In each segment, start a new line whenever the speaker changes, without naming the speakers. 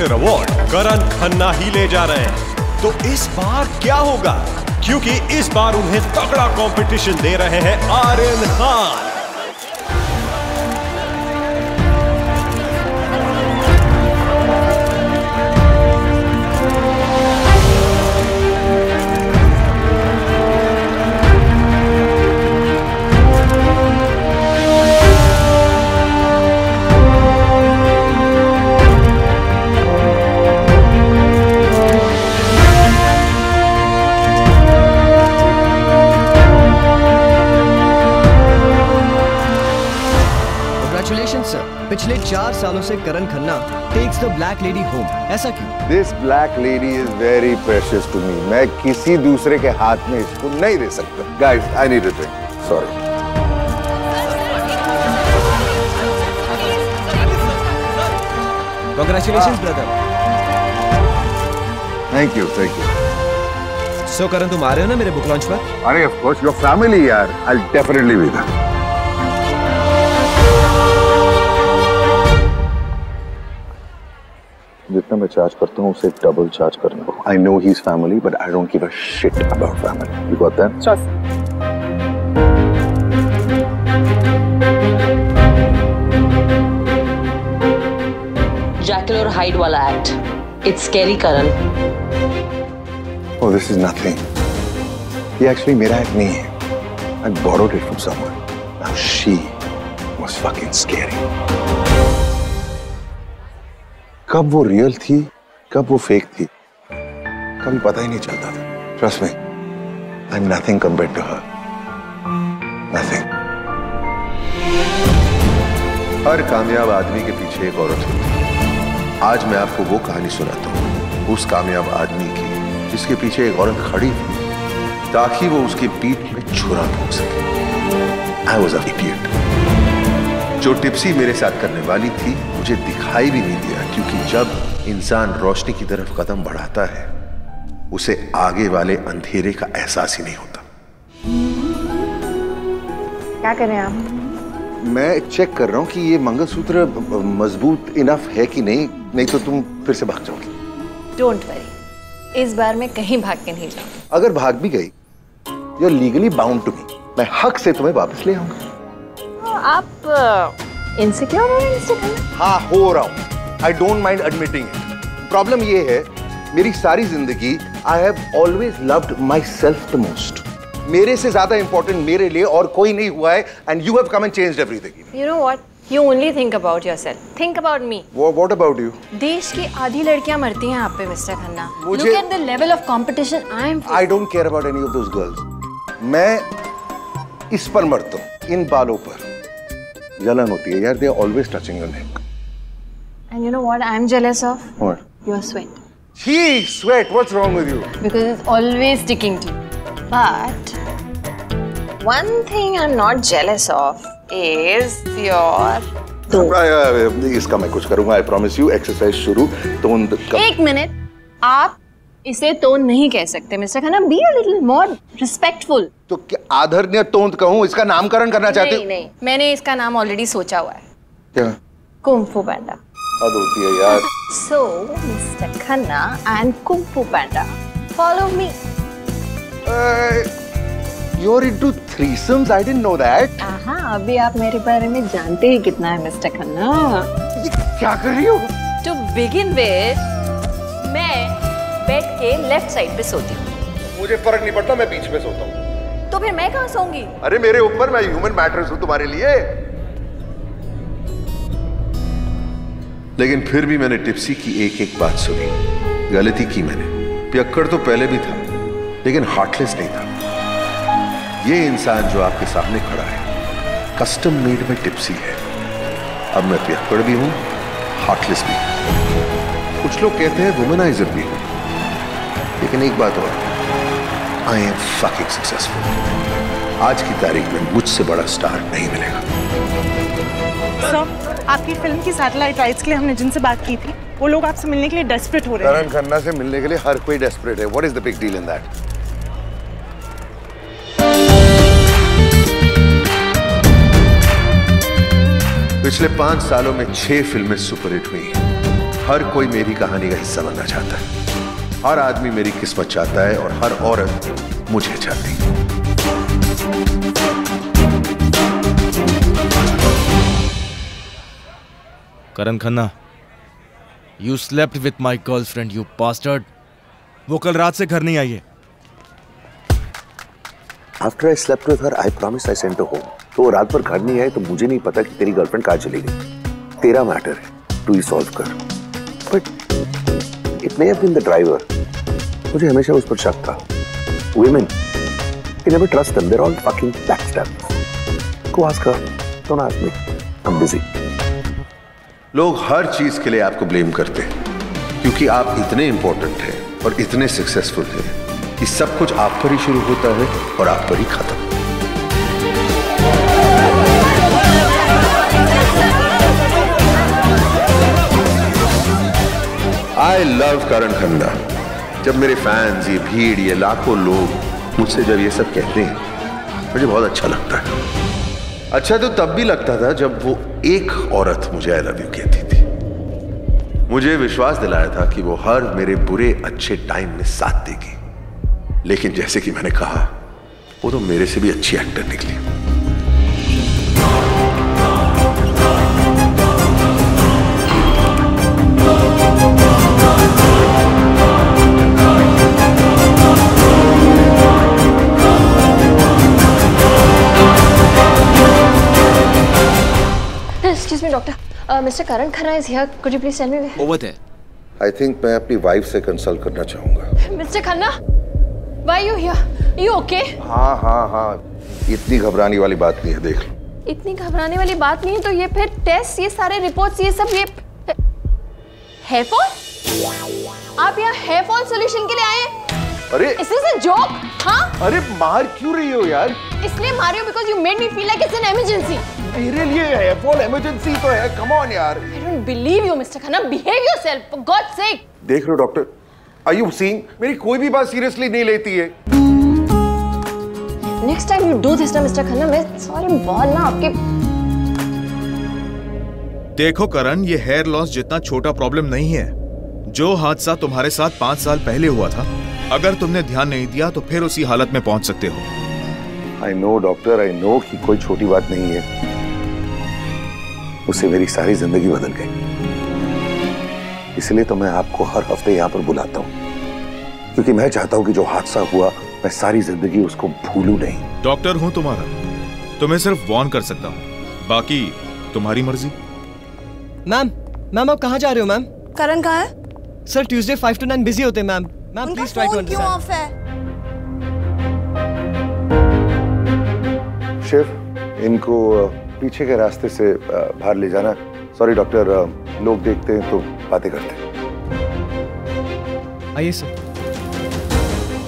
Actor award Karan Khanna ही ले जा रहे हैं तो इस बार क्या होगा क्योंकि इस बार उन्हें तगड़ा कंपटीशन दे रहे हैं आर्यन खान
से Karan Khanna takes the black lady home ऐसा
क्यों this black lady is very precious to me मैं किसी दूसरे के हाथ में इसको नहीं दे सकता guys I need a sorry
Congratulations, brother
thank you thank you
so Karan तुम आ रहे हो ना मेरे बुक लॉन्च
पर? अरे, ऑफ कोर्स योर फैमिली यार. I will definitely be there charge करता हूँ उसे डबल चार्ज करना I know his family but I don't give a shit about family you got
that trust
Jekyll और Hyde वाला act it's scary Karan
oh this is nothing ये actually मेरा act नहीं है I borrowed it from someone now she was fucking scary कब वो real थी कब वो फेक थी कभी पता ही नहीं चलता था ट्रस्ट में I am nothing compare to her nothing हर कामयाब आदमी के पीछे एक औरत होती है आज मैं आपको वो कहानी सुनाता हूँ उस कामयाब आदमी की जिसके पीछे एक औरत खड़ी थी ताकि वो उसकी पीठ में छुरा पहुंच सके आई वॉज अट जो टिप्सी मेरे साथ करने वाली थी मुझे दिखाई भी नहीं दिया क्योंकि जब इंसान रोशनी की तरफ कदम बढ़ाता है उसे आगे वाले अंधेरे का एहसास ही नहीं होता क्या कर रहे हैं आप मैं चेक कर रहा हूँ कि ये मंगलसूत्र मजबूत इनफ है कि नहीं नहीं तो तुम फिर से भाग जाओगी
डोंट वरी इस बार मैं कहीं भाग के नहीं जाऊंगी
अगर भाग भी गई you legally bound to me मैं हक से तुम्हें वापस ले आऊंगा
आप इनसिक्योर हो
हाँ हो रहा हूँ I don't mind admitting problem ये है मेरी सारी जिंदगी I have always loved my self the most मेरे से ज्यादा इंपॉर्टेंट मेरे लिए और कोई नहीं हुआ है and you have come and changed everything
you know what You only think about yourself. Think about me.
What, what about you?
देश की आधी लड़कियां मरती हैं आप पे mister Khanna. Look at the level of competition I am.
I don't care about any of those girls. मैं इस पर मरता हूँ इन बालों पर जलन होती है यार they always touching your neck
and you know what I am jealous of what your sweat
he sweat what's wrong with you
because it's always sticking to but one thing I'm not jealous of is
your तो इसका मैं कुछ करूंगा I promise you exercise शुरू तो एक
minute आप इसे टोन तो नहीं कह सकते mister Khanna be a little more
respectful तो क्या आदरणीय तोंत कहूं इसका नामकरण करना चाहते नहीं
नहीं मैंने इसका नाम ऑलरेडी सोचा हुआ है क्या कुंफू पांडा
हद होती है यार
so mister Khanna and kung fu Panda follow me
You're into threesomes? I didn't know that.
हाँ अभी आप मेरे बारे में जानते ही कितना है मिस्टर खन्ना क्या कर रही हो?
To begin with, मैं बेड के लेफ्ट साइड पे सोती हूँ मुझे फर्क नहीं पड़ता मैं बीच में सोता हूँ
तो फिर मैं कहाँ सोऊंगी
अरे मेरे ऊपर मैं ह्यूमन मैटर्स हूँ तुम्हारे लिए लेकिन फिर भी मैंने टिप्सी की एक एक बात सुनी गलती की मैंने पियक्कड़ तो पहले भी था लेकिन हार्टलेस नहीं था ये इंसान जो आपके सामने खड़ा है कस्टम मेड में टिप्सी है अब मैं पियक्कड़ भी हूं हार्टलेस भी हूं कुछ लोग कहते हैं वुमेनाइजर भी हूं लेकिन एक बात और आई एम फकिंग सक्सेसफुल आज की तारीख में मुझसे बड़ा स्टार नहीं मिलेगा
सर आपकी फिल्म की सैटेलाइट राइट्स के लिए हमने जिनसे बात की थी वो लोग आपसे मिलने के लिए डेस्परेट हो रहे हैं करण
खन्ना से मिलने के लिए हर कोई डेस्परेट है what is the big deal in that पिछले पांच सालों में छह फिल्में सुपरहिट हुई हर कोई मेरी कहानी का हिस्सा बनना चाहता है हर आदमी मेरी किस्मत चाहता है और हर औरत मुझे चाहती
Karan Khanna you slept with my girlfriend you bastard वो कल रात से घर नहीं आई है
after I slept with her I promise I sent home तो वो रात पर घर नहीं आए तो मुझे नहीं पता कि तेरी गर्लफ्रेंड कहाँ चली गई तेरा मैटर है टू सॉल्व कर but It may have been the driver. मुझे हमेशा उस पर शक था Women, you never trust them. They're all fucking backstabbers. Go ask her. Don't ask me. I'm busy. लोग हर चीज के लिए आपको ब्लेम करते हैं क्योंकि आप इतने इंपॉर्टेंट हैं और इतने सक्सेसफुल हैं कि सब कुछ आप पर ही शुरू होता है और आप पर ही खत्म आई लव करण खन्ना जब मेरे फैंस ये भीड़ ये लाखों लोग मुझसे जब ये सब कहते हैं मुझे बहुत अच्छा लगता है अच्छा तो तब भी लगता था जब वो एक औरत मुझे आई लव यू कहती थी मुझे विश्वास दिलाया था कि वो हर मेरे बुरे अच्छे टाइम में साथ देगी लेकिन जैसे कि मैंने कहा वो तो मेरे से भी अच्छी एक्टर निकली
mister Karan Khanna is here could you please tell me
over there I think मैं अपनी वाइफ से कंसल्ट करना चाहूंगा
mister Khanna why you here you okay
हां हां हां इतनी घबराने वाली बात नहीं है देख लो
इतनी घबराने वाली बात नहीं है तो ये फिर टेस्ट ये सारे रिपोर्ट्स ये सब ये हेयर फॉल आप यहां हेयर फॉल सॉल्यूशन के लिए आए हैं
अरे इस इज अ जोक हां अरे मार क्यों रही हो यार
इसलिए Mario because you made me feel like it's an emergency
मेरे लिए है फॉर इमरजेंसी तो है कम ऑन यार I
don't believe you mister Khanna behave yourself for God sake
देख रहे हो डॉक्टर आर यू सीइंग मेरी कोई भी बात सीरियसली नहीं लेती है
next time you do this ना मिस्टर खन्ना मैं सॉरी बॉल ना आपके
देखो करण ये हेयर लॉस जितना छोटा प्रॉब्लम नहीं है जो हादसा तुम्हारे साथ पांच साल पहले हुआ था अगर तुमने ध्यान नहीं दिया तो फिर उसी हालत में पहुंच सकते हो
I know doctor I know कि कोई छोटी बात नहीं है उसे मेरी सारी जिंदगी बदल गई इसलिए तो मैं आपको हर हफ्ते यहाँ पर बुलाता हूँ क्योंकि मैं चाहता हूँ कि जो हादसा हुआ मैं सारी जिंदगी उसको भूलू नहीं
डॉक्टर हूँ तुम्हारा तुम्हें सिर्फ वॉर्न कर सकता हूँ बाकी तुम्हारी
मर्जी मैम मैम आप कहाँ जा रहे हो मैम करण कहा है sir Tuesday five to nine busy होते हैं ma'am ma'am please try to क्यों ऑफ है
शेफ इनको पीछे के रास्ते से बाहर ले जाना सॉरी डॉक्टर लोग देखते हैं तो बातें करते हैं आइए सर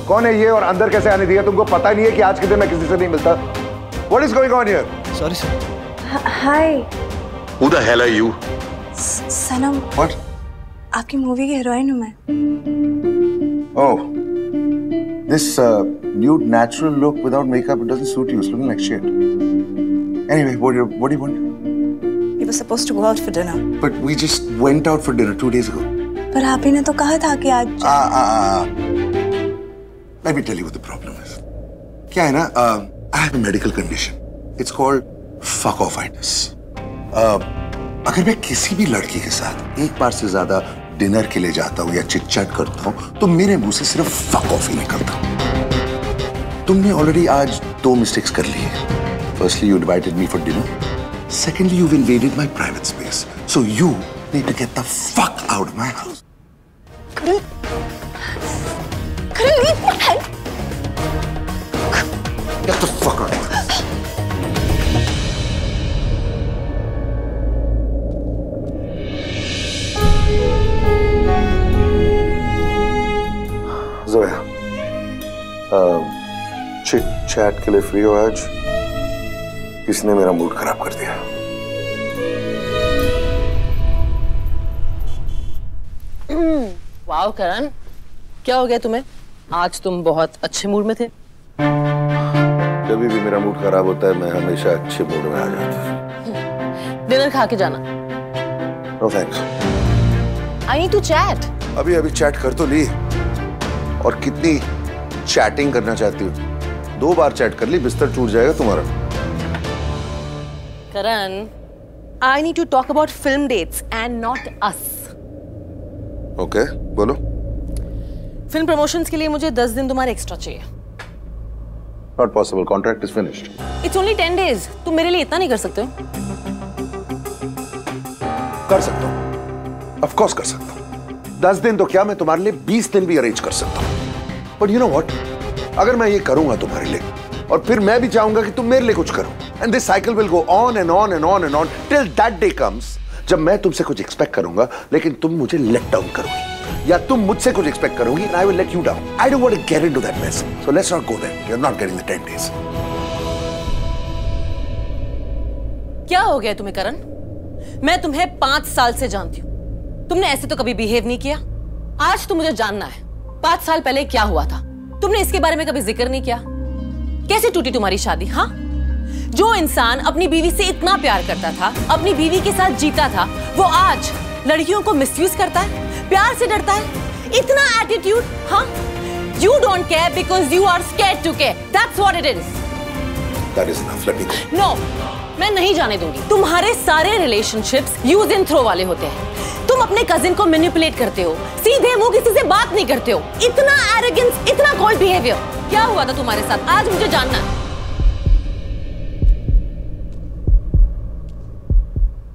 कौन है ये और अंदर कैसे आने दिया तुमको पता नहीं है कि आज के दिन मैं किसी से नहीं मिलता what is going on here sorry sir hi who the hell are you
Sanam what आपकी मूवी की हीरोइन हूँ मैं
oh this nude natural look without makeup doesn't suit you it's looking like shit anyway what do what do you want we were supposed to go out for dinner but we just went out for dinner 2 days ago पर आप ही ने तो कहा था कि आज आ आ आ let me tell you what the problem is क्या है ना I have a medical condition it's called fuck off offitis अगर मैं किसी भी लड़की के साथ एक बार से ज्यादा डिनर के लिए जाता हूँ या चिट चैट करता हूँ तो मेरे मुंह से सिर्फ फक ऑफ ही निकलता तुमने ऑलरेडी आज दो मिस्टेक्स कर ली है firstly you invited me for dinner secondly you invaded my private space so you need to get the fuck out my house
Get the fuck out of here.
Zoya chit chat के लिए free हो आज किसने मेरा mood खराब
कर दिया
wow करण क्या हो गया तुम्हें आज तुम बहुत अच्छे मूड में थे
जब भी मेरा मूड खराब होता है मैं हमेशा अच्छे मूड में आ जाता हूँ
डिनर खा के जाना
no thanks
I need to chat
अभी अभी चैट कर तो ली और कितनी चैटिंग करना चाहती हो दो बार चैट कर ली बिस्तर टूट जाएगा तुम्हारा
Karan I need to talk about film dates and not us
okay बोलो
फिल्म प्रमोशंस के लिए मुझे दस दिन तुम्हारे एक्स्ट्रा चाहिए
not possible contract is finished
it's only ten days तुम मेरे लिए इतना नहीं कर सकते हो
कर सकता हूँ ऑफ कर सकता हूँ दस दिन तो क्या मैं तुम्हारे लिए बीस दिन भी अरेंज कर सकता हूँ बट यू नो वॉट अगर मैं ये करूंगा तुम्हारे लिए और फिर मैं भी चाहूंगा कि तुम मेरे लिए कुछ करो and this cycle will go on and on and on and on till that day comes जब मैं तुमसे कुछ एक्सपेक्ट करूंगा लेकिन तुम मुझे लेट डाउन करोगी या तुम मुझसे कुछ एक्सपेक्ट करोगी I will let you down I don't want to get into that mess so let's not go there you are not getting the 10
days
क्या हो गया तुम्हें करण मैं तुम्हें पांच साल से जानती हूं तुमने ऐसे तो कभी बिहेव नहीं किया आज तो मुझे जानना है पांच साल पहले क्या हुआ था तुमने इसके बारे में कभी जिक्र नहीं किया कैसे टूटी तुम्हारी शादी हाँ जो इंसान अपनी बीवी से इतना प्यार करता था अपनी बीवी के साथ जीता था वो आज लड़कियों को मिसयूज करता है प्यार से डरता है इतना एटीट्यूड हाँ you don't care because you are square to care that's what it is
that is enough let me
know मैं नहीं जाने दूंगी तुम्हारे सारे रिलेशनशिप्स यूज इन थ्रो वाले होते हैं तुम अपने कजिन को मैनिपुलेट करते हो सीधे मुंह किसी से बात नहीं करते हो इतना एरोगेंस इतना कोल्ड बिहेवियर क्या हुआ था तुम्हारे साथ आज मुझे
जानना है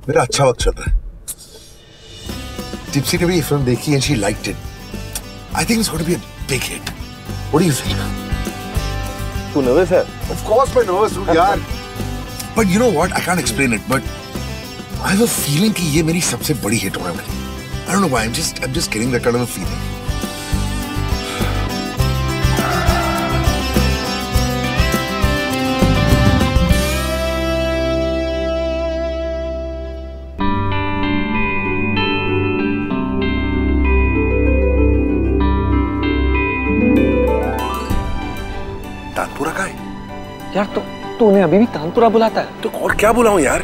मेरा अच्छा वक्त चलता है जिप्सी ने भी ये फिल्म देखी and she liked it I think it's going to be a big hit what do you think तू नर्वस है ऑफ कोर्स मैं नर्वस हूं यार But you know what? I can't explain it. But I have a feeling that this is my biggest hit. I don't know why. I'm just, I'm just getting that kind of a feeling.
तो उन्हें अभी भी तानपुरा बुलाता है तो
और क्या बुलाऊं यार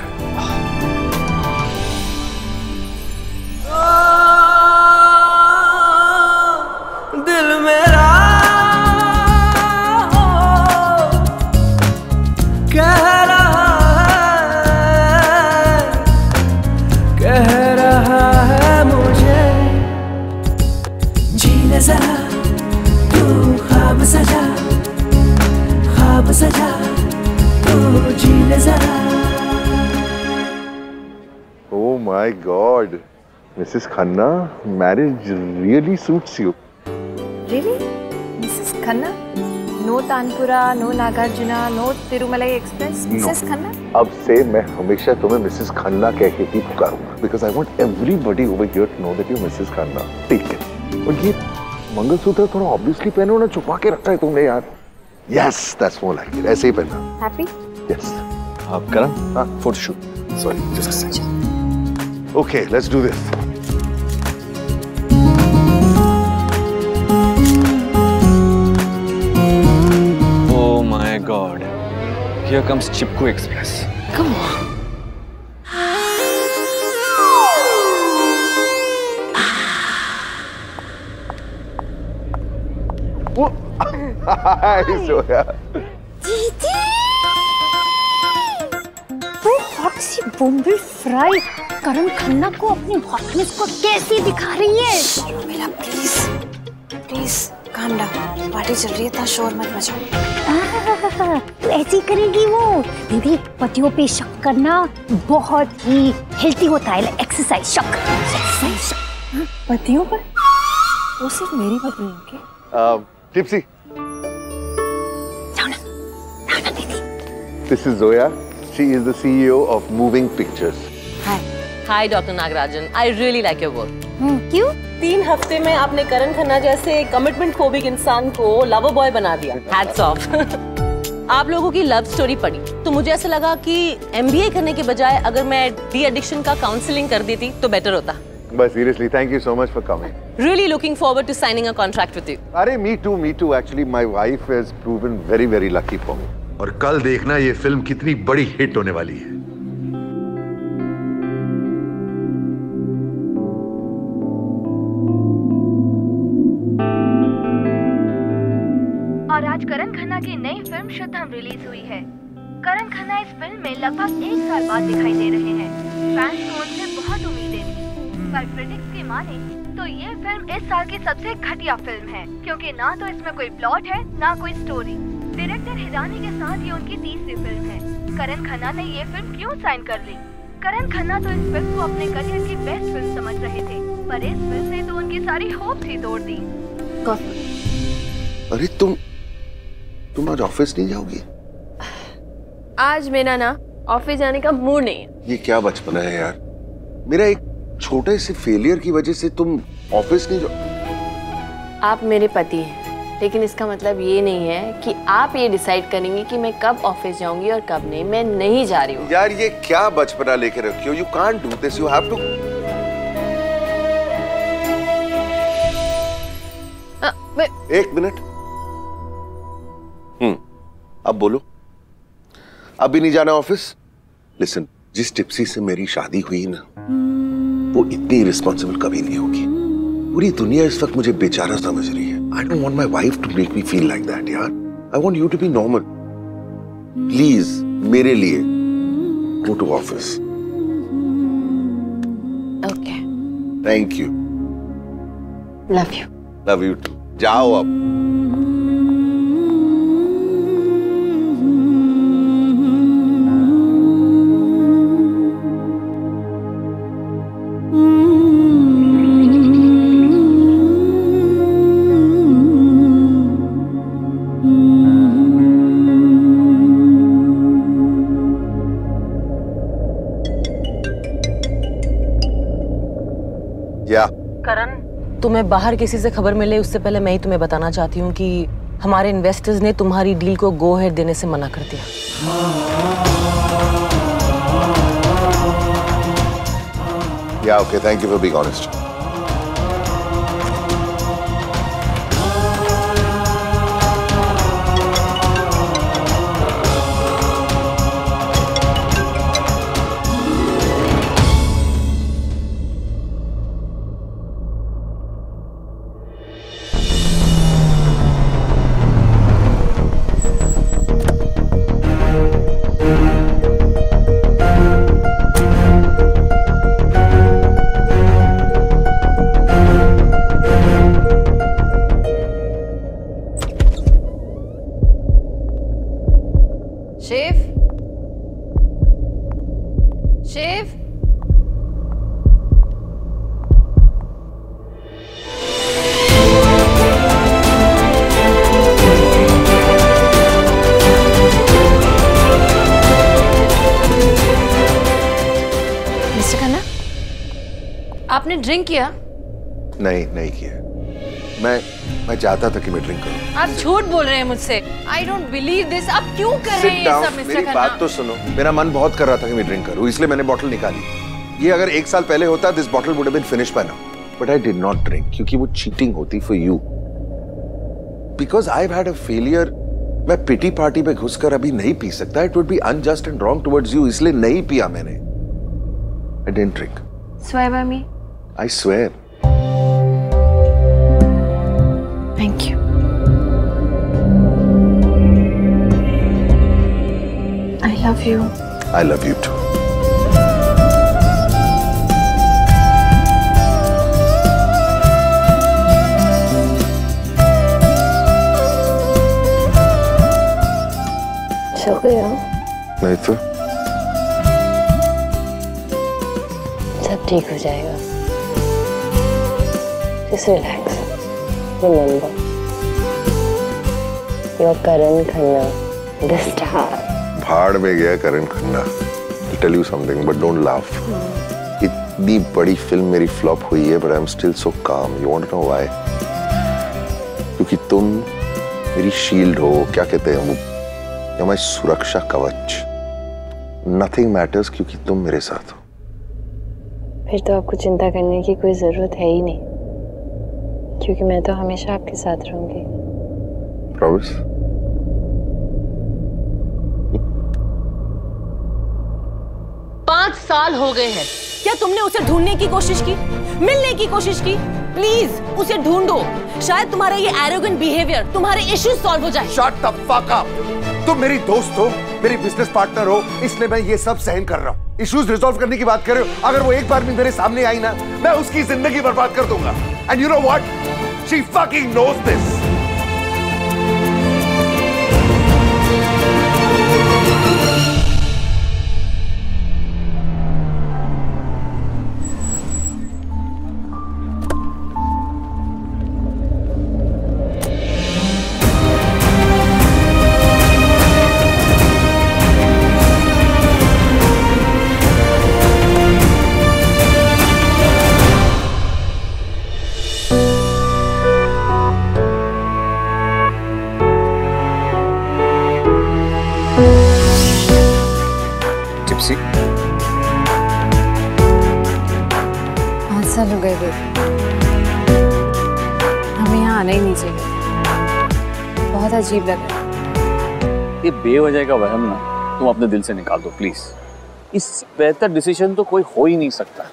my god Mrs Khanna marriage really suits you
really Mrs Khanna no tanpura no Nagarjuna no Tirumalai express Mrs Khanna
अब से मैं हमेशा तुम्हें मिसेस खन्ना कह के ही पुकारूंगा because I want everybody over here to know that you Mrs Khanna ठीक है और ये मंगलसूत्र थोड़ा ऑब्वियसली पहनो ना छुपा के रखा है तुमने यार यस दैट्स मोर लाइक ऐसे ही पहनना
हैप्पी
यस आप करा हां photo shoot sorry just a second Okay, let's do this.
Oh my god. Here comes Chipku Express.
Come on.
Hi, Soya.
Didi! Wo hat sie Bumbel Karan Khanna को अपनी hotness को कैसे दिखा रही है मेरा please please calm down party चल रही है था शोर मत मचाओ तो ऐसी करेगी वो दीदी पतियों पे शक करना बहुत ही हेल्थी होता है एक्सरसाइज शक एक्सरसाइज शक हाँ, पतियों पर
वो सिर्फ मेरी पत्नी है
होगी tipsy This is Zoya. She is the CEO of Moving Pictures.
Hi doctor Nagarajan I really like your work क्यों तीन हफ्ते में आपने करण खन्ना जैसे कमिटमेंट फोबिक इंसान को लव बॉय बना दिया हैट्स ऑफ आप लोगों की लव स्टोरी पढ़ी तो मुझे ऐसा लगा कि एमबीए करने के बजाय अगर मैं डी एडिक्शन का काउंसलिंग कर देती तो बेटर होता
बस seriously thank you so much for coming
really looking forward to signing a contract with you
अरे me too me too actually my wife has proven very very lucky for me और कल देखना ये film कितनी बड़ी hit होने वाली है
की फिल्म शुद्धम रिलीज हुई है करण खन्ना इस फिल्म में लगभग एक साल बाद दिखाई दे रहे हैं फैंस को उनसे बहुत उम्मीदें थी पर क्रिटिक्स की माने तो ये फिल्म इस साल की सबसे घटिया फिल्म है क्योंकि ना तो इसमें कोई प्लॉट है ना कोई स्टोरी डायरेक्टर हिरानी के साथ ये उनकी तीसरी फिल्म है करण खन्ना ने ये फिल्म क्यों साइन कर ली करण खन्ना तो इस फिल्म को अपने करियर की बेस्ट फिल्म समझ रहे थे पर इस फिल्म ने तो उनकी सारी होप ही तोड़ दी
अरे तुम तुम आज ऑफिस नहीं जाओगी
आज मेरा ना ऑफिस जाने का मूड नहीं है
ये क्या बचपना है यार मेरा एक छोटे से फेलियर की वजह से तुम ऑफिस नहीं जाओ
आप मेरे पति हैं लेकिन इसका मतलब ये नहीं है कि आप ये डिसाइड करेंगे कि मैं कब ऑफिस जाऊंगी और कब नहीं मैं नहीं जा रही हूँ
यार ये क्या बचपना लेके रखी हो you can't do this you have to एक मिनट अब बोलो अभी नहीं जाना ऑफिस लिसन जिस टिप्सी से मेरी शादी हुई ना वो इतनी रिस्पॉन्सिबल कभी नहीं होगी पूरी दुनिया इस वक्त मुझे बेचारा समझ रही है I don't want my wife to make me feel like that यार I want you to be normal please मेरे लिए go to office okay thank you love you love you too जाओ अब
बाहर किसी से खबर मिले उससे पहले मैं ही तुम्हें बताना चाहती हूँ कि हमारे इन्वेस्टर्स ने तुम्हारी डील को गो हेड देने से मना कर
दिया okay thank you for being honest drink किया नहीं नहीं किया मैं मैं चाहता था कि मैं ड्रिंक करूं
आप झूठ बोल रहे हैं मुझसे आई डोंट बिलीव दिस आप
क्यों
कर रहे हैं ये सब मिस्टर मेरी बात
तो सुनो मेरा मन बहुत कर रहा था कि मैं ड्रिंक करूं इसलिए मैंने बॉटल निकाली ये अगर एक साल पहले होता this bottle would have been finish by now but I did not drink क्योंकि वो चीटिंग होती for you because I had a failure मैं पिटी पार्टी में घुसकर अभी नहीं पी सकता it would be unjust and wrong towards you इसलिए नहीं पिया मैंने आई डिडंट ड्रिंक स्वयं by me I swear.
Thank you. I love you.
I love you too.
şaka नहीं तो सब ठीक हो जाएगा Just relax.
Remember,
you're Karan Khanna, the star.
भाड़ में गया Karan Khanna tell you something but don't laugh इतनी बड़ी फिल्म मेरी फ्लॉप हुई है but I am still so calm you want know why क्योंकि तुम मेरी शील्ड हो क्या कहते हैं वो हमारी सुरक्षा कवच नथिंग मैटर्स क्योंकि तुम मेरे साथ
हो फिर तो आपको चिंता करने की कोई जरूरत है ही नहीं क्योंकि मैं तो हमेशा आपके साथ रहूंगी प्रॉमिस पांच साल हो गए हैं
क्या तुमने उसे ढूंढने की कोशिश की मिलने की कोशिश की प्लीज उसे ढूंढो शायद तुम्हारा ये एरोगेंट बिहेवियर तुम्हारे इश्यूज सॉल्व हो जाए शॉट द फक अप
तुम मेरी दोस्त हो मेरी बिजनेस पार्टनर हो इसलिए मैं ये सब सहन कर रहा हूँ इश्यूज रिजॉल्व करने की बात कर रहे हो अगर वो एक बार भी मेरे सामने आई ना मैं उसकी जिंदगी बर्बाद कर दूंगा And you know what? She fucking knows this.
अजीब लग रहा
है ये
बेवजह का वहम ना तुम अपने दिल से निकाल दो प्लीज इससे बेहतर डिसीजन तो कोई हो ही नहीं सकता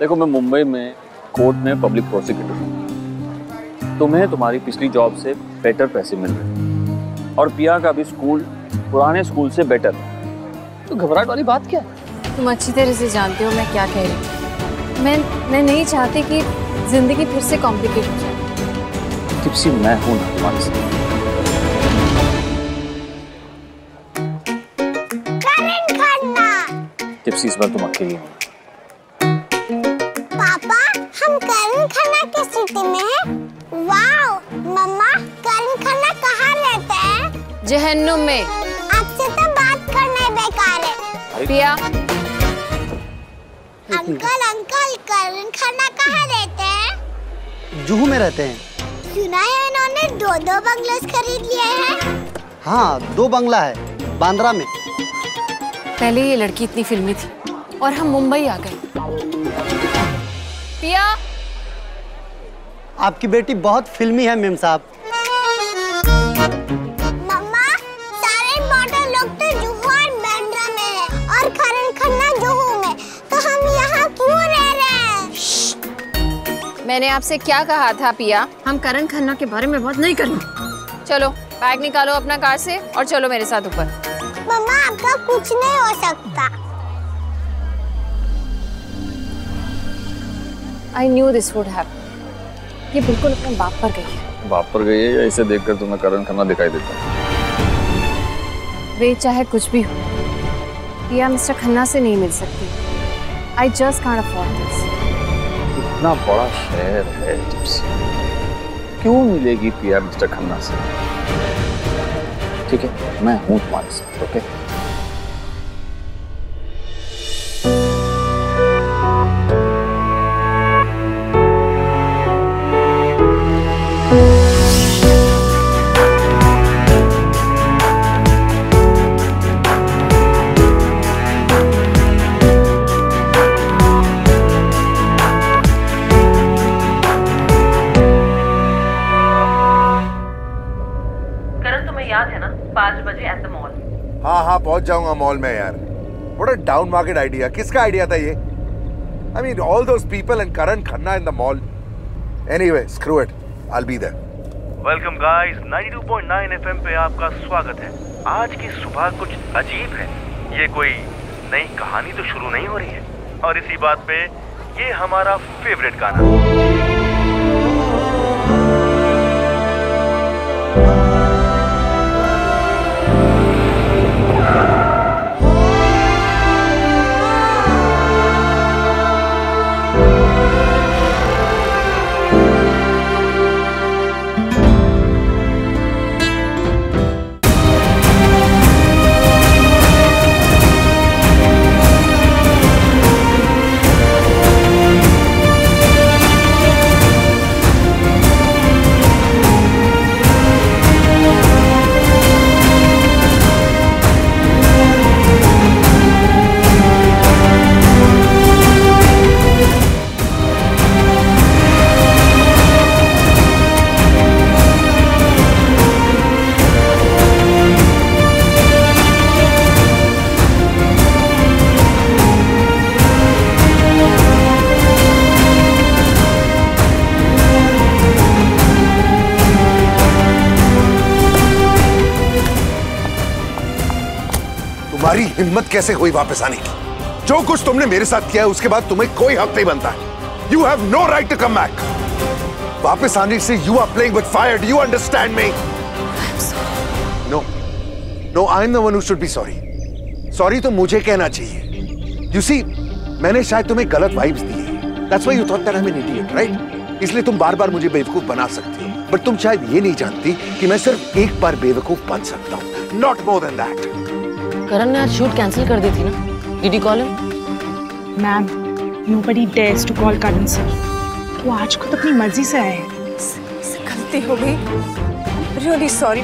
देखो मैं मुंबई में कोर्ट में पब्लिक प्रोसिक्यूटर हूँ तुम्हें तुम्हारी पिछली जॉब से बेटर पैसे मिल रहे और पिया का भी स्कूल पुराने स्कूल से बेटर है
तो घबराहट वाली बात क्या तुम अच्छी तरह से जानते हो मैं क्या कह रही हूँ मैं मैं नहीं चाहती कि जिंदगी फिर से कॉम्प्लिकेट हो जाए
जिप्सी मैं हूं भगवान सिंह इस बार तुम अकेली हो
पापा हम करण खन्ना के सिटी में वाओ मम्मा करण खन्ना कहाँ रहते हैं जहन्नुम में आपसे तो बात करना ही बेकार है पिया अंकल अंकल करण खन्ना कहाँ रहते हैं
जुहू में रहते हैं
सुना है इन्होंने दो दो बंगले खरीद लिए हैं
हाँ
दो
बंगला है बांद्रा में पहले ये लड़की इतनी फिल्मी थी और हम मुंबई आ गए पिया
आपकी बेटी बहुत फिल्मी है मेम साहब
मैंने आपसे क्या कहा था पिया हम करण खन्ना के बारे में बहुत नहीं करेंगे चलो बैग निकालो अपना कार से और चलो मेरे साथ ऊपर
मम्मा आपका कुछ नहीं हो सकता
I knew this would happen ये बिल्कुल अपने बाप पर गई है
बाप पर गई है या इसे देखकर तुम्हें करण खन्ना दिखाई देता है
वे चाहे कुछ भी हो पिया मिस्टर खन्ना से नहीं मिल सकती I just can't afford this
इतना बड़ा शहर है जिप्सी क्यों मिलेगी पिया मिस्टर खन्ना से ठीक है मैं हूं तुम्हारे साथ ओके
पहुंच जाऊंगा मॉल में यार बड़ा डाउन मार्केट आइडिया किसका आइडिया था ये I mean all those people and Karan Khanna in the mall anyway screw it I be there
welcome guys 92.9 FM पे आपका स्वागत है आज की सुबह कुछ अजीब है ये कोई नई कहानी तो शुरू नहीं हो रही है
और इसी बात पे ये हमारा फेवरेट गाना है
हिम्मत कैसे हुई वापस आने की जो कुछ तुमने मेरे साथ किया है उसके बाद तुम्हें कोई हक नहीं बनता है you have no right to come back वापस आने से you are playing with fire do you understand me no no I am the one who should be sorry sorry तो मुझे कहना चाहिए यू सी मैंने शायद तुम्हें गलत वाइब्स दी है that's why you thought that I am an idiot right इसलिए तुम बार-बार मुझे बेवकूफ बना सकती हो बट तुम शायद ये नहीं जानती कि मैं सिर्फ एक बार बेवकूफ बन सकता हूं not more than that
Karan ने आज शूट कैंसिल कर दी थी ना did you call ma'am nobody dares to call Karan sir वो आज खुद अपनी मर्जी से आए गलती हो गई रियली सॉरी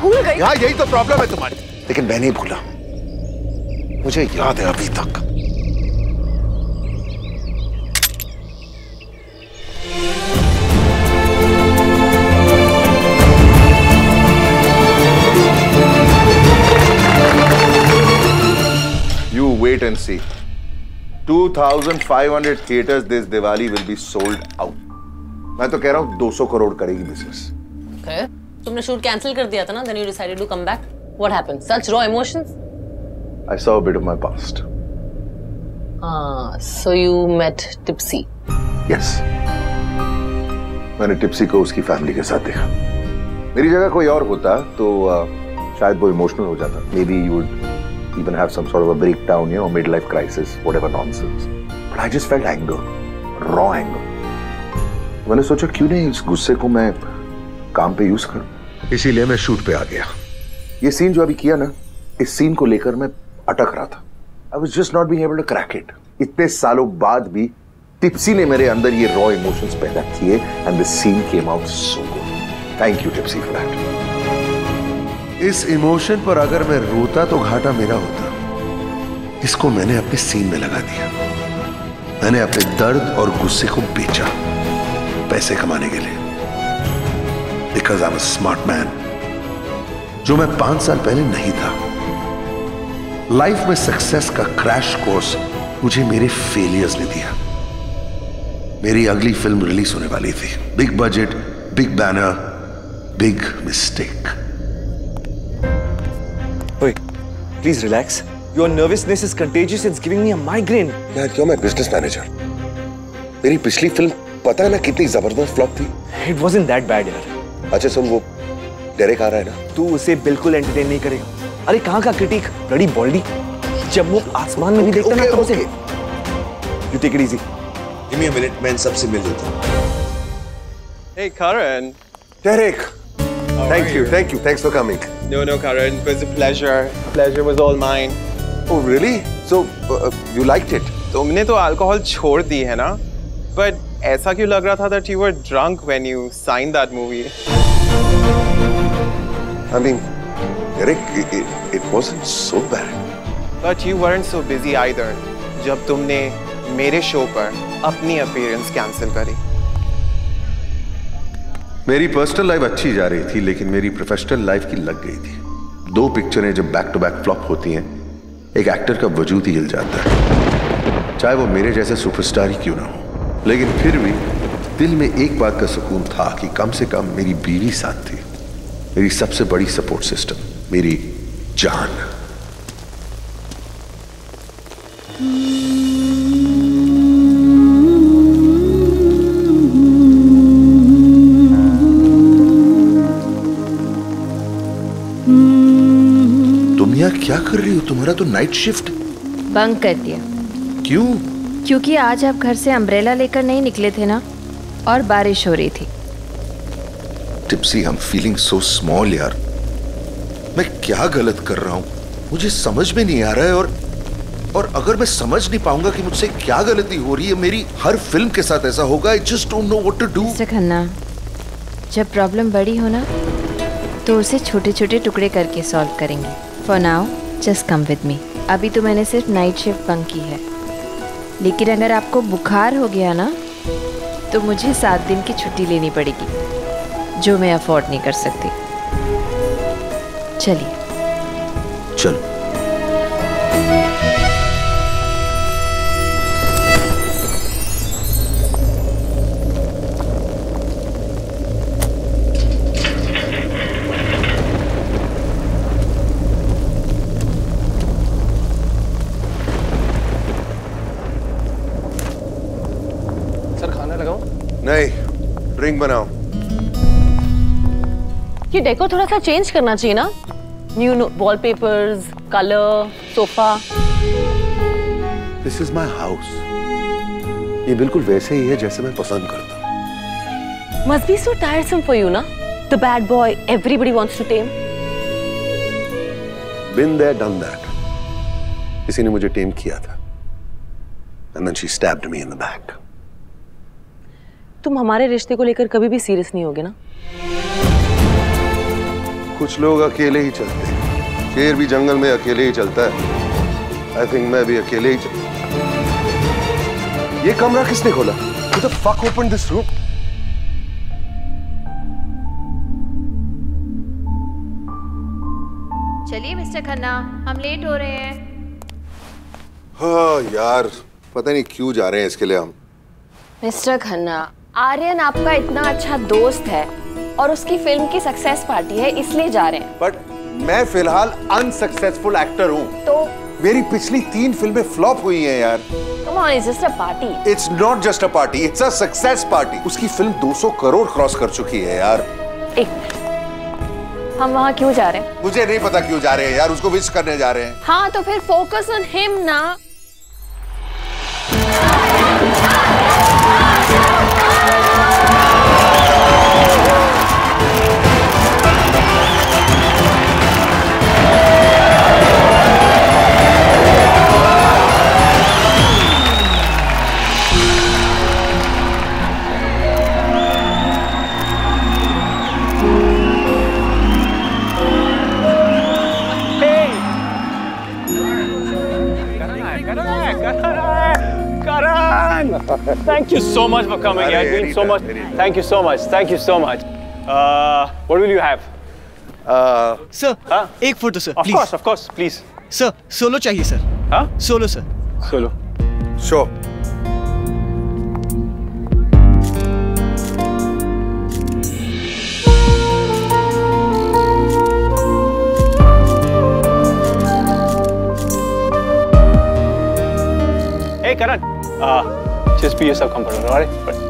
भूल गई हाँ, यही तो प्रॉब्लम है तुम्हारी लेकिन मैं नहीं भूला मुझे याद है अभी तक wait and see. 2,500 theaters this Diwali will be sold out. मैं तो कह रहा हूँ 200 करोड़ करेगी बिजनेस
okay. तुमने शूट कैंसिल कर दिया था ना then you decided to come back. What happened? Such raw emotions?
I saw a bit of my past.
Ah, so you met Tipsy?
Yes. मैंने Tipsy को उसकी फैमिली के साथ देखा मेरी जगह कोई और होता तो शायद वो इमोशनल हो जाता maybe you even have some sort of a breakdown, you know, midlife crisis, whatever nonsense. But I just felt anger, raw anger. मैंने सोचा क्यों नहीं इस गुस्से को मैं काम पे यूज करूं इसीलिए मैं शूट पे आ गया ये सीन जो अभी किया ना इस सीन को लेकर मैं अटक रहा था I was just not being able to crack it इतने सालों बाद भी टिप्सी ने मेरे अंदर ये रॉ इमोशंस पैदा किए and the scene came out so good thank you tipsy for that इस इमोशन पर अगर मैं रोता तो घाटा मेरा होता इसको मैंने अपने सीन में लगा दिया मैंने अपने दर्द और गुस्से को बेचा पैसे कमाने के लिए because I am smart man जो मैं पांच साल पहले नहीं था लाइफ में सक्सेस का क्रैश कोर्स मुझे मेरे फेलियर्स ने दिया मेरी अगली फिल्म रिलीज होने वाली थी big budget big banner big mistake please relax your nervousness is contagious it's giving me a migraine यार क्यों मैं बिजनेस मैनेजर मेरी पिछली फिल्म पता है ना कितनी जबरदस्त फ्लॉप थी It wasn't दैट बैड यार अच्छा सुन वो डेरेक आ रहा है ना तू उसे बिल्कुल एंटरटेन नहीं करेगा अरे कहां का क्रिटिक बड़ी बॉडी जब वो आसमान में नहीं देखता ना तो उसे you take it easy give me a minute मैं इन सब से मिल लेता हूं
Hey
Karan Derek How
thank you, you, thank you. Thanks for coming.
No, no, Karan. It was a
pleasure. Pleasure was all mine. Oh, really? So, uh, you liked it? तुमने
तो alcohol छोड़ दी है ना but ऐसा क्यों लग रहा था that you were drunk when you sign that movie
I mean, Eric, it, it wasn't so bad.
But you weren't so busy either. जब तुमने
मेरे शो पर अपनी अपीयरेंस कैंसिल करी मेरी पर्सनल लाइफ अच्छी जा रही थी लेकिन मेरी प्रोफेशनल लाइफ की लग गई थी दो पिक्चरें जब बैक टू बैक फ्लॉप होती हैं एक एक्टर का वजूद ही हिल जाता है चाहे वो मेरे जैसे सुपरस्टार ही क्यों ना हो लेकिन फिर भी दिल में एक बात का सुकून था कि कम से कम मेरी बीवी साथ थी मेरी सबसे बड़ी सपोर्ट सिस्टम मेरी
जान hmm.
क्या कर रही हो तुम्हारा तो नाइट शिफ्ट
बंक कर दिया क्यों क्योंकि आज आप घर से अम्ब्रेला लेकर नहीं निकले थे ना और बारिश हो रही थी
tipsy I am feeling so small यार मैं क्या गलत कर रहा हूँ मुझे समझ में नहीं आ रहा है और और अगर मैं समझ नहीं पाऊंगा कि मुझसे क्या गलती हो रही है मेरी हर फिल्म के साथ ऐसा होगा I just don't know what to do Khanna
जब प्रॉब्लम बड़ी हो ना तो उसे छोटे छोटे टुकड़े करके सॉल्व करेंगे for now just come with me अभी तो मैंने सिर्फ नाइट शिफ्ट बंक की है लेकिन अगर आपको बुखार हो गया ना तो मुझे सात दिन की छुट्टी लेनी पड़ेगी जो मैं अफोर्ड नहीं कर सकती चलिए
चलो
बनाओ
ये डेको थोड़ा सा चेंज करना चाहिए ना new wallpapers, colour sofa
this is my house ये बिल्कुल वैसे ही है जैसे मैं पसंद करता हूँ
must be so tiresome for you ना the bad boy everybody wants to tame
been that done that किसी ने मुझे टेम किया था. And then she stabbed me in the back.
तुम हमारे रिश्ते को लेकर कभी भी सीरियस नहीं होगे ना
कुछ लोग अकेले ही चलते शेर भी जंगल में अकेले ही चलता है आई थिंक मैं भी अकेले ही
चलता ये कमरा किसने खोला
तो फक ओपन दिस रूम
चलिए मिस्टर खन्ना हम लेट हो रहे हैं
हाँ यार पता नहीं क्यों जा रहे हैं इसके लिए हम
मिस्टर खन्ना आर्यन आपका इतना अच्छा दोस्त है और उसकी फिल्म की सक्सेस पार्टी है इसलिए जा रहे हैं बट
मैं फिलहाल अनसक्सेसफुल एक्टर हूँ तो मेरी पिछली तीन फिल्में फ्लॉप हुई हैं यार
come on it's just a party
it's not just a party it's a success party उसकी फिल्म 200 करोड़ क्रॉस कर चुकी है यार
एक हम वहाँ क्यों जा रहे हैं
मुझे नहीं पता क्यों जा रहे हैं यार उसको विश करने जा रहे हैं
हाँ तो फिर फोकस ऑन हिम ना
Thank you so much for coming. It has so much. Thank you so much. Thank you so much. Uh, what will you have? Uh, sir, huh? एक photo sir. Of please. course, of course, please. Sir, solo चाहिए sir. Huh? Solo, sir. Solo. Sure. Hey Karan,
uh, just be yourself comfortable, all right? But...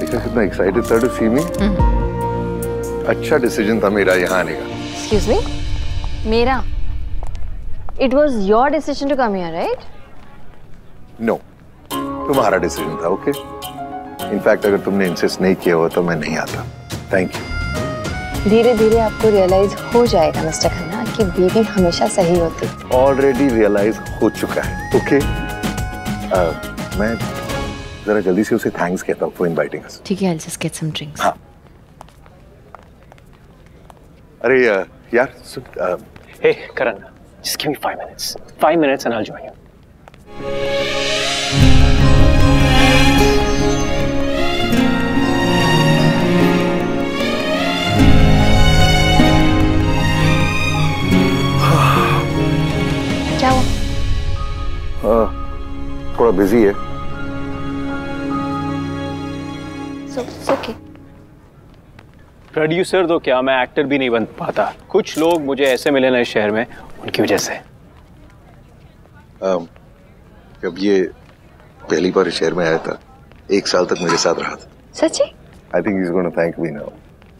because इतना excited to see me. Mm -hmm. अच्छा decision था मेरा यहाँ आने का.
Excuse me? मेरा? It was your decision to come here, right?
No. तुम्हारा decision था, okay? In fact, अगर तुमने इंसिस्ट नहीं किया हो तो मैं नहीं आता. Thank
you. धीरे-धीरे आपको रियलाइज हो जाएगा मिस्टर खन्ना. आपकी बीवी हमेशा सही होती
ऑलरेडी रियलाइज हो चुका है ओके okay? uh, मैं जरा जल्दी से उसे थैंक्स कहता हूँ फॉर इनवाइटिंग अस
ठीक है I will just get some drinks हां
अरे uh, यार सुन hey Karan just give me 5 minutes 5 minutes and I will
join you
हाँ, थोड़ा बिजी है
प्रोड्यूसर तो क्या मैं एक्टर भी नहीं बन पाता कुछ लोग मुझे ऐसे मिले ना इस शहर में उनकी वजह से
जब ये पहली बार इस शहर में आया था एक साल तक मेरे साथ रहा था सच्ची I think is gonna thank me now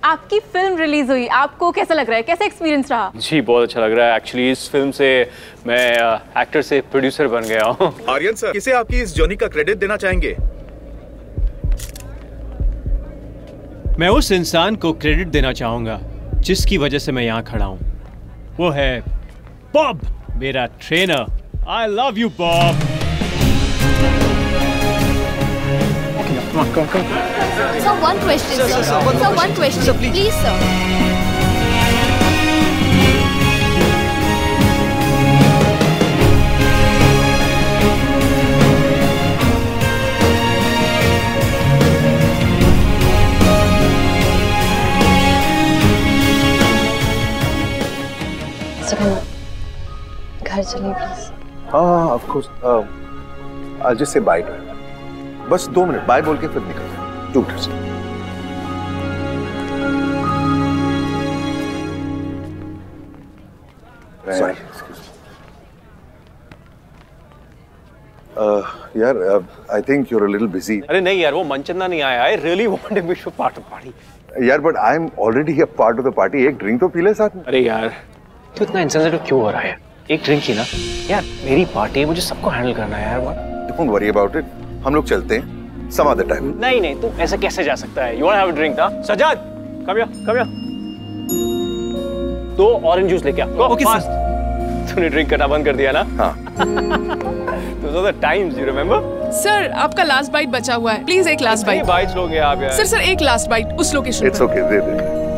आपकी फिल्म रिलीज हुई आपको कैसा लग रहा है कैसा एक्सपीरियंस रहा
जी बहुत अच्छा लग रहा है एक्चुअली इस फिल्म से मैं एक्टर uh, से
प्रोड्यूसर बन गया हूँ आर्यन सर किसे आपकी इस जर्नी का क्रेडिट देना चाहेंगे
मैं उस इंसान को क्रेडिट देना चाहूंगा जिसकी वजह से मैं यहाँ खड़ा हूँ वो है बॉब मेरा trainer I love you Bob Come on, come, on, come.
on. Sir, one question, sir. Sir, sir, one, sir, one question. Sir, please. please, sir.
घर चलिए प्लीज
हाँ of course I just say bye to बस दो minute bye बोल के फिर निकल two minute uh, यार I think you're are little busy
अरे नहीं यार वो मनचंदा नहीं आया I really want me you part of party
यार but I am already a part of the party एक ड्रिंक तो पी ले साथ में अरे यार तू तो इतना इंसेंसिटिव क्यों हो रहा है एक ड्रिंक ही ना यार मेरी पार्टी है मुझे
सबको हैंडल करना है यार
डोंट वरी अबाउट इट हम लोग चलते हैं सम टाइम
नहीं नहीं तू ऐसे कैसे जा सकता है you want have a drink हां Sajjad come here come here दो ऑरेंज जूस लेके आ ओके फास्ट तूने ड्रिंक करना बंद कर दिया ना हां हाँ टाइम्स यू रिमेंबर
सर आपका लास्ट बाइट बचा हुआ है प्लीज एक लास्ट बाइट
बाइट्स लोगे आप यार सर सर
एक लास्ट बाइट उस लोकेशन इट्स
ओके दे दे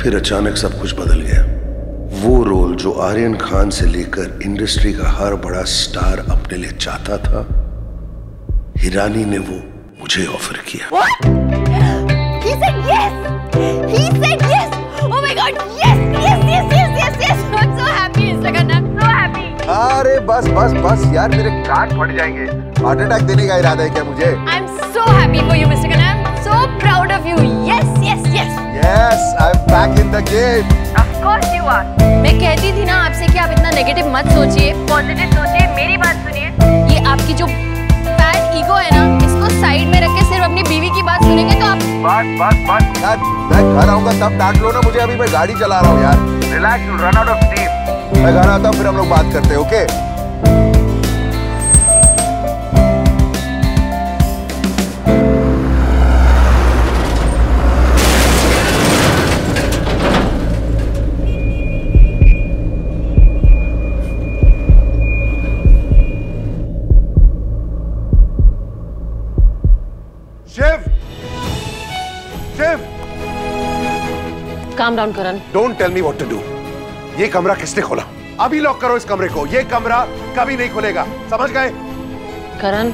फिर अचानक सब कुछ बदल गया वो रोल जो आर्यन खान से लेकर इंडस्ट्री का हर बड़ा स्टार अपने लिए चाहता था हिरानी ने वो मुझे ऑफर किया अरे बस बस बस यार मेरे कार्ड फट जाएंगे हार्ट अटैक देने का इरादा है क्या मुझे
I am so happy for you mister Khanna so proud of you yes yes yes yes I am
back in the game.
Of course you are. मैं कहती थी ना आपसे कि आप इतना नेगेटिव मत सोचिए पॉजिटिव सोचिए मेरी बात सुनिए ये आपकी जो फैट ईगो है ना इसको साइड में रख के सिर्फ अपनी बीवी की बात
सुनेंगे तो आप बस बस बस यार मैं घर आऊंगा तब डांट लो ना मुझे अभी मैं गाड़ी चला रहा हूँ यार relax run out of steam मैं घर आता हूँ फिर हम लोग बात करते हैं okay okay? Calm down Karan don't tell me what to do ये कमरा किसने खोला अभी लॉक करो इस कमरे को ये कमरा कभी नहीं खुलेगा समझ गए
करण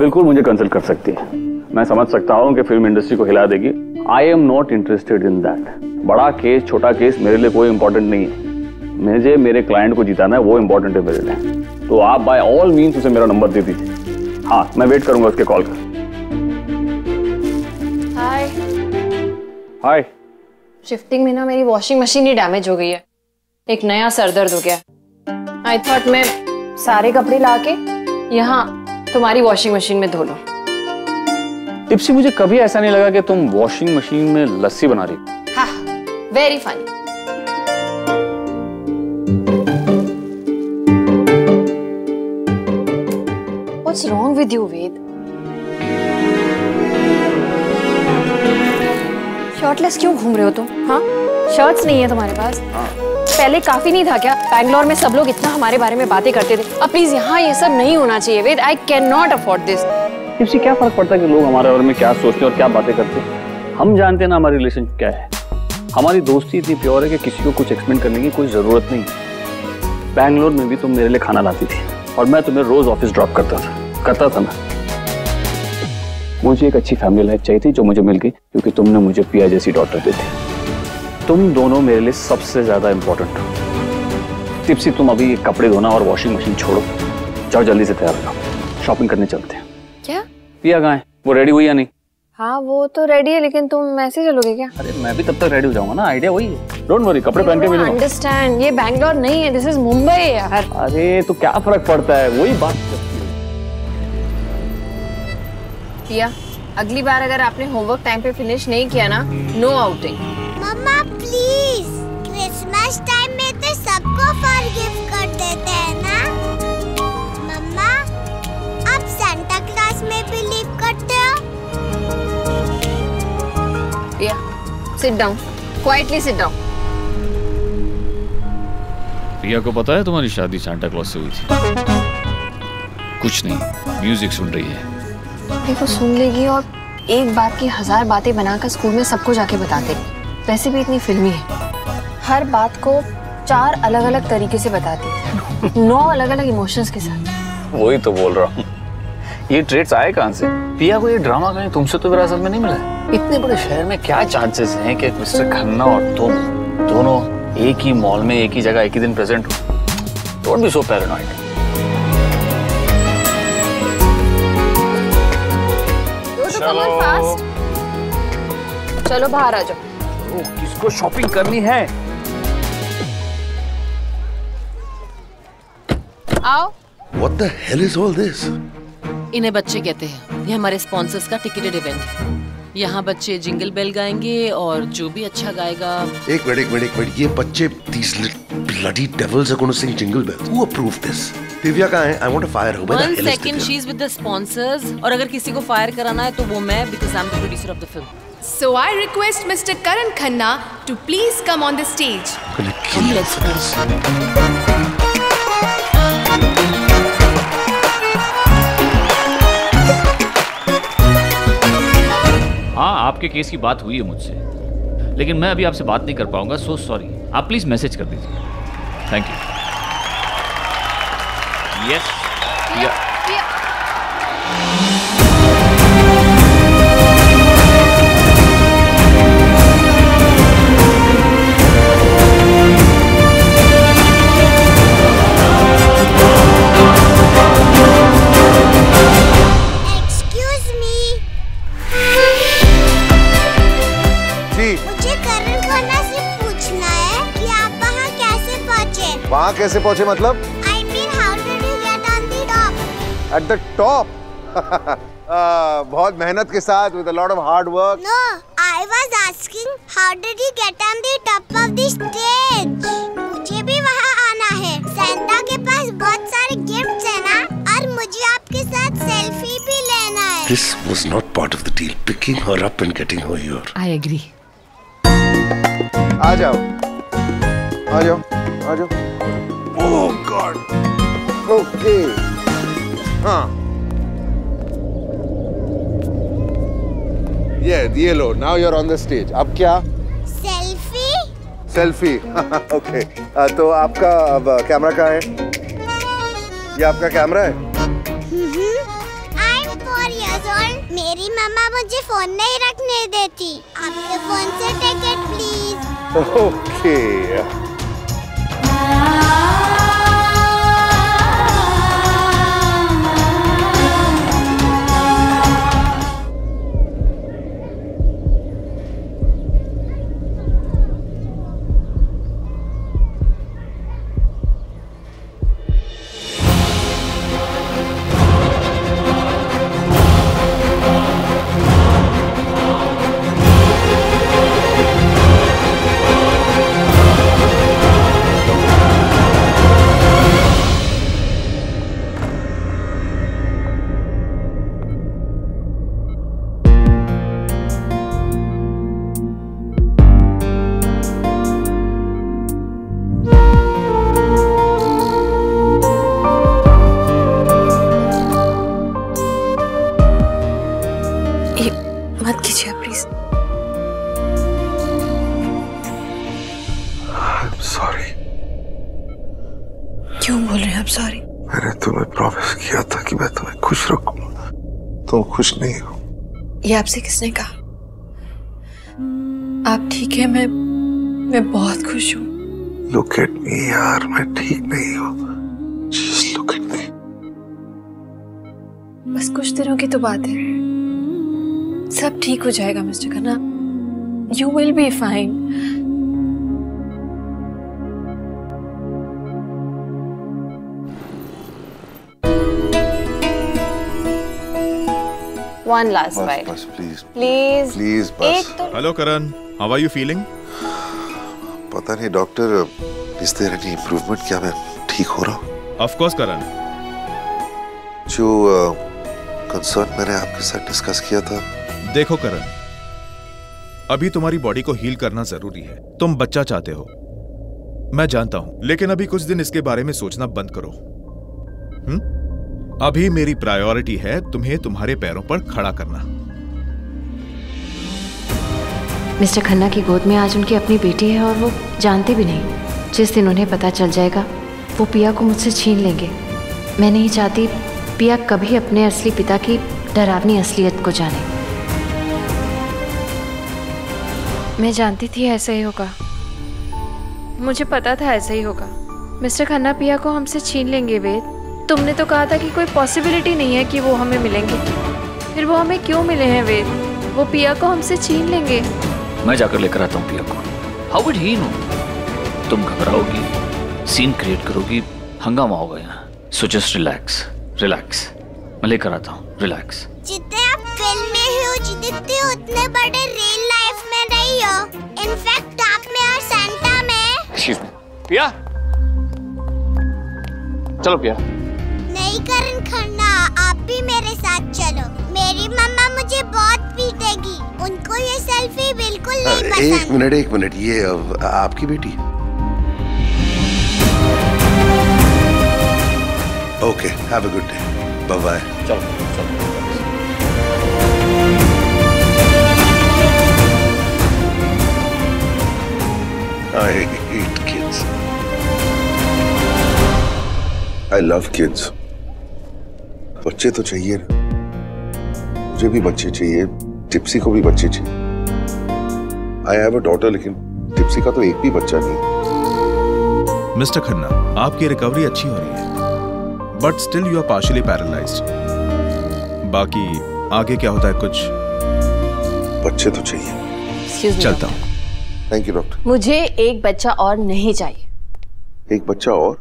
बिल्कुल मुझे कंसल्ट कर सकती हैं मैं समझ सकता हूँ कि फिल्म इंडस्ट्री को हिला देगी I am not interested in that बड़ा केस छोटा केस मेरे लिए कोई इंपॉर्टेंट नहीं है मुझे मेरे क्लाइंट को जिताना है वो इंपॉर्टेंट है मेरे लिए तो आप बाय ऑल मीन्स उसे मेरा नंबर दे दीजिए हाँ मैं वेट करूंगा उसके कॉल का
हाय हाय शिफ्टिंग में ना मेरी वॉशिंग मशीन ही डैमेज हो गई है एक नया सर दर्द हो गया आई थॉट मैं सारे कपड़े ला के यहाँ तुम्हारी वॉशिंग मशीन में धो लो
इप्सी मुझे कभी ऐसा नहीं लगा कि तुम वॉशिंग मशीन में लस्सी बना रही हाँ
वेरी हाँ, funny What's wrong with you, Ved? Shirtless क्यों घूम रहे हो तुम हाँ शर्ट्स नहीं है तुम्हारे पास हाँ। पहले काफी नहीं था क्या बैंगलोर में सब लोग इतना हमारे बारे में बातें करते थे अब प्लीज यहाँ ये सब नहीं होना चाहिए Ved I can not afford this
इससे क्या फर्क पड़ता है कि
लोग हमारे बारे में क्या सोचते हैं और क्या बातें करते हैं हम जानते हैं ना हमारी रिलेशन क्या है हमारी दोस्ती इतनी प्योर है कि किसी को कुछ एक्सप्लेन करने की कोई ज़रूरत नहीं बैंगलोर में भी तुम मेरे लिए खाना लाती थी और मैं तुम्हें रोज़ ऑफिस ड्रॉप करता था करता था मैं मुझे एक अच्छी फैमिली लाइफ चाहिए थी जो मुझे मिल गई क्योंकि तुमने मुझे पिया जैसी डॉटर दी थी तुम दोनों मेरे लिए सबसे ज्यादा इंपॉर्टेंट हो टिप्सी तुम अभी कपड़े धोना और वॉशिंग मशीन छोड़ो जाओ जल्दी से तैयार हो शॉपिंग करने चलते हैं क्या पिया गाय वो रेडी हुई या नहीं
हाँ वो तो रेडी है लेकिन तुम ऐसे चलोगे क्या
अरे मैं भी तब तक रेडी हो जाऊंगा ना आइडिया वही है डोंट वरी कपड़े पहन के मिलो
अंडरस्टैंड ये बैंगलोर नहीं है दिस इज मुंबई यार अरे
तो क्या फर्क पड़ता है वही बात
पिया अगली बार अगर आपने होमवर्क टाइम पे फिनिश नहीं किया ना नो आउटिंग
मम्मा प्लीज क्रिसमस टाइम में तो सबको फल गिफ्ट कर देते हैं ना मम्मा आप सेंटा क्लास में बिलीव करते हो या sit down quietly sit
down
Riya को पता है तुम्हारी शादी सांता क्लॉज से हुई थी कुछ नहीं म्यूजिक सुन रही
है देखो सुन लेगी और एक बात की हजार बातें बनाकर स्कूल में सबको जाके बता देगी वैसे भी इतनी फिल्मी है हर बात को चार अलग अलग तरीके से बताती है नौ अलग अलग इमोशंस के साथ
वही तो बोल रहा हूँ ये ट्रेड्स आए कहाँ से पिया को ये ड्रामा कहीं तुमसे तो विरासत में नहीं मिला इतने बड़े शहर में क्या चांसेस हैं कि मिस्टर खन्ना और तुम दोनों एक ही मॉल में एक ही जगह एक ही दिन प्रेजेंट हो डोंट बी सो पैरानॉइड
चलो बाहर आ जाओ ओ, किसको शॉपिंग
करनी है
आओ
What the hell is all this?
इन्हें बच्चे कहते हैं ये हमारे स्पॉन्सर्स का टिकटेड इवेंट है यहाँ बच्चे जिंगल बेल गाएंगे और जो भी अच्छा गाएगा
एक मिनट एक मिनट एक मिनट ये बच्चे these bloody devils are going to sing jingle bells. Who approved this? Divya कहाँ है? I want to fire her. One second,
she's with the sponsors. और अगर किसी को फायर कराना है तो
वो मैं because I'm the producer of the film. So I request Mr. Karan Khanna to please come on the stage.
Gonna kill you for this.
हाँ आपके केस की बात हुई है मुझसे लेकिन मैं अभी आपसे बात नहीं कर पाऊंगा सो सॉरी आप प्लीज मैसेज कर दीजिए थैंक
यू यस या
वहाँ कैसे पहुँचे मतलब
I mean, how did you get on the top?
At the top? uh, बहुत मेहनत के साथ with a lot of hard work.
No, I was asking how did you get on the top of the stage? मुझे भी वहाँ आना है Santa के पास बहुत
सारे गिफ्ट
है ना और मुझे आपके साथ सेल्फी भी लेना
है This was not part of the deal. Picking her up and getting her here. I agree. आ जाओ आ जाओ आ जाओ Oh God. Okay. हाँ ये ये लो now you are on the stage अब क्या सेल्फी सेल्फी ओके तो आपका अब कैमरा uh, कहाँ है ये आपका कैमरा है mm-hmm.
मेरी मामा मुझे फोन नहीं रखने देती आपके फोन से टिकट प्लीज
ओके okay. खुश नहीं हूं
ये आपसे किसने कहा आप ठीक है मैं मैं
बहुत खुश हूं
लुक एट मी यार मैं ठीक नहीं हूँ जस्ट लुक एट मी
बस कुछ दिनों की तो बात है
सब ठीक हो जाएगा mister Khanna you will be fine one last bite
please please please बस hello Karan how are you feeling पता नहीं doctor is there any improvement क्या मैं ठीक हो रहा
हूँ ऑफ कोर्स
करण जो कंसर्न uh, मैंने आपके साथ डिस्कस किया था
देखो करण अभी तुम्हारी बॉडी को हील करना जरूरी है तुम बच्चा चाहते हो मैं जानता हूं लेकिन अभी कुछ दिन इसके बारे में सोचना बंद करो हम्म अभी मेरी प्रायोरिटी है तुम्हें तुम्हारे पैरों पर खड़ा करना
मिस्टर खन्ना की गोद में आज उनकी अपनी बेटी है और वो जानते भी नहीं जिस दिन उन्हें पता चल जाएगा वो पिया को मुझसे छीन लेंगे मैं नहीं चाहती पिया कभी अपने असली पिता की डरावनी असलियत को जाने मैं जानती थी ऐसा ही होगा मुझे पता था ऐसा ही होगा मिस्टर खन्ना पिया को हमसे छीन लेंगे वेद तुमने तो कहा था कि कोई पॉसिबिलिटी नहीं है कि वो हमें मिलेंगे फिर वो हमें क्यों मिले हैं वेद वो पिया को हमसे छीन लेंगे
मैं जाकर लेकर आता हूँ पिया को हाउ वुड ही नो तुम घबराओगी सीन क्रिएट करोगी हंगामा होगा यहाँ सो जस्ट रिलैक्स रिलैक्स मैं लेकर आता हूँ रिलैक्स
जितने आप फिल्म में हो जितने उतने बड़े रियल लाइफ में नहीं हो इनफैक्ट आप में और सैंटा में पिया चलो पिया नहीं करण खन्ना आप भी मेरे साथ चलो मेरी मम्मा मुझे बहुत पीटेगी उनको ये सेल्फी बिल्कुल नहीं पसंद एक
मिनट एक मिनट ये अब आपकी बेटी okay have a good day bye bye चलो I hate kids. I love kids. बच्चे तो चाहिए ना मुझे भी बच्चे चाहिए टिप्सी को भी बच्चे चाहिए आई हैव अ डॉटर लेकिन टिप्सी का तो एक भी बच्चा नहीं मिस्टर खन्ना
आपकी रिकवरी अच्छी हो रही है but still you are partially paralyse बाकी आगे क्या होता है कुछ
बच्चे तो चाहिए चलता हूँ थैंक यू डॉक्टर
मुझे एक बच्चा और नहीं चाहिए
एक बच्चा और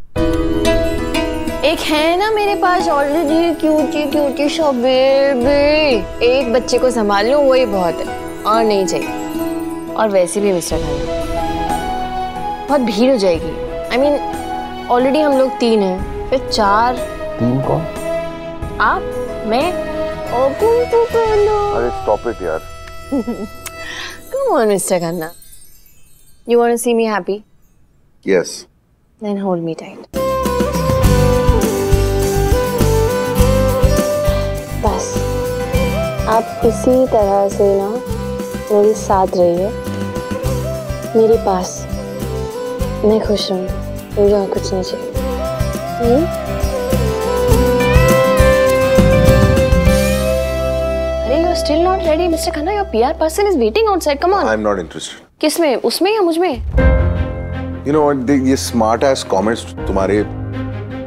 एक है ना मेरे पास already cutie cutie show baby एक बच्चे को संभाल लूँ वही बहुत है और नहीं चाहिए और वैसे भी मिस्टर खान बहुत भीड़ हो जाएगी आई मीन ऑलरेडी हम लोग तीन हैं फिर चार तीन कौन आप मैं
और तो
अरे स्टॉप इट यार
come on mister Khanna you want to see me happy yes then hold me tight बस आप इसी तरह से ना मेरे साथ रहिए मेरे पास मैं खुश हूँ मुझे और कुछ नहीं चाहिए हम्म? still not ready mr khanna your pr person is waiting outside come on
i'm not interested
am not interested किस में उसमें या मुझ में
यू नो व्हाट ये स्मार्ट एस कमेंट्स तुम्हारे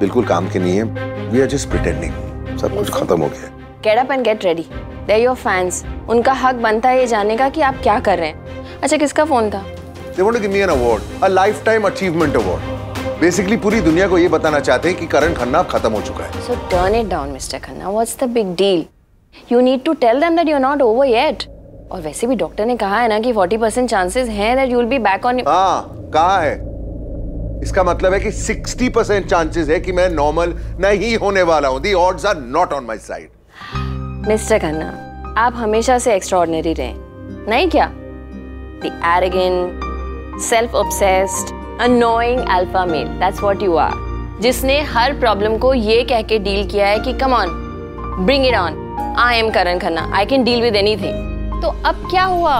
बिल्कुल काम के नहीं है we are just pretending
get up and get ready they your fans उनका हक बनता है ये जानने का कि आप क्या कर रहे हैं अच्छा किसका फोन था
they want to give me an award a lifetime achievement award basically पूरी दुनिया को ये बताना चाहते हैं कि करण खन्ना खत्म हो चुका है
so turn it down mister Khanna what's the big deal you need to tell them that you are not over yet और वैसे भी डॉक्टर ने कहा है ना कि 40 परसेंट चांसेस हैं that you will be back on हाँ
कहा है इसका मतलब है कि 60 परसेंट चांसेस है कि मैं नॉर्मल नहीं होने वाला हूँ the odds are not on my side
mister Khanna आप हमेशा से एक्स्ट्रॉर्डनरी रहे नहीं क्या the arrogant self obsessed annoying alpha male that's what you are जिसने हर प्रॉब्लम को ये कह के डील किया है कि come on bring it on I am Karan Khanna I can deal with anything तो अब क्या हुआ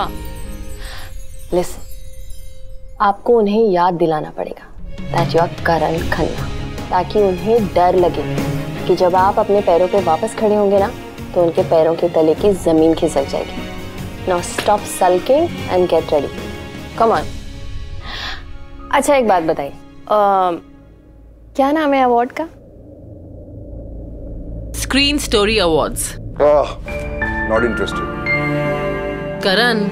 लिसन आपको उन्हें याद दिलाना पड़ेगा that you are Karan Khanna ताकि उन्हें डर लगे कि जब आप अपने पैरों पे वापस खड़े होंगे ना तो उनके पैरों के तले की जमीन खिसक जाएगी now stop sulking and get ready come on अच्छा एक बात बताइए क्या नाम है अवार्ड का
screen story awards
not interested
Karan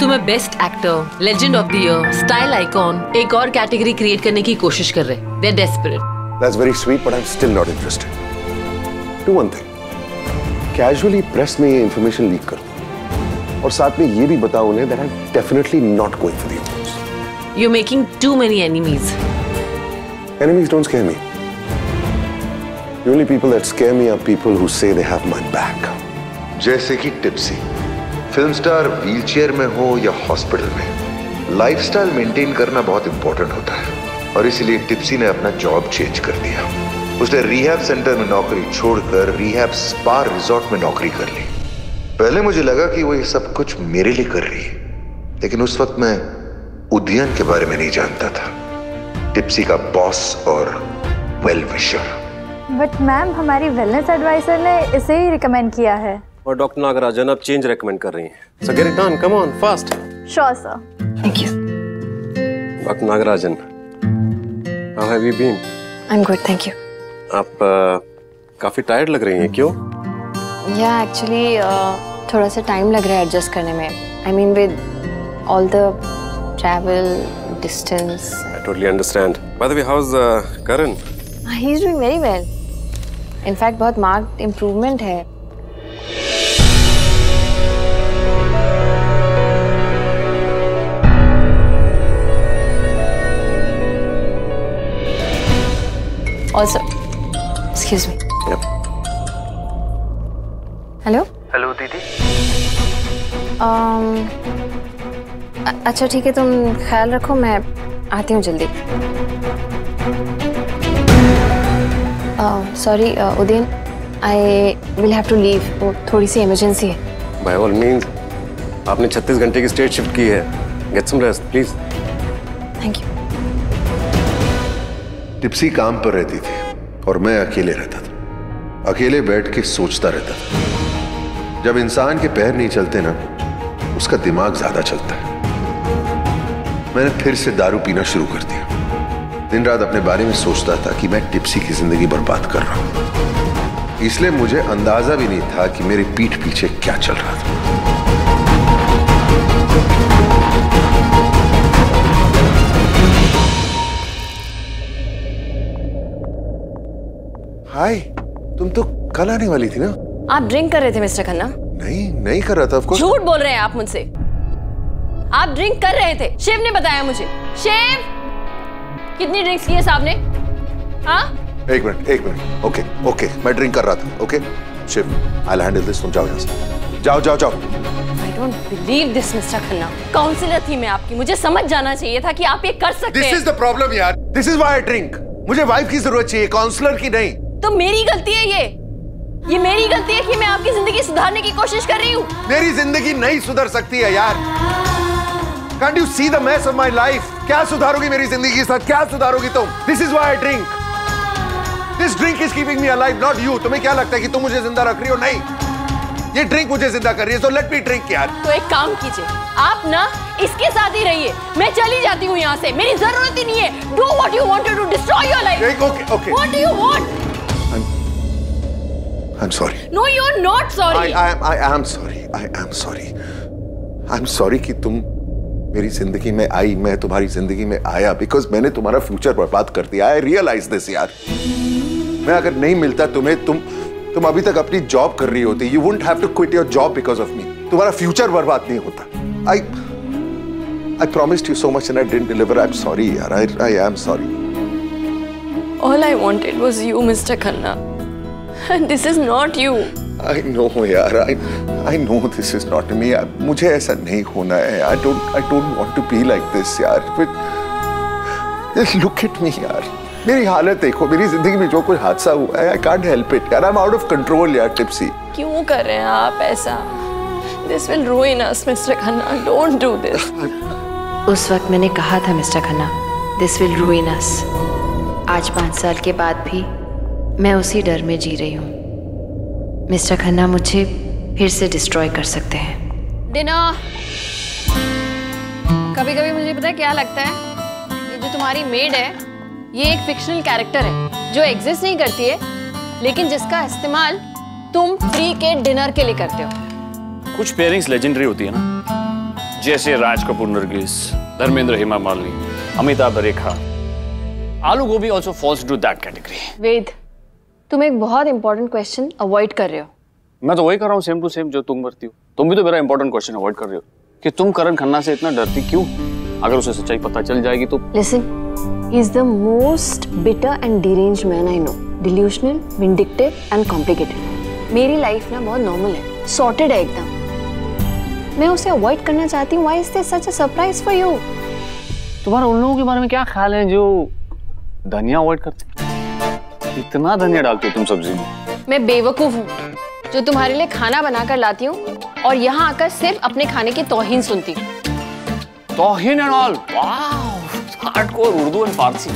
तुम्हें best actor legend of the year style icon एक और कैटेगरी क्रिएट करने की कोशिश कर रहे they are desperate
that's very sweet but I am still not interested do one thing casually press में ये इंफॉर्मेशन लीक करो और साथ में ये भी बताओ उन्हें that I definitely not going for the
you are making too many enemies
enemies don't scare me the only people that scare me are people who say they have my back जैसे कि Tipsy film star wheelchair में हो या hospital में lifestyle maintain करना बहुत important होता है और इसीलिए टिप्सी ने अपना जॉब चेंज कर दिया उसने रिहैब सेंटर में नौकरी छोड़कर रिहैब स्पा रिजॉर्ट में नौकरी कर ली पहले मुझे लगा कि वो ये सब कुछ मेरे लिए कर रही है लेकिन उस वक्त मैं उद्यन के
बारे में नहीं जानता था टिप्सी का बॉस और वेल विशर
बट मैम हमारी वेलनेस एडवाइजर ने इसे ही रिकमेंड किया है
और डॉक्टर नागराजन अब चेंज रेकमेंड कर रही हैं so get it done come on fast sure sir thank you doctor Nagarajan how have you been
I am good thank you
आप आ, काफी टायर्ड लग रही हैं क्यों
या yeah, एक्चुअली uh, थोड़ा सा टाइम लग रहा है एडजस्ट करने में I mean with all the travel distance
I totally understand by the way how is Karan
he is doing very well in fact बहुत मार्क्ड इम्प्रूवमेंट है Also, excuse me hello hello दीदी अच्छा ठीक है तुम ख्याल रखो मैं आती हूँ जल्दी sorry uh, uh, Udayan I will have to leave वो थोड़ी सी इमरजेंसी है
बाय ऑल मींस आपने 36 घंटे की स्टेट शिफ्ट की है get some rest please thank you Tipsy काम पर रहती थी और मैं
अकेले रहता था अकेले बैठ के सोचता रहता था जब इंसान के पैर नहीं चलते ना उसका दिमाग ज्यादा चलता है मैंने फिर से दारू पीना शुरू कर दिया दिन रात अपने बारे में सोचता था कि मैं टिप्सी की जिंदगी बर्बाद कर रहा हूं इसलिए मुझे अंदाजा भी नहीं था कि मेरे पीठ पीछे क्या चल रहा था हाय तुम तो कल आने वाली थी ना
आप ड्रिंक कर रहे थे मिस्टर खन्ना नहीं
नहीं कर रहा था ऑफ झूठ
बोल रहे हैं आप मुझसे आप ड्रिंक कर रहे थे शिव ने बताया मुझे शिव कितनी ड्रिंक्स की है साहब ने हाँ
एक मिनट एक मिनट ओके ओके मैं ड्रिंक कर रहा था okay Shiv I handle this तुम जाओ यहाँ से जाओ जाओ जाओ I
don't believe this mister Khanna counsellor थी मैं आपकी मुझे समझ जाना चाहिए था कि आप ये कर सकते हैं दिस इज
द प्रॉब्लम यार this is why I drink मुझे वाइफ की जरूरत चाहिए काउंसलर की नहीं
तो मेरी गलती है ये ये मेरी गलती है कि मैं आपकी जिंदगी सुधारने की कोशिश कर रही हूँ
मेरी जिंदगी नहीं सुधर सकती है यार Can't you see the mess of my life? क्या सुधारोगी मेरी जिंदगी के साथ क्या सुधारोगी तुम this is why drink this drink is keeping me alive not you तुम्हें क्या लगता है कि तुम मुझे जिंदा रख रही हो नहीं ये ड्रिंक मुझे जिंदा कर रही है सो लेट मी ड्रिंक यार
तो एक काम कीजिए आप ना इसके साथ ही रहिए मैं चली जाती हूँ यहाँ से मेरी जरूरत ही नहीं है do what you want to destroy your life okay okay what do you want I'm sorry. No, you're not sorry. I,
I, I am sorry. I am sorry. I am sorry कि तुम मेरी जिंदगी में आई मैं तुम्हारी जिंदगी में आया बिकॉज मैंने तुम्हारा फ्यूचर बर्बाद कर दिया आई रियलाइज दिस यार मैं अगर नहीं मिलता तुम्हें तुम तुम अभी तक अपनी जॉब कर रही होती you won't have to quit your job because of me तुम्हारा फ्यूचर बर्बाद नहीं होता I I promised you so much and I didn't deliver I am sorry यार I I am sorry
all I wanted was you mister Khanna this is not you
I know यार I I know this is not me मुझे ऐसा नहीं होना है I don't I don't want to be like this यार but look at me यार मेरी हालत देखो मेरी जिंदगी में जो कोई हादसा हुआ है आई कांट हेल्प इट यार I am out of control यार टिप्सी
क्यों कर रहे हैं आप ऐसा this will ruin us mister Khanna don't do this उस वक्त मैंने कहा था mister Khanna this will ruin us आज पाँच साल के बाद भी मैं उसी डर में जी रही हूँ मिस्टर खन्ना मुझे फिर से डिस्ट्रॉय कर सकते हैं डिना कभी कभी मुझे पता है क्या लगता है ये जो तुम्हारी मेड है ये एक फिक्शनल कैरेक्टर है जो एग्जिस्ट नहीं करती है लेकिन जिसका इस्तेमाल तुम फ्री के डिनर के लिए करते हो
कुछ पेयरिंग्स लेजेंडरी होती है ना जैसे Raj Kapoor Nargis Dharmendra Hema Malini Amitabh Rekha aloo gobi also falls to that category
Ved तुम एक बहुत इंपॉर्टेंट क्वेश्चन अवॉइड कर रहे हो
मैं तो वही कर रहा हूँ सेम टू सेम जो तुम करती हो तुम भी तो मेरा इंपॉर्टेंट क्वेश्चन अवॉइड कर रहे हो कि तुम करण खन्ना से इतना डरती क्यों अगर उसे सच्चाई पता चल
जाएगी तो listen
is the most bitter and deranged man I know delusional vindictive and complicated मेरी लाइफ ना बहुत नॉर्मल है सॉर्टेड है एकदम मैं उसे अवॉइड करना चाहती हूँ why is this such a surprise for you तुम्हारा उन लोगों के बारे में क्या ख्याल है जो धनिया अवॉइड करते हैं
इतना धनिया डालती हो तुम सब्जी में
मैं बेवकूफ हूँ जो तुम्हारे लिए खाना बनाकर लाती हूँ और यहाँ आकर सिर्फ अपने खाने की तोहिन सुनती
तोहिन and all hardcore Urdu and Farsi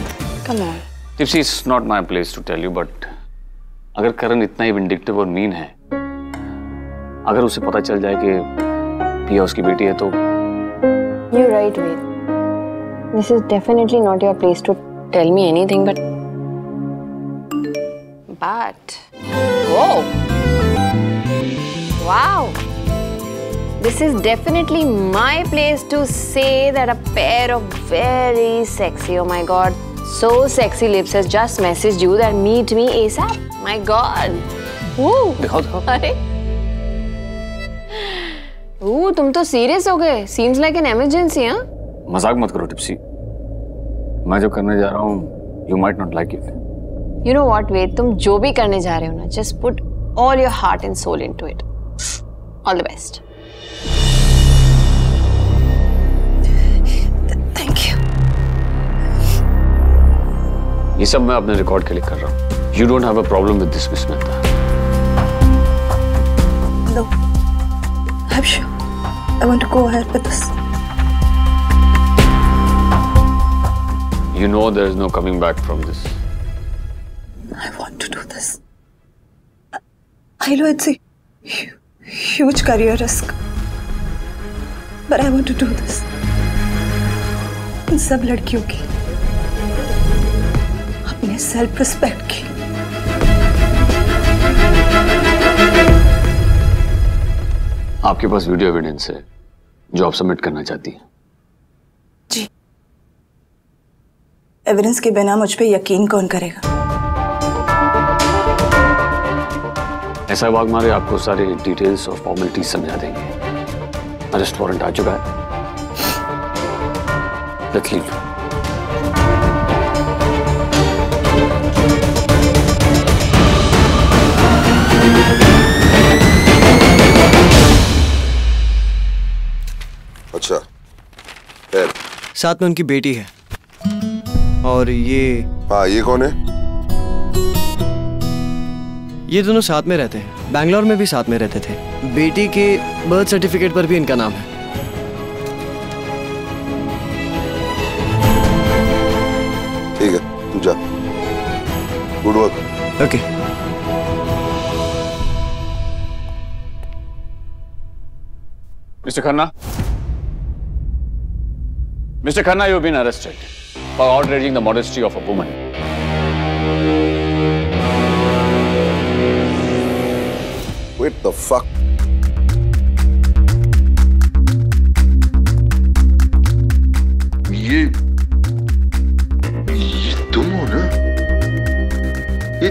come on this is not my place to tell you but अगर करण इतना ही विंडिक्टिव और मीन है अगर उसे पता चल जाए कि पिया उसकी बेटी है तो
you right Ved this is definitely not your place to tell me anything but but whoa wow this is definitely my place to say that a pair of very sexy oh my god so sexy lips has just messaged you that meet me asap my god ooh दिखाओ दिखाओ are ओ तुम तो serious हो गए seems like an emergency हां
मजाक मत करो टिप्सी मैं जो करने जा रहा हूँ you might not like it
you know what वे तुम जो भी करने जा रहे हो ना just put all your heart and soul into it all the best
thank you
ये सब मैं अपने रिकॉर्ड के लिए कर रहा हूँ you don't have a problem with this miss Mehta
No, I'm sure. I want to go ahead with
You know there is no coming back from this.
to do this. I know it's a huge career risk, but I want to do this. इन सब लड़कियों की अपने self respect की
आपके पास video evidence है जो आप सबमिट करना चाहती हैं
जी एविडेंस के बिना मुझ पे यकीन कौन करेगा
ऐसा वाग मारे आपको सारे डिटेल्स और फॉर्मेलिटीज समझा देंगे अरेस्ट वारंट आ चुका है लेट्स लीव
अच्छा
साथ में उनकी बेटी है और ये हाँ ये कौन है ये दोनों साथ में रहते हैं बैंगलोर में भी साथ में रहते थे बेटी के बर्थ सर्टिफिकेट पर भी इनका नाम है
ठीक है तू जा good work okay
mister Khanna mister Khanna you been arrested for outraging the modesty of a woman
Wait the fuck.
ये ये तुम हो
ना ये ये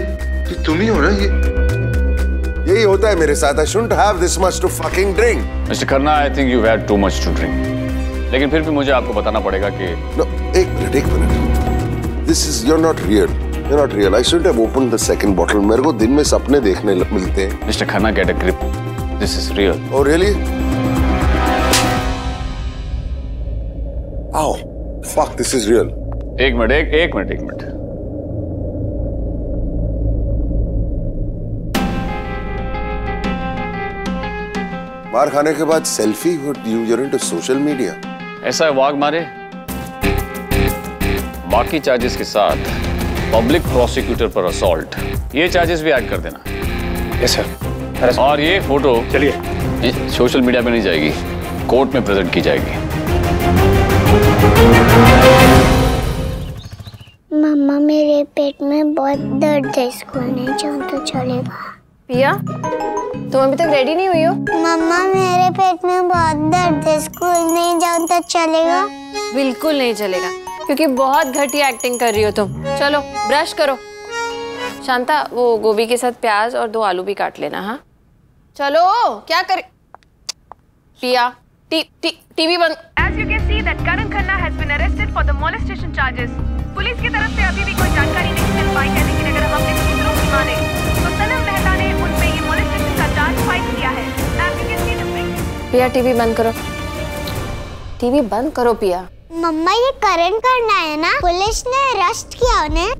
तुम ही हो ना ये यही होता है मेरे साथ I should have this much to fucking drink
mister Khanna I think you had too much to drink लेकिन फिर भी मुझे आपको बताना पड़ेगा कि नो
एक मिनट एक minute this is your not real You're not real. I shouldn't have opened the second bottle. मेरे को दिन में सपने देखने मिलते हैं. Mr. Khanna, get a grip. This is real. Oh really? Ow! Fuck, this
is real. एक minute एक एक मिनट एक मिनट
मार खाने के बाद selfie you your into social media
ऐसा वाग मारे बाकी चार्जेस के साथ पब्लिक प्रोसिक्यूटर पर असोल्ट ये चार्जेस भी ऐड कर देना यस सर और ये फोटो चलिए सोशल मीडिया पे नहीं जाएगी कोर्ट में प्रेजेंट की जाएगी
मामा मेरे पेट में बहुत दर्द है स्कूल नहीं जाऊं तो चलेगा पिया तुम अभी तक रेडी नहीं हुई हो मामा मेरे पेट में बहुत दर्द है स्कूल नहीं जाऊं तो चलेगा बिल्कुल नहीं चलेगा
क्योंकि बहुत घटिया एक्टिंग कर रही हो तुम चलो ब्रश करो शांता वो गोभी के साथ प्याज और दो आलू भी काट लेना हाँ चलो क्या कर पिया टी, टी, टीवी बंद As you can see that Karan Khanna has been arrested for the molestation charges. Police की तरफ से अभी भी कोई जानकारी नहीं मिल पाई है लेकिन अगर हम अपने सूत्रों
की माने तो सनम मेहता ने उन पे ये मोलेस्टेशन का चार्ज फाइल किया है As you can see the
Piya TV बंद करो टीवी बंद करो पिया
मम्मा ये करंट करना है ना पुलिस ने अरेस्ट किया उन्हें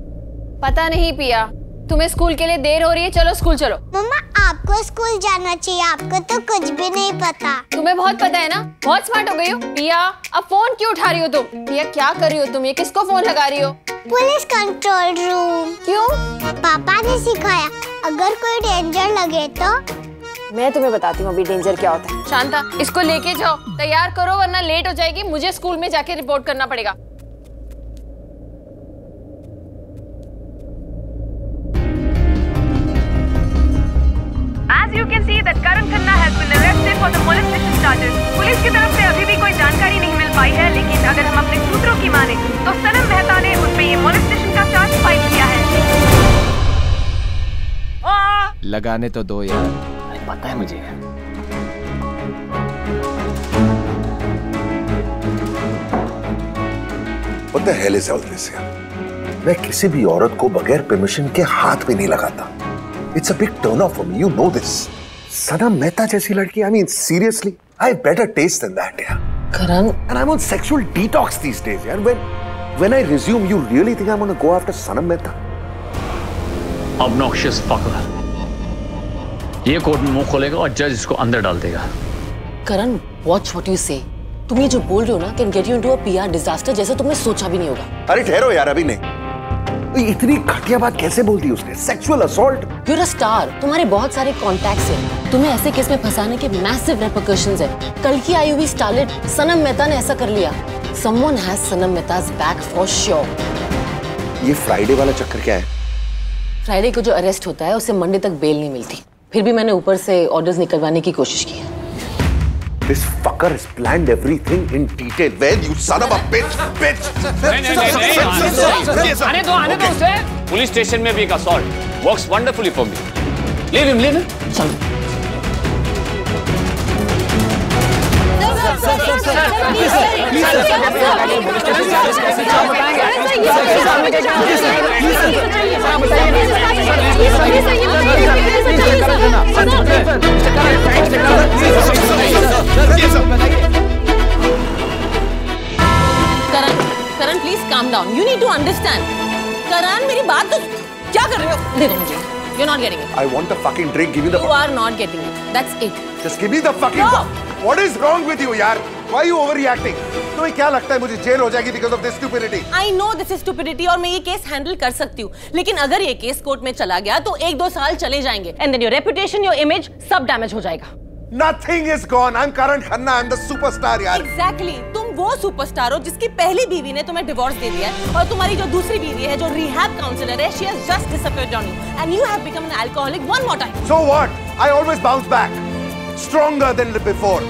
पता नहीं पिया तुम्हें स्कूल के लिए देर हो रही है चलो स्कूल चलो मम्मा आपको स्कूल जाना चाहिए आपको तो कुछ भी नहीं पता तुम्हें बहुत पता है ना बहुत स्मार्ट हो गई हो पिया अब फोन क्यों उठा रही हो तुम पिया क्या कर रही हो तुम ये किसको फोन लगा रही हो पुलिस कंट्रोल रूम क्यों पापा ने सिखाया अगर कोई डेंजर लगे तो मैं तुम्हें बताती हूँ अभी डेंजर क्या होता है शांता इसको लेके जाओ
तैयार करो वरना लेट हो जाएगी मुझे स्कूल में जाके रिपोर्ट करना पड़ेगा you can see that Karan Khanna has been arrested for the molestation
charges. Police की तरफ से अभी भी कोई जानकारी नहीं मिल पाई है लेकिन अगर हम अपने सूत्रों की माने तो सनम मेहता ने उन ये का चार्ज फाइल किया है
लगाने तो दो यार पता है मुझे
What the hell is all this मैं किसी भी औरत को बगैर परमिशन के हाथ भी नहीं लगाता it's a big turn off for me you know this Sana Mehta जैसी लड़की I mean seriously I better taste then that यार Karan and I am on sexual detox this days यार when when I resume you really think I am gonna go after Sanam Mehta
obnoxious fucker ये court में मुंह खोलेगा और जज इसको अंदर डाल देगा
Karan watch what you say तुम ये जो बोल रहे हो ना can get you into a PR disaster जैसे तुमने सोचा भी
नहीं होगा अरे ठहरो यार अभी नहीं इतनी घटिया बात कैसे बोलती उसने sexual assault
you're a star तुम्हारे बहुत सारे कॉन्टेक्ट हैं तुम्हें ऐसे केस में फंसाने के मैसिव रेपरकशंस हैं कल की आई हुई स्टारलेट सनम मेहता ने ऐसा कर लिया someone has Sanam Mehta's back
for sure ये फ्राइडे वाला चक्कर क्या है
फ्राइडे को जो अरेस्ट होता है उसे मंडे तक बेल नहीं मिलती फिर भी मैंने ऊपर से ऑर्डर्स निकलवाने की कोशिश की
This fucker has planned everything in detail. Well, you son of a bitch,
bitch. नहीं
नहीं नहीं आने दो आने दो उसे। पुलिस स्टेशन में भी एक assault works wonderfully for me. Leave him, leave him. चलो।
Karan Karan please
calm down you need to understand Karan मेरी बात तो क्या कर रहे हो दे दो मुझे
You're not getting it. I want the fucking drink. Give me the. You are not getting it. That's it. Just give me the fucking. No. What is wrong with you, yar? Why are you overreacting? तो ये क्या लगता है मुझे jail हो जाएगी because of this stupidity?
I know this is stupidity और मैं ये केस हैंडल कर सकती हूँ लेकिन अगर ये केस कोर्ट में चला गया तो एक दो साल चले जाएंगे and then your reputation, your image सब डैमेज हो जाएगा Nothing is gone. I'm Karan Khanna. I'm the superstar, यार. Exactly. तुम वो सुपरस्टार हो जिसकी पहली बीवी ने तुम्हें डिवोर्स दे दिया है और तुम्हारी जो दूसरी बीवी है जो रिहैब काउंसलर है, she has just disappeared on you, and you have become an alcoholic one more time. So
what? I always bounce back, stronger than before.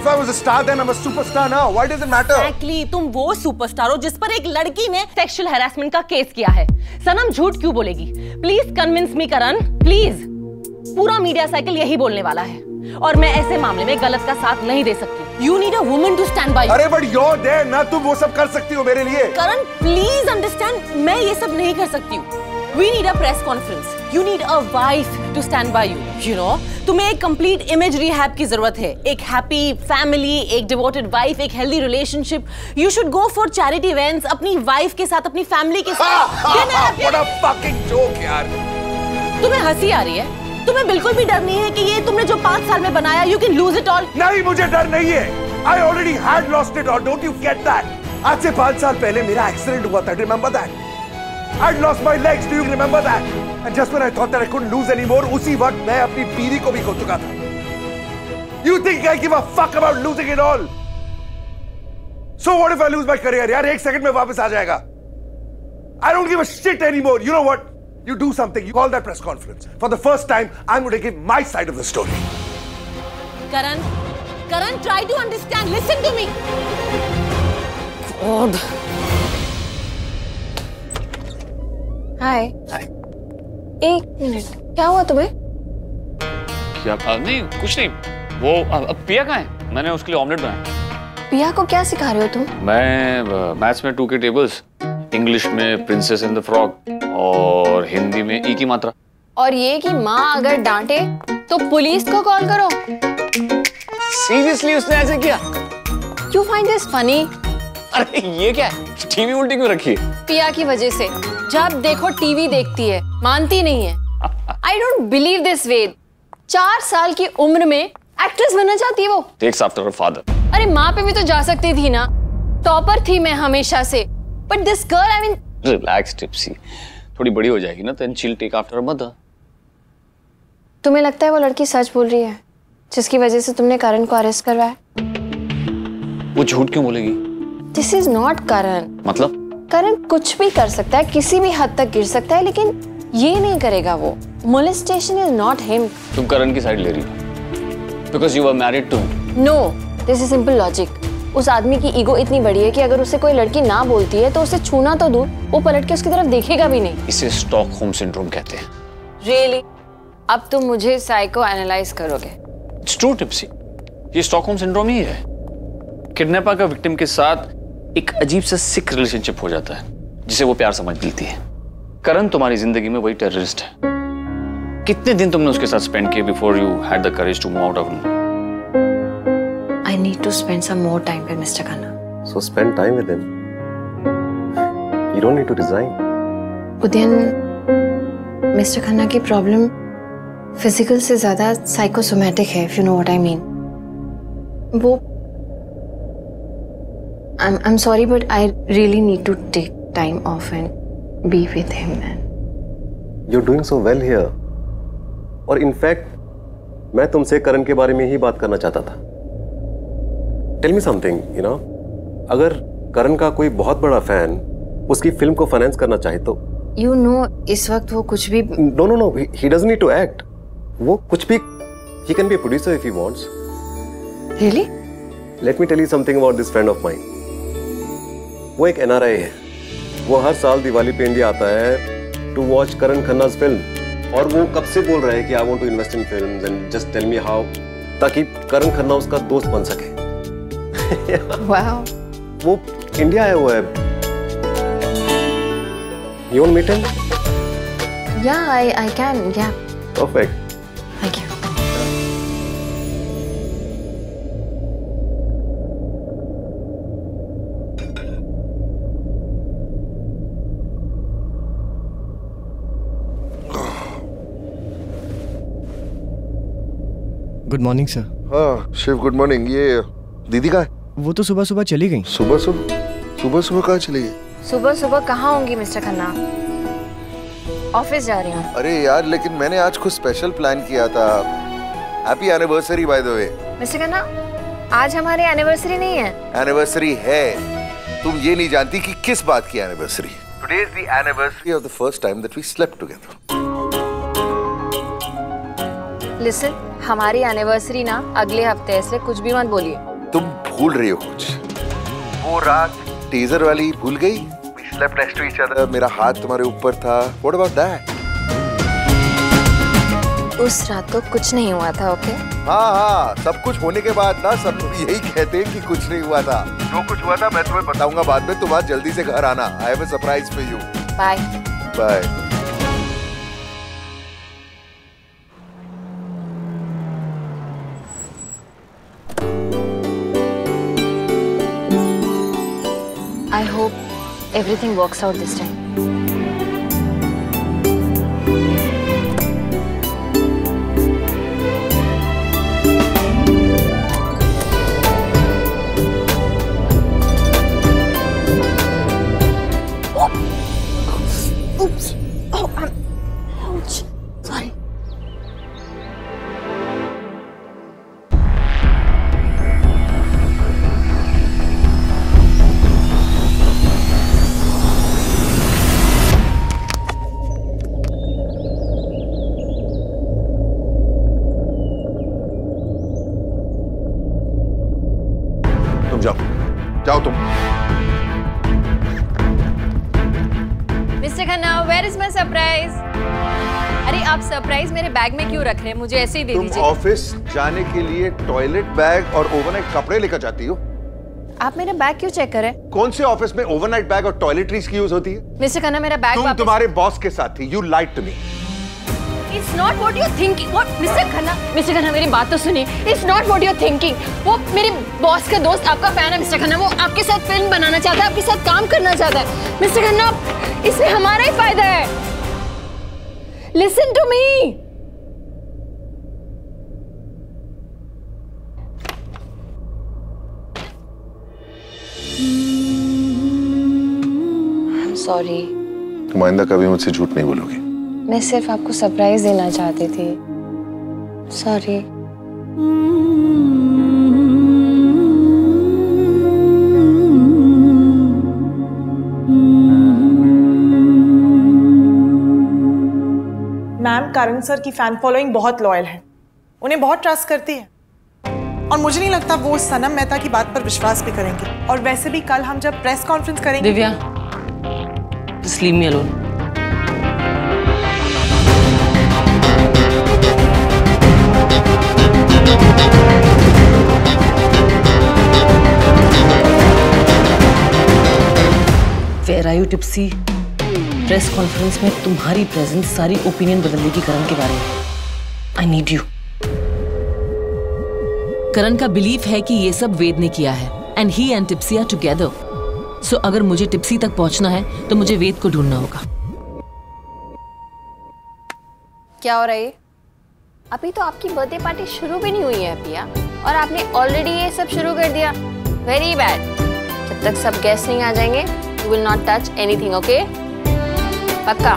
If I was a star then I'm a superstar now. Why does it matter?
Exactly. तुम वो superstar हो जिस पर एक लड़की ने sexual harassment का case किया है सनम झूठ क्यों बोलेगी please convince me Karan please पूरा मीडिया साइकिल यही बोलने वाला है और मैं ऐसे मामले में गलत का साथ नहीं दे सकती you need Aman to stand by अरे बट
योर देयर ना तुम वो सब कर सकती हो मेरे लिए
करण प्लीज अंडरस्टैंड मैं ये सब नहीं कर सकती हूँ we need a press conference you need a wife to stand by you you know तुम्हें एक कंप्लीट इमेज रिहैब की जरूरत है एक हैप्पी फैमिली एक डिवोटेड वाइफ एक healthy relationship you should go for charity events अपनी वाइफ के साथ अपनी फैमिली के साथ हाँ, हाँ,
हाँ,
तुम्हें हंसी आ रही है तुम्हें बिल्कुल भी डर नहीं है कि ये तुमने जो पांच साल में बनाया you can lose it all
नहीं मुझे डर नहीं है I already had lost it all don't you get that आज से पांच साल पहले मेरा एक्सीडेंट हुआ था remember that I lost my legs do you remember that and just when I thought that I couldn't lose anymore उसी वक्त मैं अपनी पीरी को भी खो चुका था you think I give a fuck about losing it all so what if I lose my career यार एक सेकंड में वापस आ जाएगा I don't give a shit anymore you know what You do something, you call that press conference. For the first time, I'm going to give my side of the story.
Karan, Karan, try to understand. Listen to me.
God.
Hi. एक minute क्या हुआ तुम्हें
क्या आ, नहीं कुछ नहीं वो आ, अब पिया कहाँ है मैंने उसके लिए ऑमलेट बनाया
पिया को क्या सिखा रहे हो तुम
मैं मैथ्स में टू के टेबल्स इंग्लिश में प्रिंसेस इन द फ्रॉग और हिंदी में ई की मात्रा
और ये कि माँ अगर डांटे तो पुलिस को कॉल करो सीरियसली उसने ऐसे किया यू फाइंड दिस फनी अरे ये क्या है
टीवी उल्टी क्यों रखी है
पिया की वजह से जब देखो टीवी देखती है मानती नहीं है I don't believe this Ved चार साल की उम्र में एक्ट्रेस बनना चाहती है वो
टेक्स आफ्टर फादर
अरे माँ पे भी तो जा सकती थी ना टॉपर थी मैं हमेशा से but this girl I mean
relax Tipsy थोड़ी बड़ी हो जाएगी ना then she will take after mother
तुम्हें लगता है वो लड़की सच बोल रही है जिसकी वजह से तुमने करण को अरेस्ट करवाया
वो झूठ क्यों बोलेगी
दिस इज नॉट करण
मतलब
करण कुछ भी कर सकता है किसी भी हद तक गिर सकता है लेकिन ये नहीं करेगा वो मोलिस इज नॉट हिम
तुम करण की साइड ले रही हो because you are married to
no this is simple logic उस आदमी की ईगो इतनी बड़ी है कि अगर उसे कोई लड़की ना बोलती है तो उसे छूना तो दूर वो पलट के उसकी तरफ देखेगा भी नहीं
इसे स्टॉक होम सिंड्रोम कहते हैं
रियली अब तुम मुझे साइको एनालाइज करोगे
इट्स ट्रू टिप्सी ये स्टॉक होम सिंड्रोम ही है किडनैपर का विक्टिम के साथ एक अजीब सा सिक रिलेशनशिप हो जाता है जिसे वो प्यार समझ लेती है करण तुम्हारी जिंदगी में वही टेररिस्ट है कितने दिन तुमने उसके साथ स्पेंड किए before you had the courage to move out of
I need to spend some more time with Mr. Khanna.
So spend time with him. You don't need to resign.
Udyan, Mr. Khanna's problem is more physical than psychosomatic, है if you know what I mean वो I'm I'm sorry but I really need to take time off and be with him man.
You're doing so well here. और in fact मैं तुमसे करण के बारे में ही बात करना चाहता था tell me something you know अगर करण का कोई बहुत बड़ा फैन उसकी फिल्म को फाइनेंस करना चाहे तो
यू you नो know, इस वक्त वो कुछ भी
no no no he doesn't need to act वो कुछ भी he can be a producer if he wants really let me tell you something about this friend of mine वो एक एनआरआई है वो हर साल दिवाली पे इंडिया आता है to watch Karan Khanna's film और वो कब से बोल रहे हैं कि I want to invest in films and just tell me how ताकि करण खन्ना उसका दोस्त बन सके wow. वो इंडिया आया हुआ है you meet him
Yeah, I I can. Yeah.
Perfect. Thank you.
Good morning sir
हाँ शिव गुड मॉर्निंग ये दीदी का है वो तो सुबह सुबह चली गई सुबह सुबह सुबह सुबह कहाँ चली गई
सुबह सुबह कहाँ होंगी मिस्टर खन्ना ऑफिस जा रही हूँ
अरे यार लेकिन मैंने आज कुछ स्पेशल प्लान किया था happy anniversary by the way
mister Khanna आज हमारी एनिवर्सरी नहीं है
एनिवर्सरी है तुम ये नहीं जानती कि किस बात की anniversary today is the anniversary of the first time that we slept together
listen हमारी एनिवर्सरी ना अगले हफ्ते ऐसे कुछ भी मत बोलिए
तुम भूल रही हो कुछ वो रात टीजर वाली भूल गई slept next to each other मेरा हाथ तुम्हारे ऊपर था व्हाट अबाउट दैट
उस रात तो कुछ नहीं हुआ था ओके
हाँ हाँ सब कुछ होने के बाद ना सब लोग यही कहते हैं कि कुछ नहीं हुआ था जो कुछ हुआ था मैं तुम्हें बताऊंगा बाद में तुम आज जल्दी से घर आना I have a surprise for you bye bye
everything works out this time.
Oops. Oops.
रख रहे हैं मुझे ऐसे ही दे दीजिए
ऑफिस जाने के लिए टॉयलेट बैग और ओवरनाइट कपड़े लेकर जाती हो
आप मेरे बैग क्यों चेक करें
कौन से ऑफिस में ओवरनाइट बैग और टॉयलेटरीज की यूज होती है
मिस्टर खन्ना मेरा बैग तुम
तुम्हारे बॉस के साथ थी you like to me
it's not what you thinking what mister Khanna mister Khanna मेरी बात तो सुनिए it's not what you thinking वो मेरे बॉस का दोस्त आपका फैन है मिस्टर खन्ना वो आपके साथ फिल्म बनाना चाहता है आपके साथ काम करना चाहता है मिस्टर खन्ना इसमें हमारा ही फायदा है लिसन टू मी सॉरी
तुम आइंदा कभी मुझसे झूठ नहीं बोलोगी
मैं सिर्फ आपको सरप्राइज देना चाहती थी सॉरी
मैम करण सर की फैन फॉलोइंग बहुत लॉयल है उन्हें बहुत ट्रस्ट करती है और मुझे नहीं लगता वो सनम मेहता की बात पर विश्वास भी करेंगे और वैसे भी कल हम जब प्रेस कॉन्फ्रेंस करेंगे Divya
Just leave me alone. Where are you, tipsy? Press conference में तुम्हारी प्रेजेंस सारी ओपिनियन बदलने की करण के बारे में आई नीड यू करण का बिलीफ है कि ये सब वेद ने किया है and he and टिप्सिया together so अगर मुझे टिप्सी तक पहुंचना है तो मुझे वेद को ढूंढना होगा
क्या हो रहा है अभी तो आपकी बर्थडे पार्टी शुरू भी नहीं हुई है पिया और आपने ऑलरेडी ये सब शुरू कर दिया वेरी बैड जब तक सब गेस्ट नहीं आ जाएंगे you will not touch anything okay पक्का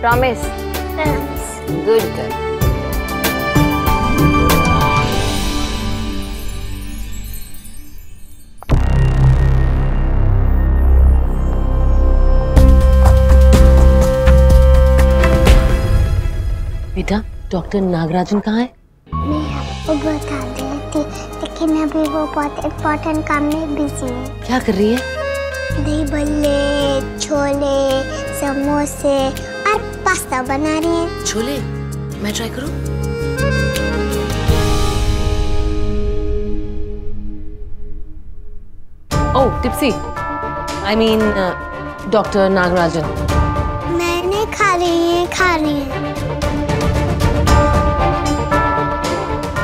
प्रॉमिस
गुड गुड
बेटा डॉक्टर नागराजन कहाँ है
मैं
आपको बता देती लेकिन अभी वो बहुत इम्पोर्टेंट काम में बिजी है क्या कर रही है दही बल्ले छोले समोसे और पास्ता बना रही है छोले मैं ट्राई करूँ
oh Tipsy I mean doctor Nagarajan
मैंने खा रही है खा रही
है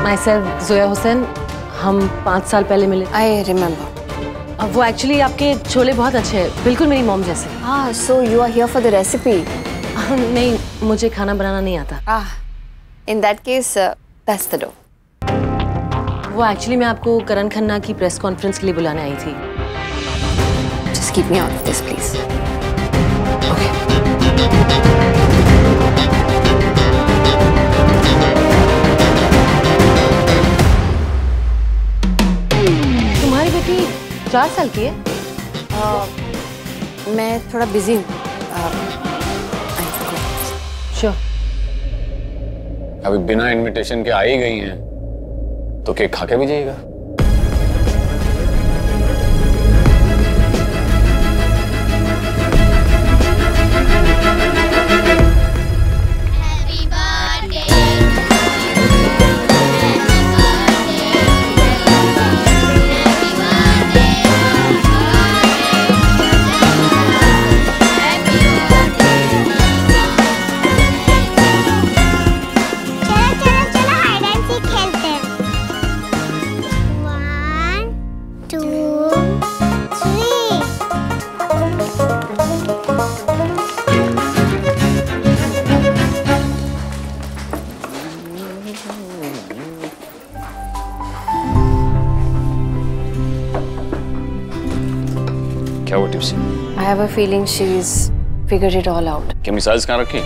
myself Zoya Hussain हम पाँच साल पहले मिले आई रिमेम्बर अब वो एक्चुअली आपके छोले बहुत अच्छे
हैं बिल्कुल मेरी मोम जैसे हाँ so you are here for the recipe नहीं मुझे खाना बनाना नहीं आता ah in that case that's the dough
वो एक्चुअली मैं आपको करण खन्ना की प्रेस कॉन्फ्रेंस के लिए बुलाने आई थी just keep
me out of this please चार साल की है आ,
मैं थोड़ा बिजी हूँ
अभी बिना इनविटेशन के आई गई हैं तो केक खा के भी जाइएगा
have a feeling she's figured it all out.
क्या अपनी साइज कहाँ रखी?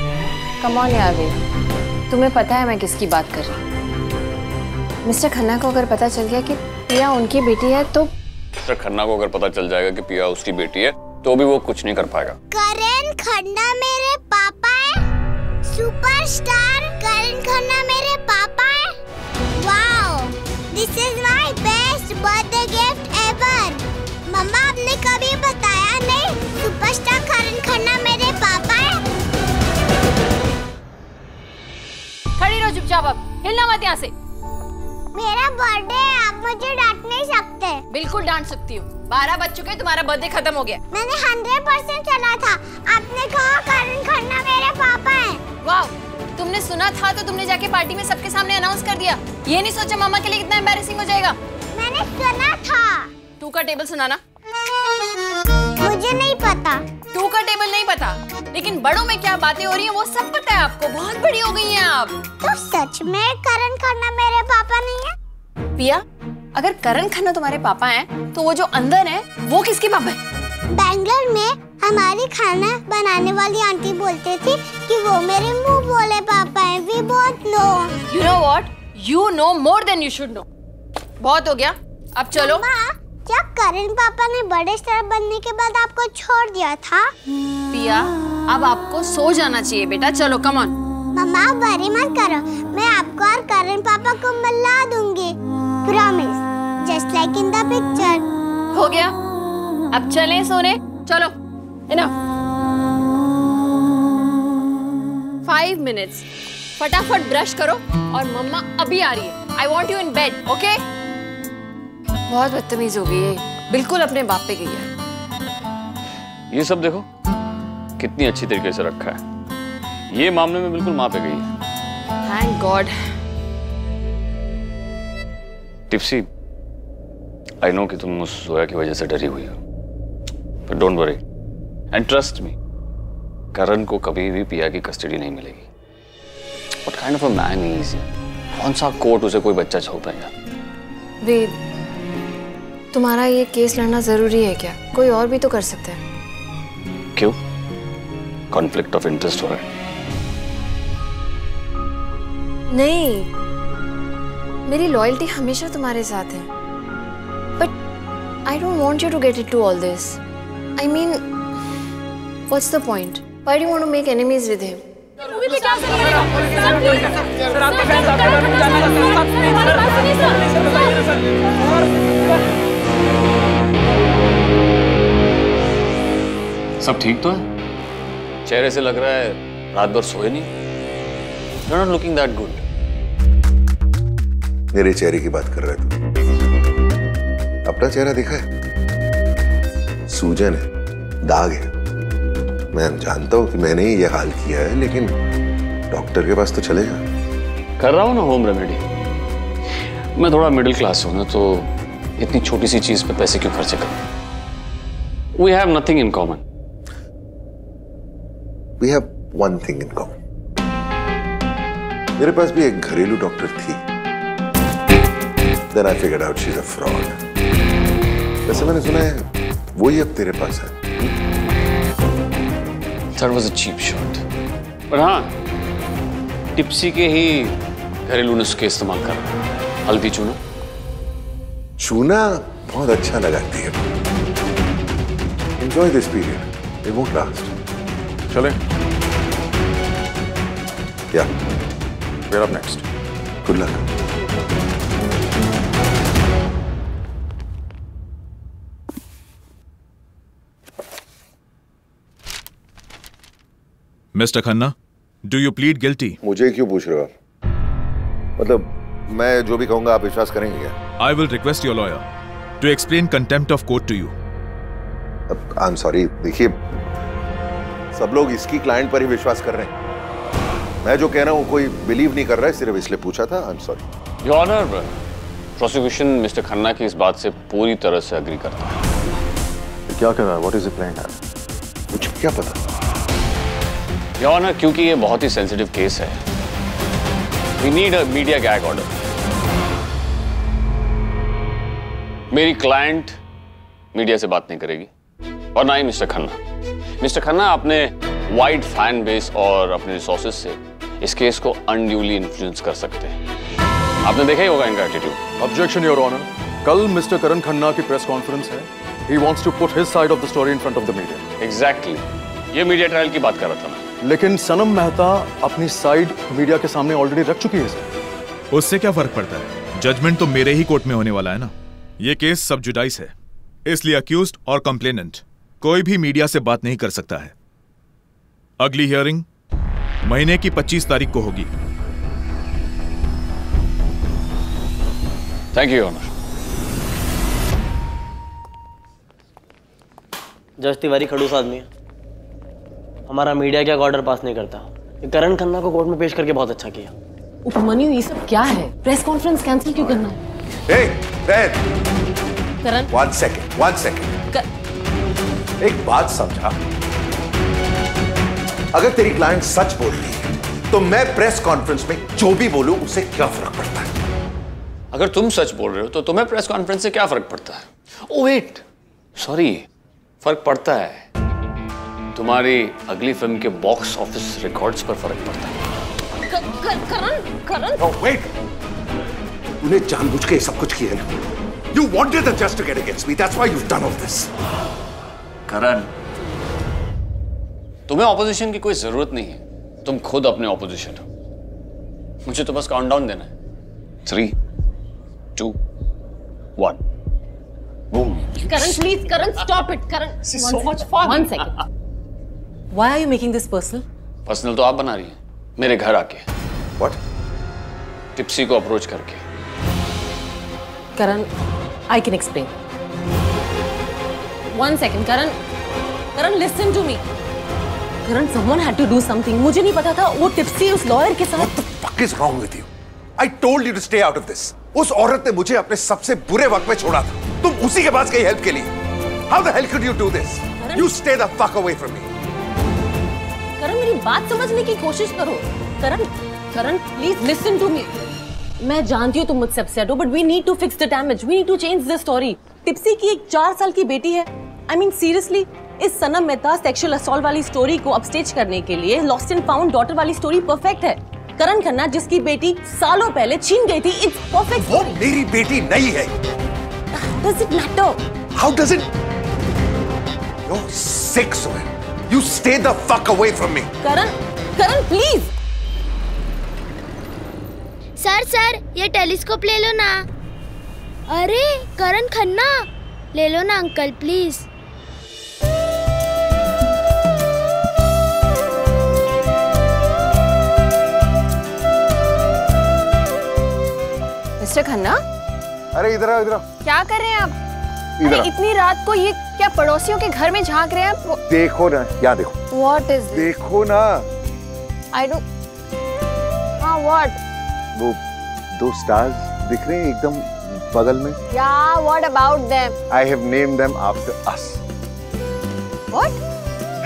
Come on यार देव, तुम्हें पता है मैं किसकी बात कर रही हूँ। मिस्टर खन्ना को अगर पता
चल गया कि पिया उनकी बेटी है तो
मिस्टर खन्ना को अगर पता चल जाएगा कि पिया उसकी बेटी है तो भी वो कुछ नहीं कर पाएगा
करण खन्ना मेरे पापा है सुपरस्टार करण खन्ना मेरे पापा है wow this is my best birthday gift ever मम्मा आपने कभी बता नाश्ता खन्ना मेरे पापा है खड़ी रहो चुपचाप अब हिलना मत यहाँ से मेरा बर्थडे है आप मुझे डांट नहीं सकते बिल्कुल डांट सकती हूँ बारह बज चुके तुम्हारा बर्थडे खत्म हो गया मैंने हंड्रेड परसेंट चला था आपने कहा करण खन्ना मेरे पापा हैं। वाह
तुमने सुना था तो तुमने जाके पार्टी में सबके सामने अनाउंस कर दिया ये नहीं सोचा मामा के लिए कितना एम्बेसिंग हो जाएगा मैंने सुना था टू का टेबल सुनाना मुझे
नहीं पता टू का टेबल नहीं पता लेकिन बड़ों में क्या बातें हो रही है वो सब पता है आपको बहुत बड़ी हो गई हैं आप तो सच में करण खन्ना मेरे पापा नहीं है पिया अगर करण खन्ना तुम्हारे पापा हैं तो वो जो अंदर है वो किसके पापा है बैंगलोर में हमारी खाना बनाने वाली आंटी बोलते थे कि वो मेरे मुंह बोले पापा हैं we both know you know what you know more than you should know बहुत हो गया अब चलो क्या करण पापा ने बड़े स्टार बनने के बाद आपको छोड़ दिया था पिया अब आपको सो जाना चाहिए बेटा चलो कम ऑन मम्मा वर्री मत करो मैं आपको और करण पापा को मिला दूंगी promise just like in the picture हो गया अब चलें सोने चलो इनफ फाइव
मिनट्स फटाफट ब्रश करो और मम्मा अभी आ रही है I want you in bed okay बहुत बदतमीज हो गई है बिल्कुल अपने बाप पे गई है
ये सब देखो कितनी अच्छी तरीके से रखा है ये मामले में बिल्कुल माँ पे गई है thank God Tipsy I know कि तुम उस जोया की वजह से डरी हुई हो पर don't worry and trust me Karan को कभी भी पिया की कस्टडी नहीं मिलेगी what kind of a man is कौन सा कोर्ट उसे कोई बच्चा छोड़ पाएगा
वेद तुम्हारा ये केस लड़ना जरूरी है क्या कोई और भी तो कर सकते हैं
क्यों कॉन्फ्लिक्ट ऑफ इंटरेस्ट हो रहा है
नहीं मेरी लॉयल्टी हमेशा तुम्हारे साथ है but I don't want you to get it to all this I mean what's the point I do want to make enemies with him
sir
सब ठीक तो है चेहरे से लग रहा है रात भर सोए नहीं
you not looking that good मेरे चेहरे की बात कर रहे तू अपना चेहरा देखा है सूजन है दाग है मैं जानता हूं कि मैंने ही यह हाल किया है लेकिन डॉक्टर के पास तो चले जा कर रहा हूं ना होम रेमेडी मैं थोड़ा मिडिल क्लास
हूं ना तो इतनी छोटी सी चीज़ पे पैसे क्यों खर्चे करूं we have nothing in
common we have one thing in common मेरे पास भी एक घरेलू डॉक्टर थी then I figured out she is a fraud वैसे मैंने सुना है वो ही अब तेरे पास है that was a cheap shot
पर हाँ टिप्सी के ही घरेलू नुस्खे इस्तेमाल कर हल्दी चूना
चूना बहुत अच्छा लगाती है enjoy this period it won't last चले क्या
where up next good luck
mister Khanna
do you plead guilty मुझे क्यों पूछ रहे हो मतलब मैं जो भी कहूंगा आप विश्वास करेंगे क्या
I will request your lawyer to explain contempt of court to you I am sorry
देखिए सब लोग इसकी क्लाइंट पर ही विश्वास कर रहे हैं मैं जो कह रहा हूँ कोई बिलीव नहीं कर रहा है सिर्फ इसलिए पूछा था I am sorry your honour prosecution
mister Khanna की इस बात से पूरी तरह से अग्री करता है
क्या कर रहा है व्हाट इज द प्लान
मुझे क्या पता योर ऑनर क्योंकि ये बहुत ही सेंसिटिव केस है we need a media gag order मेरी क्लाइंट मीडिया से बात नहीं करेगी और ना ही मिस्टर खन्ना मिस्टर खन्ना अपने वाइड फैन बेस और अपने रिसोर्सेज से
इस केस को अनड्यूली इन्फ्लुएंस कर सकते हैं आपने देखा ही होगा इनका एटीट्यूड ऑब्जेक्शन योर ऑनर कल मिस्टर करण खन्ना की प्रेस कॉन्फ्रेंस है he wants to put his side of the story in front of the media exactly ये मीडिया ट्रायल की बात कर रहा था मैं लेकिन सनम मेहता अपनी साइड मीडिया के सामने ऑलरेडी रख चुकी है सर उससे क्या फर्क पड़ता है
जजमेंट तो मेरे ही कोर्ट में होने वाला है ना ये केस सब जुडाइस है इसलिए अक्यूज्ड और कंप्लेनेंट कोई भी मीडिया से बात नहीं कर सकता है अगली हियरिंग महीने की 25 तारीख
को होगी थैंक यू ऑनर
जस तिवारी खड़ूस आदमी है हमारा मीडिया क्या ऑर्डर पास नहीं करता करण खन्ना को कोर्ट में पेश
करके बहुत अच्छा किया
उपमन्यु ये सब क्या है प्रेस कॉन्फ्रेंस कैंसिल क्यों करना है
hey, करण एक बात समझा अगर तेरी क्लाइंट सच बोल रही है तो मैं प्रेस कॉन्फ्रेंस में जो भी बोलूं उसे क्या फर्क पड़ता है अगर तुम सच
बोल रहे हो तो तुम्हें प्रेस कॉन्फ्रेंस से क्या फर्क पड़ता है ओ वेट सॉरी फर्क पड़ता है तुम्हारी अगली फिल्म के बॉक्स ऑफिस रिकॉर्ड्स पर फर्क पड़ता है
oh,
जानबूझ के सब कुछ किया है you wanted just to get against me that's why you done of this Karan
तुम्हें ऑपोजिशन की कोई जरूरत नहीं है तुम खुद अपने ऑपोजिशन हो मुझे तो बस काउंट डाउन देना है three two one
boom Karan please Karan stop it Karan so much for one second why are you making this personal
personal तो आप बना रही हैं मेरे घर आके व्हाट टिप्सी को अप्रोच करके
Karan I can explain one second Karan Karan listen to me Karan someone had to do something मुझे नहीं पता था वो टिप्सी उस लॉयर
के साथ fuck is wrong with you I told you to stay out of this उस औरत ने मुझे अपने सबसे बुरे वक्त में छोड़ा था तुम उसी के पास गई हेल्प के लिए how the hell could you do this you stay the fuck away from me
Karan मेरी बात समझने की कोशिश करो Karan Karan please listen to me मैं जानती हूँ तुम मुझसे अपसेट हो but we need to fix the damage we need to change the story Tipsy की एक चार साल की बेटी है आई मीन सीरियसली इस सनम मेहता सेक्सुअल असोल्ट वाली स्टोरी को अपस्टेज करने के लिए लॉस्ट एंड फाउंड डॉटर वाली स्टोरी परफेक्ट है करण खन्ना जिसकी बेटी सालों पहले छीन गई थी इट्स
परफेक्ट वो मेरी बेटी नहीं है
does it matter
how does it you six Sohail you stay the fuck away from me
Karan Karan please sir sir ये टेलीस्कोप ले लो ना
अरे करण खन्ना ले लो ना अंकल प्लीज
मिस्टर खन्ना अरे इधर आओ इधर क्या कर रहे हैं आप अरे इतनी रात को ये क्या पड़ोसियों के घर में झांक रहे हैं
देखो ना यहाँ देखो वॉट इज देखो ना
आई डो हाँ वॉट
वो दो स्टार्स दिख रहे हैं एकदम बगल में
या what about them
I have name them after us what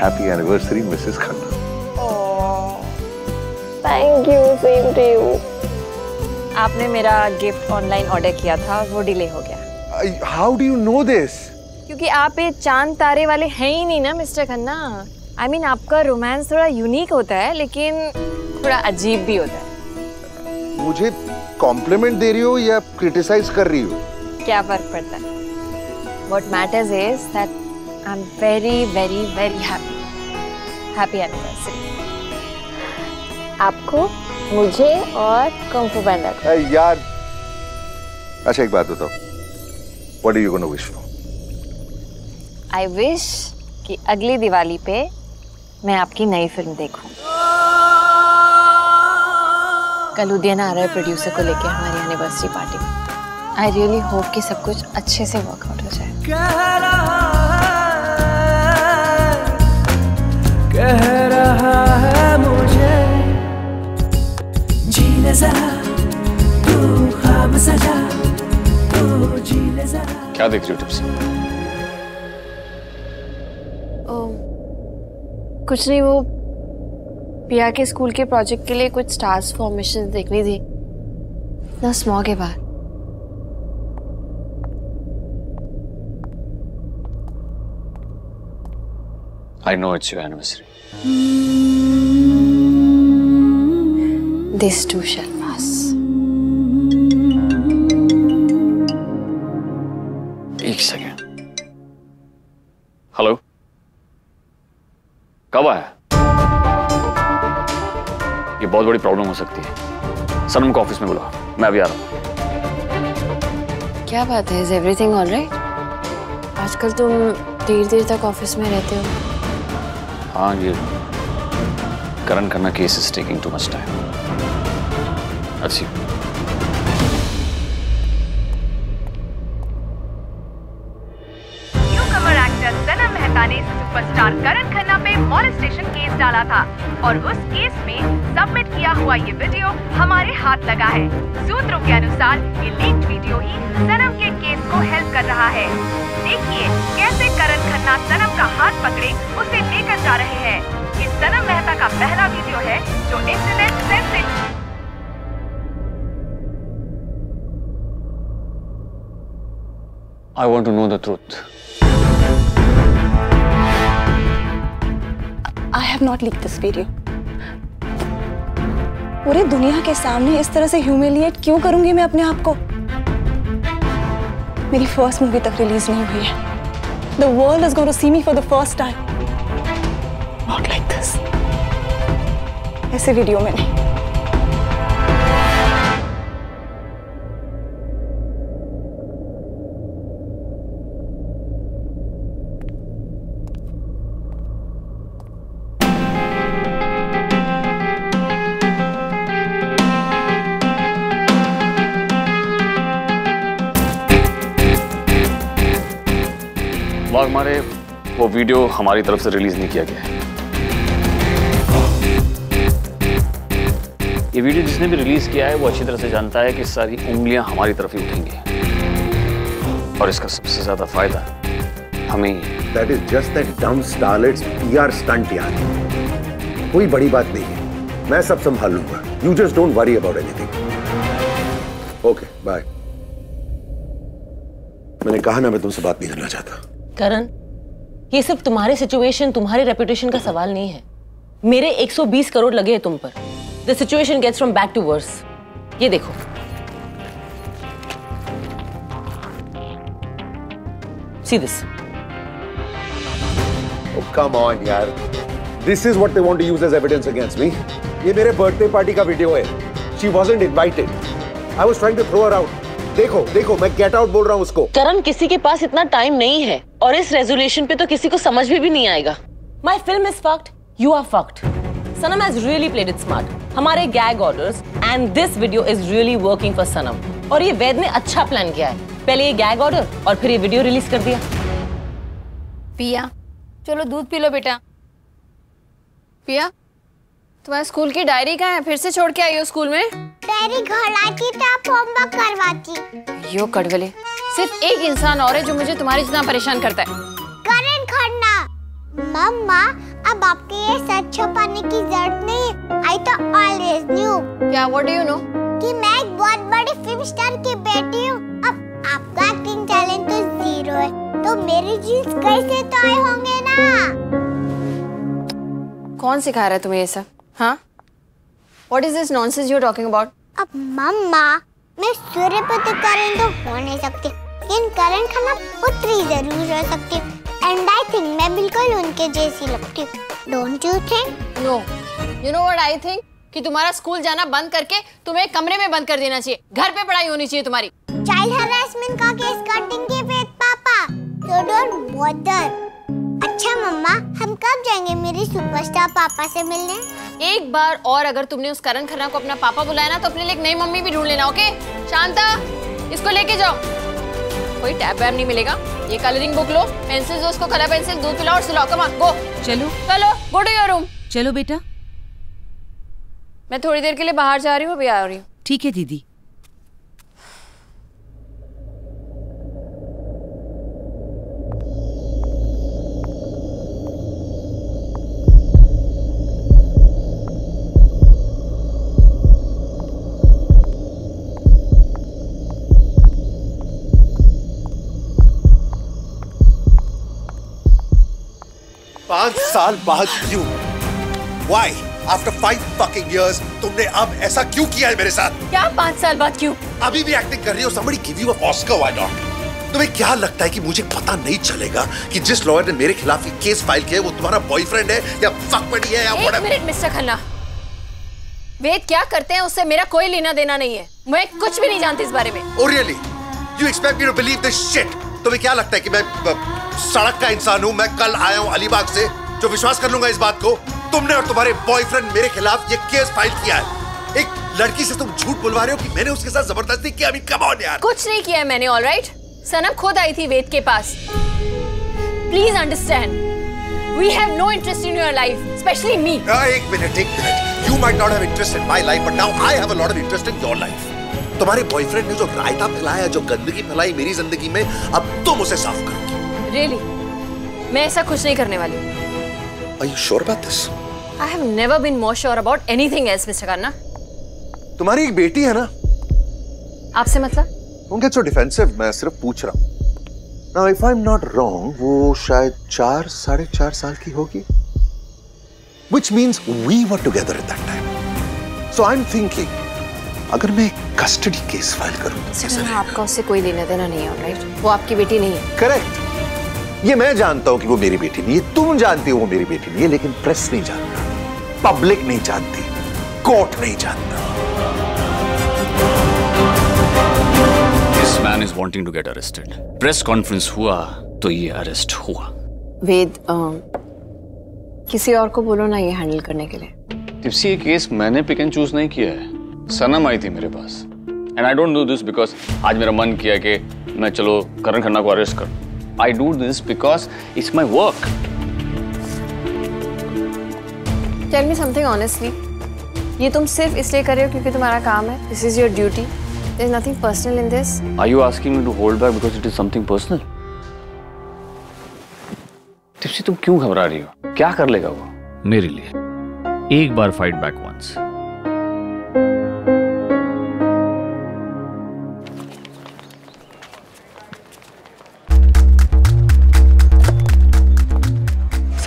happy anniversary Mrs
Khanna oh thank
you same to you
आपने मेरा गिफ्ट ऑनलाइन ऑर्डर किया था वो डिले
हो गया how do you know this
क्योंकि आप ये चांद तारे वाले हैं ही नहीं ना mister Khanna I I mean mean, आपका रोमांस थोड़ा यूनिक होता है लेकिन थोड़ा अजीब भी होता
है मुझे कॉम्प्लीमेंट दे रही हो या क्रिटिसाइज कर रही हो
क्या फर्क पड़ता है what matters is that I am very very very
happy
happy anniversary आपको मुझे और कंफू पैंडा को
hey, यार अच्छा एक बात बताओ what do you gonna wish
for I wish कि अगली दिवाली पे मैं आपकी नई फिल्म देखूं कल उदयन आ रहा है प्रोड्यूसर को लेके हमारी एनिवर्सरी पार्टी में आई रियली होप कि सब कुछ अच्छे से वर्कआउट हो जाए
कह रहा
कह रहा क्या
देख रही हो टिप्स
कुछ नहीं वो पिया के स्कूल के प्रोजेक्ट के लिए कुछ स्टार्स फॉर्मेशन देखनी थी ना स्मॉग के बाद
I know it's your anniversary
This too shall pass.
एक सेकेंड हेलो कब आया ये बहुत बड़ी प्रॉब्लम हो सकती है सनम को ऑफिस में बुला मैं अभी आ रहा हूं
क्या बात है इज एवरीथिंग ऑल राइट आजकल तुम देर देर तक ऑफिस में रहते हो
हाँ ये करण करना case is taking too much time That's you.
Actor Sanam Mehta ने सुपरस्टार करण खन्ना पे मॉलेस्टेशन केस डाला था और उस केस में सबमिट किया हुआ ये वीडियो हमारे हाथ लगा है सूत्रों के अनुसार ये लीक्ड वीडियो ही सनम के केस को हेल्प कर रहा है देखिए कैसे करण खन्ना सनम का हाथ पकड़े उसे लेकर जा रहे हैं ये सनम मेहता का पहला वीडियो है जो internet sensation
I want to know the truth.
I have not leaked this video. पूरी दुनिया के सामने इस तरह से ह्यूमिलिएट क्यों करूंगी मैं अपने आप को मेरी फर्स्ट मूवी तक रिलीज नहीं हुई है the world is going to see me for the first time not like this ऐसे वीडियो में नहीं
वीडियो हमारी तरफ से रिलीज नहीं किया गया ये वीडियो जिसने भी रिलीज किया है वो अच्छी तरह से जानता है कि सारी उंगलियां हमारी तरफ ही उठेंगी
और इसका सबसे ज्यादा फायदा हमें that is just that dumb starlets PR stunt यार कोई बड़ी बात नहीं है मैं सब संभाल लूंगा you just don't worry about anything okay bye मैंने कहा ना मैं तुमसे बात नहीं करना चाहता
करण ये सिर्फ तुम्हारे सिचुएशन तुम्हारे रेपुटेशन का सवाल नहीं है मेरे 120 करोड़ लगे हैं तुम पर the situation gets from back to worse ये देखो
सी दिस कम ऑन यार this is what they want to use as evidence against me ये मेरे बर्थडे पार्टी का वीडियो है she wasn't invited I was trying to throw her out देखो देखो मैं गेट आउट बोल रहा हूँ उसको
करण किसी के पास इतना टाइम नहीं है और इस रेजोल्यूशन पे तो किसी को समझ भी, भी नहीं आएगा my film is fucked you are fucked Sanam has really played it smart हमारे gag orders and this video is really working for Sanam और ये वेद ने अच्छा प्लान किया है पहले ये गैग ऑर्डर और फिर ये वीडियो रिलीज कर दिया
पिया चलो दूध पी
लो बेटा पिया तुम्हारे स्कूल की डायरी कहाँ है फिर से छोड़ के
आई हो स्कूल में डायरी घर आती तो आप होमवर्क करवाती
यो कड़वले सिर्फ एक
इंसान और है जो मुझे तुम्हारी जितना परेशान करता है करण खन्ना मम्मा अब आपके ये सच छुपाने की जरूरत नहीं आई तो ऑलवेज न्यू क्या व्हाट डू यू नो कि मैं एक बहुत बड़ी फिल्म स्टार की बेटी हूँ अब आपका एक्टिंग टैलेंट तो जीरो है तो मेरे जीन्स कैसे तय तो होंगे ना
कौन सिखा रहा है तुम्हें ये सब हाँ what is this nonsense you're talking about अब
मम्मा मैं सूर्य पुत्र करण तो हो नहीं सकती लेकिन करण खाना पुत्री जरूर रह सकती एंड आई थिंक मैं बिल्कुल उनके जैसी लगती don't you think no you know what I think कि तुम्हारा स्कूल
जाना बंद करके तुम्हें कमरे में बंद कर देना चाहिए घर पे पढ़ाई होनी चाहिए तुम्हारी चाइल्ड
हैरेसमेंट का केस कटिंग के विद पापा सो डोंट बॉदर अच्छा मम्मा हम कब जाएंगे मेरे सुपरस्टार पापा से मिलने एक बार और अगर तुमने उस करण खन्ना को
अपना पापा बुलाया ना तो अपने लिए एक नई मम्मी भी ढूंढ लेना ओके शांता इसको लेके जाओ कोई टैब वैब नहीं मिलेगा ये कलरिंग बुक लो पेंसिल उसको कलर पेंसिल दूध पिलाओ और सिलाओ कम गो चलो चलो गो टू योर रूम चलो बेटा मैं थोड़ी देर के लिए बाहर जा रही हूँ अभी आ रही हूँ
ठीक है दीदी
पांच साल बाद क्यों Why? After five fucking years, तुमने अब ऐसा क्यों किया है मेरे साथ क्या पांच साल बाद क्यों अभी भी एक्टिंग कर रही हो somebody give you a Oscar, why not? तुम्हें क्या लगता है कि मुझे पता नहीं चलेगा कि जिस लॉयर ने मेरे खिलाफ ये केस फाइल किया है वो तुम्हारा बॉयफ्रेंड है या फक पड़ी है या एक whatever... minute
mister Khanna Ved क्या करते हैं उससे मेरा कोई लेना देना नहीं है मैं कुछ भी नहीं जानती इस बारे में
oh, really? You expect me to believe this shit? तुम्हें क्या लगता है कि मैं सड़क का इंसान हूं मैं कल आया हूं अलीबाग से जो विश्वास कर लूंगा इस बात को तुमने और तुम्हारे बॉयफ्रेंड मेरे खिलाफ ये केस फाइल किया है एक लड़की से तुम झूठ बुलवा रहे हो कि मैंने उसके साथ जबरदस्ती किया अभी कम ऑन यार कुछ
नहीं किया है मैंने ऑल राइट सनम खुद आई थी वेद के पास please understand we have no interest in your life specially me
एक मिनट एक minute you might not have interest in my life but now I have a lot of interest in your life तुम्हारे boyfriend ने जो रायता फैलाया जो गंदगी फैलाई मेरी जिंदगी में अब तुम उसे साफ
करोगी रियली really? मैं ऐसा कुछ नहीं करने वाली
are you sure about this
I have never been more sure about anything else mister Khanna
तुम्हारी एक बेटी है ना
आपसे मतलब
उनके गेट सो डिफेंसिव मैं सिर्फ पूछ रहा हूं now if I am not wrong वो शायद चार साढ़े चार साल की होगी which means we were together at that time so I am thinking अगर मैं कस्टडी केस फाइल करूं
सर आपका उससे कोई लेना देना नहीं है राइट वो आपकी बेटी नहीं है
करेक्ट ये मैं जानता हूं कि वो मेरी बेटी नहीं है तुम जानती हो वो मेरी बेटी नहीं है लेकिन प्रेस नहीं जानता पब्लिक नहीं जानती कोर्ट नहीं जानता
this man is wanting to get arrested press conference हुआ तो ये अरेस्ट हुआ
वेद किसी और को बोलो ना ये हैंडल करने के लिए
टिप्सी ये केस मैंने पिक एंड चूज नहीं किया है सनम आई थी मेरे पास and I don't do this because आज मेरा मन किया कि मैं चलो करण खन्ना को अरेस्ट कर I do this because it's my work
tell me something honestly ये तुम सिर्फ इसलिए कर रहे हो क्योंकि तुम्हारा काम है this is your duty there is nothing personal in this
are you asking me to hold back because it is something personal Tipsy तुम क्यों घबरा रही हो क्या कर लेगा वो मेरे लिए एक बार फाइट बैक वंस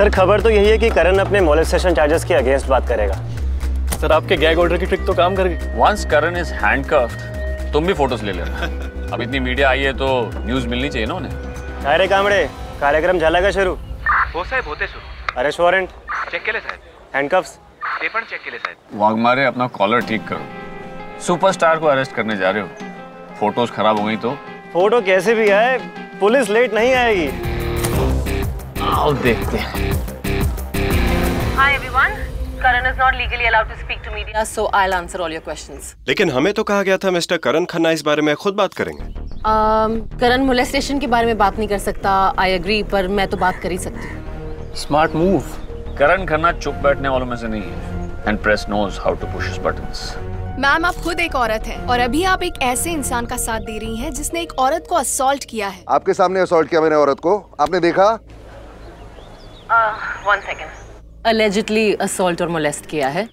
सर खबर तो यही है कि करण अपने मोलेस्टेशन चार्जेस के अगेंस्ट बात करेगा सर आपके गैग ऑर्डर की ट्रिक तो काम
कर गई वंस करण इज हैंडकफ्ड तुम भी फोटोज ले लेना अब इतनी मीडिया आई है तो न्यूज मिलनी चाहिए ना उन्हें
अरे कामड़े कार्यक्रम झाला का शुरू
हो साहब होते
शुरू अरेस्ट वारंट
चेक लिए साहब हैंडकफ्स ते पण चेक साहब
वाग मारे अपना कॉलर ठीक करो सुपरस्टार को अरेस्ट करने जा रहे हो फोटोज खराब हो गई तो
फोटो कैसे भी आए पुलिस लेट नहीं आएगी
आओ देखते हैं
लेकिन हमें तो कहा गया था मिस्टर करण खन्ना इस बारे में खुद बात करेंगे
करण करण स्टेशन के बारे में बात नहीं कर सकता आई अग्री पर मैं तो बात कर ही सकती
स्मार्ट
मूव करण खन्ना चुप बैठने वालों में से नहीं है and press knows how to push buttons
ma'am आप खुद एक औरत हैं और अभी आप एक ऐसे इंसान का साथ दे रही हैं जिसने एक औरत को असॉल्ट किया है
आपके सामने असॉल्ट किया मैंने औरत को आपने देखा
अलेजिटली uh, असोल्ट और मोलेस्ट किया है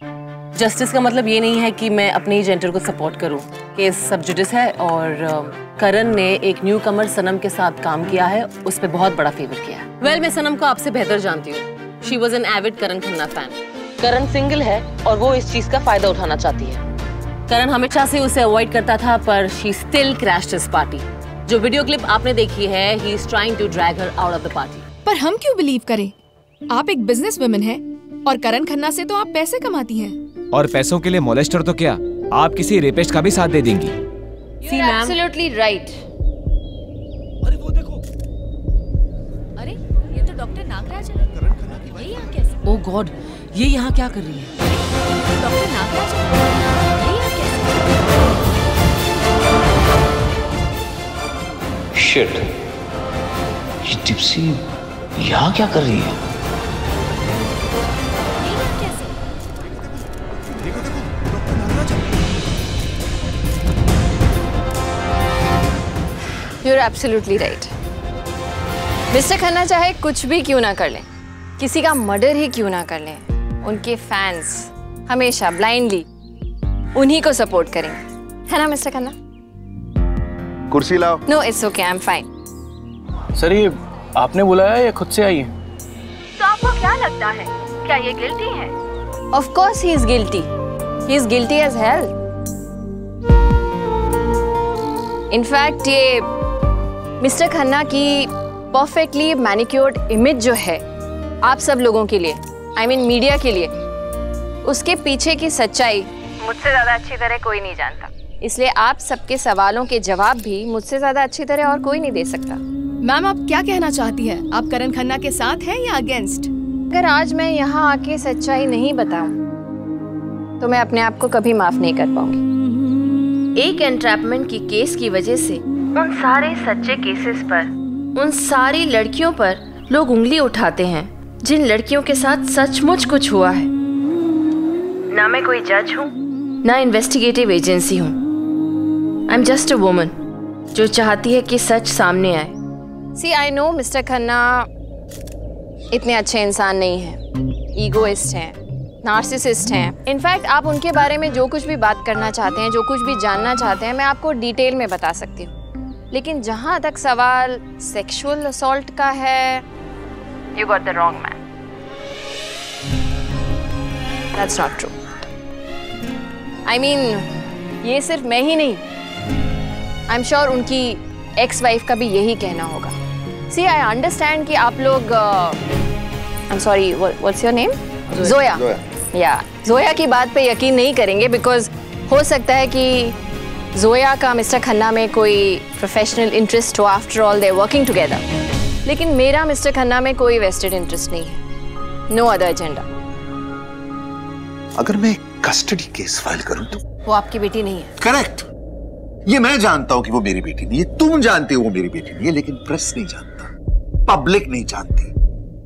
जस्टिस का मतलब ये नहीं है कि मैं अपने जेंडर को सपोर्ट करूं। सब सब्जुडिस है और करण uh, ने एक न्यू कमर सनम के साथ काम किया है उस पर बहुत बड़ा फेवर किया है well, मैं सनम को आपसे बेहतर जानती हूँ she was an avid Karan Khanna fan Karan single है और वो इस चीज का फायदा उठाना चाहती है करण हमेशा से उसे अवॉइड करता था पर she still crash this party जो वीडियो क्लिप आपने देखी है he is trying to drag her out of the party पर हम क्यों बिलीव करें आप एक
बिजनेस वुमेन है और करण खन्ना से तो आप पैसे कमाती हैं।
और पैसों के लिए मोलेस्टर तो क्या आप किसी रेपेस्ट का भी साथ दे देंगी
एब्सोल्युटली राइट अरे वो देखो अरे ये तो डॉक्टर नागराज है करण खन्ना की ये यहां
कैसे ओह oh गॉड ये यहां क्या कर रही है डॉक्टर नागराज ये यहाँ
कैसे शिट ये टिप्सी यहां क्या कर रही है
you're absolutely right mister Khanna चाहे कुछ भी क्यों ना कर लें किसी का मर्डर ही क्यों ना कर लें उनके फैंस हमेशा ब्लाइंडली उन्हीं को सपोर्ट करेंगे है ना मिस्टर खन्ना कुर्सी लाओ no it's okay I am fine
sir ये आपने बुलाया या खुद से आई है
तो आपको क्या लगता है क्या ये गिल्टी है of course he is guilty he is guilty as hell in fact ये मिस्टर खन्ना की परफेक्टली मैनिक्योर्ड इमेज जो है आप सब लोगों के लिए I I mean mean, media के लिए उसके पीछे की सच्चाई मुझसे ज़्यादा अच्छी तरह कोई नहीं जानता इसलिए आप सबके सवालों के जवाब भी मुझसे ज़्यादा अच्छी तरह और कोई नहीं दे सकता मैम आप क्या कहना चाहती हैं आप करण खन्ना के साथ हैं या अगेंस्ट अगर आज मैं यहाँ आके सच्चाई नहीं बताऊं तो मैं अपने आप को कभी माफ नहीं कर पाऊंगी एक एंट्रैपमेंट की केस की वजह से उन सारे सच्चे केसेस पर उन सारी लड़कियों पर लोग उंगली उठाते हैं जिन लड़कियों के साथ सचमुच कुछ हुआ है ना मैं कोई जज हूँ ना इन्वेस्टिगेटिव एजेंसी हूँ I am just a woman जो चाहती है कि सच सामने आए see I know mister Khanna इतने अच्छे इंसान नहीं है ईगोइस्ट हैं नार्सिसिस्ट हैं इनफैक्ट आप उनके बारे में जो कुछ भी बात करना चाहते हैं जो कुछ भी जानना चाहते हैं मैं आपको डिटेल में बता सकती हूँ लेकिन जहां तक सवाल सेक्सुअल असॉल्ट का है you got the wrong man that's not true I mean ये सिर्फ मैं ही नहीं आई एम श्योर उनकी एक्स वाइफ का भी यही कहना होगा सी आई अंडरस्टैंड कि आप लोग I am sorry what's your name Zoya या जोया की बात पे यकीन नहीं करेंगे बिकॉज हो सकता है कि जोया का मिस्टर खन्ना में कोई प्रोफेशनल इंटरेस्ट हो after all they working together लेकिन मेरा मिस्टर खन्ना में कोई वेस्टेड इंटरेस्ट नहीं है नो अदर एजेंडा
अगर मैं कस्टडी केस फाइल करूं तो
वो आपकी बेटी नहीं है
करेक्ट ये मैं जानता हूं कि वो मेरी बेटी नहीं है तुम जानते हो वो मेरी बेटी नहीं है लेकिन प्रेस नहीं जानता पब्लिक नहीं जानती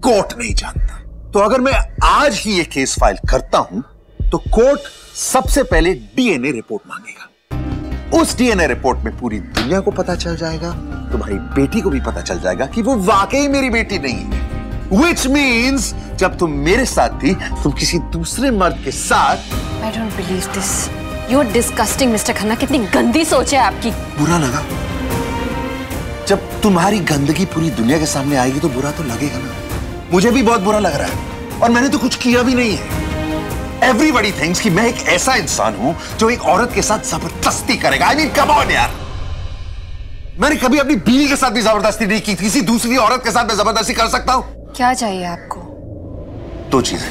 कोर्ट नहीं जानता तो अगर मैं आज ही ये केस फाइल करता हूं तो कोर्ट सबसे पहले डीएनए रिपोर्ट मांगेगा उस डीएनए रिपोर्ट में पूरी दुनिया को पता चल जाएगा तुम्हारी बेटी को भी पता चल जाएगा कि वो वाकई मेरी बेटी नहीं है विच means, जब तुम मेरे साथ थी तुम किसी दूसरे मर्द के साथ I don't believe this.
You're disgusting mister Khanna कितनी गंदी सोच है आपकी
बुरा लगा जब तुम्हारी गंदगी पूरी दुनिया के सामने आएगी तो बुरा तो लगेगा ना मुझे भी बहुत बुरा लग रहा है और मैंने तो कुछ किया भी नहीं है everybody thinks कि मैं एक ऐसा इंसान हूं जो एक औरत के साथ जबरदस्ती करेगा आई मीन कम ऑन यार मैंने कभी अपनी बीवी के साथ भी जबरदस्ती नहीं की किसी दूसरी औरत के साथ मैं जबरदस्ती कर सकता हूं
क्या चाहिए आपको
दो चीजें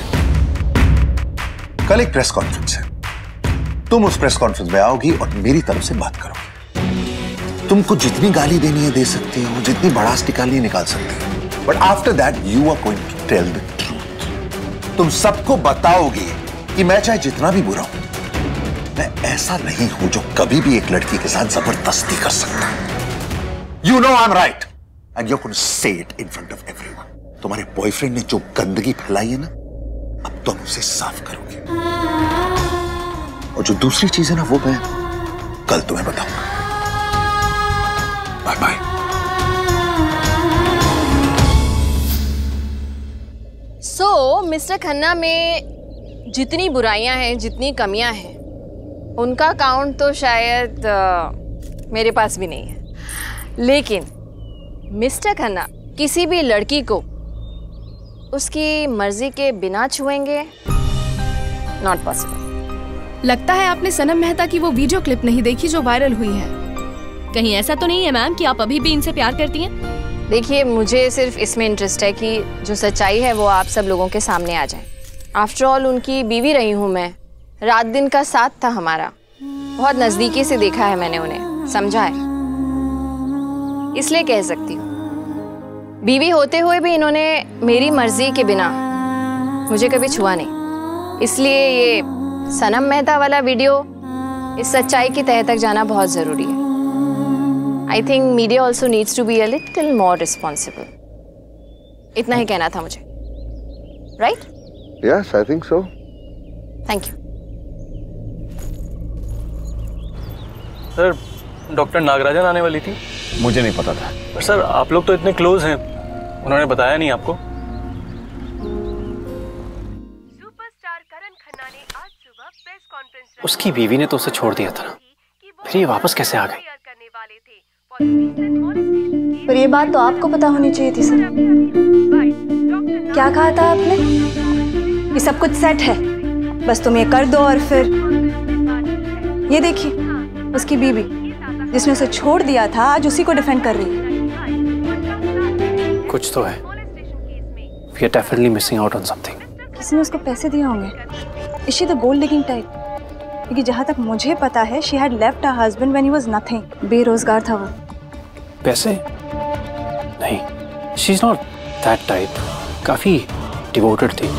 कल एक प्रेस कॉन्फ्रेंस है तुम उस प्रेस कॉन्फ्रेंस में आओगी और मेरी तरफ से बात करोगी तुमको जितनी गाली देनी है दे सकती हो जितनी बड़ास निकालनी निकाल सकती हो but after that you are going to tell the truth तुम सबको बताओगी कि मैं चाहे जितना भी बुरा हूं मैं ऐसा नहीं हूं जो कभी भी एक लड़की के साथ जबरदस्ती कर सकता you know I am right and you can say it in front of one तुम्हारे बॉयफ्रेंड ने जो गंदगी फैलाई है ना अब तुम उसे साफ करोगे और जो दूसरी चीज है ना वो मैं कल तुम्हें बताऊंगा bye bye
so mister Khanna में जितनी बुराइयां हैं जितनी कमियां हैं उनका काउंट तो शायद आ, मेरे पास भी नहीं है लेकिन मिस्टर खन्ना किसी भी लड़की को उसकी मर्जी के बिना छुएंगे नॉट पॉसिबल लगता है आपने सनम मेहता की वो वीडियो क्लिप नहीं देखी जो वायरल हुई है कहीं ऐसा तो नहीं है मैम कि आप अभी भी इनसे प्यार करती हैं देखिए मुझे सिर्फ इसमें इंटरेस्ट है कि जो सच्चाई है वो आप सब लोगों के सामने आ जाए आफ्टर ऑल उनकी बीवी रही हूँ मैं रात दिन का साथ था हमारा बहुत नज़दीकी से देखा है मैंने उन्हें समझा है इसलिए कह सकती हूँ बीवी होते हुए भी इन्होंने मेरी मर्जी के बिना मुझे कभी छुआ नहीं इसलिए ये सनम मेहता वाला वीडियो इस सच्चाई की तह तक जाना बहुत ज़रूरी है I think media also needs to be a little more responsible इतना ही कहना था मुझे
right right?
Yes, I think so.
Thank you. Sir doctor Nagarajan आने वाली थी
मुझे नहीं पता था
पर सर आप लोग तो इतने क्लोज हैं उन्होंने बताया नहीं आपको उसकी बीवी ने तो उसे छोड़ दिया था ना फिर ये वापस कैसे आ गई
पर ये बात तो आपको पता होनी चाहिए थी सर क्या कहा था आपने ये सब कुछ सेट है बस तुम ये कर दो और फिर ये देखिए उसकी बीबी जिसने उसे छोड़ दिया था आज उसी को डिफेंड कर रही है
कुछ तो है we are definitely missing out on something
किसी ने उसको पैसे दिए होंगे is she the gold digging type क्योंकि जहां तक मुझे पता है she had left her husband when he was nothing बेरोजगार था वो
पैसे नहीं she is not that type काफी डिवोटेड थी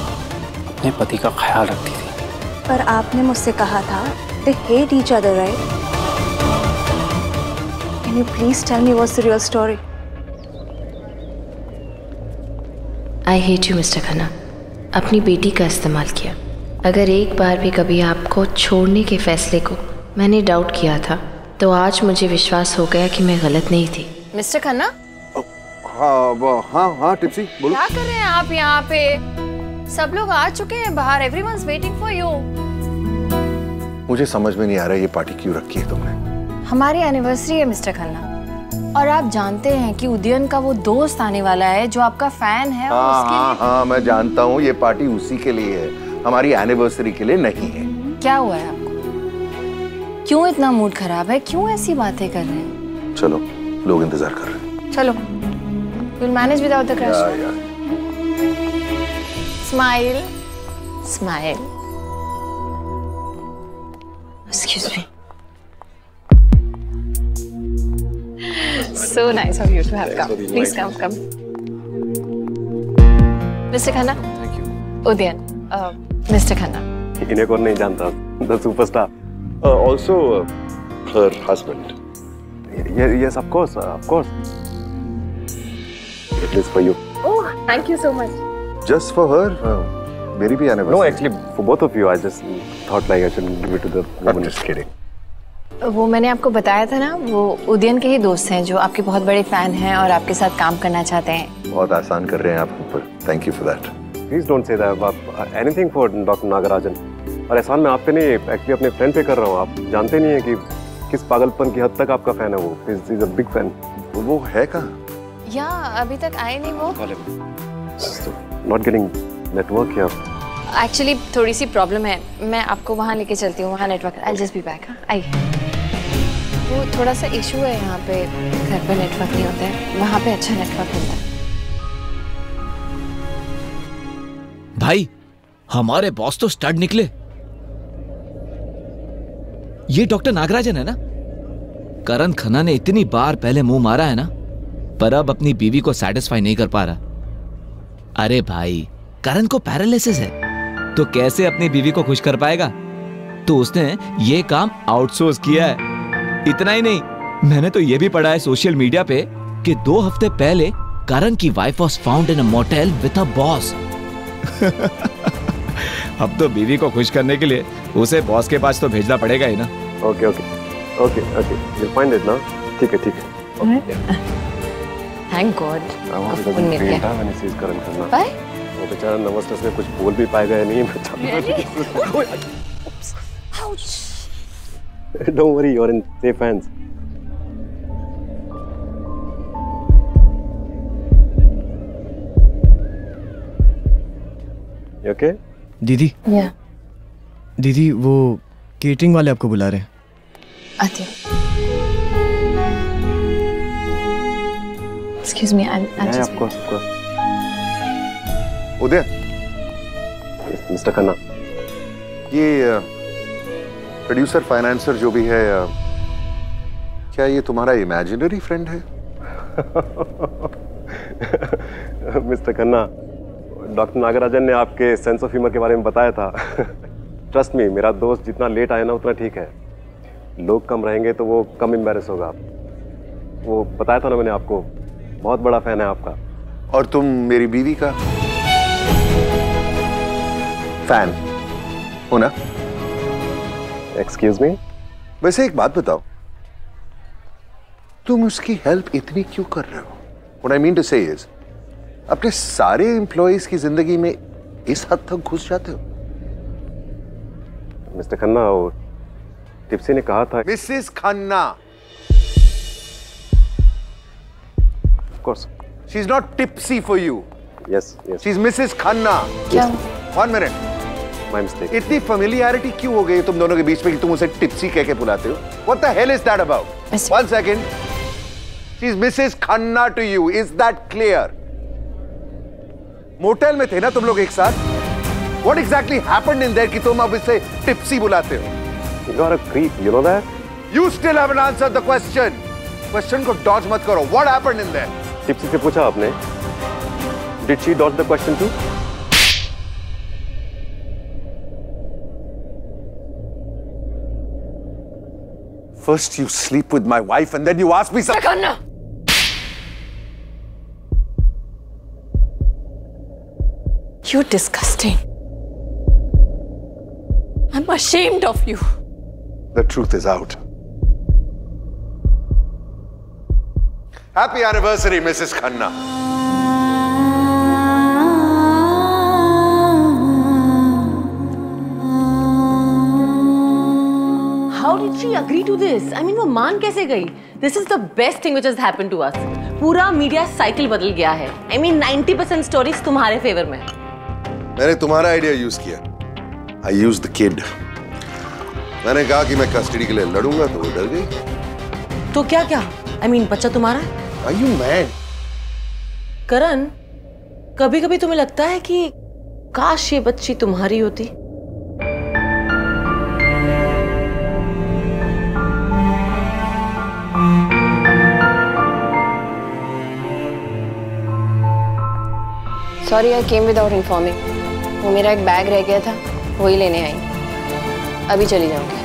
अपने पति का ख्याल रखती थी
पर आपने मुझसे कहा था they hate each other right can you please tell me what's the real story
I hate you mister Khanna अपनी बेटी का इस्तेमाल किया अगर एक बार भी कभी आपको छोड़ने के फैसले को मैंने डाउट किया था तो आज मुझे विश्वास हो गया कि मैं गलत नहीं थी मिस्टर खन्ना oh,
हाँ, हाँ हाँ हाँ टिप्सी बोलो क्या कर रहे हैं
आप यहाँ पे सब लोग आ चुके हैं बाहर एवरीवनस वेटिंग फॉर यू
मुझे समझ में नहीं आ रहा ये पार्टी क्यों रखी है तुमने
हमारी एनिवर्सरी है मिस्टर खन्ना और आप जानते हैं कि उदयन का वो दोस्त आने वाला है जो आपका फैन है आ,
और हाँ, उसके हाँ, हाँ, मैं जानता हूँ ये पार्टी उसी के लिए है हमारी एनिवर्सरी के लिए नहीं है
क्या हुआ है आपको क्यों इतना मूड खराब है क्यों ऐसी बातें कर रहे हैं
चलो लोग इंतजार कर रहे
हैं चलो will manage without the crash smile smile excuse me so nice of you to have come please come come Mr Khanna thank you Udayan Mr Khanna
इन्हें कौन नहीं जानता the superstar also her husband yes of course of course it is for you
oh thank you so much
Just for her? Uh, मेरी भी anniversary No, actually, for both of you, I just thought like I should give it to the woman. I'm just kidding.
वो मैंने आपको बताया था ना वो उदयन के ही दोस्त हैं जो आपके बहुत बड़े फैन हैं और आपके साथ काम करना चाहते हैं
बहुत आसान कर रहे हैं आप ऊपर thank you for that
please don't say that anything for doctor Nagarajan और एहसान मैं आप पे नहीं एक्चुअली अपने फ्रेंड पे कर रहा हूँ आप जानते नहीं है कि किस पागलपन की हद तक आपका फैन है वो is is a big fan वो है कहाँ
या अभी तक आए नहीं वो
not getting network here.
Actually, थोड़ी सी problem है. मैं आपको वहाँ लेके चलती हूँ. वहाँ network. I'll just be back. हाँ, आइए. वो थोड़ा सा इशू है यहाँ पे घर पे नेटवर्क नहीं होता है वहाँ पे अच्छा नेटवर्क मिलता है
भाई हमारे बॉस तो स्टड निकले ये डॉक्टर नागराजन है ना करण खन्ना ने इतनी बार पहले मुंह मारा है ना पर अब अपनी बीवी को सेटिस्फाई नहीं कर पा रहा अरे भाई करण को पैरालिसिस है तो कैसे अपनी बीवी को खुश कर पाएगा तो उसने ये काम आउटसोर्स किया है इतना ही नहीं मैंने तो ये भी पढ़ा है सोशल मीडिया पे कि दो हफ्ते पहले करण की wife was found in motel with a boss
अब तो बीवी को खुश करने के लिए उसे बॉस के पास तो भेजना पड़ेगा ही ना
ओके ओके ओके ओके ठीक है ठीक
है
थैंक गॉड
फोन मिल गया मैंने सीज करन करना बाय वो बेचारा नर्वसनेस से कुछ बोल भी पाएगा या नहीं
बच्चा ouch
don't worry your in safe hands okay
दीदी या दीदी वो केटिंग वाले आपको बुला रहे हैं
आते Excuse me, I'm, I'm yeah, just... Yeah, of
course, of course. Udaya. Yes, Mr. Khanna. ये प्रोड्यूसर uh, फाइनेंसर
जो भी है uh, क्या ये तुम्हारा इमेजिनरी फ्रेंड है मिस्टर खन्ना डॉक्टर नागराजन ने आपके सेंस ऑफ ह्यूमर के बारे में बताया था ट्रस्ट मी मेरा दोस्त जितना लेट आया ना उतना ठीक है लोग कम रहेंगे तो वो कम एम्बेरस होगा वो बताया था ना मैंने आपको बहुत बड़ा फैन है आपका और तुम मेरी बीवी का
फैन हो ना एक्सक्यूज मी वैसे एक बात बताओ तुम उसकी हेल्प इतनी क्यों कर रहे हो what I mean to say is अपने सारे एम्प्लॉयज की जिंदगी में इस हद तक घुस जाते हो
मिस्टर खन्ना और टिप्सी ने कहा था Mrs Khanna
of course. She's not tipsy for you. Yes, yes. She's Mrs. Khanna. क्या? Yes. One minute. My mistake. इतनी familiarity क्यों हो गई तुम दोनों के बीच में कि तुम उसे tipsy कह के बुलाते हो? What the hell is that about? One second. She's Mrs. Khanna to you. Is that clear? Motel में थे ना तुम लोग एक साथ? What exactly happened in there कि तुम अब इसे tipsy बुलाते हो?
You're a creep. You know that?
You still haven't answered the question. Question को dodge मत करो. What happened in
there? Tipsy से पूछा आपने did she dot the question to
First you sleep with my wife and then you ask me something. Kanna!
You're disgusting. I'm ashamed of you.
The truth is out. Happy anniversary, Mrs. Khanna.
How did she agree to this? I mean, वो मान कैसे गई This is the best thing which has happened to us. पूरा media cycle बदल गया है I mean, ninety percent stories तुम्हारे favour में
मैंने तुम्हारा आइडिया यूज किया I used the kid. मैंने कहा कि मैं कस्टडी के लिए लड़ूंगा तो वो डर गई
तो क्या क्या आई मीन बच्चा तुम्हारा
Are you mad?
करण कभी कभी तुम्हें लगता है कि काश ये बच्ची तुम्हारी होती
sorry I came without informing वो मेरा एक बैग रह गया था वही लेने आई अभी चली जाऊंगी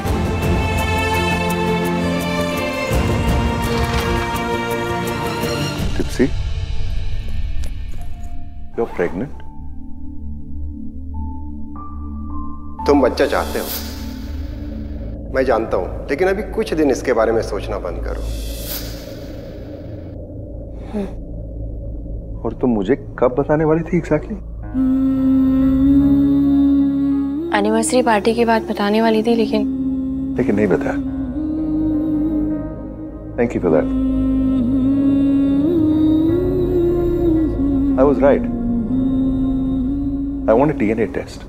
you're pregnant?
तुम बच्चा चाहते हो मैं जानता हूं लेकिन अभी कुछ दिन इसके बारे में सोचना बंद करो
हम्म।
और तुम मुझे कब बताने वाली थी एग्जैक्टली
एनिवर्सरी पार्टी के बाद बताने वाली थी लेकिन
लेकिन नहीं बताया thank you for that I was right I want a DNA test.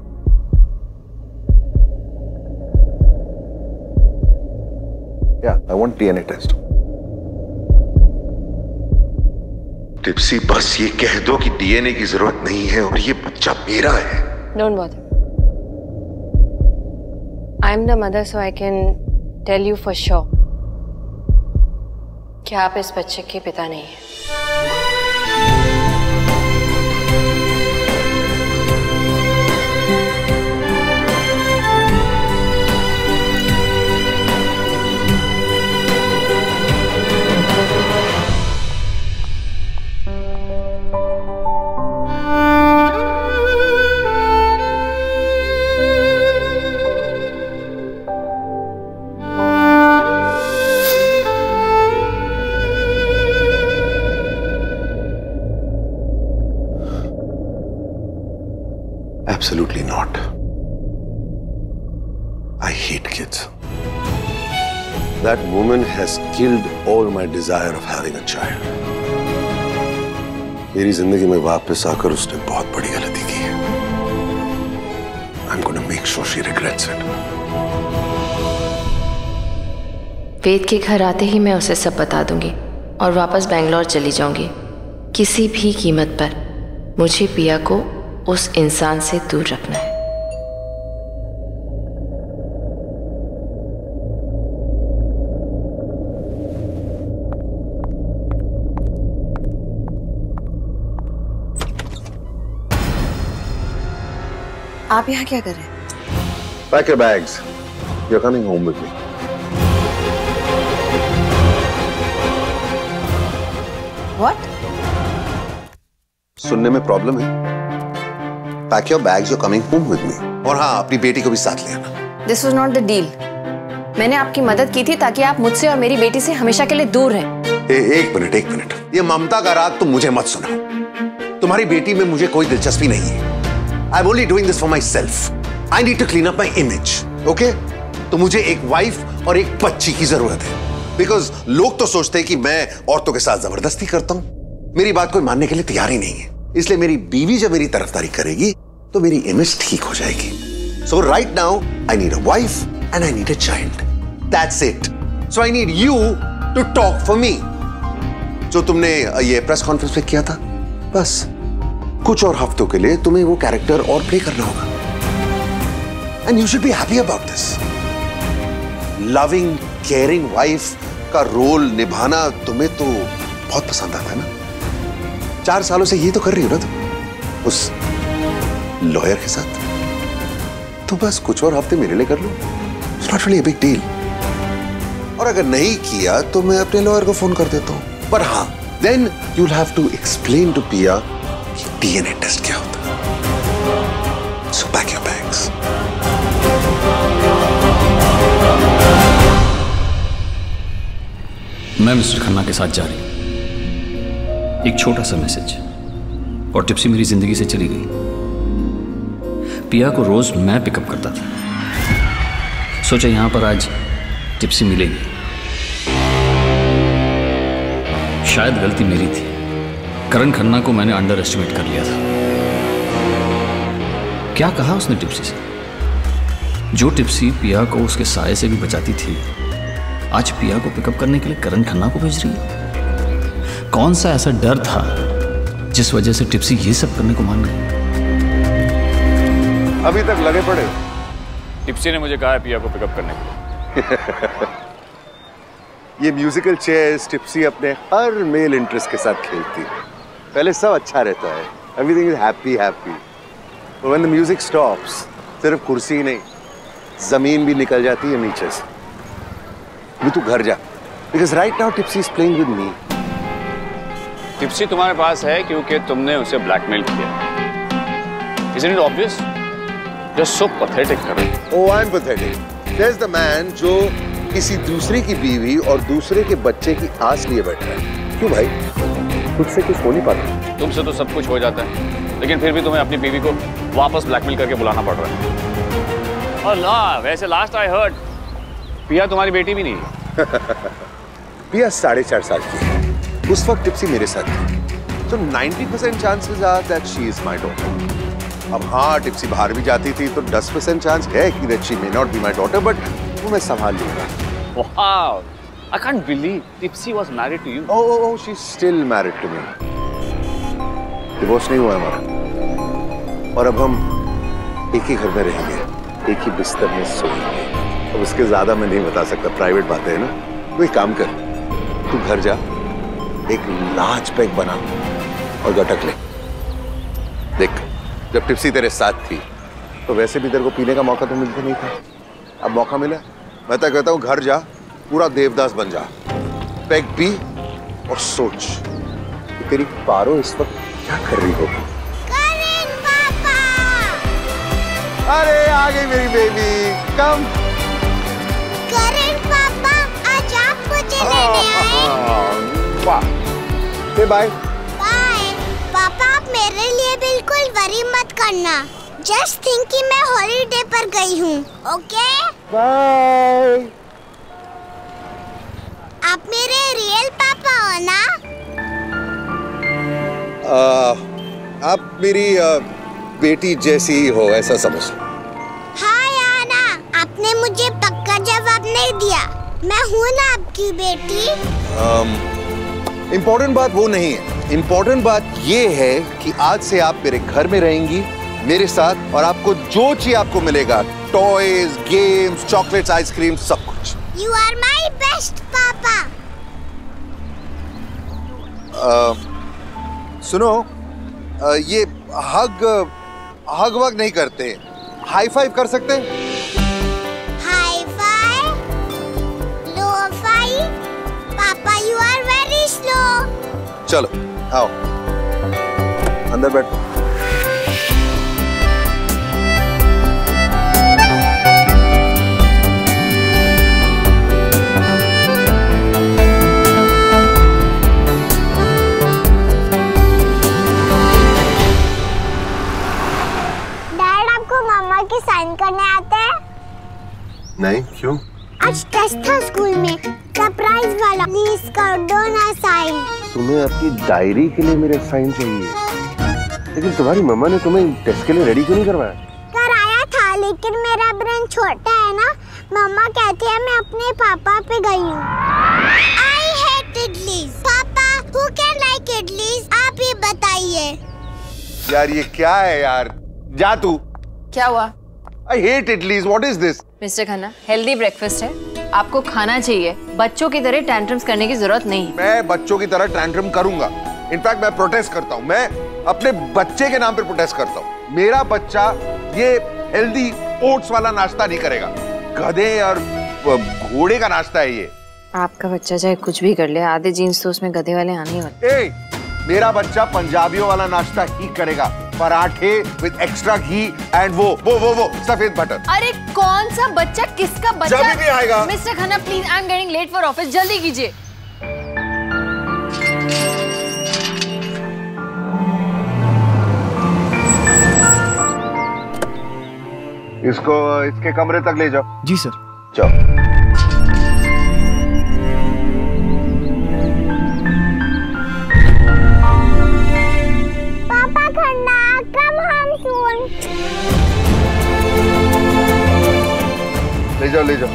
Yeah, I want DNA test. Tipsy बस ये कह दो कि डीएनए की जरूरत नहीं है और ये बच्चा मेरा है
don't bother I am the mother so I can tell you for sure क्या आप इस बच्चे के पिता नहीं हैं
That woman has killed all my desire of having a child. मेरी जिंदगी में वापस आकर उसने बहुत बड़ी गलती की है I'm gonna make sure she regrets it.
वेद के घर आते ही मैं उसे सब बता दूंगी और वापस बैंगलोर चली जाऊंगी किसी भी कीमत पर मुझे पिया को उस इंसान से दूर रखना है आप यहाँ क्या कर रहे हैं
Pack your bags. You're coming home with me. What? सुनने में प्रॉब्लम है Pack your bags. You're coming home with me. और हाँ अपनी बेटी को भी साथ ले आना
This was not the deal. मैंने आपकी मदद की थी ताकि आप मुझसे और मेरी बेटी से हमेशा के लिए दूर रहें।
ए, एक मिनट एक मिनट ये ममता का राग तुम मुझे मत सुना तुम्हारी बेटी में मुझे कोई दिलचस्पी नहीं है I am only doing this for myself I need to clean up my image okay तो मुझे एक वाइफ और एक बच्ची की जरूरत है बिकॉज लोग तो सोचते हैं कि मैं औरतों के साथ जबरदस्ती करता हूं मेरी बात कोई मानने के लिए तैयार ही नहीं है इसलिए मेरी बीवी जब मेरी तरफदारी करेगी तो मेरी इमेज ठीक हो जाएगी so right now I need a wife and I need a child that's it so I need you to talk for me जो तुमने ये प्रेस कॉन्फ्रेंस में किया था बस कुछ और हफ्तों के लिए तुम्हें वो कैरेक्टर और प्ले करना होगा and you should be happy about this loving caring wife का रोल निभाना तुम्हें तो बहुत पसंद आता है ना चार सालों से ये तो कर रही हो ना तुम उस लॉयर के साथ तो बस कुछ और हफ्ते मेरे लिए कर लो नॉट रियली बिग डील और अगर नहीं किया तो मैं अपने लॉयर को फोन कर देता हूं पर हां then you have to explain to Piya DNA test क्या होता सो पैक योर बैग्स
मैं मिस्टर खन्ना के साथ जा रही हूं एक छोटा सा मैसेज और टिप्सी मेरी जिंदगी से चली गई पिया को रोज मैं पिकअप करता था सोचा यहां पर आज टिप्सी मिलेगी शायद गलती मेरी थी करण खन्ना को मैंने अंडर एस्टिमेट कर लिया था क्या कहा उसने टिप्सी से जो टिप्सी पिया को उसके साय से भी बचाती थी आज पिया को पिकअप करने के लिए करण खन्ना को भेज रही है कौन सा ऐसा डर था जिस वजह से टिप्सी ये सब करने को मान गई अभी तक लगे पड़े टिप्सी ने मुझे कहा है पिया को पिकअप करने के लिए
ये म्यूजिकल चेयर्स टिप्सी अपने हर मेल इंटरेस्ट के साथ खेलती है पहले सब अच्छा रहता है everything is happy happy when the music stops सिर्फ कुर्सी नहीं जमीन भी निकल जाती है नीचे से भी तू घर जा because right now tipsy is playing with me
tipsy तुम्हारे पास है क्योंकि तुमने उसे ब्लैकमेल किया is it obvious
You're so pathetic, Karan. Oh, I'm pathetic. There's the man जो किसी दूसरे की बीवी और दूसरे के बच्चे की आस लिए बैठा है क्यों भाई
खुद
से कुछ हो नहीं पाता
तुमसे तो सब कुछ हो जाता है लेकिन फिर भी तुम्हें अपनी बीवी को वापस ब्लैकमेल करके बुलाना पड़ रहा है और ना वैसे लास्ट आई हर्ड पिया तुम्हारी बेटी
भी नहीं पिया साढ़े चार साल की है उस वक्त टिप्सी मेरे साथ थी तो 90 percent chances are that she is my daughter अब हाँ टिप्सी बाहर भी जाती थी तो 10 परसेंट चांस है कि that she may not be my daughter but वो मैं संभाल लूंगा I can't believe Tipsy was married to you. Oh, oh, oh, she's still married to me. Divorce नहीं हुआ हमारा और अब हम एक ही घर में रहेंगे एक ही बिस्तर में सोएंगे अब उसके ज्यादा मैं नहीं बता सकता प्राइवेट बातें है ना तो एक काम कर तू घर जा एक लाज पैक बना और गटक ले देख जब टिप्सी तेरे साथ थी तो वैसे भी तेरे को पीने का मौका तो मिलता नहीं था अब मौका मिला मैं तो कहता हूँ घर जा पूरा देवदास बन जा पैक भी और सोच तो तेरी पारो इस वक्त क्या कर रही होगी
अरे आ गई मेरी बेबी कम करें पापा आज आप मुझे हाँ, लेने हाँ,
आए बाय हाँ,
बाय पापा आप मेरे लिए बिल्कुल वरी मत करना जस्ट थिंक कि मैं हॉलीडे पर गई हूँ ओके
बाय
आप मेरे रियल पापा हो ना
आ, आप मेरी आ, बेटी जैसी ही हो ऐसा समझ
हाँ यार आपने मुझे पक्का जवाब नहीं दिया मैं हूँ ना आपकी बेटी
इम्पोर्टेंट बात वो नहीं है इम्पोर्टेंट बात ये है कि आज से आप मेरे घर में रहेंगी मेरे साथ और आपको जो चीज आपको मिलेगा टॉयज गेम्स चॉकलेट्स आइसक्रीम सब कुछ You are my best पापा। um, सुनो uh, ये हग हग वग नहीं करते हाई फाइव कर सकते हाई
फाइव लो फाइव पापा यू आर वेरी स्लो
चलो आओ अंदर बैठो नहीं क्यों आज
टेस्ट था स्कूल में सरप्राइज वाला मिस कर दो ना साइन
तुम्हें आपकी डायरी के लिए मेरे साइन चाहिए लेकिन तुम्हारी मम्मा ने तुम्हें टेस्ट के लिए रेडी क्यों नहीं करवाया
कराया था लेकिन मेरा ब्रेन छोटा है ना मम्मा कहती है मैं अपने पापा पे गई हूँ आई हेट इडली पापा हु कैन लाइक इडली आप ही बताइए
यार ये क्या है यार जा तू क्या हुआ I hate idli what is this
mister Khanna healthy breakfast है आपको खाना चाहिए बच्चों की तरह टैंट्रम्स करने की जरूरत नहीं
मैं बच्चों की तरह टैंट्रम करूंगा इनफैक्ट मैं प्रोटेस्ट करता हूँ मैं अपने बच्चे के नाम पर प्रोटेस्ट करता हूँ मेरा बच्चा ये हेल्दी ओट्स वाला नाश्ता नहीं करेगा गधे और घोड़े का नाश्ता है ये
आपका बच्चा चाहे कुछ भी कर ले आधे जीन्स तो उसमें गधे वाले आने
वाले मेरा बच्चा पंजाबियों वाला नाश्ता ही करेगा पराठे विद एक्स्ट्रा घी एंड वो वो वो वो सफेद बटर
अरे कौन सा बच्चा किसका बच्चा जल्दी भी आएगा mister Khanna please I am getting late for office जल्दी कीजिए
इसको इसके कमरे तक ले जाओ जी सर जाओ ले जाओ ले जाओ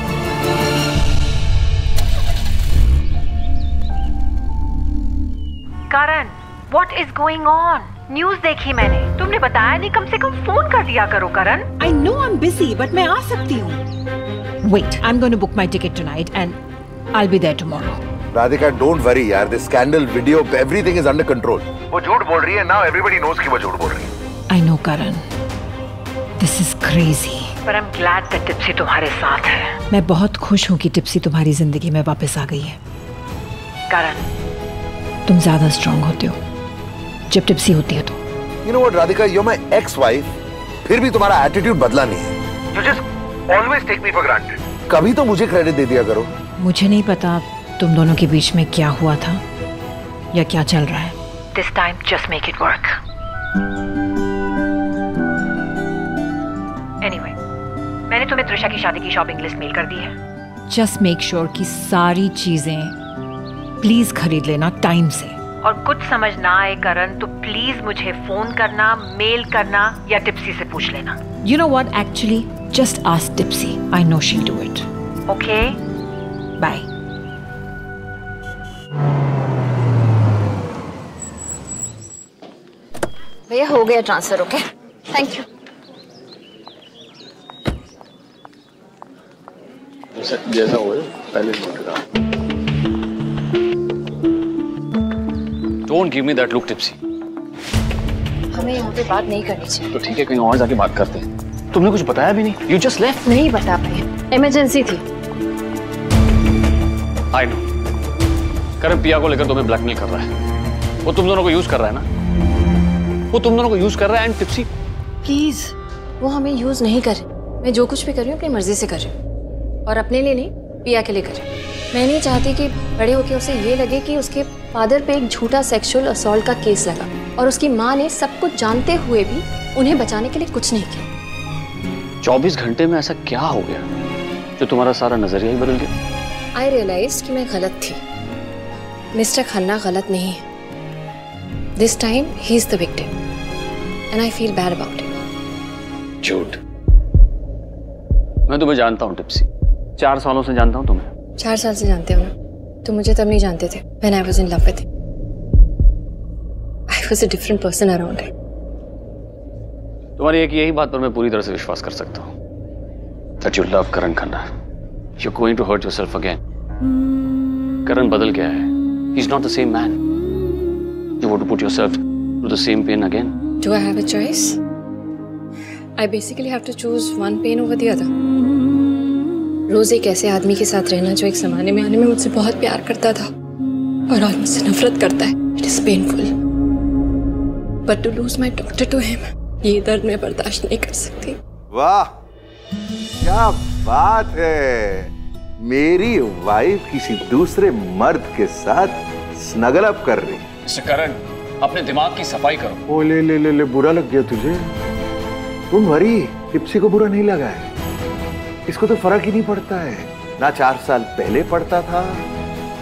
Karan
what is going on news देखी मैंने तुमने बताया नहीं कम से कम फोन कर दिया करो Karan I know I am busy but मैं आ सकती हूँ wait I am going to book my ticket tonight and I will be there tomorrow
Radhika don't worry यार this scandal video everything is under control वो झूठ बोल रही है नाउ एवरीबॉडी नोस कि वो झूठ बोल रही है I know Karan this is crazy पर I am glad that tipsy तुम्हारे साथ है
मैं बहुत खुश हूँ कि टिप्सी तुम्हारी जिंदगी में वापस आ गई है
करण
तुम ज्यादा स्ट्रांग होते हो
जब टिप्सी होती है तो you know what Radhika you my ex wife फिर भी तुम्हारा एटीट्यूड बदला नहीं है you just always take me for granted कभी तो मुझे क्रेडिट दे दिया करो
मुझे नहीं पता तुम दोनों के बीच में क्या हुआ था या क्या चल रहा है this time just make it work anyway मैंने तुम्हें त्रिशा की शादी की शॉपिंग लिस्ट मेल कर दी है जस्ट मेक श्योर की सारी चीजें प्लीज खरीद लेना टाइम से
और कुछ समझ ना
आए करण तो प्लीज मुझे फोन करना मेल करना या टिप्सी से पूछ लेना
you know what actually just ask tipsy I know she do it
okay
bye
भैया हो गया ट्रांसफर ओके थैंक यू
जैसा जैसा हो पहले don't give me that look tipsy
हमें यहाँ पे बात नहीं करनी चाहिए
तो ठीक है कहीं और जाके बात करते हैं तुमने कुछ बताया भी नहीं
यू जस्ट लेफ्ट नहीं बता पाए इमरजेंसी थी
आई नो करण पिया को लेकर तुम्हें ब्लैकमेल कर रहा है वो तुम दोनों को यूज कर रहा है ना वो तुम दोनों को यूज कर रहा है एंड टिप्सी
प्लीज वो हमें यूज नहीं कर मैं जो कुछ भी कर रही हूँ अपनी मर्जी से कर रही हूँ और अपने लिए नहीं पिया के लिए करें मैं नहीं चाहती कि बड़े होकर उसे ये लगे कि उसके फादर पे एक झूठा सेक्सुअल असॉल्ट का केस लगा और उसकी माँ ने सब कुछ जानते हुए भी उन्हें बचाने के लिए कुछ नहीं किया
चौबीस घंटे में ऐसा क्या हो गया जो तुम्हारा सारा नजरिया ही बदल गया
आई रियलाइज कि मैं गलत थी मिस्टर खन्ना गलत नहीं है this time he is the victim and I feel bad about
it झूठ मैं तुम्हें जानता हूं टिप्सी चार सालों से जानता हूँ तुम्हें
चार साल से जानते हो ना तुम मुझे तब नहीं जानते थे When I was in love with him. I was a different person around him.
तुम्हारी एक यही बात पर मैं पूरी तरह से विश्वास कर सकता हूँ That you love Karan Khanna. You're going to hurt yourself again. Karan बदल गया है He's not the same man. You want to put yourself through the same pain again?
Do I have a choice? I basically have to choose one pain over the other. रोज एक ऐसे आदमी के साथ रहना जो एक जमाने में आने में मुझसे बहुत प्यार करता था और आज मुझसे नफरत करता है it is painful but to lose my doctor to him ये दर्द मैं बर्दाश्त नहीं कर सकती
वाह क्या बात है मेरी वाइफ किसी दूसरे मर्द के साथ स्नगल अप कर रही करण
अपने दिमाग की सफाई
करो ओ ले ले ले, ले बुरा लग गया तुझे तुम हरी किप्सी को बुरा नहीं लगा है इसको तो फर्क ही नहीं पड़ता है ना चार साल पहले पड़ता था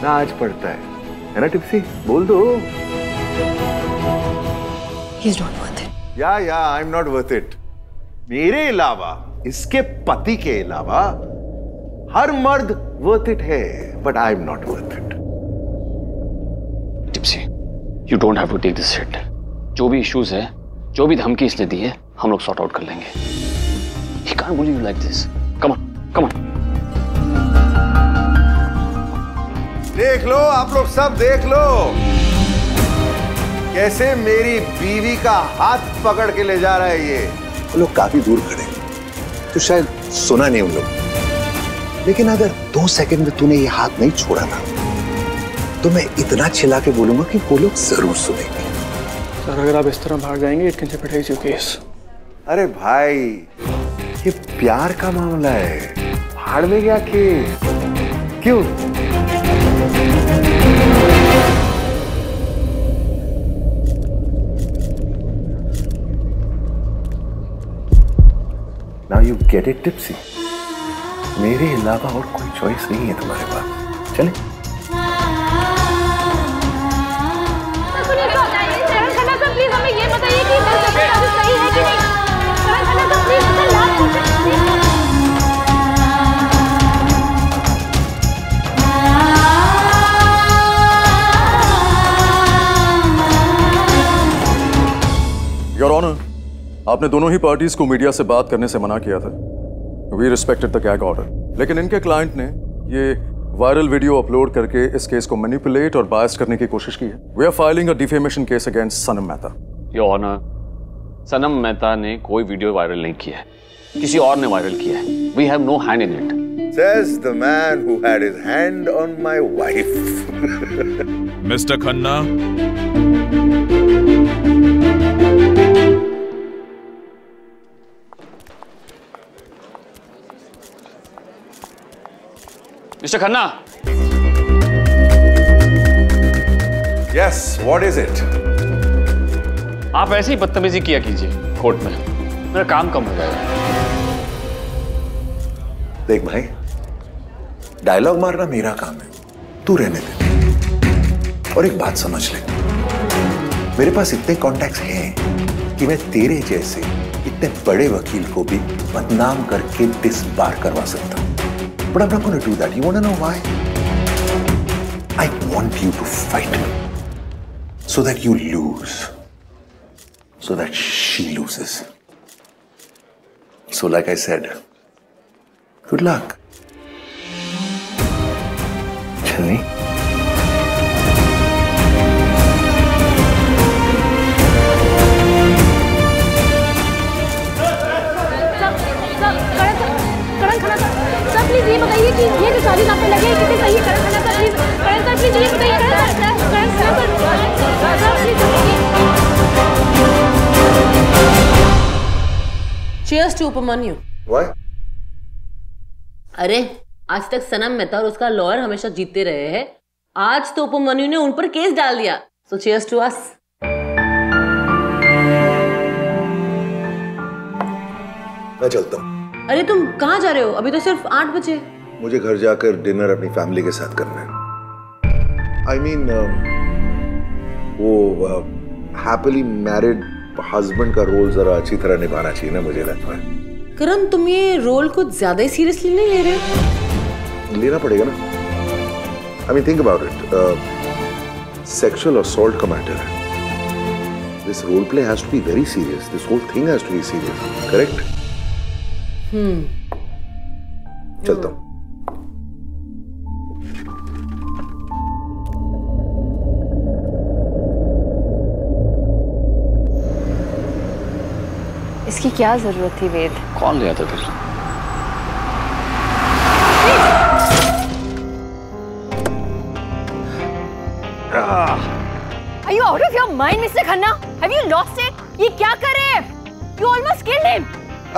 ना आज पड़ता है है ना टिप्सी बोल दो या या I am not worth it मेरे अलावा इसके पति के अलावा हर मर्द वर्थ इट है but I am not worth it
tipsy you don't have to take this hit जो भी इश्यूज है जो भी धमकी इसने दी है हम लोग सॉर्ट आउट कर लेंगे He can't believe like this come on come
देख लो आप लोग सब देख लो कैसे मेरी बीवी का हाथ पकड़ के ले जा रहा है ये लोग काफी दूर खड़े तो शायद सुना नहीं उन लोग लेकिन अगर दो सेकंड में तूने ये हाथ नहीं छोड़ा ना तो मैं इतना चिल्ला के बोलूंगा कि वो लोग जरूर सुनेंगे सर अगर आप इस तरह भाग जाएंगे इट कैन से केस अरे भाई ये प्यार का मामला है हार में गया के क्यों now you get it Tipsy मेरे अलावा और कोई चॉइस नहीं है तुम्हारे पास चले
योर ऑनर आपने दोनों ही पार्टीज को मीडिया से बात करने से मना किया था we respected the gag order लेकिन इनके क्लाइंट ने ये वायरल वीडियो अपलोड करके इस केस को मैनिपुलेट और बायस करने की कोशिश की है we are filing a defamation case
against Sanam Mehta
your honour Sanam Mehta ने कोई वीडियो वायरल नहीं किया है किसी और ने वायरल किया है we have no hand in it
Says the man who had his hand on my wife.
Mr. Khanna,
Mr. Khanna. Yes, what is it?
आप ऐसे ही बदतमीजी किया कीजिए कोर्ट में मेरा काम कम हो जाएगा देख भाई डायलॉग मारना मेरा
काम है तू रहने दे और एक बात समझ ले मेरे पास इतने कॉन्टैक्ट्स हैं कि मैं तेरे जैसे इतने बड़े वकील को भी बदनाम करके दिस बार करवा सकता हूं but I not do that you want to know why I want you to fight me so that you lose so that she loses. So like I said good luck नहीं
हमारी शादी लगे कितने सही Karan sir Karan sir please बताइए Karan
sir Karan
sir
अरे आज तक सनम मेहता और उसका लॉयर हमेशा जीतते रहे हैं आज तो उपमन्यु ने उन पर केस डाल दिया सो चेयर्स टू अस
मैं
चलता हूं
अरे तुम कहां जा रहे हो अभी तो सिर्फ आठ बजे
मुझे घर जाकर डिनर अपनी फैमिली के साथ करना है I I mean mean, um, वो हैप्पीली मैरिड हस्बैंड का रोल जरा अच्छी तरह निभाना चाहिए ना मुझे लगता है
करण तुम ये रोल कुछ ज्यादा ही सीरियसली नहीं ले रहे
लेना पड़ेगा ना I mean think about it sexual assault का मैटर है this role play has to be very serious this whole thing has to be serious correct
hmm चलता हूँ
इसकी क्या जरूरत थी वेद
कौन लिया था फिर
ah.
Are you out of your mind, Mr. Khanna? Have you lost it? ये क्या कर रहे हैं? You almost killed him.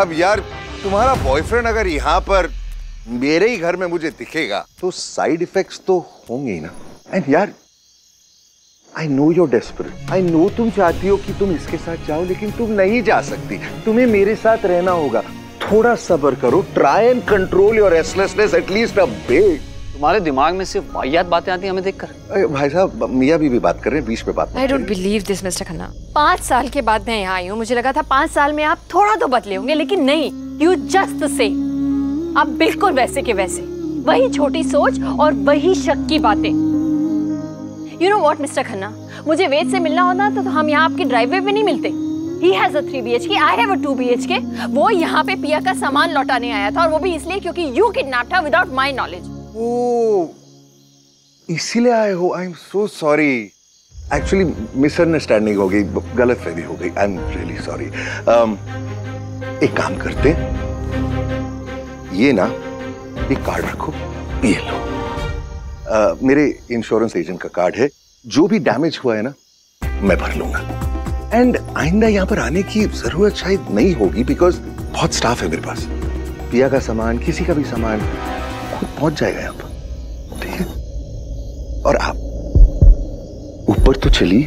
अब यार तुम्हारा बॉयफ्रेंड अगर यहाँ पर मेरे ही घर में मुझे दिखेगा तो साइड इफेक्ट्स तो होंगे ही ना एंड यार I know your desperate I know तुम चाहती हो कि तुम इसके साथ जाओ लेकिन तुम नहीं जा सकती तुम्हें मेरे साथ रहना होगा थोड़ा सबर करो try and control your restlessness at least a bit तुम्हारे दिमाग
में सिर्फ वाहियात बातें आती हैं हमें देखकर
भाई साहब मियाँ भी, भी बात कर रहे हैं बीच में बात I
don't believe this mister Khanna पाँच साल के बाद मैं यहाँ आई हूँ मुझे लगा था पाँच साल में आप थोड़ा तो बदले होंगे लेकिन नहीं यू जस्ट द सेम आप बिल्कुल वैसे के वैसे वही छोटी सोच और वही शक की बातें you know what mister Khanna मुझे वेद से मिलना होता तो, तो हम यहाँ आपके ड्राइववे पे नहीं मिलते ही has a three B H K आई है टू बी एच के वो यहाँ पे पिया का सामान लौटाने आया था और वो भी इसलिए क्योंकि यू किडनैप था विदाउट माई नॉलेज
इसीलिए आए हो I am so sorry actually misunderstanding हो गई गलत फहमी हो गई आई एम रियली सॉरी एक काम करते ये ना एक कार्ड रखो ये लो मेरे इंश्योरेंस एजेंट का कार्ड है जो भी डैमेज हुआ है ना मैं भर लूंगा एंड आइंदा यहाँ पर आने की जरूरत शायद नहीं होगी बिकॉज बहुत स्टाफ है मेरे पास पिया का सामान किसी का भी सामान खुद पहुंच जाएगा यहाँ पर ठीक है और आप ऊपर तो चलिए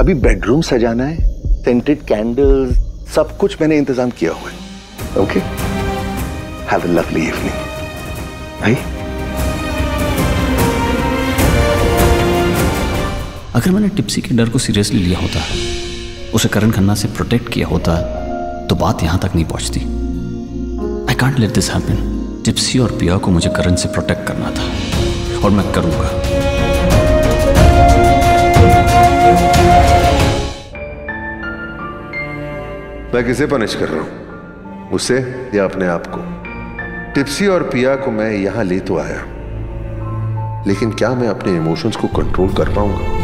अभी बेडरूम सजाना है सेंटेड कैंडल्स सब कुछ मैंने इंतजाम किया हुआ है okay have a lovely evening भाई
अगर मैंने टिप्सी के डर को सीरियसली लिया होता है उसे करण खन्ना से प्रोटेक्ट किया होता तो बात यहां तक नहीं पहुंचती I can't let this happen Tipsy और पिया को मुझे करण से प्रोटेक्ट करना था और
मैं करूंगा मैं किसे पनिश कर रहा हूं उसे या अपने आप को टिप्सी और पिया को मैं यहां ले तो आया लेकिन क्या मैं अपने इमोशंस को कंट्रोल कर पाऊंगा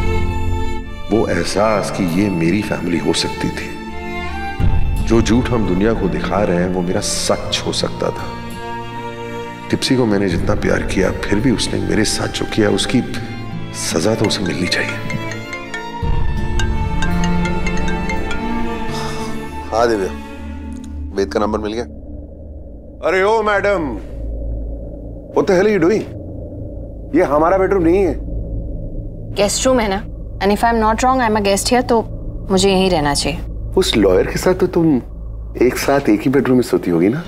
वो एहसास कि ये मेरी फैमिली हो सकती थी जो झूठ हम दुनिया को दिखा रहे हैं वो मेरा सच हो सकता था टिप्सी को मैंने जितना प्यार किया फिर भी उसने मेरे साथ जो किया उसकी सजा तो उसे मिलनी चाहिए हाँ दिव्या वेद का नंबर मिल गया अरे ओ मैडम वो तो हेली डोई ये हमारा बेडरूम नहीं है
गेस्ट रूम है ना and if I am not wrong I am a guest here तो मुझे यहीं रहना चाहिए
उस लॉयर के साथ तो तुम एक साथ एक ही बेडरूम में सोती होगी ना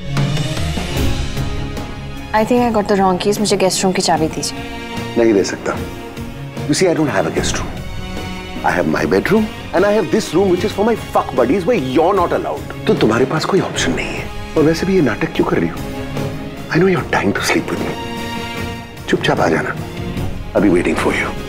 I think I got the wrong keys मुझे गेस्ट रूम की चाबी दीजिए
नहीं दे सकता you see I don't have a guest room I have my bedroom and I have this room which is for my fuck buddies where you are not allowed तो तुम्हारे पास कोई ऑप्शन नहीं है और वैसे भी ये नाटक क्यों कर रही हो I know you are dying to sleep with me चुपचाप आ जाना I be waiting for you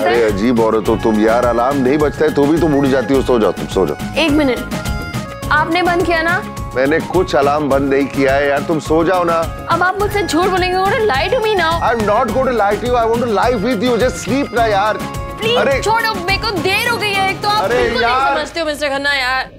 पता है अजीब औरत हो तुम यार अलार्म नहीं बजता है तो भी तुम उड़ जाती हो सो जाओ तुम सो जाओ
एक मिनट आपने बंद किया ना
मैंने कुछ अलार्म बंद नहीं किया है यार तुम सो जाओ ना अब आप मुझसे झूठ बोलेंगे lie to me now I am not going to light you I want to lie with you just sleep ना यार प्लीज छोड़ो
मेरे को देर हो गई है एक तो आप बिल्कुल नहीं समझते हो मिस्टर खन्ना यार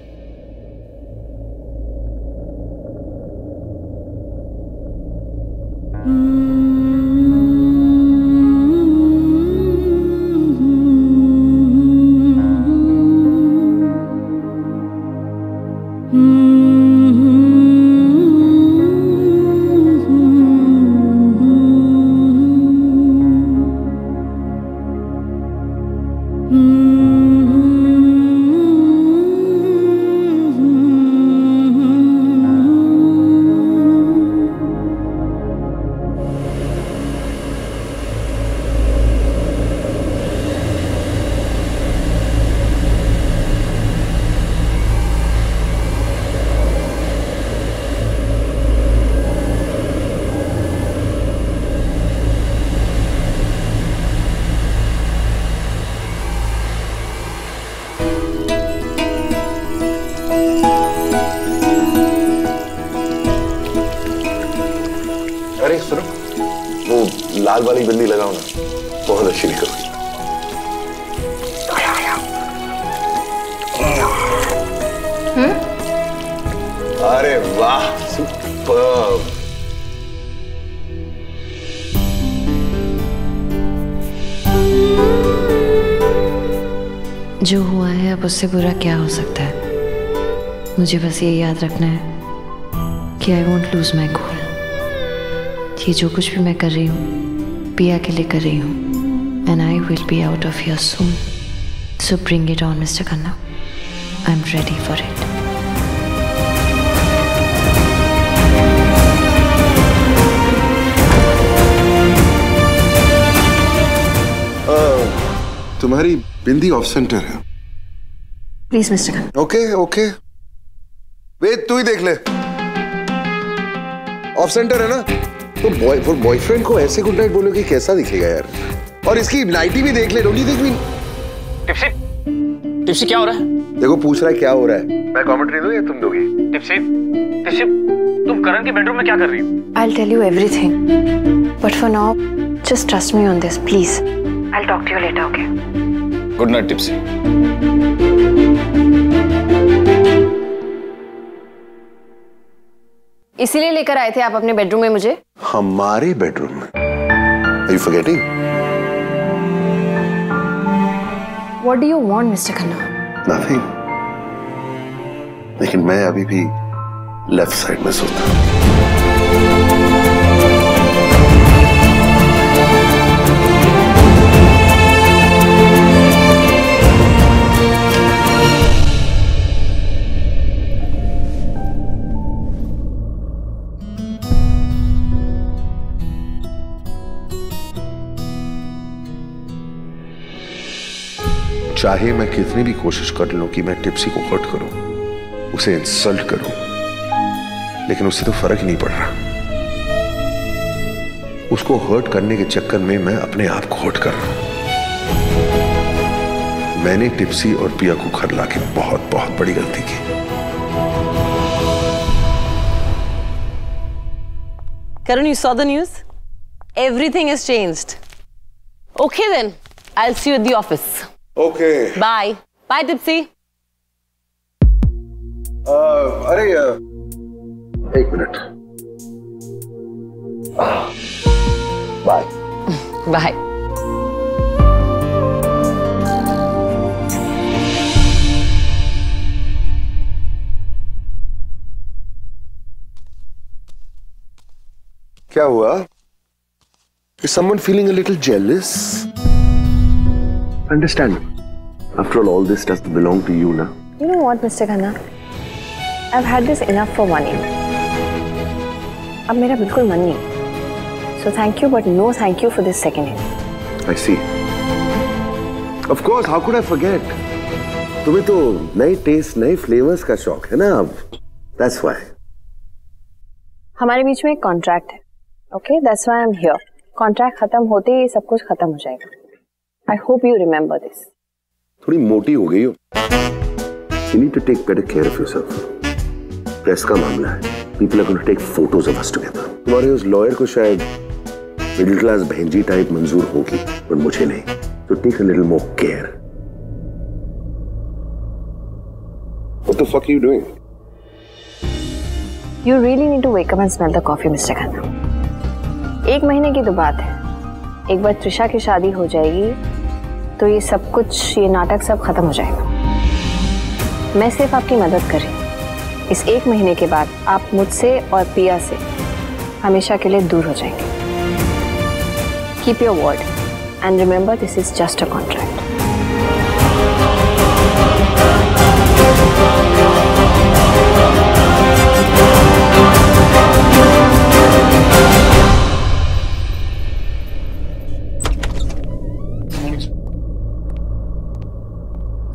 उससे बुरा क्या हो सकता है मुझे बस ये याद रखना है कि I won't lose my goal ये जो कुछ भी मैं कर रही हूँ पिया के लिए कर रही हूँ and I will be out of your soon so bring it on mister Khanna
I am ready for it
तुम्हारी बिंदी ऑफ सेंटर है please mister Khan okay okay wait तू ही देख ले ऑफ सेंटर है ना तो बॉय फॉर बॉयफ्रेंड को ऐसे गुड नाइट बोलोगे कैसा दिखेगा यार और इसकी नाइटी भी देख ले don't you think me Tipsy Tipsy क्या हो रहा है देखो पूछ रहा है क्या हो रहा है मैं कमेंट्री दूं या तुम दोगी टिप्सी टिप्सी तुम करण के बेडरूम में क्या कर रही हो
I will tell you everything but for now just trust me on this please I will talk to you later okay
good night Tipsy
इसीलिए लेकर आए थे आप अपने बेडरूम में मुझे
हमारे बेडरूम में you forgetting?
What do you want, mister Khanna
Nothing. लेकिन मैं अभी भी लेफ्ट साइड में सोता हूं चाहे मैं कितनी भी कोशिश कर लूं कि मैं टिप्सी को हर्ट करूं उसे इंसल्ट करूं लेकिन उससे तो फर्क ही नहीं पड़ रहा उसको हर्ट करने के चक्कर में मैं अपने आप को हर्ट कर रहा हूं मैंने टिप्सी और पिया को घर लाके बहुत बहुत बड़ी गलती की
Karun, you saw the news? Everything has changed. Okay then, I'll see you at the office. Okay. Bye. Bye, Dipsy.
Uh, अरे uh, एक मिनट
Bye. Bye.
क्या हुआ Is someone feeling a little jealous? Understand me. After all, all this doesn't belong to you, na?
You know what, Mr. Khanna? I've had this enough for one year. अब मेरा बिल्कुल मन नहीं so thank you but no thank you for this second hint
I see of course how could I forget तुम्हें तो नए test नए flavours का शौक है ना अब दैट्स व्हाई
हमारे बीच में एक कॉन्ट्रैक्ट है okay that's why I am here contract खत्म होते ही सब कुछ खत्म हो जाएगा I hope you remember this
थोड़ी मोटी हो गई हो you need to take better care of yourself press का मामला है people are take photos of us together तुम्हारे उस लॉयर को शायद मिडिल क्लास भेंजी टाइप मंजूर होगी पर मुझे नहीं तो take a little more care What the fuck are you doing?
You really need to wake up and smell the coffee, Mr. Khanna. एक महीने की तो बात है एक बार त्रिशा की शादी हो जाएगी तो ये सब कुछ ये नाटक सब खत्म हो जाएगा मैं सिर्फ आपकी मदद कर रही इस एक महीने के बाद आप मुझसे और पिया से हमेशा के लिए दूर हो जाएंगे keep your word and remember this is just a contract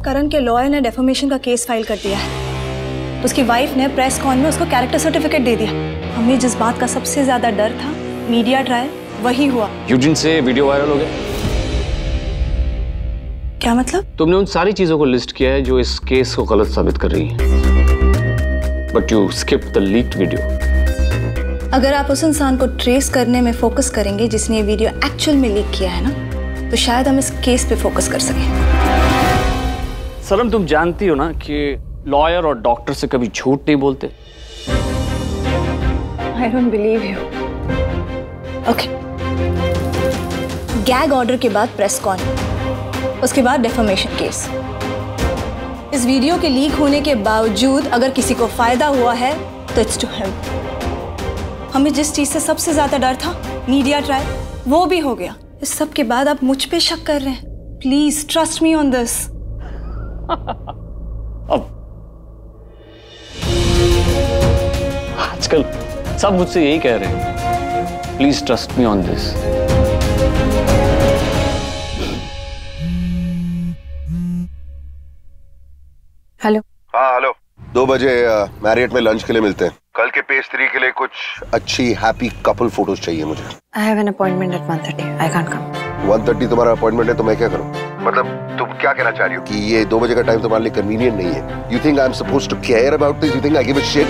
Karan के लॉयर ने डेफोमेशन का केस फाइल कर दिया है उसकी वाइफ ने प्रेस कॉन में उसको कैरेक्टर सर्टिफिकेट दे दिया हमें जिस बात का सबसे ज्यादा डर था मीडिया ट्रायल वही हुआ
यूजिन से वीडियो वायरल हो गया क्या मतलब तुमने उन सारी चीजों को लिस्ट किया है जो इस केस को गलत साबित कर रही है but you skip the leaked video
अगर आप उस इंसान को ट्रेस करने में फोकस करेंगे जिसने ये वीडियो एक्चुअल में लीक किया है ना तो शायद हम इस केस पे फोकस कर सकें
सलम तुम जानती हो ना कि लॉयर और डॉक्टर से कभी झूठ नहीं बोलते
I don't believe you okay gag order के बाद प्रेस कॉन उसके बाद डेफोमेशन केस इस वीडियो के लीक होने के बावजूद अगर किसी को फायदा हुआ है तो इट्स टू हेल्प हमें जिस चीज से सबसे ज्यादा डर था मीडिया ट्रायल वो भी हो गया इस सब के बाद आप मुझ पे शक कर रहे हैं please trust me on this
अब आजकल सब मुझसे यही कह रहे हैं please trust me on this
hello हाँ हेलो दो बजे मैरियट में लंच के लिए मिलते हैं कल के पेस्ट्री के लिए कुछ अच्छी हैप्पी कपल फोटोज चाहिए मुझे
I have an appointment at 1:30 I can't come
one thirty तुम्हारा अपॉइंटमेंट है तो मैं क्या करूँ मतलब तुम क्या कहना चाह रही हो कि ये दो बजे का टाइम तुम्हारे लिए कन्वीनियंट नहीं है you think I am suppose to care about this you think I give a shit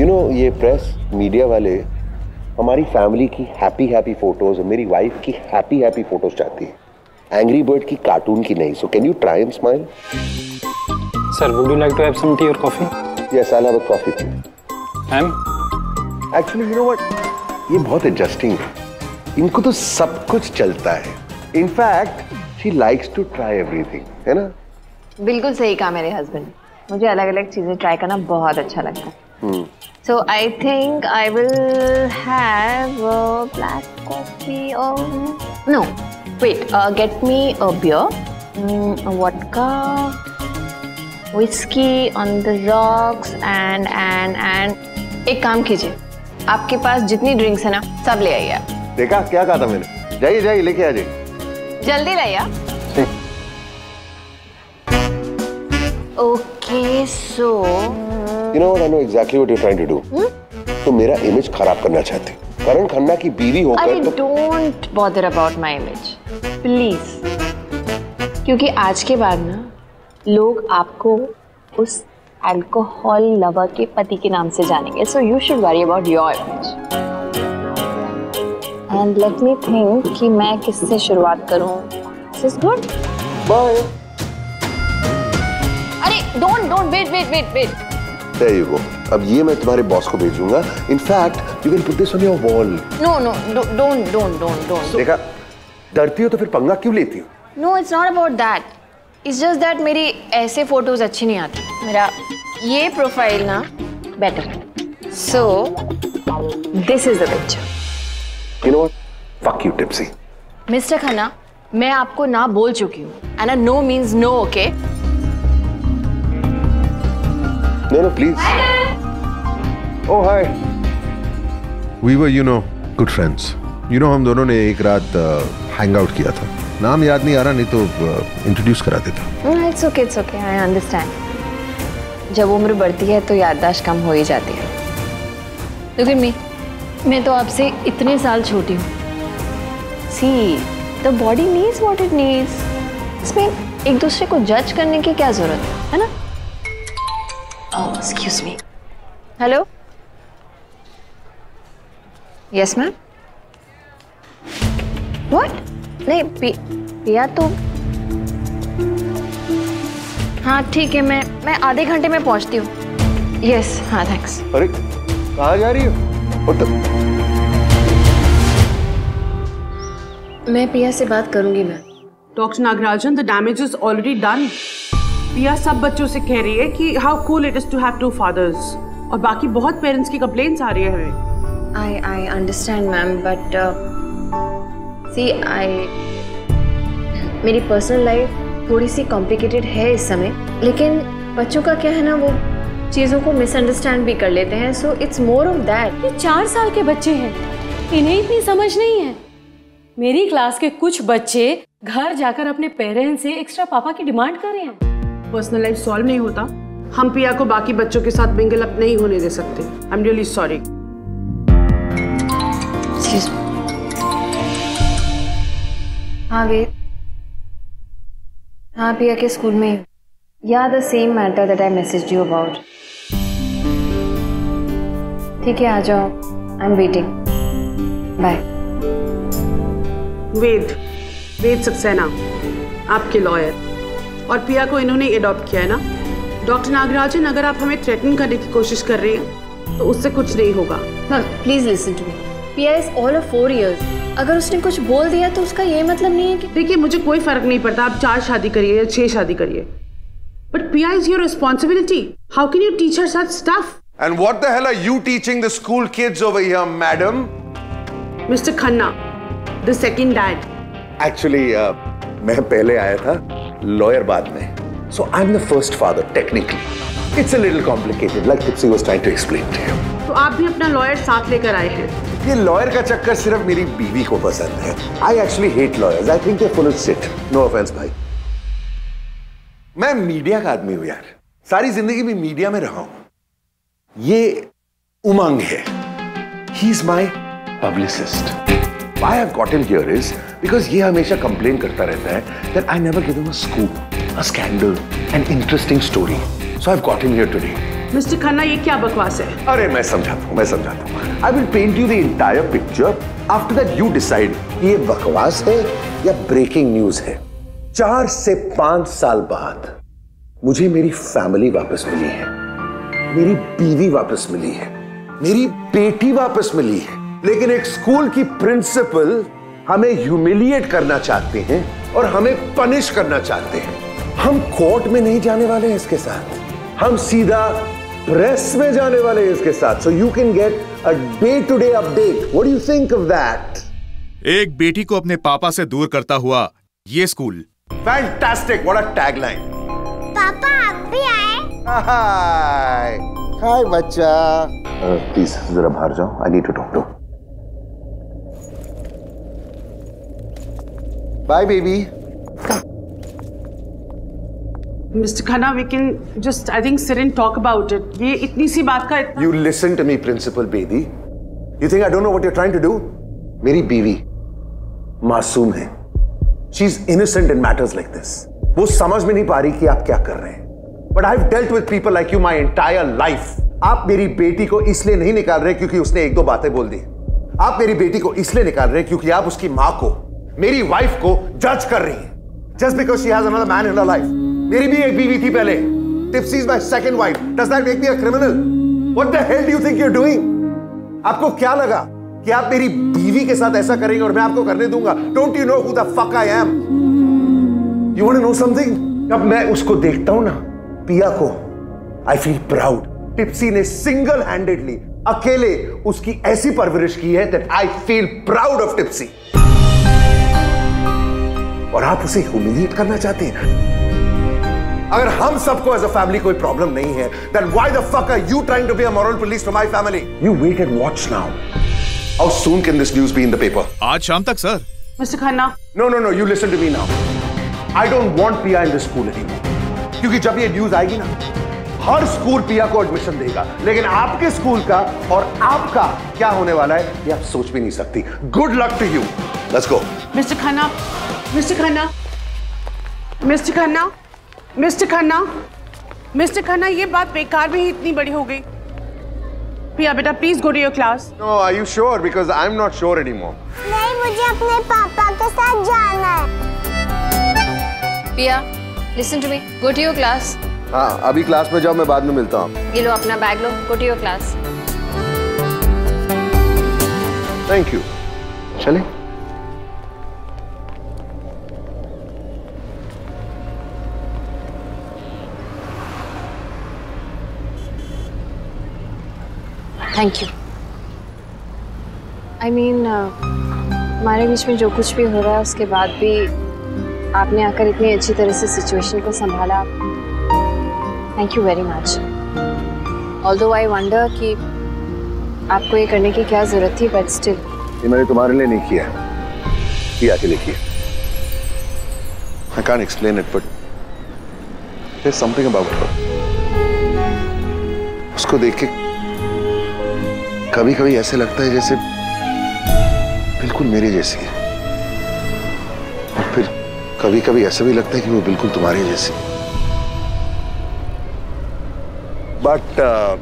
you know ये प्रेस मीडिया वाले हमारी फैमिली की हैप्पी हैप्पी फोटोज मेरी वाइफ की हैप्पी हैप्पी फोटोज चाहती है एंग्री बर्ड की कार्टून की नहीं so can you try and smile sir would you like to have some tea और coffee yes I have a coffee हम एक्चुअली यू नो व्हाट ये बहुत एडजस्टिंग है इनको तो सब कुछ चलता है in fact she likes to try everything है ना
बिल्कुल सही कहा मेरे हस्बैंड मुझे अलग अलग चीज़ें ट्राई करना बहुत अच्छा लगता है so I think I will have black coffee और no wait get me a beer vodka whiskey on the rocks and and and एक काम कीजिए आपके पास जितनी ड्रिंक्स है ना सब ले आइए
देखा क्या कहा था मैंने जाइए जाइए लेके आ जाइए
जल्दी लाइए okay so you
know I know exactly what you trying to do तो मेरा इमेज खराब करना चाहते करण खन्ना की बीवी होकर अरे
don't bother about my image please क्योंकि आज के बाद ना लोग आपको उस अल्कोहल लवर के पति के नाम से जानेंगे so you should worry about your image and let me think कि मैं किससे शुरुआत करूं दिस इज गुड बाय अरे don't don't wait wait
wait wait
there you go अब ये मैं तुम्हारे बॉस को भेजूंगा in fact you can put this on your wall
no no don't don't
don't don't देखा डरती हो तो फिर पंगा क्यों लेती हो
no it's not about that it's just that मेरी ऐसे फोटोज अच्छी नहीं आती मेरा ये प्रोफाइल ना better so
this is the picture you know fuck you tipsy
mister Khanna मैं आपको ना बोल चुकी हूँ and no means no okay
No, no, please. Hi, oh, hi. We were, you know, good friends. You know, हम दोनों ने एक रात हैंग uh, आउट किया था नाम याद नहीं आ रहा नहीं तो इंट्रोड्यूस करा
देता it's okay it's okay I understand जब उम्र बढ़ती है तो याददाश्त कम हो ही जाती है लेकिन मैं मैं तो आपसे इतने साल छोटी हूँ see the body needs what it needs इसमें एक दूसरे को जज करने की क्या जरूरत है है ना
excuse me
hello yes ma'am what नहीं पी, पिया तो हाँ ठीक है मैं मैं आधे घंटे में पहुंचती हूँ यस हाँ थैंक्स
अरे कहाँ जा रही हो तो...
मैं पिया से बात करूंगी मैं
doctor Nagarajan the damage is already done पिया सब बच्चों से कह रही है कि how cool it is to have two fathers और बाकी बहुत पेरेंट्स की कंप्लेंट्स आ रही है हमें I I understand ma'am
but see I मेरी पर्सनल लाइफ थोड़ी सी कॉम्प्लिकेटेड है इस समय लेकिन बच्चों का क्या है ना वो चीज़ों को मिसअंडरस्टैंड भी कर लेते हैं so it's more of that ये चार साल के बच्चे हैं इन्हें इतनी समझ नहीं है
मेरी क्लास के कुछ बच्चे घर जाकर अपने पेरेंट्स से एक्स्ट्रा पापा की डिमांड कर रहे हैं पर्सनल लाइफ सॉल्व नहीं होता हम पिया को बाकी बच्चों के साथ मिंगल अप नहीं होने दे सकते I am really sorry
Excuse me. हाँ वेद हाँ पिया के स्कूल में या the same matter that I message you about ठीक है आ जाओ I am waiting
bye Ved Ved Saxena आपके लॉयर और पिया को इन्होंने एडॉप्ट किया है ना डॉक्टर नागराजन अगर आप हमें थ्रेटन करने की कोशिश कर रहे हैं तो उससे कुछ नहीं होगा प्लीज लिसन टू मी पिया is all of four years अगर उसने कुछ बोल दिया तो उसका ये मतलब नहीं है कि देखिए मुझे कोई फर्क नहीं पड़ता आप चार शादी करिए या छह शादी करिए बट पिया is your responsibility how can you teacher such stuff
and what the hell are you teaching the school kids over here madam
mister Khanna the second dad
actually मैं पहले आया था लॉयर बाद में so I am the first father technically it's a little complicated like tipsy was trying to explain to
you तो आप भी अपना लॉयर साथ लेकर आए हैं
ये लॉयर का चक्कर सिर्फ मेरी बीवी को पसंद है I actually hate lawyers I think full of shit no offence भाई मैं मीडिया का आदमी हूं यार सारी जिंदगी भी मीडिया में रहा हूं ये उमंग है he is my publicist Why I've got him here is because ये हमेशा कंप्लेन करता रहता है that I never give him a scoop, a scandal, an interesting story. So I've got him here today.
Mister Khanna ये क्या बकवास है
अरे मैं समझाता हूँ मैं समझाता हूँ I will paint you the picture after that you decide ये बकवास है या ब्रेकिंग न्यूज है चार से पांच साल बाद मुझे मेरी फैमिली वापस मिली है मेरी बीवी वापस मिली है मेरी बेटी वापस मिली है लेकिन एक स्कूल की प्रिंसिपल हमें ह्यूमिलिएट करना चाहते हैं और हमें पनिश करना चाहते हैं हम कोर्ट में नहीं जाने वाले हैं इसके साथ हम सीधा प्रेस में जाने वाले इसके साथ so you can get a day to day update what do you think of that एक बेटी
को अपने पापा से दूर करता हुआ ये school fantastic what a tagline
पापा आप भी आए हाय हाय
बच्चा प्लीज uh, जरा बाहर जाओ I need to talk to bye baby
Mr. Khanna, we can just, I think, sit and talk about it. ये इतनी सी बात का इतना... You
listen to me, Principal Bedi. You think I don't know what you're trying to do? मेरी बीवी मासूम है she is innocent in matters like this वो समझ में नहीं पा रही कि आप क्या कर रहे हैं but I have dealt with people like you my entire life आप मेरी बेटी को इसलिए नहीं निकाल रहे क्योंकि उसने एक दो बातें बोल दी आप मेरी बेटी को इसलिए निकाल रहे क्योंकि आप उसकी मां को मेरी वाइफ को जज कर रही हैं just because she has another man in life मेरी भी एक बीवी थी पहले tipsy is my second wife does that make me a criminal what the hell do you think you are doing आपको क्या लगा कि आप मेरी बीवी के साथ ऐसा करेंगे और मैं आपको करने दूंगा don't you know who the fuck I am you want to know something जब मैं उसको देखता हूं ना पिया को आई फील प्राउड टिप्सी ने सिंगल हैंडेडली अकेले उसकी ऐसी परवरिश की है that I feel proud of tipsy और आप उसे ह्यूमिलिएट करना चाहते हैं ना अगर हम सबको एज अ फैमिली कोई प्रॉब्लम नहीं है then why the fuck are you trying to be a moral police to my family you wait and watch now how soon can this news be in the paper आज शाम तक sir mister Khanna no no no you listen to me now I don't want pi in this school anymore क्योंकि जब ये news आएगी ना हर school पिया को एडमिशन देगा लेकिन आपके स्कूल का और आपका क्या होने वाला है ये आप सोच भी नहीं सकती good luck to you let's go
mister Khanna mister Khanna mister Khanna mister Khanna mister Khanna ये बात बेकार में ही इतनी बड़ी हो गई पिया बेटा please go to your class no are you sure because I am not sure any more नहीं मुझे अपने
पापा के साथ जाना है पिया listen to me go to your
class
हाँ अभी क्लास में जाओ मैं बाद में मिलता हूँ
ये लो अपना बैग लो go to your class
thank you चलें
थैंक यू
आई मीन हमारे बीच में जो कुछ भी हो रहा है उसके बाद भी आपने आकर इतनी अच्छी तरह से सिचुएशन को संभाला thank you very much although I wonder कि आपको ये करने की क्या जरूरत थी बट स्टिल
ये मैंने तुम्हारे लिए नहीं किया किया के लिए किया I can explain it but there something about उसको देख के कभी कभी ऐसे लगता है जैसे बिल्कुल मेरे जैसी है और फिर कभी कभी ऐसा भी लगता है कि वो बिल्कुल तुम्हारे जैसी
बट uh,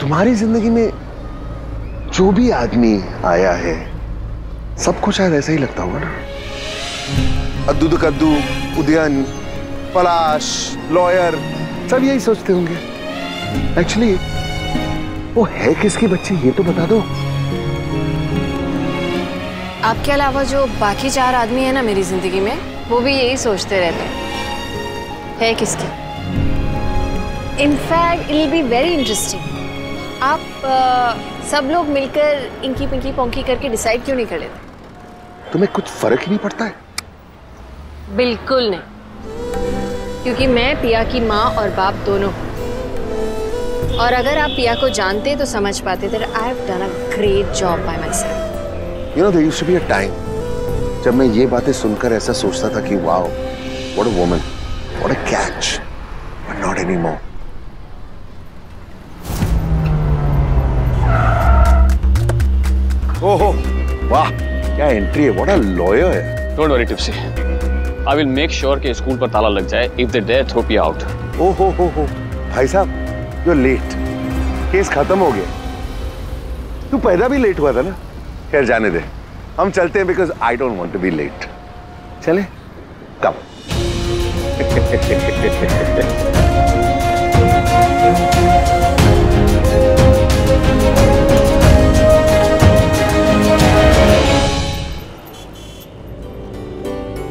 तुम्हारी जिंदगी में जो भी आदमी आया है सबको शायद ऐसा ही लगता होगा ना अद्दू कद्दू उदयन पलाश लॉयर सब यही सोचते होंगे एक्चुअली वो है किसकी बच्ची ये तो बता दो
आपके अलावा जो बाकी चार आदमी है ना मेरी जिंदगी में वो भी यही सोचते रहते हैं है किसकी in fact it be very interesting आप आ, सब लोग मिलकर इंकी पिंकी पोंकी करके डिसाइड क्यों नहीं कर लेते
तुम्हें कुछ फर्क ही नहीं पड़ता है
बिल्कुल नहीं क्योंकि मैं पिया की माँ और बाप दोनों हूँ और अगर आप पिया को जानते तो समझ पाते I have done a great job by myself
you know there used to be a time जब मैं ये बातें सुनकर ऐसा सोचता था कि wow what a woman what a catch but not anymore
ओहो
वाह क्या एंट्री है व्हाट अ लॉयर है don't worry tipsy I will make sure कि स्कूल पर ताला लग जाए if they dare throw P out
ओहो हो हो भाई साहब यू लेट केस खत्म हो गया तू पैदा भी लेट हुआ था ना खैर जाने दे हम चलते हैं because I don't want to be late चले कम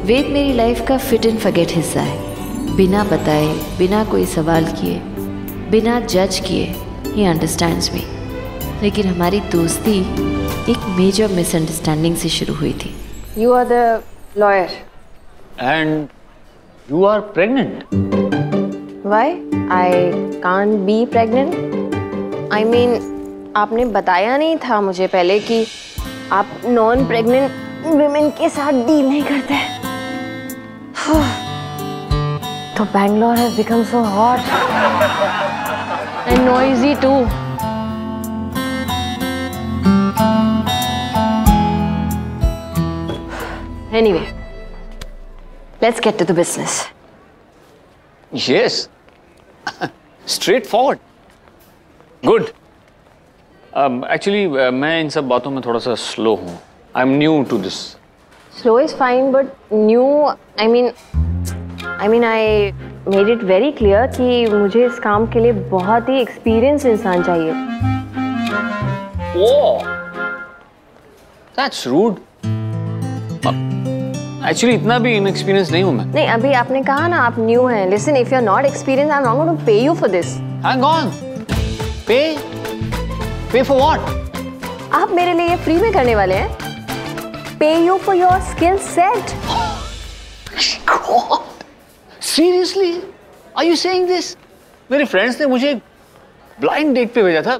वेद मेरी लाइफ का फिट एंड फगेट हिस्सा है बिना बताए बिना कोई सवाल किए बिना जज किए ही अंडरस्टैंड्स मी लेकिन हमारी दोस्ती एक मेजर मिसअंडरस्टैंडिंग से शुरू हुई थी you are the lawyer and you are pregnant why I can't be pregnant I mean आपने बताया नहीं था मुझे पहले कि आप नॉन प्रेग्नेंट वीमेन के साथ डील नहीं करते हाँ। तो Bangalore has become so hot and noisy too. Anyway, let's get to the business.
Yes. Straightforward. Good. Um, actually, I am a little slow. I am new to this.
Slow is fine, but new, I mean... I mean I made it very clear कि मुझे इस काम के लिए बहुत ही experience इंसान चाहिए
that's rude actually इतना भी इनएक्सपीरियंस नहीं हूं मैं
नहीं अभी आपने कहा ना आप न्यू हैं listen if you are not experience I am not going to pay you for this hang on pay pay for what आप मेरे लिए ये फ्री में करने वाले हैं pay you for your skill set God. Seriously are you saying this मेरे friends ने मुझे
ब्लाइंड डेट पे भेजा था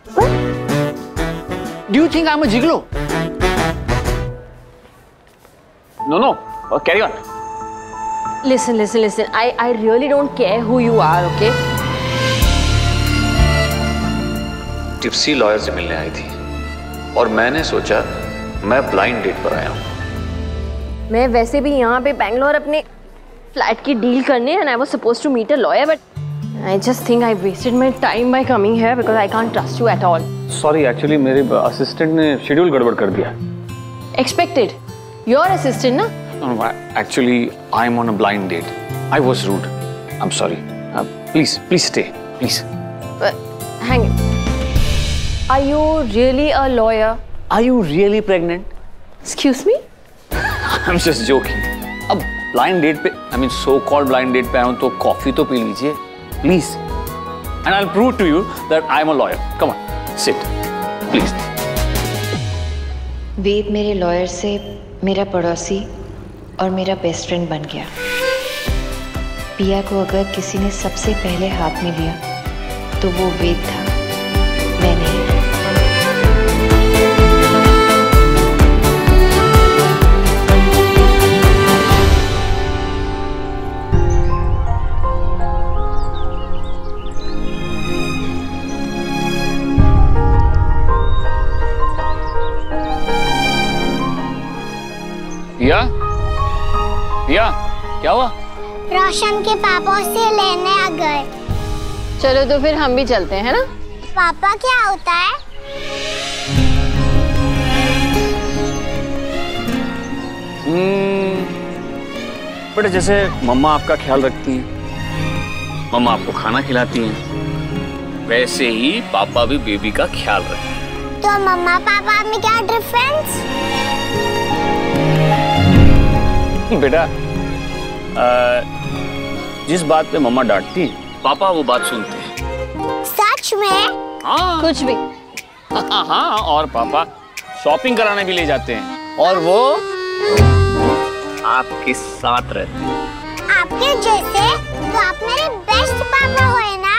do you think I am a gigolo no no carry on
listen listen listen I I really don't care who you are okay
tipsy lawyer से मिलने आई थी और मैंने सोचा मैं ब्लाइंड डेट पर आया हूं
मैं वैसे भी यहाँ पे बैंगलोर अपने फ्लैट की डील करने and I was suppose to meet a lawyer but I just think I wasted my time by coming है because I can't trust you at all
sorry actually मेरे असिस्टेंट ने शेड्यूल गड़बड़ कर दिया
expected your assistant ना
actually I am on a blind date I was rude I am sorry please please stay please
hang are you really a lawyer are you really really excuse me
I am just joking अब blind date पे I mean so called blind date पे आया हूँ तो coffee तो पी लीजिए please and I prove to you that I am a lawyer come on sit please
Ved मेरे लॉयर से मेरा पड़ोसी और मेरा बेस्ट फ्रेंड बन गया पिया को अगर किसी ने सबसे पहले हाथ में लिया तो वो वेद था
पिया पिया क्या हुआ
रोशन के पापा से लेने आ गए चलो तो फिर हम भी चलते हैं ना पापा क्या होता है
हम्म। बेटा जैसे मम्मा आपका ख्याल रखती हैं मम्मा आपको खाना खिलाती हैं वैसे ही पापा भी बेबी का ख्याल रखते
हैं तो मम्मा पापा में क्या डिफरेंस
बेटा जिस बात पे मम्मा डांटती है पापा वो बात सुनते हैं
सच में हाँ कुछ भी हाँ हाँ
और पापा शॉपिंग कराने भी ले जाते हैं और वो आपके साथ रहते
हैं आपके जैसे तो आप मेरे बेस्ट पापा हो ना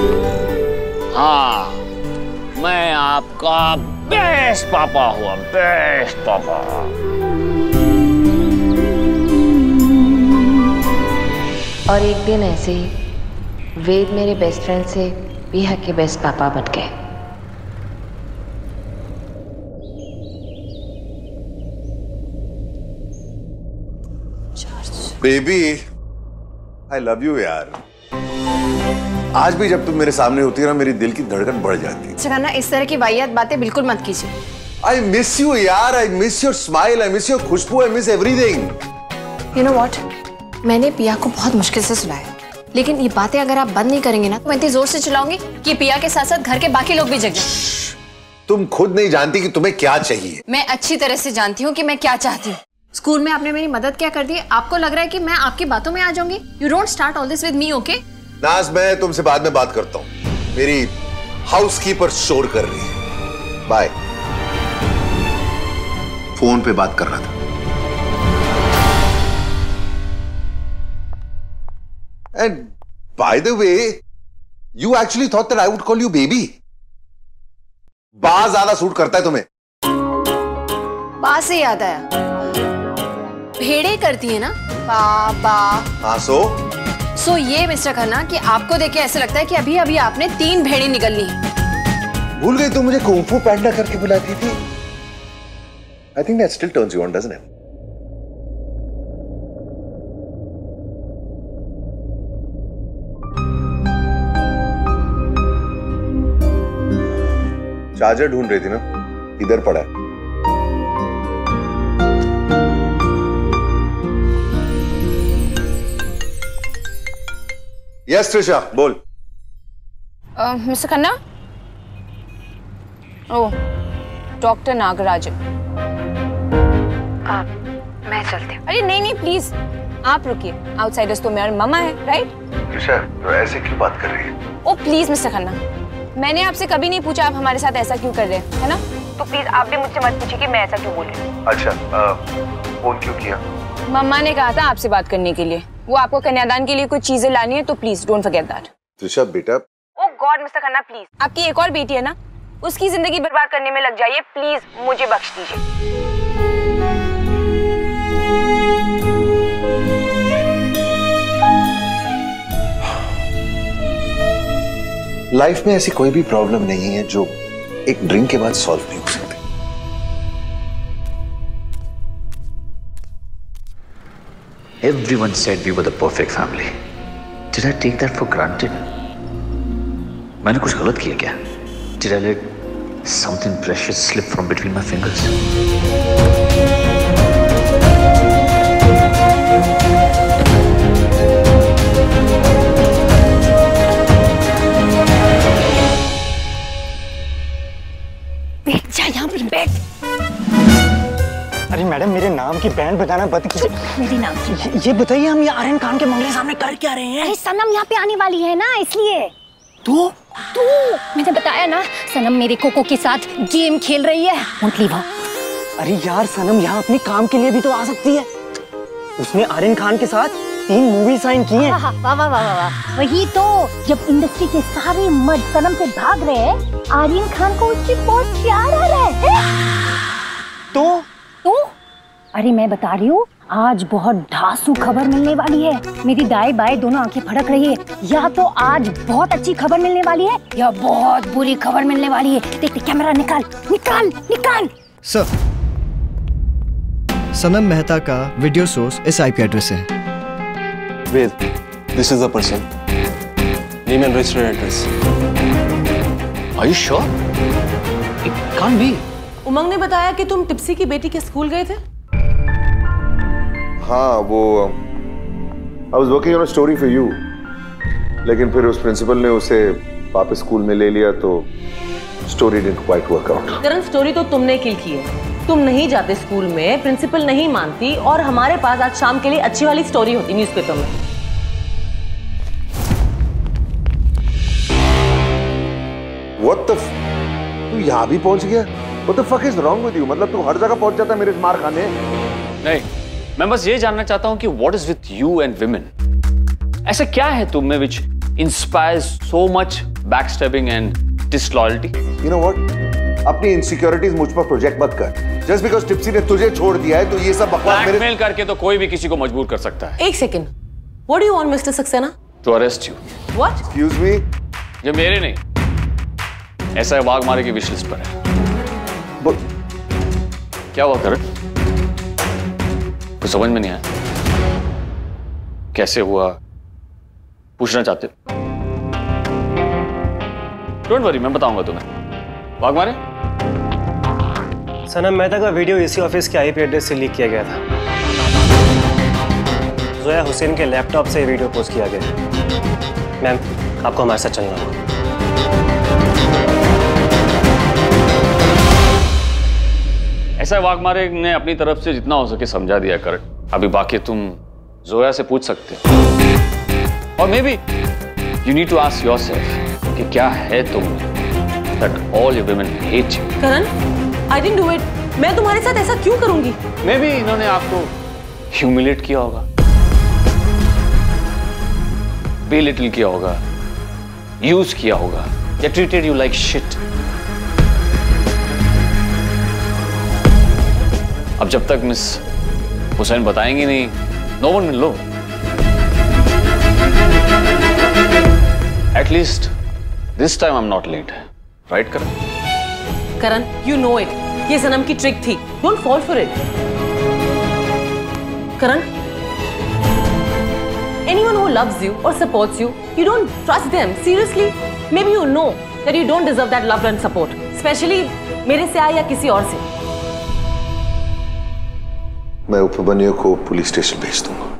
हाँ मैं आपका बेस्ट पापा हुआ बेस्ट पापा
और एक दिन ऐसे ही वेद मेरे बेस्ट फ्रेंड से बिहा के बेस्ट पापा बन गए
बेबी आई लव यू यार आज भी जब तुम मेरे सामने होती है ना मेरी दिल की धड़कन बढ़ जाती
है छगन्ना अच्छा, इस तरह की वाहियात बातें बिल्कुल मत कीजिए
आई मिस यू यार I miss your smile I miss your खुशबू I miss everything
you know what मैंने पिया को बहुत मुश्किल से सुनाया लेकिन ये बातें अगर आप बंद नहीं करेंगे ना तो मैं इतनी जोर से चलाऊंगी कि पिया के साथ साथ घर के बाकी लोग भी जगे
तुम खुद नहीं जानती कि तुम्हें क्या चाहिए
मैं अच्छी तरह से जानती हूँ कि मैं क्या चाहती हूँ स्कूल में आपने मेरी मदद क्या कर दी आपको लग रहा है कि मैं आपकी बातों में आ जाऊंगी you don't start all this with me okay
Naaz मैं तुमसे बाद में बात करता हूं मेरी हाउस कीपर शोर कर रही है बाय फोन पे बात कर रहा था and by the way you actually thought that I would call you baby बा ज्यादा सूट करता है तुम्हें
बा से याद आया भेड़े करती है ना बा बा हाँ सो सो so, ये मिस्टर खन्ना कि आपको देखे ऐसा लगता है कि अभी अभी आपने तीन भेड़े निकल ली
भूल गई तो मुझे कुंफू पैंडा करके बुलाती थी I think that still turns you on doesn't it charger ढूंढ रही थी ना इधर पड़ा है यस त्रिशा बोल
mister Khanna oh doctor Nagarajan आप मैं चलती हूँ अरे नहीं नहीं प्लीज आप रुकिए आउटसाइडर्स तो मेरे मामा है राइट
त्रिशा तो ऐसे क्यों बात कर रही है
ओ प्लीज मिस्टर खन्ना मैंने आपसे कभी नहीं पूछा आप हमारे साथ ऐसा क्यों कर रहे हैं है ना तो प्लीज आप भी मुझसे मत पूछिए कि मैं ऐसा क्यों बोल
रही हूँ अच्छा फोन क्यों किया
मम्मा ने कहा था आपसे बात करने के लिए वो आपको कन्यादान के लिए कुछ चीजें लानी है तो please don't forget that Trisha बेटा oh God mister Khanna please आपकी एक और बेटी है ना उसकी जिंदगी बर्बाद करने में लग जाइए प्लीज मुझे बख्श दीजिए
लाइफ में ऐसी कोई भी प्रॉब्लम नहीं है जो एक ड्रिंक के बाद सॉल्व नहीं हो सकती Everyone said we
were the perfect family. Did I take that for granted? मैंने कुछ गलत किया क्या Did I let something precious slip from between my fingers?
बैठ जा यहाँ पर बैठ अरे मैडम मेरे नाम की बैंड बजाना बंद कीजिए मेरी नाम की ये, ये बताइए हम ये आर्यन खान के मंगले सामने कर क्या रहे हैं अरे सनम यहाँ पे आने वाली है ना इसलिए तू तो? तू तो? मैंने बताया ना सनम मेरे कोको के साथ गेम खेल रही है अरे यार सनम यहाँ अपने काम के लिए भी तो आ सकती है उसने आर्यन खान के साथ तीन मूवी साइन की है वाह वाह वाह वाह वही तो जब इंडस्ट्री के सारे मर्द सनम से भाग रहे हैं आर्यन खान को उसकी बहुत प्यार आ रहा है तो तू अरे मैं बता रही हूँ आज बहुत ढासू खबर मिलने वाली है मेरी दाएं बाएं दोनों आंखें फड़क रही है या तो आज बहुत अच्छी खबर मिलने वाली है या बहुत बुरी खबर मिलने वाली है देख कैमरा निकाल निकाल निकाल
सर
सनम मेहता का वीडियो सोर्स इस आईपी एड्रेस है
Ved this is the person name and registered address
are you sure
it
can't be Umang ने बताया कि तुम टिप्सी की बेटी के स्कूल गए थे
हाँ वो I was working on story for you लेकिन फिर उस प्रिंसिपल ने उसे वापस स्कूल में ले लिया तो story didn't quite work out
Karan story तो तुमने किल की है तुम नहीं जाते स्कूल में प्रिंसिपल नहीं मानती और हमारे पास आज शाम के लिए अच्छी वाली स्टोरी होती न्यूज़पेपर
में व्हाट द तू यहाँ भी पहुंच गया What the fuck is wrong with you? मतलब तू हर जगह पहुंच जाता है मेरे मार खाने
नहीं मैं बस ये जानना चाहता हूँ कि what is with you and women? ऐसा क्या है तुम में which inspires so much backstabbing
and disloyalty? You know what? अपनी इनसिक्योरिटीज मुझ पर प्रोजेक्ट मत कर जस्ट बिकॉज टिप्सी ने तुझे छोड़ दिया है तो ये सब बकवास मेरे
मेल करके तो कोई भी किसी को मजबूर कर सकता है एक second
what do you want mister Saxena to arrest you what excuse me ये
मेरे नहीं ऐसा वाघ मारे की विश लिस्ट पर है बोल क्या हुआ करण कुछ समझ में नहीं आया कैसे हुआ पूछना चाहते
डोंट वरी मैं बताऊंगा तुम्हें भाग मारे सनम मेहता का वीडियो इसी ऑफिस के आईपी एड्रेस से लीक किया गया था जोया हुसैन के लैपटॉप से वीडियो पोस्ट किया गया मैम आपको हमारे साथ चलना होगा ऐसा
वाघमारे ने अपनी तरफ से जितना हो सके समझा दिया कर अभी बाकी तुम जोया से पूछ सकते हो और maybe you need to ask yourself कि क्या है तुम that all your women hate you
Karan I didn't do it मैं तुम्हारे साथ ऐसा क्यों करूंगी मे बी इन्होंने आपको
ह्यूमिलेट किया होगा लिटिल किया होगा यूज किया होगा या ट्रीटेड यू लाइक शिट अब जब तक मिस हुसैन बताएंगे नहीं no one will know at least this time I am not late right Karan
Karan you know it ये सनम की ट्रिक थी don't fall for it Karan anyone who loves you or supports you, you don't trust them. Seriously, maybe you know that you don't deserve that love and support. Especially मेरे से आए या किसी और से.
मैं उपमन्यु को पुलिस स्टेशन भेज दूंगा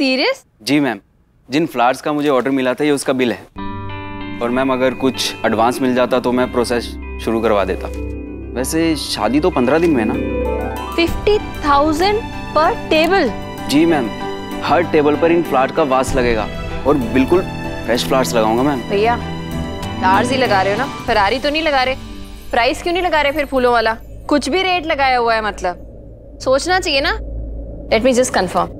Are
जी मैम जिन फ्लावर्स का मुझे ऑर्डर मिला था ये उसका बिल है और मैम अगर कुछ एडवांस मिल जाता तो मैं प्रोसेस शुरू करवा देता वैसे शादी तो पंद्रह दिन में ना
फिफ्टी थाउजेंड पर टेबल
जी मैम हर टेबल पर इन फ्लैट का वास लगेगा और बिल्कुल फ्रेश फ्लावर्स लगाऊंगा मैम
भैया फ्लावर्स ही लगा रहे हो ना फरारी तो नहीं लगा रहे प्राइस क्यों नहीं लगा रहे फिर फूलों वाला कुछ भी रेट लगाया हुआ है मतलब सोचना चाहिए ना let me just confirm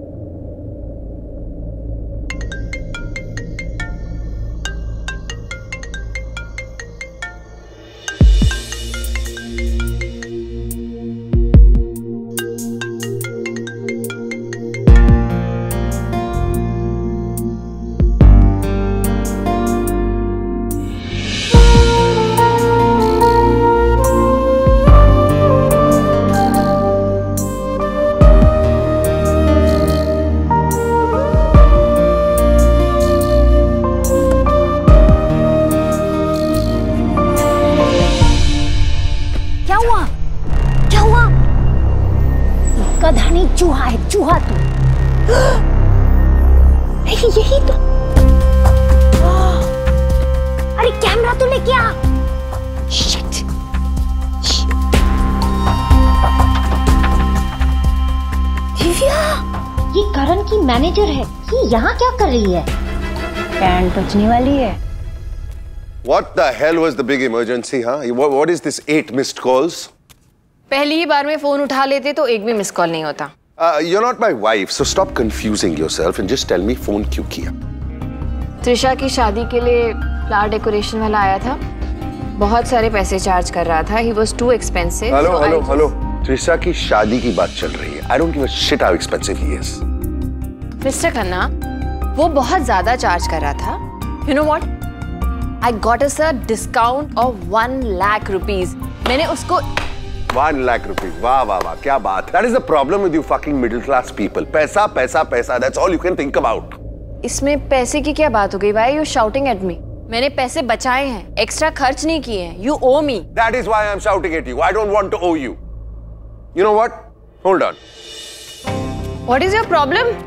hell was the big emergency, huh? What, what is this eight missed calls?
पहली ही बार में फोन उठा लेते तो एक भी मिस कॉल नहीं होता
you not my wife so stop confusing yourself and just tell me phone क्यों किया
त्रिशा की शादी के लिए फ्लावर डेकोरेशन वाला आया था बहुत सारे पैसे चार्ज कर रहा था he was too expensive hello hello hello
Trisha की शादी की बात चल रही है I don't give a shit how expensive he is
mister Khanna वो बहुत ज्यादा चार्ज कर रहा था you know what I got us a discount of one lakh rupees. मैंने उसको
one lakh rupees. वाह वाह वाह क्या बात That is the problem with you fucking middle class people. पैसा पैसा पैसा That's all you can think about.
इसमें पैसे की क्या बात हो गई भाई यू shouting at मी मैंने पैसे बचाए हैं Extra खर्च नहीं किए हैं
you owe me. That is why I'm shouting at you. I don't want to owe owe you you know Hold on.
What is your problem?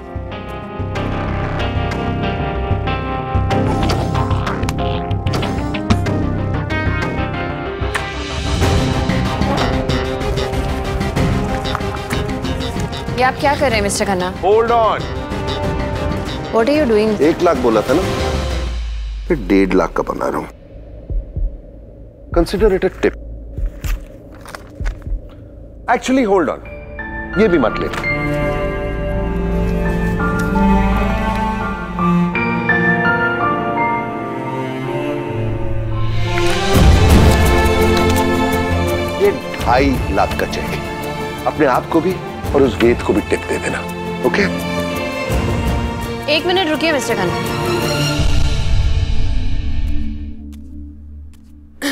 ये आप क्या कर रहे हैं mister Khanna hold on what are you doing
एक लाख बोला था ना मैं डेढ़ लाख का बना रहा हूं consider it a tip actually hold on ये भी मत ले ढाई लाख का चेक अपने आप को भी और उस वेद को भी टिप दे देना ओके
एक मिनट रुकिए मिस्टर खन्ना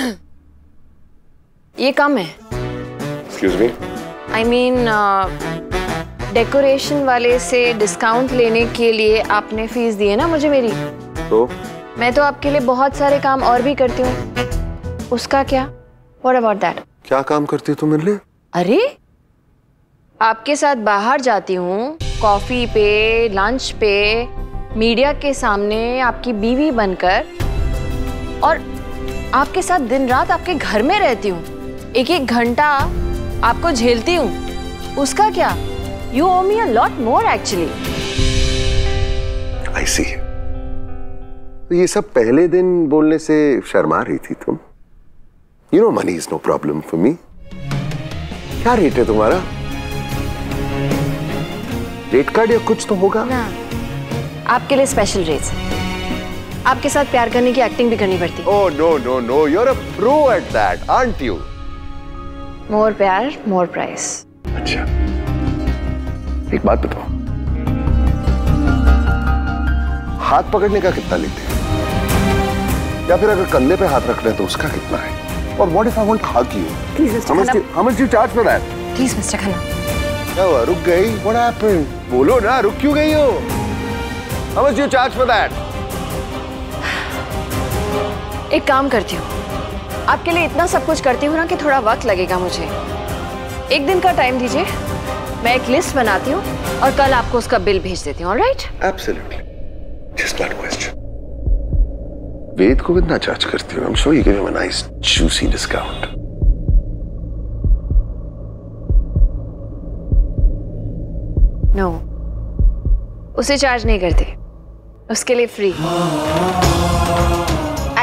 ये काम है
excuse
me
I mean decoration वाले से डिस्काउंट लेने के लिए आपने फीस दी है ना मुझे मेरी तो मैं तो आपके लिए बहुत सारे काम और भी करती हूँ उसका क्या वॉट अबाउट दैट
क्या काम करती हो तुम मेरे लिए
अरे आपके साथ बाहर जाती हूँ कॉफ़ी पे लंच पे मीडिया के सामने आपकी बीवी बनकर और आपके साथ दिन रात आपके घर में रहती हूँ एक एक घंटा आपको झेलती हूँ उसका क्या you owe me lot more actually
I see तो ये सब पहले दिन बोलने से शर्मा रही थी तुम you know money is no problem for me क्या रेट है तुम्हारा रेट कार्ड या कुछ तो होगा ना
आपके लिए स्पेशल रेट आपके साथ प्यार करने की एक्टिंग भी करनी पड़ती
oh no no no you are a pro at that aunt you
more प्यार मोर
प्राइस अच्छा एक बात बताओ हाथ पकड़ने का कितना लेते हैं या फिर अगर कंधे पे हाथ रख रहे हैं तो उसका कितना है और what if I want hug you please mister Khanna how much you charge for that please mister Khanna क्या हुआ रुक गई What happened? बोलो ना रुक क्यों गई हो How much you charge for that?
एक काम करती हूँ आपके लिए इतना सब कुछ करती हूँ ना कि थोड़ा वक्त लगेगा मुझे एक दिन का टाइम दीजिए मैं एक लिस्ट बनाती हूँ और कल आपको उसका बिल भेज देती हूँ alright
absolutely just one question Ved को कितना चार्ज करती हूँ I am sure you give him a nice juicy discount
no no. उसे चार्ज नहीं करते उसके लिए free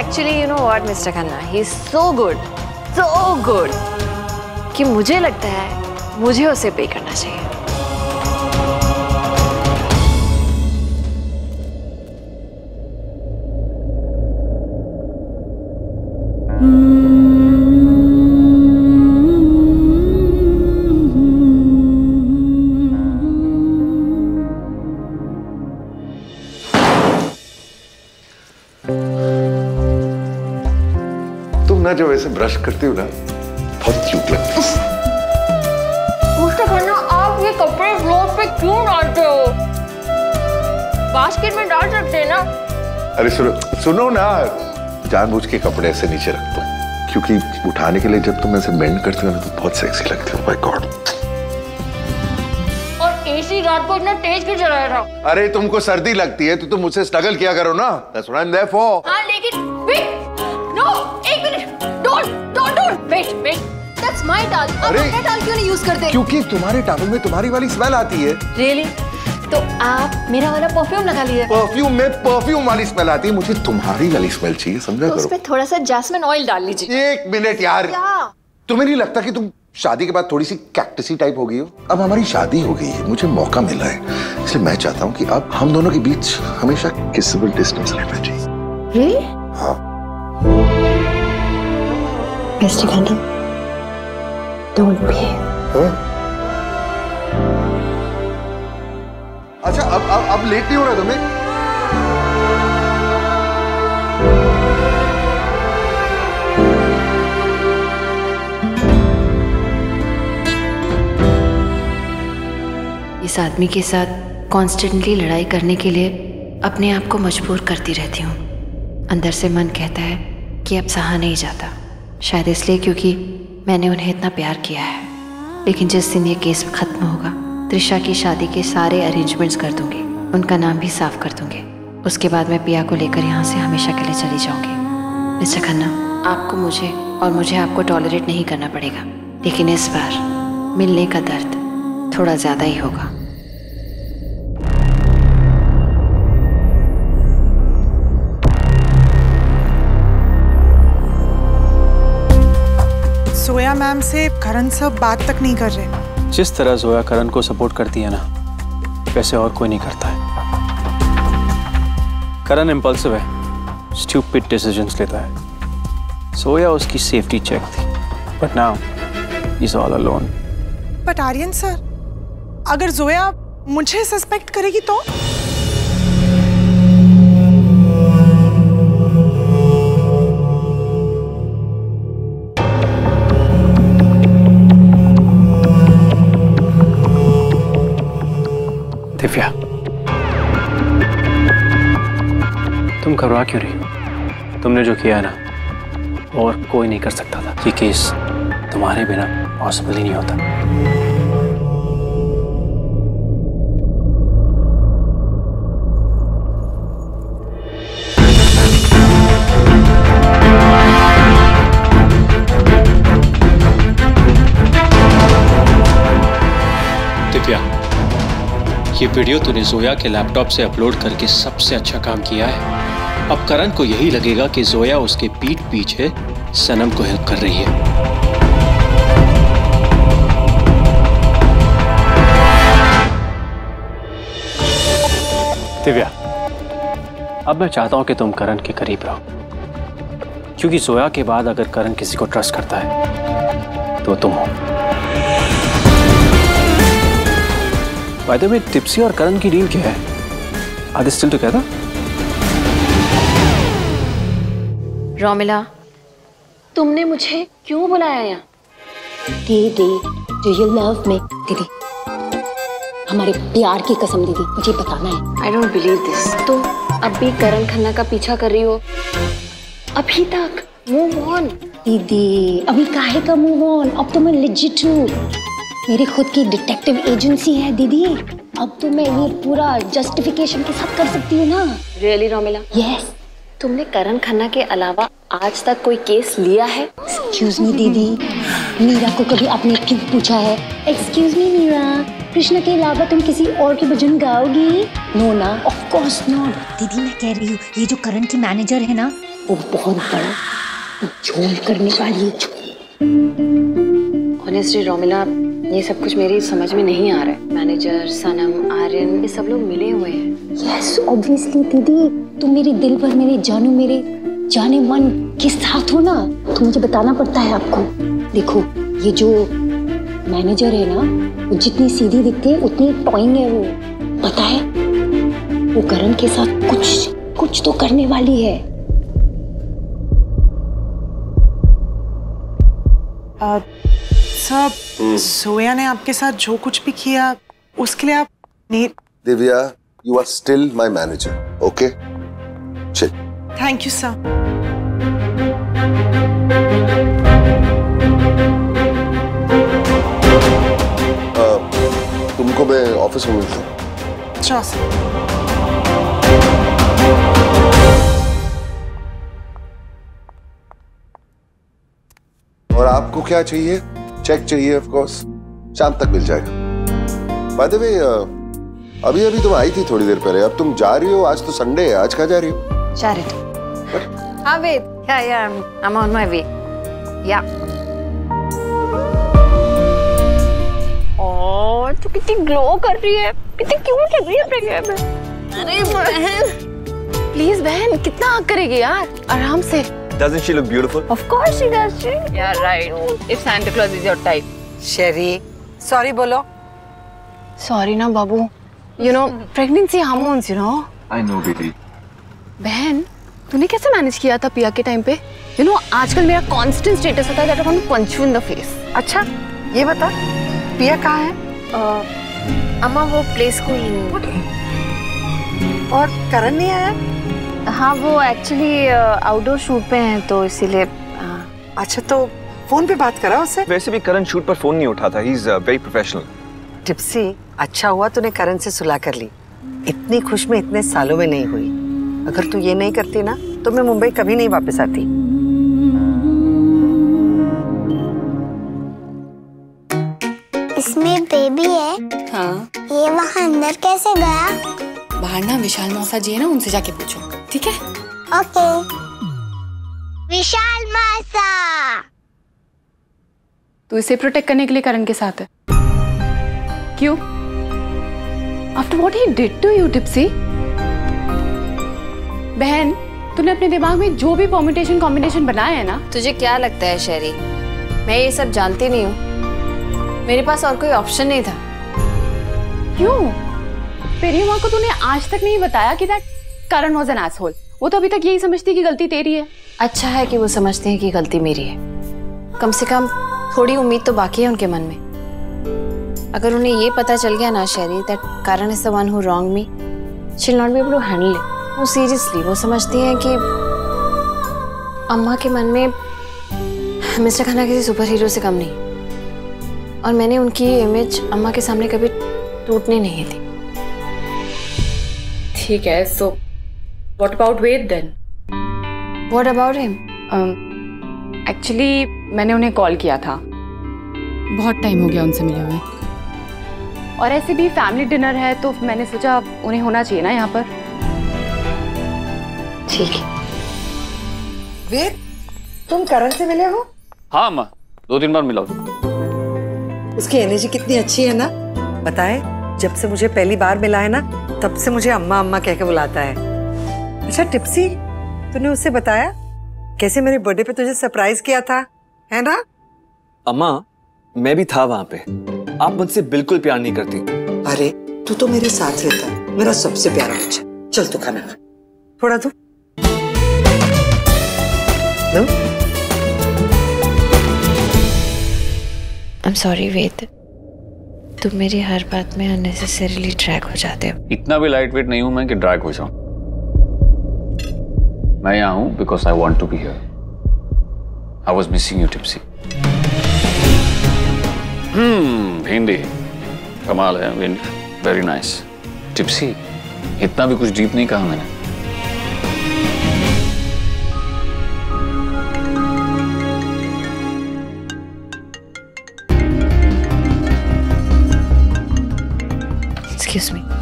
actually you know what mister Khanna he is so good so good कि मुझे लगता है मुझे उसे पे करना चाहिए Mm.
ना जब ऐसे ब्रश करती हूँ ना बहुत क्यूट लगती है
आप ये कपड़े फ्लोर पे क्यों डालते हो बास्केट में डाल सकते हैं ना
अरे सुनो सुनो ना जानबूझ के कपड़े ऐसे नीचे रखता हूँ क्योंकि उठाने के लिए जब तुम ऐसे बेंड करते हो ना तो बहुत सेक्सी लगते हो माय oh गॉड
और एसी रात को इतना तेज क्यों चलाया था
अरे तुमको सर्दी लगती है तो तुम मुझसे स्ट्रगल किया करो ना that's what I am there for
हां लेकिन भी wait wait that's my toll आप अपना टॉल क्यों नहीं यूज करते क्योंकि
तुम्हारे टॉवल में तुम्हारी वाली स्मेल आती है
रियली तो आप मेरा वाला परफ्यूम लगा लिए
परफ्यूम में परफ्यूम वाली स्मेल आती है मुझे तुम्हारी वाली स्मेल चाहिए समझा तो करो
उसमें थोड़ा सा जैस्मिन ऑयल डाल लीजिए एक
मिनट यार तुम्हें नहीं लगता कि तुम शादी के बाद थोड़ी सी कैक्टसी टाइप हो गई हो अब हमारी शादी हो गई है मुझे मौका मिला है इसलिए मैं चाहता हूँ कि अब हम दोनों के बीच हमेशा किसबल डिस्टेंस रहना चाहिए really? हाँ
Mr. Gundam, don't be.
Huh? अच्छा अब अब अब लेट नहीं हो रहा तुम्हें
इस आदमी के साथ कॉन्स्टेंटली लड़ाई करने के लिए अपने आप को मजबूर करती रहती हूँ अंदर से मन कहता है कि अब सहा नहीं जाता शायद इसलिए क्योंकि मैंने उन्हें इतना प्यार किया है लेकिन जिस दिन ये केस खत्म होगा त्रिशा की शादी के सारे अरेंजमेंट्स कर दूंगी उनका नाम भी साफ कर दूंगी उसके बाद मैं पिया को लेकर यहाँ से हमेशा के लिए चली जाऊंगी मिस्टर खन्ना आपको मुझे और मुझे आपको टॉलरेट नहीं करना पड़ेगा लेकिन इस बार मिलने का दर्द थोड़ा ज़्यादा ही होगा
जोया मैम से करण सब बात तक नहीं कर रहे
जिस तरह जोया करण को सपोर्ट करती है ना वैसे और कोई नहीं करता है करण इम्पल्सिव है स्टूपिड डिसीजंस लेता है सोया उसकी सेफ्टी चेक थी but now is all alone
but Aryan sir अगर जोया मुझे सस्पेक्ट करेगी तो
आसिफिया तुम घबरा क्यों रही तुमने जो किया ना और कोई नहीं कर सकता था ये केस तुम्हारे बिना पॉसिबल ही नहीं होता ये वीडियो तूने जोया के लैपटॉप से अपलोड करके सबसे अच्छा काम किया है अब करण को यही लगेगा कि जोया उसके पीठ पीछे सनम को हेल्प कर रही है दिव्या अब मैं चाहता हूं कि तुम करण के करीब रहो क्योंकि सोया के बाद अगर करण किसी को ट्रस्ट करता है तो तुम हो बाय द वे टिप्सी और करण की डील क्या है are they still together
Romila तुमने मुझे क्यों बुलाया यहाँ
दीदी डू यू लव मी दीदी हमारे प्यार की कसम दीदी मुझे बताना है आई डोंट बिलीव दिस तो अब भी करण खन्ना का पीछा कर रही हो अभी तक मूव ऑन दीदी अभी काहे का मूव ऑन अब तो मैं लिजिट हूँ मेरी खुद की डिटेक्टिव एजेंसी है दीदी अब तो मैं ये पूरा जस्टिफिकेशन के साथ कर सकती हूँ ना रियली रोमिला यस तुमने करण खन्ना के अलावा आज तक कोई केस लिया है एक्सक्यूज मी दीदी मीरा को कभी आपने क्यों पूछा है एक्सक्यूज मी मीरा कृष्ण के अलावा तुम किसी और के भजन गाओगी नो ना ऑफ कोर्स नॉट दीदी मैं कह रही हूँ ये जो करण की मैनेजर है ना वो बहुत बड़ा झोल करने वाली है
ऑनेस्टली रोमिला ये सब कुछ मेरी समझ में नहीं आ रहा है मैनेजर सनम आर्यन ये सब लोग मिले हुए हैं
यस ऑब्वियसली दीदी तुम मेरे दिल पर मेरे जानू मेरे जाने मन के साथ हो ना तो मुझे बताना पड़ता है आपको देखो ये जो मैनेजर है ना वो जितनी सीधी दिखती है उतनी टॉइंग है वो पता है वो करण के साथ कुछ कुछ तो करने वाली है
आ, uh, साहब हम्म। सोया ने आपके साथ जो कुछ भी किया उसके लिए आप
Divya you are still my manager okay चल थैंक यू सर तुमको मैं ऑफिस में मिलता हूँ अच्छा और आपको क्या चाहिए चेक चाहिए ऑफ कोर्स शाम तक मिल जाएगा बाय द वे अभी अभी तुम आई थी थोड़ी देर पहले अब तुम जा रही हो आज तो संडे है आज कहाँ जा रही हो
जा रही तुम हाँ वेट या या I am on my way yeah oh तू कितनी ग्लो कर रही है कितनी क्यूट लग रही है प्रेग्नेंट में अरे बहन प्लीज बहन कितना हक करेगी यार आराम से
Doesn't she
look beautiful? Of course she
does. She. Yeah,
right. If Santa Claus is your type. Sherry, sorry bolo.
Sorry na babu. You know, pregnancy hormones, you know. I know, baby. बहन, तूने कैसे manage किया था पिया के time पे? You know, आजकल मेरा constant status होता है that I punch you in the face. अच्छा, ये बता, पिया कहाँ है? अम्मा वो प्ले स्कूल और करण नहीं आया हाँ वो एक्चुअली आउटडोर शूट पे हैं तो
इसीलिए हाँ।
अच्छा तो फोन पे बात करा उससे वैसे भी करण शूट पर फोन नहीं उठाता he is very professional
Tipsy अच्छा हुआ तूने करण से सुलह कर ली इतनी खुश में इतने सालों में नहीं हुई अगर तू ये नहीं करती ना तो मैं मुंबई कभी नहीं वापस आती
इसमें बेबी है हाँ ये वहाँ अंदर कैसे गया बाहर ना विशाल मौसा जी है ना उनसे जाके पूछो ठीक है ओके
विशाल मासा तू इसे प्रोटेक्ट करने के लिए करण के साथ है क्यों after what he did to you Tipsy
बहन तूने अपने दिमाग में जो भी कॉम्बिनेशन कॉम्बिनेशन बनाया है ना तुझे क्या लगता है शेरी मैं ये सब जानती नहीं हूँ मेरे पास और कोई ऑप्शन नहीं था क्यों तेरी माँ को तूने आज तक नहीं बताया कि that Karan was an asshole वो तो अभी तक यही समझती है कि गलती तेरी है अच्छा है कि वो समझते हैं कि गलती मेरी है कम से कम थोड़ी उम्मीद तो बाकी है उनके मन में अगर उन्हें ये पता चल गया ना Sherry that Karan is the one who wrong me she'll not be able to handle it वो सीरियसली वो समझती हैं कि अम्मा के मन में मिस्टर खन्ना किसी सुपर हीरो से कम नहीं और मैंने उनकी इमेज अम्मा के सामने कभी टूटने नहीं दी ठीक है सो so... What about Ved then? What about him? Um, actually, मैंने उन्हें कॉल किया था
बहुत टाइम हो गया उनसे मिले
हुए
और ऐसे भी फैमिली डिनर है तो मैंने सोचा उन्हें होना चाहिए ना यहाँ
पर ठीक वेद तुम करण से मिले हो
हाँ माँ दो दिन बाद मिला
उसकी एनर्जी कितनी अच्छी है ना बताए जब से मुझे पहली बार मिला है ना तब से मुझे अम्मा अम्मा कह के बुलाता है अच्छा टिप्सी तूने उसे बताया कैसे मेरे बर्थडे पे तुझे सरप्राइज किया था है ना
अम्मा मैं भी था वहाँ पे
आप मुझसे बिल्कुल प्यार नहीं करती अरे तू तो मेरे साथ रहता मेरा सबसे प्यारा बच्चा चल तू खाना खा थोड़ा दो I'm sorry, Ved.
तुम मेरी हर बात में अननेसेसरीली ड्रैग हो जाते हो
इतना भी लाइट वेट नहीं हूं मैं कि ड्रैग हो जाऊं मैं यहाँ हूँ because I want to be here I was missing you Tipsy hmm कमाल है वेरी नाइस टिप्सी इतना भी कुछ डीप नहीं कहा मैंने
Excuse me.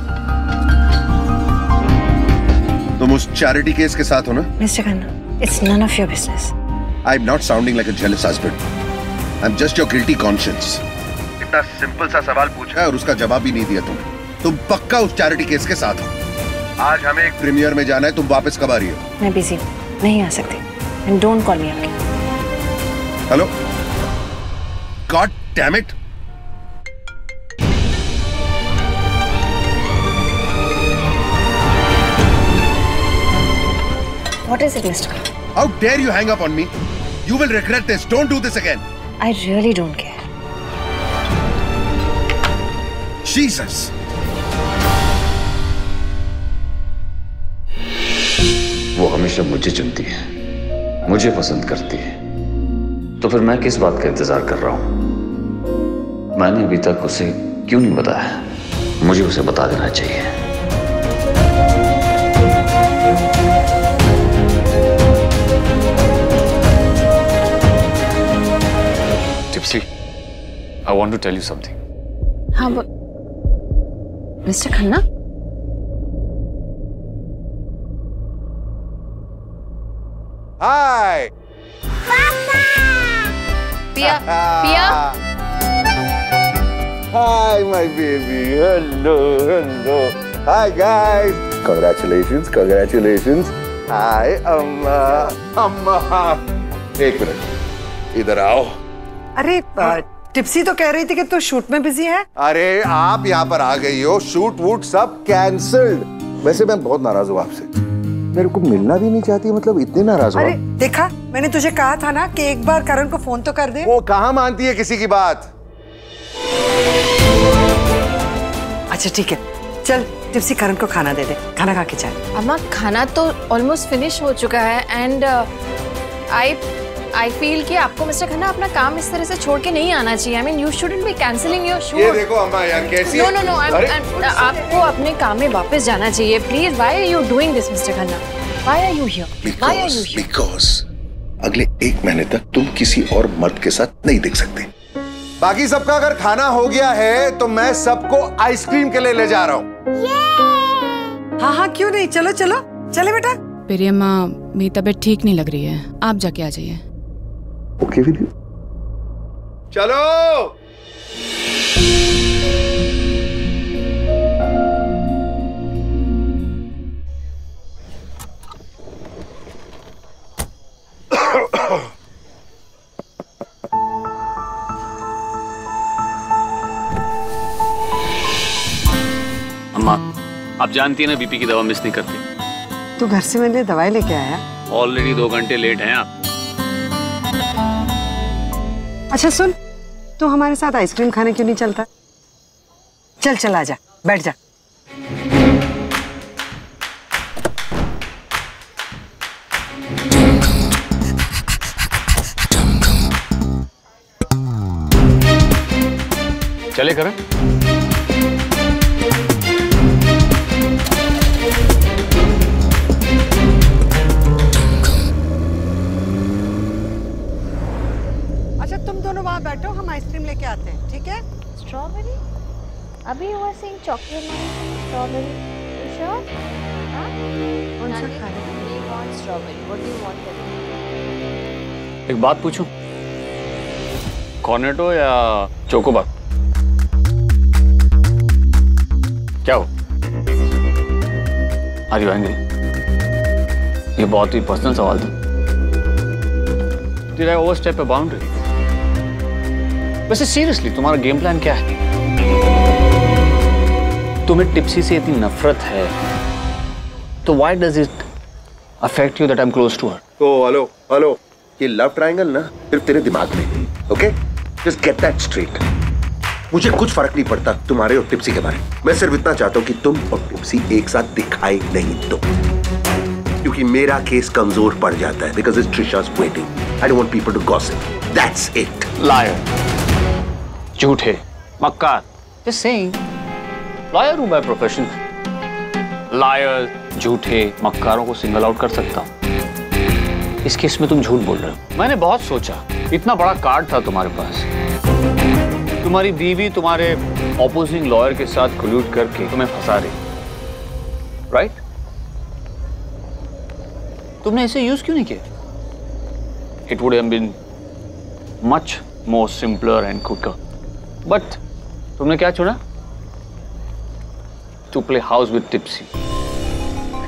उस चैरिटी केस के साथ हो ना
mister Khanna it's none of your business
I am not sounding like a jealous husband I am just your guilty conscience इतना सिंपल सा सवाल पूछा है और उसका जवाब भी नहीं दिया तुम तुम पक्का उस चैरिटी केस के साथ हो आज हमें एक प्रीमियर में जाना है तुम वापस कब आ रही हो
मैं बिजी हूं नहीं आ सकती and don't call me
hello God damn it What is it, Mr. Khan? How dare you hang up on me? You will regret this. Don't do this again. I really don't care. Jesus!
वो हमेशा मुझे चुनती है मुझे पसंद करती है तो फिर मैं किस बात का इंतजार कर रहा हूं मैंने अभी तक उसे क्यों नहीं बताया मुझे उसे बता देना चाहिए I want to tell you something.
हाँ वो मिस्टर खन्ना
हाय पापा
पिया पिया
Hi, my baby. Hello, hello. Hi, guys. Congratulations, congratulations.
Hi, अम्मा, अम्मा.
एक मिनट, इधर आओ.
अरे, टिप्सी तो कह रही थी कि तू तो शूट में बिजी है
अरे आप यहाँ पर आ गई हो शूट वूट सब कैंसल्ड वैसे मैं बहुत नाराज हूँ आपसे मेरे को मिलना भी नहीं चाहती मतलब इतने नाराज अरे
देखा मैंने तुझे कहा था ना कि एक बार करण को फोन तो कर दे वो कहा मानती है किसी की बात अच्छा ठीक है चल टिप्सी करण को खाना दे दे खाना खा के चल
अम्मा खाना तो ऑलमोस्ट फिनिश हो चुका है and I uh, I feel कि आपको मिस्टर खन्ना अपना काम इस तरह से छोड़ के नहीं आना चाहिए I mean you shouldn't be cancelling your show ये देखो अम्मा
यार कैसी नो नो नो
आपको अपने काम में वापस जाना चाहिए please why are you doing this mister Khanna why are you here why are you here
because अगले एक महीने तक तुम किसी और मर्द के साथ नहीं दिख सकते बाकी सबका अगर खाना हो
गया है तो मैं सबको आइसक्रीम के लिए ले जा रहा हूँ हाँ हाँ क्यों नहीं चलो चलो चले बेटा पेरियम्मा मेरी तबीयत ठीक नहीं लग रही है आप जाके आ जाइए
ओके विद यू चलो
अम्मा आप जानती है ना बीपी की दवा मिस नहीं करती
तो घर से मेरे लिए दवाई लेके आया
ऑलरेडी दो घंटे लेट हैं आप
अच्छा सुन तो हमारे साथ आइसक्रीम खाने क्यों नहीं चलता चल चल आ जा बैठ जा
चले करें
बैठो हम आइसक्रीम लेके आते हैं ठीक है स्ट्रॉबेरी अभी हुआ सिंह चॉकलेट स्ट्रॉबेरी
स्ट्रॉबेरी
एक बात पूछूं कॉर्नेटो या चोकोबार क्या हो आर यू एंग्री ये बहुत ही पर्सनल सवाल था Did I overstep a boundary? वैसे सीरियसली तुम्हारा गेम प्लान क्या है तुम्हें टिप्सी से इतनी नफरत है तो why does it affect you that I am close to her
oh hello hello ये लव ट्रायंगल ना सिर्फ तेरे दिमाग में okay just get that straight मुझे कुछ फर्क नहीं पड़ता तुम्हारे और टिप्सी के बारे में मैं सिर्फ इतना चाहता हूं कि तुम और टिप्सी एक साथ दिखाई नहीं दो क्योंकि मेरा केस कमजोर पड़ जाता है because it's Trisha's wedding I don't want people to gossip that's it liar
झूठे मक्कार Just saying. Lawyer हूँ मैं profession. Liar, झूठे मक्कारों को सिंगल आउट कर सकता हूँ इस केस में तुम झूठ बोल रहे हो मैंने बहुत सोचा इतना बड़ा कार्ड था तुम्हारे पास तुम्हारी बीवी तुम्हारे ऑपोजिंग लॉयर के साथ कोल्यूट करके तुम्हें फंसा रही राइट तुमने इसे यूज क्यों नहीं किया it would have been much more simpler and quicker but तुमने क्या चुना to play house with Tipsy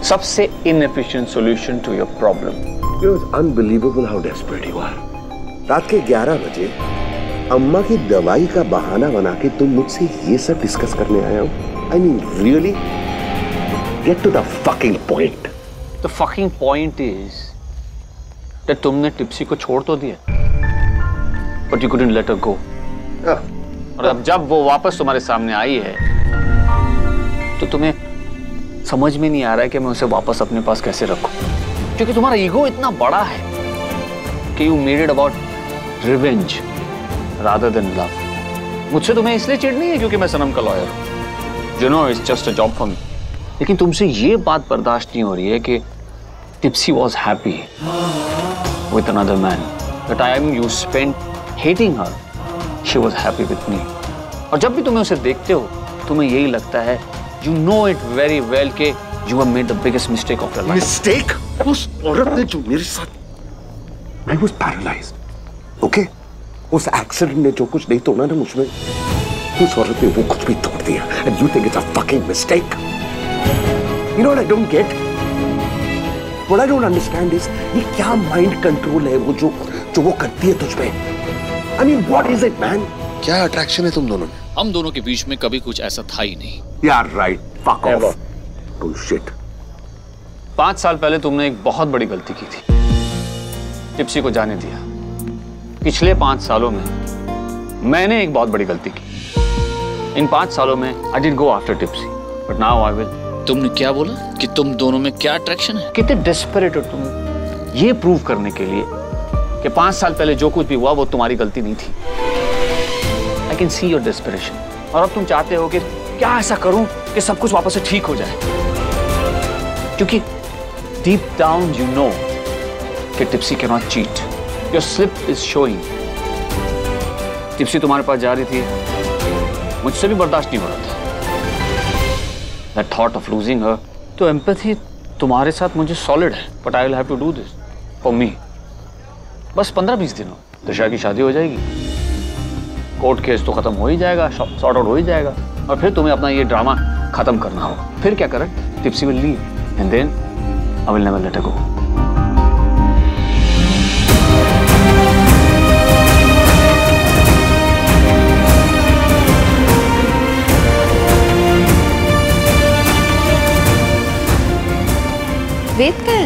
सबसे inefficient solution to your problem
unbelievable how desperate you are रात के 11 बजे अम्मा की दवाई का बहाना बना के तुम मुझसे ये सब डिस्कस करने आया हो I mean really get to the
fucking point the fucking point is that तुमने टिप्सी को छोड़ तो दिया but you couldn't let a go और अब जब वो वापस तुम्हारे सामने आई है तो तुम्हें समझ में नहीं आ रहा है कि मैं उसे वापस अपने पास कैसे रखू क्योंकि तुम्हारा ईगो इतना बड़ा है कि you made it about revenge rather than love मुझसे तुम्हें इसलिए चिड़ नहीं है क्योंकि मैं सनम का लॉयर हूं you know it's just a job for me लेकिन तुमसे ये बात बर्दाश्त नहीं हो रही है कि Tipsy was happy with another man but I am you spend hating her she was happy with me और जब भी तुम्हें उसे देखते हो तुम्हें यही लगता है you know it very well के you have made the
biggest mistake of your mistake उस औरत ने जो मेरे साथ आई वाज पैरालाइज्ड ओके उस एक्सीडेंट ने जो कुछ नहीं तोड़ा ना मुझमें उस औरत ने वो कुछ भी तोड़ दिया and you think it's a fucking mistake you know I don't get what I don't understand is ये क्या माइंड कंट्रोल है वो जो जो वो करती है तुझ पे I mean, what is it, man? क्या अट्रैक्शन है तुम दोनों में
हम दोनों के बीच में कभी कुछ ऐसा था ही नहीं यार राइट फक ऑफ बुलशिट पांच साल पहले तुमने एक बहुत बड़ी गलती की थी टिप्सी को जाने दिया पिछले पांच सालों में मैंने एक बहुत बड़ी गलती की इन पांच सालों में I did go after Tipsy but now I will तुमने क्या बोला कि तुम दोनों में क्या अट्रैक्शन है कितने डेस्परेट हो तुम ये प्रूव करने के लिए कि पांच साल पहले जो कुछ भी हुआ वो तुम्हारी गलती नहीं थी I can see your desperation और अब तुम चाहते हो कि क्या ऐसा करूं कि सब कुछ वापस से ठीक हो जाए क्योंकि डीप डाउन यू नो कि टिप्सी के not cheat your slip is showing Tipsy तुम्हारे पास जा रही थी मुझसे भी बर्दाश्त नहीं हो रहा था that thought of losing her तो एम्पथी तुम्हारे साथ मुझे सॉलिड है but I will have to do this for me बस पंद्रह बीस दिनों दिशा की शादी हो जाएगी कोर्ट केस तो खत्म हो ही जाएगा शॉर्ट आउट हो ही जाएगा और फिर तुम्हें अपना ये ड्रामा खत्म करना होगा फिर क्या करें Tipsy will leave and then I will never let go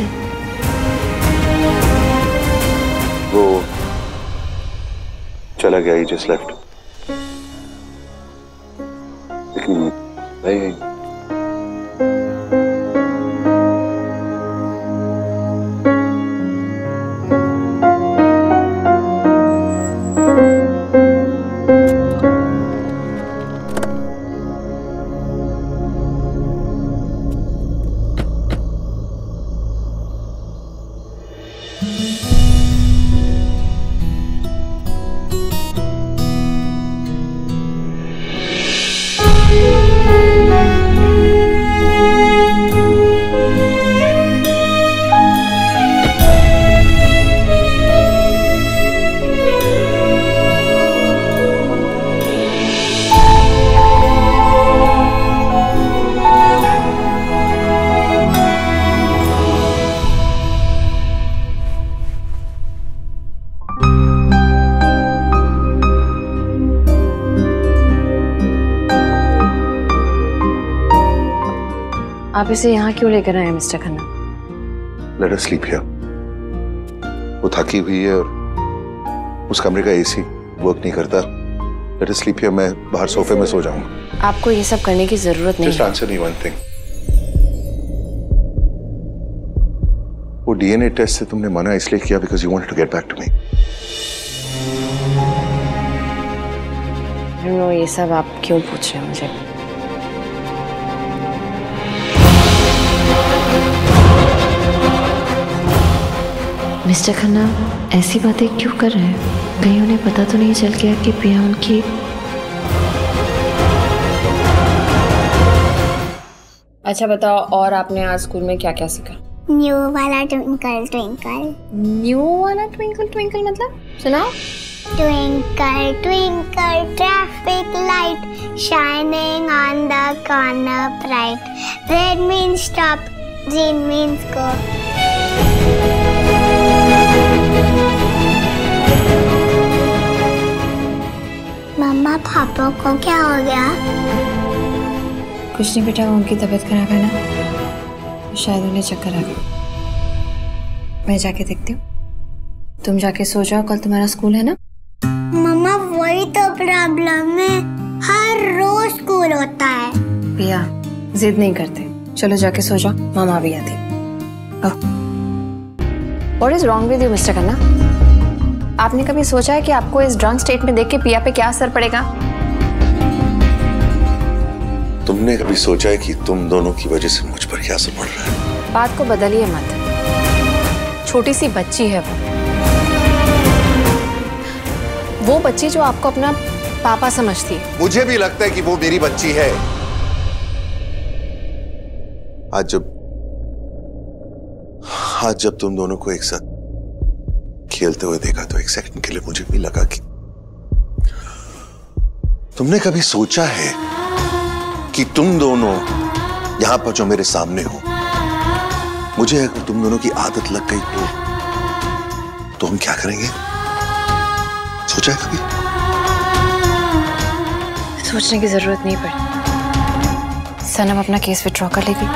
Ved
चला गया ही जस्ट लेफ्ट
लेकिन नहीं
इसे यहाँ क्यों लेकर आए mister Khanna
let us sleep here वो थकी हुई है और उस कमरे का एसी वर्क नहीं करता लेट अस स्लीप हियर मैं बाहर सोफे में सो जाऊंगा
आपको ये सब करने की जरूरत नहीं just
answer me one thing वो डीएनए टेस्ट से तुमने मना इसलिए किया because you wanted to get back to me
no ये सब आप क्यों पूछ रहे हो मुझे मिस्टर खन्ना ऐसी बातें क्यों कर रहे हैं कहीं उन्हें पता तो नहीं चल गया कि पिया उनकी अच्छा बताओ और आपने आज स्कूल में क्या क्या सीखा
न्यू वाला ट्विंकल ट्विंकल न्यू वाला ट्विंकल ट्विंकल मतलब सुनाओ twinkle twinkle traffic light shining on the corner bright red means stop green means go मम्मा पापा को क्या हो गया कुछ नहीं बेटा उनकी तबीयत खराब है ना
शायद उन्हें चक्कर आ गया मैं जाके देखती हूँ तुम जाके सो जाओ कल तुम्हारा स्कूल है ना मम्मा वही तो प्रॉब्लम है हर रोज स्कूल होता है पिया जिद नहीं करते चलो जाके सो जाओ मामा भी आती What is wrong with you, Mr. Kanna? आपने कभी सोचा है कि आपको इस ड्रंक स्टेट में देख के पिया पे क्या असर पड़ेगा
तुमने कभी सोचा है कि तुम दोनों की वजह से मुझ पर क्या असर पड़ रहा
है बात को बदलिए मत छोटी सी बच्ची है वो वो बच्ची जो आपको अपना पापा समझती है
मुझे भी लगता है कि वो मेरी बच्ची है आज जब आज जब तुम दोनों को एक साथ खेलते हुए देखा तो एक सेकंड के लिए मुझे भी लगा कि तुमने कभी सोचा है कि तुम दोनों यहां पर जो मेरे सामने हो मुझे अगर तुम दोनों की आदत लग गई तो, तो हम क्या करेंगे सोचा है कभी
सोचने की जरूरत नहीं पड़ी सनम अपना केस विड्रॉ कर लेगी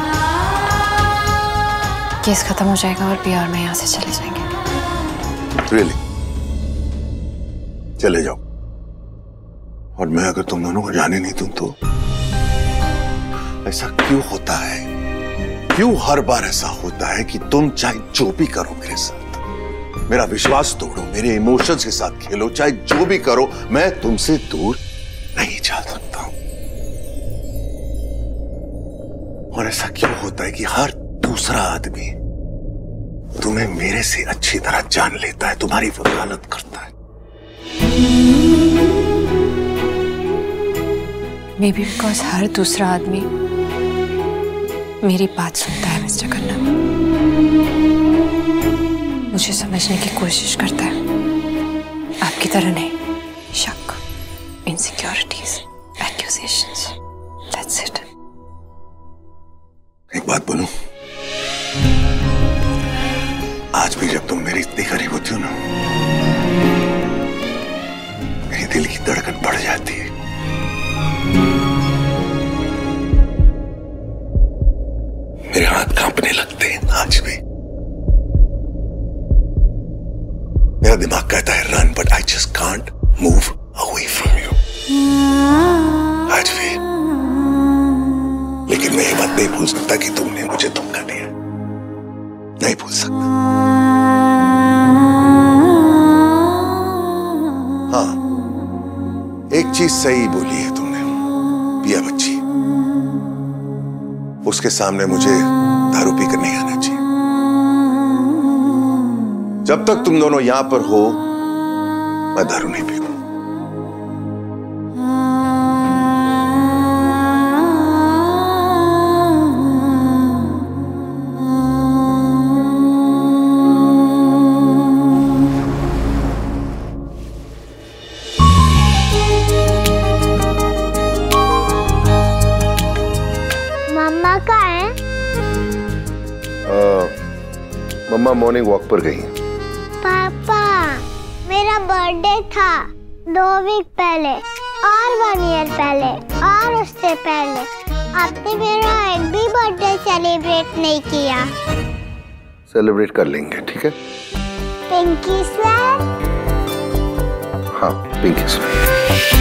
केस खत्म हो जाएगा और बिहार में यहां से चले जाएंगे
रियली चले जाओ और मैं अगर तुम दोनों को जाने नहीं दू तो ऐसा क्यों होता है क्यों हर बार ऐसा होता है कि तुम चाहे जो भी करो मेरे साथ मेरा विश्वास तोड़ो मेरे इमोशंस के साथ खेलो चाहे जो भी करो मैं तुमसे दूर नहीं जा सकता हूं और ऐसा क्यों होता है कि हर दूसरा आदमी तुम्हें मेरे से अच्छी तरह जान लेता है तुम्हारी वकालत करता है
मे बी बिकॉज हर दूसरा आदमी मेरी बात सुनता है मिस्टर कन्ना
मुझे समझने की कोशिश करता है आपकी तरह नहीं शक इनसिक्योरिटीज
एक्यूजेशंस दैट्स इट एक बात बोलूं जब तुम मेरी इतनी करीब होती हो ना मेरे दिल की धड़कन बढ़ जाती है
मेरे हाथ कांपने लगते हैं आज भी
मेरा दिमाग कहता है run but I just can't move सामने मुझे दारू पीकर नहीं आना चाहिए जब तक तुम दोनों यहां पर हो मैं दारू नहीं पीऊंगा मॉर्निंग वॉक पर गई
पापा मेरा बर्थडे था दो वीक पहले और वन ईयर पहले और उससे पहले आपने मेरा एक भी बर्थडे सेलिब्रेट नहीं किया
सेलिब्रेट कर लेंगे ठीक है
पिंकी सर
हाँ पिंकी सर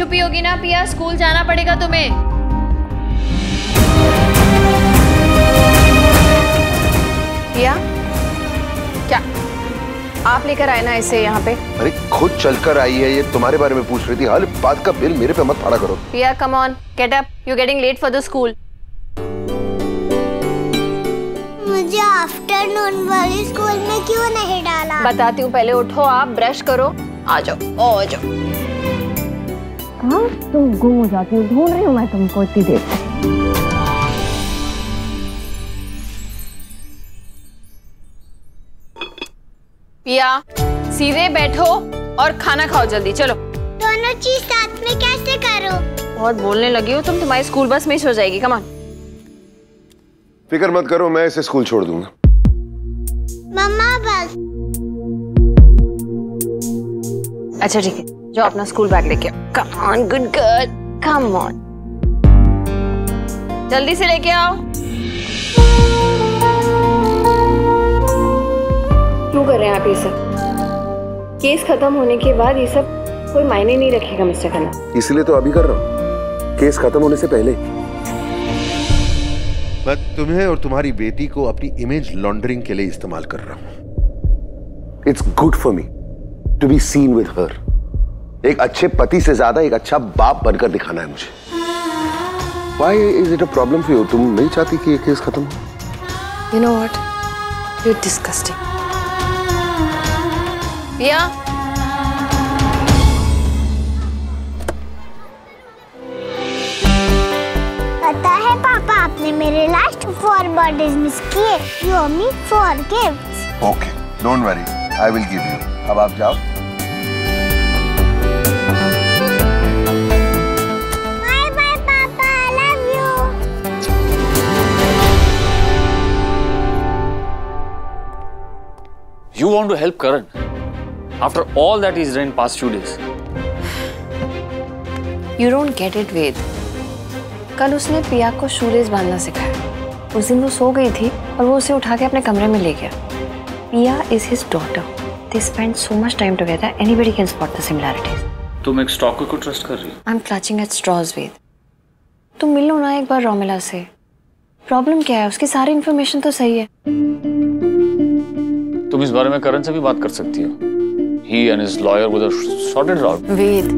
छुपी होगी ना पिया स्कूल जाना पड़ेगा तुम्हें पिया क्या आप लेकर आए ना इसे यहाँ पे
अरे खुद चलकर आई है ये तुम्हारे बारे में पूछ रही थी हर बात का बिल मेरे पे मत फाड़ा करो
Piya come on get up you getting late for the school
मुझे आफ्टरनून वाली
स्कूल में क्यों नहीं डाला बताती हूँ पहले उठो आप ब्रश करो आ जाओ ओ आ जाओ हाँ तुम गुम हो जाती हो ढूंढ रही हूँ मैं तुमको इतनी देर से पिया सीधे बैठो और खाना खाओ जल्दी चलो
दोनों चीज साथ में कैसे करो
बहुत बोलने लगी हो तुम तुम्हारी स्कूल बस मिस हो जाएगी कमान
फिक्र मत करो मैं इसे स्कूल छोड़ दूंगा
मम्मा बस अच्छा ठीक है जो अपना
स्कूल बैग लेके आओ come on good girl come on जल्दी से लेके आओ क्यों कर रहे हैं आप ये सब केस खत्म होने के बाद ये सब कोई मायने नहीं रखेगा मिस्टर खन्ना
इसलिए तो अभी कर रहा हूँ केस खत्म होने से पहले मैं तुम्हें और तुम्हारी बेटी को अपनी इमेज लॉन्ड्रिंग के लिए इस्तेमाल कर रहा हूँ it's good for me to be seen with her एक अच्छे पति से ज्यादा एक अच्छा बाप बनकर दिखाना है मुझे Why is it a problem for you? तुम नहीं चाहती कि ये केस खत्म हो
You know what? You're disgusting. Yeah.
पता है पापा आपने मेरे लास्ट फोर बर्थडेज मिस किए you me four gift
okay don't worry I will give you अब आप जाओ
You want to help Karan after all that he's done in past few days.
You don't get it, Ved. कल उसने पिया को shoelace बांधना सिखाया उस दिन वो सो गई थी और वो उसे उठा के अपने कमरे में ले गया पिया is his daughter they spend so much time together anybody can spot the similarities
तुम एक स्टॉकर को ट्रस्ट कर रही हो
I am clutching at straws Ved तुम मिल लो ना एक बार रोमिला से प्रॉब्लम क्या है उसकी सारी इंफॉर्मेशन तो सही है
तुम इस बारे में करण से भी बात कर सकती हो he and his lawyer would have sorted it out
ved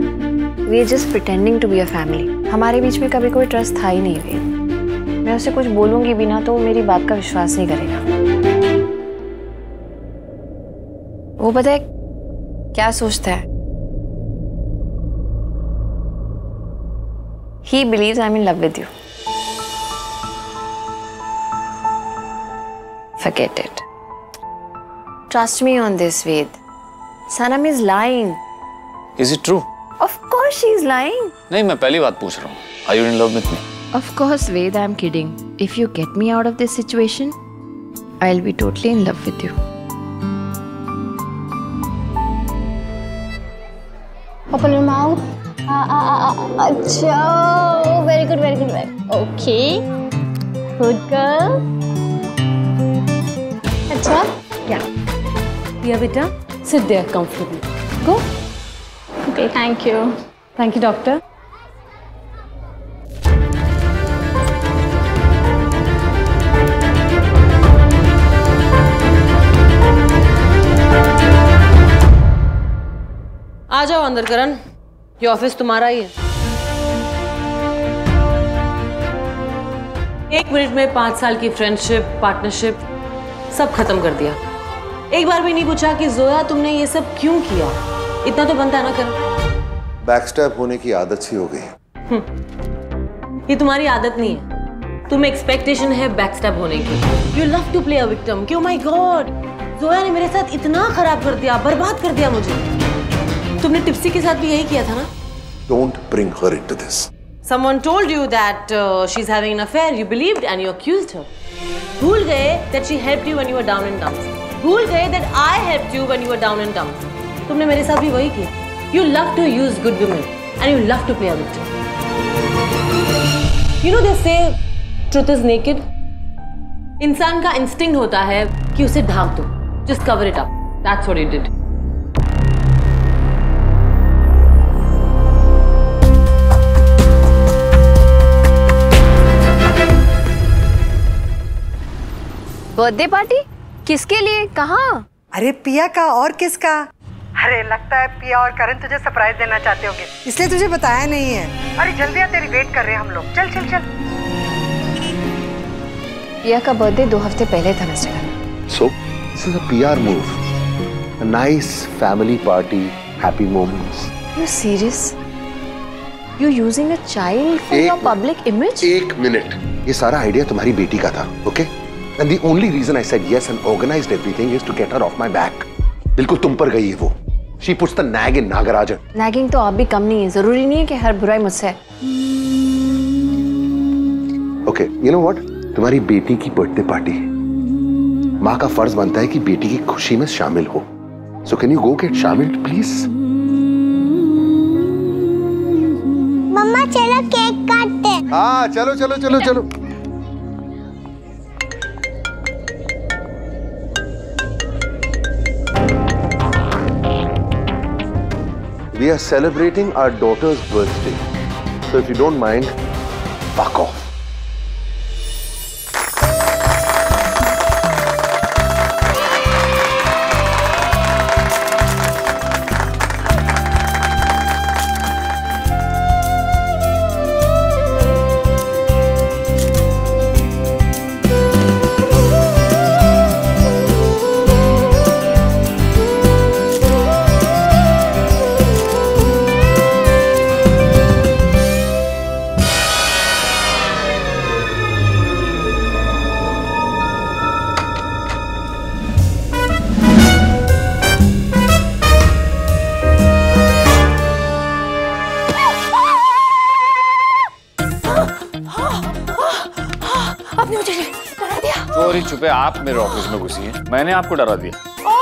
we are just pretending to be a family हमारे बीच में कभी कोई ट्रस्ट था ही नहीं वेद मैं उसे कुछ बोलूंगी भी ना तो मेरी बात का विश्वास नहीं करेगा वो पता है क्या सोचता है He believes I'm in love with you. Forget it. Trust me on this, Ved. Sanam is lying. Is it true? Of course she is lying.
नहीं मैं पहली बात पूछ रहा हूँ. Are you in love with me?
Of course, Ved. I'm kidding. If you get me out of this situation, I'll be totally in love with you.
Open your mouth. अच्छा. Very good. Very good. Very. Okay. Good girl. अच्छा. Yeah.
Yeah, बेटा Sit there comfortably. Go Okay, thank
you thank you doctor
आ जाओ अंदर करण ये office तुम्हारा ही है एक मिनट में पांच साल की फ्रेंडशिप पार्टनरशिप सब खत्म कर दिया एक बार भी नहीं पूछा कि जोया तुमने ये सब क्यों किया इतना तो बनता है ना करो
बैकस्टैप होने की आदत सी हो गई
हम्म। ये तुम्हारी आदत नहीं है तुम एक्सपेक्टेशन है बैकस्टैप होने की you love to play a victim क्यों माय गॉड जोया ने मेरे साथ इतना खराब कर दिया बर्बाद कर दिया मुझे तुमने टिप्सी के साथ भी यही किया
था ना don't bring her into this
Someone told you that uh, she's having an affair. You believed and you accused her. भूल गए that she helped you when you were down and dumps. भूल गए that I help you when you were down and down तुमने मेरे साथ भी वही किया you love to use good women and you love to play a victim you know they say truth is naked इंसान का इंस्टिंक्ट होता है कि उसे ढांप दो just cover it up that's what you did
birthday party किसके लिए कहा अरे पिया का और किसका अरे लगता है पिया और करण तुझे सरप्राइज देना चाहते होंगे इसलिए तुझे बताया नहीं है अरे जल्दी आ तेरी वेट कर रहे हैं हम लोग चल चल चल
पिया का बर्थडे दो हफ्ते पहले था mister
so this is a PR move a nice family party happy moments
you serious you using a child for your public image एक
मिनट ये सारा आइडिया तुम्हारी बेटी का था okay okay? And the only reason I said yes and organized everything is to get her off my back. बिल्कुल तुम पर गई है वो She puts the nag in Nagarajan.
Nagging तो आप भी कम नहीं है जरूरी नहीं है कि हर बुराई मुझसे
Okay, you know what? तुम्हारी बेटी की बर्थडे पार्टी है माँ का फर्ज बनता है कि बेटी की खुशी में शामिल हो So can you go get शामिल please?
मम्मा चलो केक काटते हाँ चलो चलो चलो चलो, चलो।
We are celebrating our daughter's birthday. So if you don't mind, fuck off.
में घुसी है मैंने आपको डरा दिया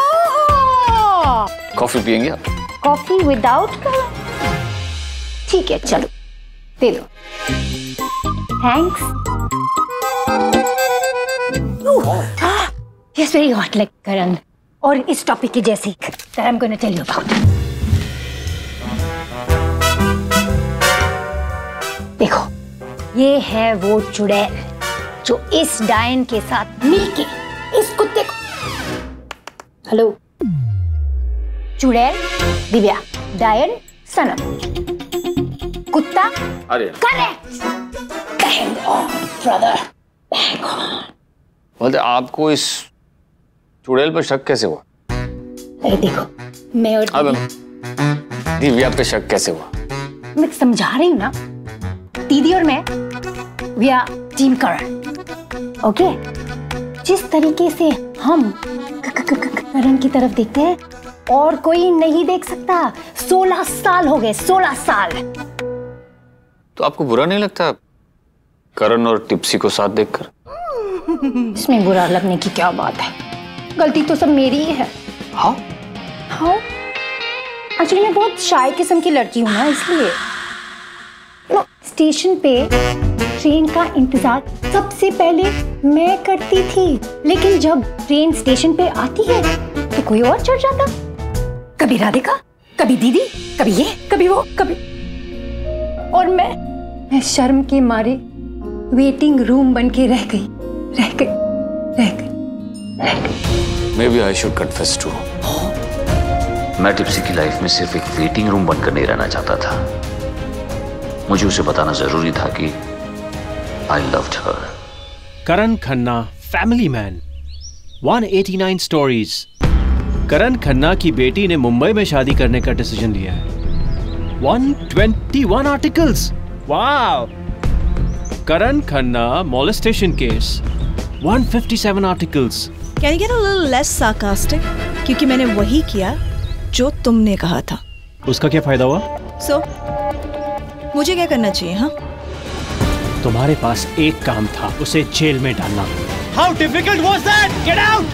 कॉफी पियेंगे आप
कॉफी विदाउट ठीक है चलो दे दो thanks yes very hot like Karan और इस टॉपिक की जैसी I am going to tell you about देखो ये है वो चुड़ैल जो इस डायन के साथ मिलके हेलो चुड़ैल दिव्या डायन सनम
कुत्ता अरे
बैंग ब्रदर
बोलते आपको इस चुड़ैल पर शक कैसे हुआ
अरे देखो मैं और अब
दिव्या पे शक कैसे हुआ
मैं समझा रही हूँ ना दीदी और मैं वी आर टीम कर ओके जिस तरीके से हम रन की तरफ देखते हैं और कोई नहीं देख सकता सोलह साल हो गए सोलह साल
तो आपको बुरा नहीं लगता करण और टिप्सी को साथ देखकर
इसमें बुरा लगने की क्या बात है गलती तो सब मेरी ही है हाँ हाँ एक्चुअली मैं बहुत शाय किस्म की लड़की हूँ ना इसलिए स्टेशन पे ट्रेन का इंतजार सबसे पहले मैं करती थी लेकिन जब ट्रेन स्टेशन पे आती है तो कोई और चढ़ जाता कभी राधिका कभी दीदी कभी ये कभी वो कभी और मैं मैं शर्म के मारे वेटिंग रूम बन के रह गई रह गई रह
गई रह गई maybe I should confess to मैं टिप्सी की लाइफ में सिर्फ एक वेटिंग रूम बनकर नहीं रहना चाहता था मुझे उसे बताना जरूरी था कि I loved her.
Karan Khanna, Family Man, 189 Stories. करण खन्ना की बेटी ने मुंबई में शादी करने का डिसीजन लिया है 121 articles wow Karan Khanna molestation case 157 articles
can you get a little less sarcastic क्योंकि मैंने वही किया जो तुमने कहा था
उसका क्या फायदा हुआ
सो so, मुझे क्या करना चाहिए हाँ
तुम्हारे पास एक काम था उसे जेल में डालना
how difficult was that get out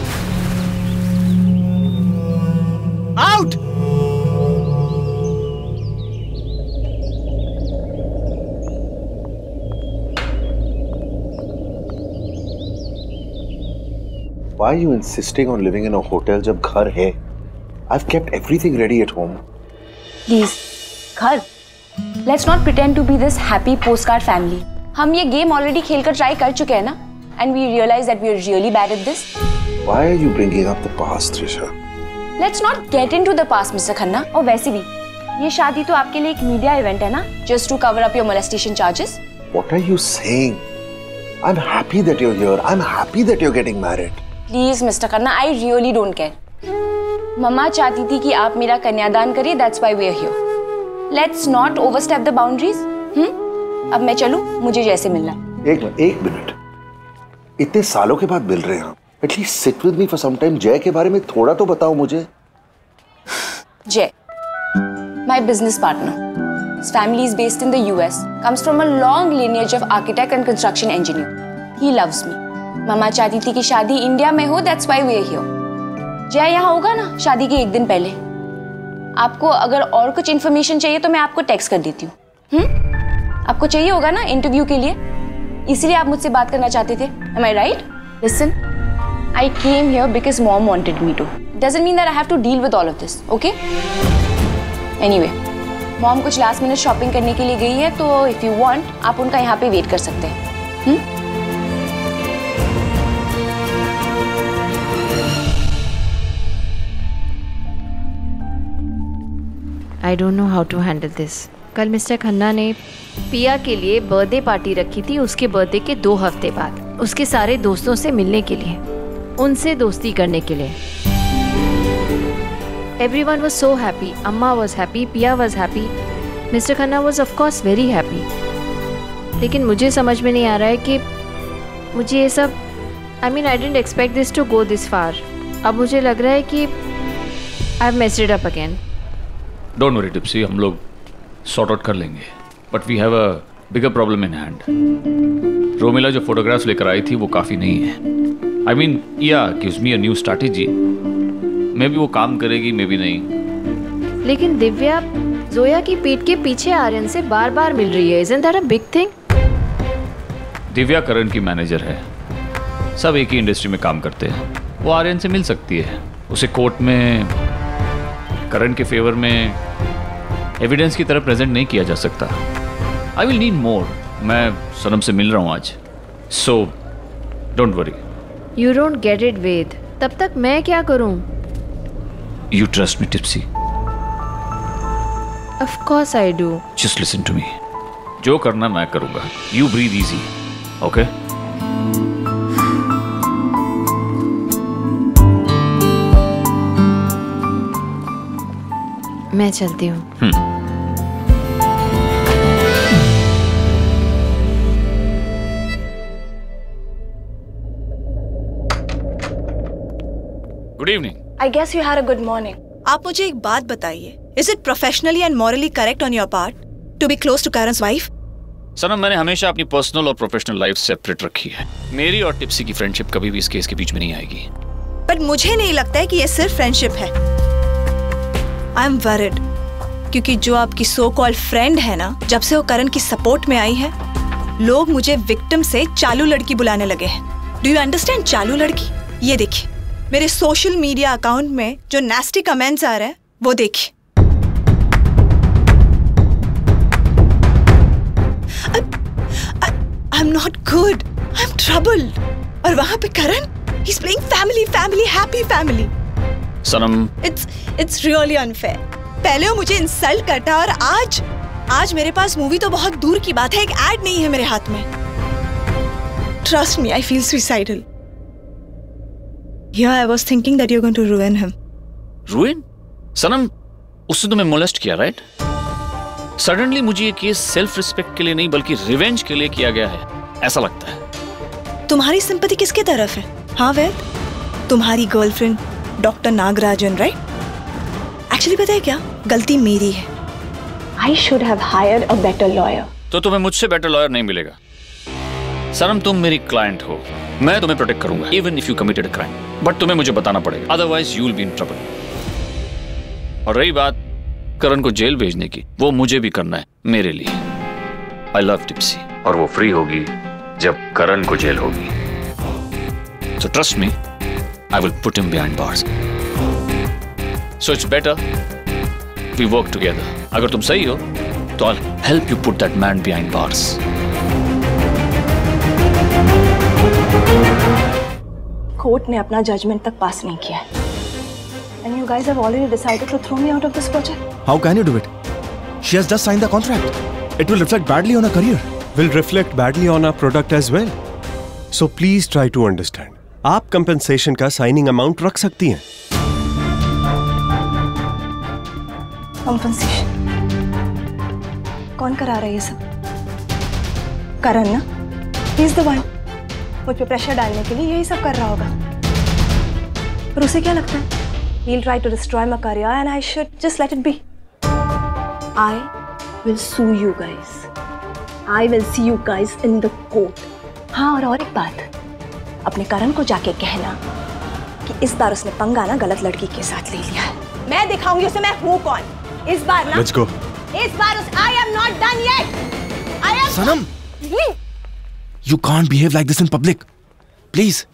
out
Why are you insisting on living in a hotel जब घर है? I've kept everything ready at home.
Please, घर. Let's not pretend to be this happy postcard family. हम ये game already खेलकर try कर चुके हैं ना and we realise that we are really bad at this
why are you bringing up the past Trisha
let's not get into the past mister Khanna और वैसे भी ये शादी तो आपके लिए एक मीडिया इवेंट है ना just to cover up your molestation charges
what are you saying I am happy that you are here I am happy that you are getting married
please mister Khanna I really don't care मम्मा चाहती थी कि आप मेरा कन्यादान करिए that's why we are here let's not overstep the boundaries hmm अब मैं चलू मुझे जैसे मिलना
एक मिनट एक मिनट इतने सालों के बाद मिल रहे हैं at least sit with me for some time Jay के बारे में थोड़ा तो बताओ मुझे
Jay my business partner His family is based in the US, comes from a long lineage of architect and construction engineer. He loves me. मामा चाहती थी कि शादी इंडिया में हो that's why we are here Jay यहाँ होगा ना शादी के एक दिन पहले आपको अगर और कुछ इन्फॉर्मेशन चाहिए तो मैं आपको टेक्स्ट कर देती हूँ हम्म? आपको चाहिए होगा ना इंटरव्यू के लिए इसीलिए आप मुझसे बात करना चाहते थे am I right listen I came here because mom wanted me to doesn't mean that I have to deal with all of this okay anyway mom कुछ लास्ट मिनट शॉपिंग करने के लिए गई है तो इफ़ यू वॉन्ट आप उनका यहाँ पे वेट कर सकते हैं
hmm?
I don't know how to handle this. कल मिस्टर खन्ना ने पिया के लिए बर्थडे पार्टी रखी थी उसके बर्थडे के दो हफ्ते बाद उसके सारे दोस्तों से मिलने के लिए उनसे दोस्ती करने के लिए everyone was so happy अम्मा वॉज हैप्पी पिया was happy mister Khanna was of course very happy लेकिन मुझे समझ में नहीं आ रहा है कि मुझे ये सब I mean I didn't expect this to go this far अब मुझे लग रहा है कि I have messed up again
don't worry Tipsy हम लोग सॉर्ट आउट कर लेंगे but we have a bigger problem in hand Romila जो फोटोग्राफ्स लेकर आई थी वो काफ़ी नहीं है आई मीन या gives me a new strategy maybe वो काम करेगी मे बी नहीं
लेकिन दिव्या जोया की पीठ के पीछे आर्यन से बार बार मिल रही है isn't that a big thing
Divya Karan की मैनेजर है सब एक ही इंडस्ट्री में काम करते हैं वो आर्यन से मिल सकती है उसे कोर्ट में करण के फेवर में एविडेंस की तरह प्रेजेंट नहीं किया जा सकता आई विल नीड मोर मैं सनम से मिल रहा हूँ आज so don't worry
you don't get it Ved तब तक मैं क्या करूं
you trust me Tipsy
of course I do
just listen to me जो करना मैं करूंगा you breathe easy okay okay?
मैं चलती हूँ
good evening
I guess you had a good morning आप मुझे एक बात बताइए is it professionally and morally correct on your part to be close to Karan's wife
Sanam मैंने हमेशा अपनी पर्सनल और प्रोफेशनल लाइफ सेपरेट रखी है मेरी और टिप्सी की फ्रेंडशिप कभी भी इस केस के बीच में नहीं आएगी
बट मुझे नहीं लगता है कि ये सिर्फ फ्रेंडशिप है आई एम वरिड क्योंकि जो आपकी सो कॉल फ्रेंड है ना जब से वो करण की सपोर्ट में आई है लोग मुझे विक्टिम से चालू लड़की बुलाने लगे हैं डू यू अंडरस्टैंड चालू लड़की ये देखिए मेरे सोशल मीडिया अकाउंट में जो नेस्टी कमेंट्स आ रहे हैं वो देखिए I am not good I am troubled और वहां पे Karan is playing family family happy family Sanam it's it's really unfair पहले वो मुझे इंसल्ट करता और आज आज मेरे पास मूवी तो बहुत दूर की बात है एक एड नहीं है मेरे हाथ में trust me I feel suicidal Yeah, I was thinking that you're going to ruin him.
Ruin? Sanam उसने तुम्हें मोलेस्ट किया राइट सडनली मुझे ये केस सेल्फ रिस्पेक्ट के लिए नहीं बल्कि रिवेंज के लिए किया गया है ऐसा लगता
है तुम्हारी सिंपति किसके तरफ है हाँ वैद तुम्हारी girlfriend doctor Nagarajan right actually पता है क्या गलती मेरी है I should have hire a better lawyer
तो तुम्हें मुझसे बेटर लॉयर नहीं मिलेगा सरम तुम मेरी क्लाइंट हो मैं तुम्हें प्रोटेक्ट करूंगा even if you committed crime but तुम्हें मुझे बताना पड़ेगा otherwise you will be in trouble और रही बात करण को जेल भेजने की वो मुझे भी करना है मेरे लिए आई लव टिप्सी और वो फ्री होगी जब करण को जेल होगी so trust me I will put him behind bars. So it's better we work together. अगर तुम सही हो तो I'll help you put that man behind bars.
Court ने अपना जजमेंट तक pass नहीं किया And you guys have already decided to throw me out of this project.
How can you do it? She has just signed the contract. It will reflect badly on her career. Will reflect badly on our product as well. So please try to understand. आप compensation का signing amount रख सकती हैं
compensation कौन करा रहा है ये सब करण ना ही इज द वन मुझ पे प्रेशर डालने के लिए यही सब कर रहा होगा पर उसे क्या लगता है he'll try to destroy my career and I should just let it be I will sue you guys I will see you guys in the court हाँ और और एक बात अपने करण को जाके कहना कि इस बार उसने पंगा ना गलत लड़की के साथ ले लिया है मैं दिखाऊंगी उसे मैं हूँ कौन इस बार ना Let's इस बार उस I am not done yet I am Sanam
you can't behave like this in public please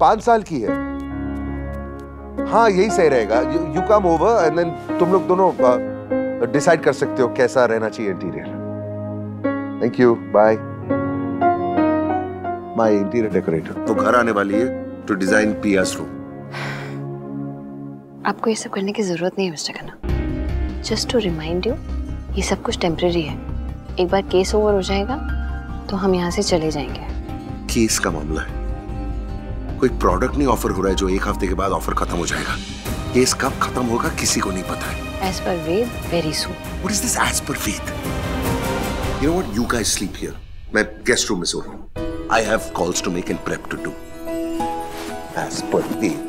पांच साल की है हाँ यही सही रहेगा you come over and then तुम लोग दोनों डिसाइड कर सकते हो कैसा रहना चाहिए interior thank you by my interior decorator तो घर आने वाली है टू डिजाइन पियास रूम
आपको ये सब करने की जरूरत नहीं है mister Khanna just to remind you ये सब कुछ टेम्प्रेरी है एक बार केस ओवर हो जाएगा तो हम यहाँ से चले जाएंगे
केस का मामला है कोई प्रोडक्ट नहीं ऑफर हो रहा है जो एक हफ्ते के बाद ऑफर खत्म हो जाएगा केस कब खत्म होगा किसी को नहीं पता
है as per Ved very soon what is this as per Ved
you know what you guys sleep here मैं गेस्ट रूम में सो रहा हूं I have calls to make and prep to do as per Ved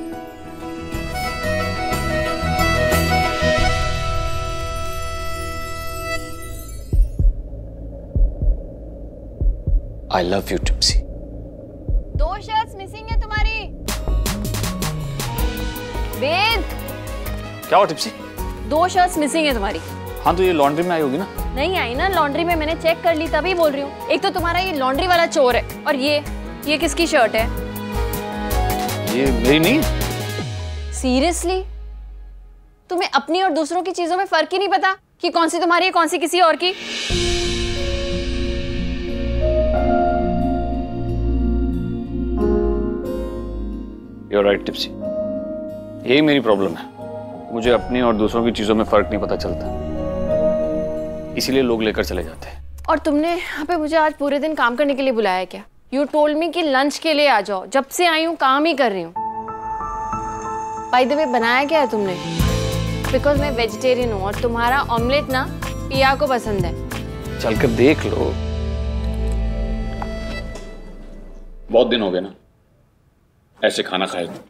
I love you, Tipsy. Ved क्या हुआ Tipsy
दो shirts missing है तुम्हारी
हाँ तो ये लॉन्ड्री में आई होगी ना
नहीं आई ना लॉन्ड्री में मैंने चेक कर ली तभी बोल रही हूँ एक तो तुम्हारा ये लॉन्ड्री वाला चोर है और ये ये किसकी शर्ट है
ये मेरी नहीं
सीरियसली तुम्हें अपनी और दूसरों की चीजों में फर्क ही नहीं पता कि कौन सी तुम्हारी है कौन सी किसी और की
You're right, Tipsy. यही मेरी प्रॉब्लम है मुझे अपनी और दूसरों की चीज़ों में फ़र्क नहीं पता चलता इसीलिए लोग लेकर चले
जाते हैं और तुमने यहाँ पे मुझे आज पूरे दिन काम करने के लिए बुलाया क्या यू टोल्ड मी कि लंच के लिए आ जाओ जब से आई हूँ काम ही कर रही हूँ भाई द बनाया क्या है तुमने बिकॉज मैं वेजिटेरियन हूँ और तुम्हारा ऑमलेट ना पिया को पसंद है
चल कर देख लो बहुत दिन हो गए ना ऐसे खाना खाए तो।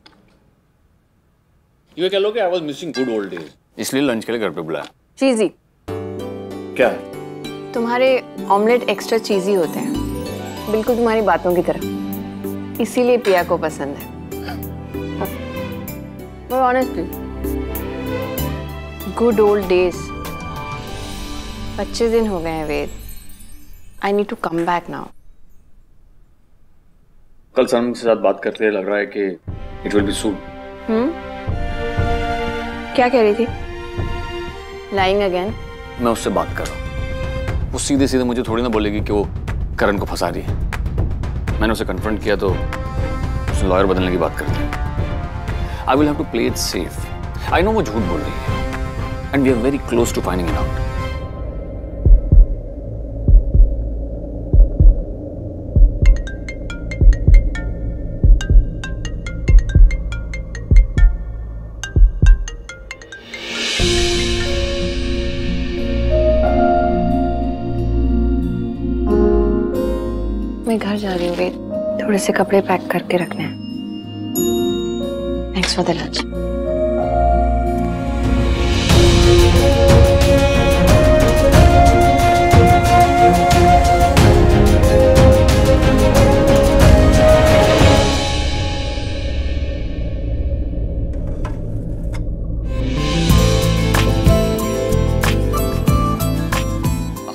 ये कह लो कि I was missing good old days इसलिए लंच के लिए घर पे बुलाया चीजी क्या
तुम्हारे ऑमलेट एक्स्ट्रा चीजी होते हैं बिल्कुल तुम्हारी बातों की तरह इसीलिए पिया को पसंद है But honestly good old days पच्चीस दिन हो गए हैं Ved I need to come back now
कल
सनम के साथ बात करते लग रहा है कि it will be suit
hmm क्या कह रही थी लाइंग अगेन
मैं उससे बात कर रहा हूँ वो सीधे सीधे मुझे थोड़ी ना बोलेगी कि वो करण को फंसा रही है मैंने उसे कन्फ्रंट किया तो उसने लॉयर बदलने की बात कर दी I will have to play it safe I know वो झूठ बोल रही है and we are very close to finding it out
जा रही हूँ थोड़े से कपड़े पैक करके रखने हैं thanks for the lunch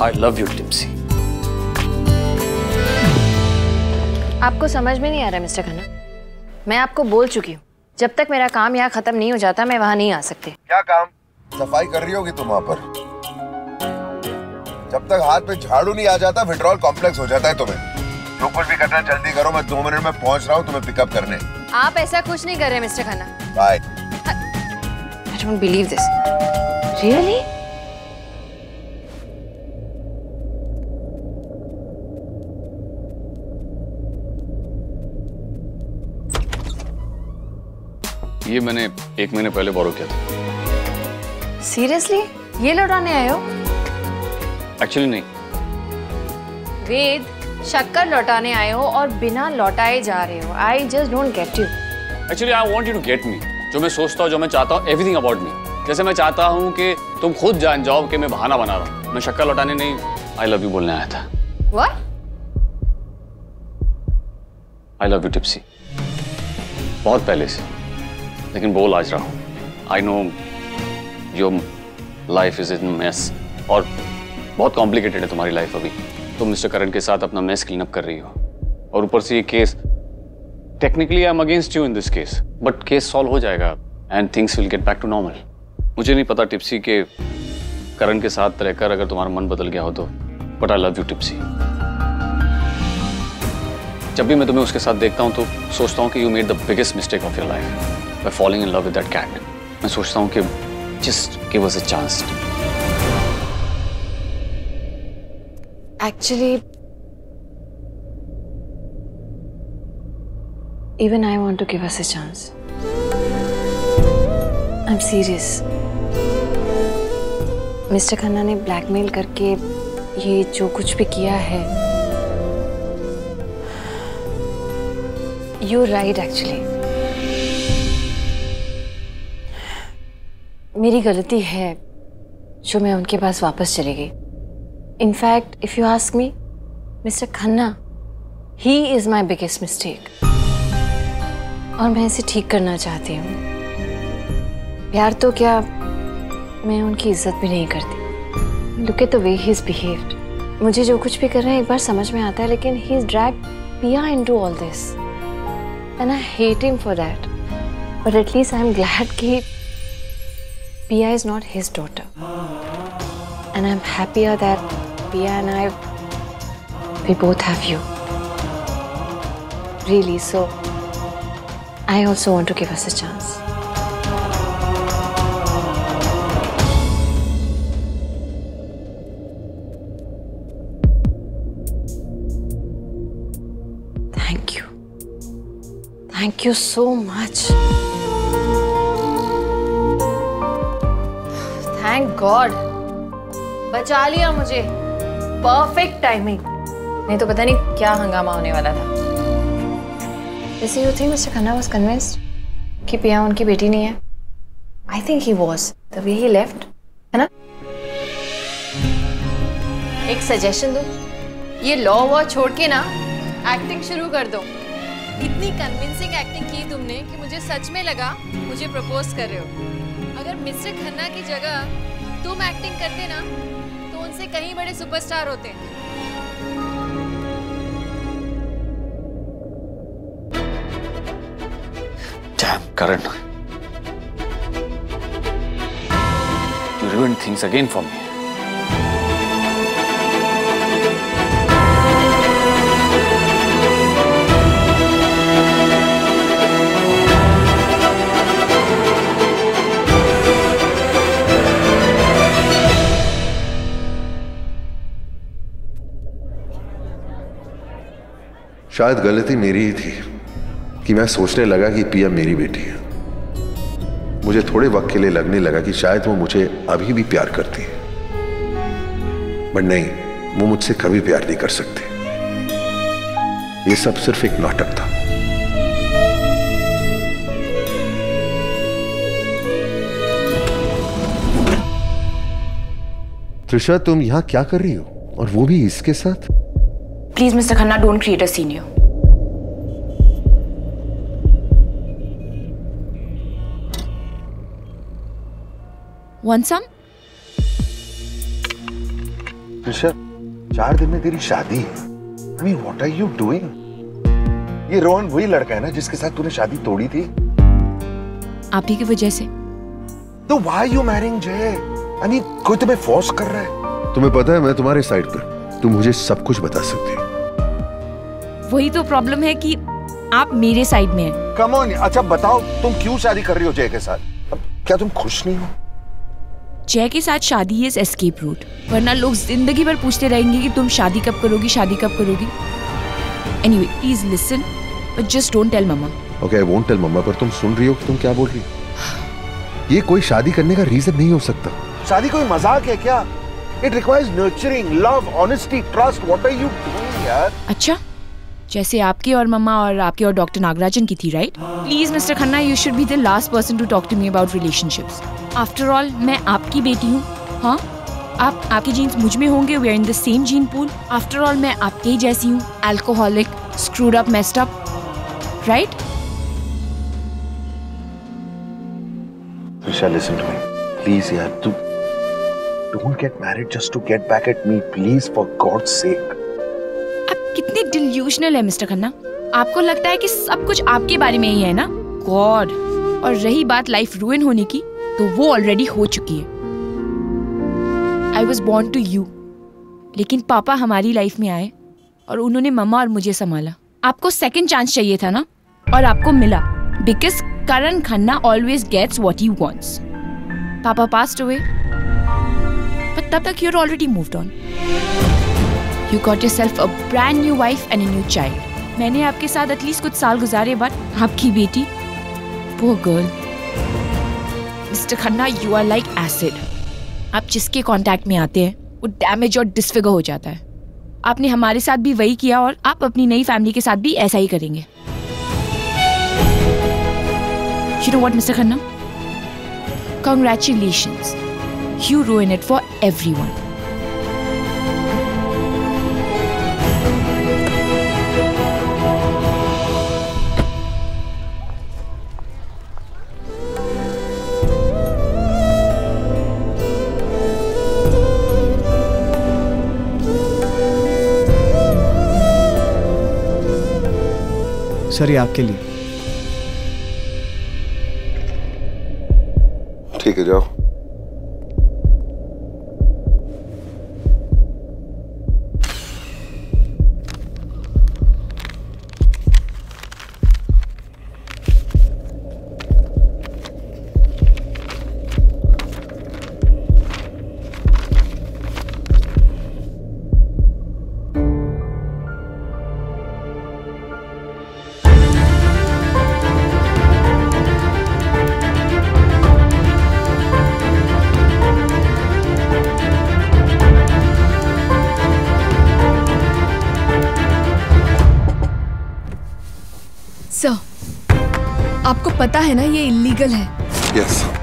I love you,
Timsy.
आपको समझ में नहीं आ रहा मिस्टर खन्ना मैं आपको बोल चुकी हूँ जब तक मेरा काम यहाँ खत्म नहीं हो जाता मैं वहाँ नहीं आ सकती
क्या काम सफाई कर रही होगी तुम वहाँ पर जब तक हाथ में झाड़ू नहीं आ जाता विड्रॉल कॉम्प्लेक्स हो जाता है तुम्हें जो कुछ भी करना जल्दी करो मैं दो मिनट में पहुँच रहा हूँ तुम्हें पिकअप करने
आप ऐसा कुछ नहीं कर रहे mister Khanna bye I don't believe this really
ये मैंने एक महीने पहले बोरो किया था
सीरियसली ये लौटाने आए हो एक्चुअली नहीं वेद शक्कर लौटाने आए हो और बिना लौटाए जा रहे हो I just don't get you
actually I want you to get me जो मैं सोचता हूँ जो मैं चाहता हूँ एवरीथिंग अबाउट मी जैसे मैं चाहता हूँ कि तुम खुद जान जाओ कि मैं बहाना बना रहा हूँ मैं शक्कर लौटाने नहीं आई लव यू बोलने आया
था
What?
I love you Tipsy बहुत पहले से लेकिन बोल आज रहा हूँ I know your life is in mess और बहुत कॉम्प्लिकेटेड है तुम्हारी लाइफ अभी तुम मिस्टर करण के साथ अपना मेस क्लीन अप कर रही हो और ऊपर से ये case technically I am against you in this case but case solve हो जाएगा and things will get back to normal मुझे नहीं पता टिप्सी के करण के साथ रहकर अगर तुम्हारा मन बदल गया हो तो but I love you Tipsy जब भी मैं तुम्हें उसके साथ देखता हूँ तो सोचता हूँ कि you made the biggest mistake of your life by falling in love with that cat. मैं सोचता हूँ कि just give us a chance.
Actually, even I want to give us a chance. I'm serious. Mister Khanna ने blackmail करके ये जो कुछ भी किया है यू राइट एक्चुअली मेरी गलती है जो मैं उनके पास वापस चली गई in fact if you ask me mister Khanna he is my biggest mistake और मैं इसे ठीक करना चाहती हूँ प्यार तो क्या मैं उनकी इज्जत भी नहीं करती look at the way he is behave मुझे जो कुछ भी कर रहे हैं एक बार समझ में आता है लेकिन he is drag Pia into all this and I hate him for that but at least I am glad की Pia is not his daughter. And I'm happier that Pia and I, we both have you. Really, so I also want to give us a chance. Thank you. Thank you so much. Thank God बचा लिया मुझे perfect timing नहीं तो पता नहीं क्या हंगामा होने वाला था Is you think mister Khanna was convinced कि पिया उनकी बेटी नहीं है I think he was the way he left है ना एक सजेशन दो ये लॉ वॉ छोड़ के ना एक्टिंग शुरू कर दो इतनी कन्विंसिंग एक्टिंग की तुमने कि मुझे सच में लगा मुझे प्रपोज कर रहे हो अगर मिस्टर खन्ना की जगह तुम एक्टिंग करते ना तो उनसे कहीं बड़े सुपरस्टार होते
Karan you reinvent things again for me
शायद गलती मेरी ही थी कि मैं सोचने लगा कि पिया मेरी बेटी है मुझे थोड़े वक्त के लिए लगने लगा कि शायद वो मुझे अभी भी प्यार करती है बट नहीं वो मुझसे कभी प्यार नहीं कर सकती ये सब सिर्फ एक नाटक था त्रिशा तुम यहां क्या कर रही हो और वो भी इसके साथ
please mister Khanna don't create a senior Want some
Rishabh चार दिन में तेरी शादी है I mean what are you doing ये रोहन वही लड़का है ना जिसके साथ तूने शादी तोड़ी थी आप ही की वजह से तो व्हाई यू मैरिंग जय आई मीन कोई तुम्हें फोर्स कर रहा है तुम्हें पता है मैं तुम्हारे साइड पर तुम मुझे सब कुछ बता सकती हो
वही तो प्रॉब्लम है कि आप मेरे साइड में हैं।
कम ऑन अच्छा बताओ तुम क्यों शादी कर रही हो जय के साथ अब क्या तुम खुश नहीं हो
जय के साथ शादी इज एस्केप रूट वरना लोग जिंदगी भर पूछते रहेंगे कि तुम शादी कब करोगी शादी कब करोगी anyway please listen but just don't
tell mamma okay I won't tell मम्मा पर तुम सुन रही हो कि तुम क्या बोल रही ये कोई शादी करने का रीजन नहीं हो सकता शादी कोई मजाक है क्या it requires nurturing love honesty trust what are you doing यार
अच्छा जैसे आपकी और मम्मा और आपके और डॉक्टर नागराजन की थी right please mister Khanna you should be the last person to talk to me about relationship after all मैं आपकी बेटी हूँ हाँ आप आपके जीन्स मुझ में होंगे we are in the same gene pool after all मैं आपके ही जैसी हूँ alcoholic screwed up messed up right
Vishal, listen to me. Please, yeah, do, don't get married just to get back at me. Please, for God's sake.
कितनी delusional है mister Khanna आपको लगता है कि सब कुछ आपके बारे में ही है ना गॉड और रही बात लाइफ रुइन होने की तो वो ऑलरेडी हो चुकी है I was born to you लेकिन पापा हमारी लाइफ में आए और उन्होंने मम्मा और मुझे संभाला आपको सेकेंड चांस चाहिए था ना और आपको मिला because Karan Khanna always gets what you wants पापा पास्ट हुए बट तब तक you're already move on you got yourself a brand new wife and a new child मैंने आपके साथ एटलीस्ट कुछ साल गुजारे बट आपकी बेटी वो girl mister Khanna you are like acid आप जिसके कॉन्टैक्ट में आते हैं वो डैमेज और डिस्फिगर हो जाता है आपने हमारे साथ भी वही किया और आप अपनी नई फैमिली के साथ भी ऐसा ही करेंगे what mister Khanna Mr. You Congratulations. In it for everyone
sir ये आपके
लिए ठीक है जाओ
आपको पता है ना ये इलीगल है
yes yes.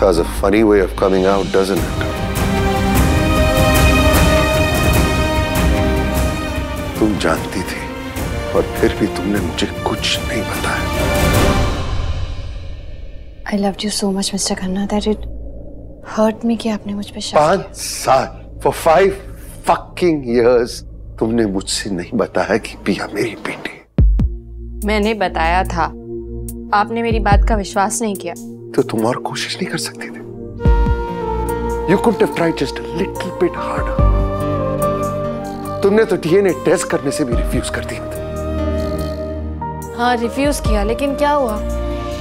has a funny way of coming out, doesn't it? तुम जानती थी और फिर भी तुमने मुझे कुछ नहीं बताया
I loved you so much, Mr. Khanna, that it hurt me कि आपने मुझ पे पांच
साल for five fucking years तुमने मुझसे नहीं बताया कि पिया मेरी बेटी
मैंने बताया था आपने मेरी बात का विश्वास नहीं किया
तो तुम और कोशिश नहीं कर सकते थे you could have try just little bit harder तुमने तो डीएनए टेस्ट करने से भी रिफ्यूज कर दिया
था हाँ रिफ्यूज किया लेकिन क्या हुआ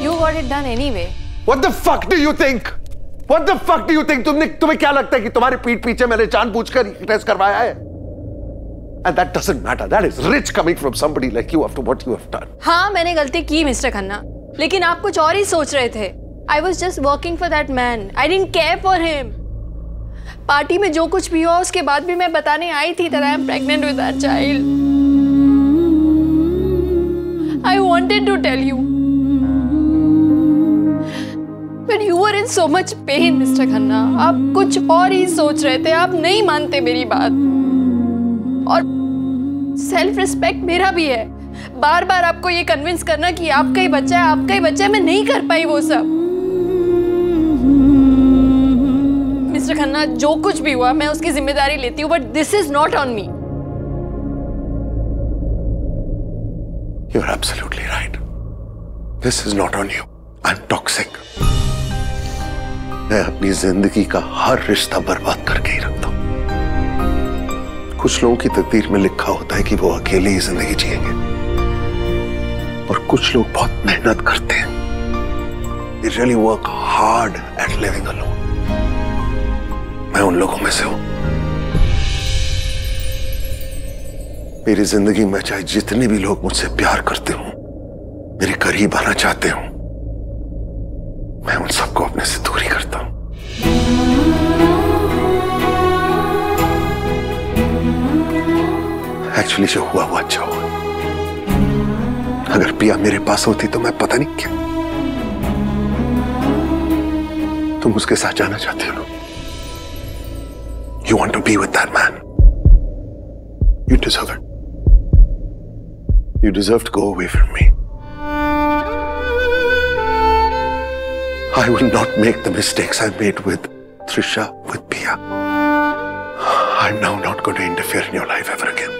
you got it done anyway
what the fuck do you think What the fuck do you think? तुमने तुम्हें क्या लगता है कि तुम्हारे पीठ पीछे मैंने जानबूझकर टेस्ट करवाया है? And that doesn't matter. That is rich coming from somebody like you after what you have done.
हाँ मैंने गलती की मिस्टर खन्ना लेकिन आप कुछ और ही सोच रहे थे I was just working for that man I don't care for him party में जो कुछ भी हुआ उसके बाद भी मैं बताने आई थी that I am pregnant with our child I wanted to tell you but you are in so much pain mister Khanna आप कुछ और ही सोच रहे थे आप नहीं मानते मेरी बात और सेल्फ रिस्पेक्ट मेरा भी है बार बार आपको ये कन्विंस करना कि आपका ही बच्चा है आपका ही बच्चा है मैं नहीं कर पाई वो सब मिस्टर खन्ना जो कुछ भी हुआ मैं उसकी जिम्मेदारी लेती हूँ but this is not on me
you are absolutely right
this is not on you I am toxic मैं अपनी जिंदगी का हर रिश्ता बर्बाद करके ही रखता हूं कुछ लोगों की तकदीर में लिखा होता है कि वो अकेले ही जिंदगी जिएंगे और कुछ लोग बहुत मेहनत करते हैं they really work hard at living alone. मैं उन लोगों में से हूं मेरी जिंदगी में चाहे जितने भी लोग मुझसे प्यार करते हो मेरे करीब आना चाहते हो मैं उन सबको अपने से दूरी करता हूं एक्चुअली जो हुआ वो अच्छा हुआ अगर पिया मेरे पास होती तो मैं पता नहीं क्या तुम उसके साथ जाना चाहते हो You want to be with that man. You deserve it. You deserve to go away from me. I will not make the mistakes I made with Trisha, with Pia. I'm now not going to interfere in your life ever again.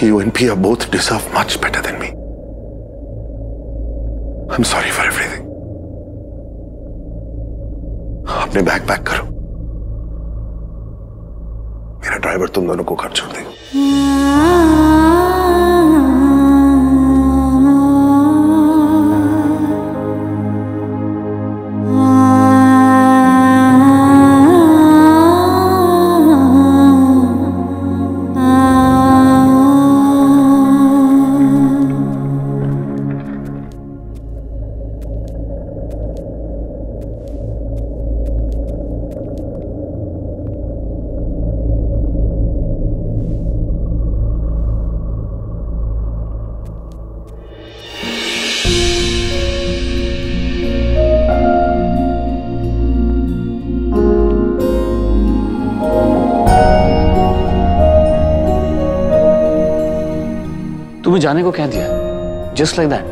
You and Pia both deserve much better than me. I'm sorry for everything. अपने bag pack करो मेरा driver तुम दोनों को घर छोड़ देगा हाँ।
जाने को कह दिया जस्ट लाइक दैट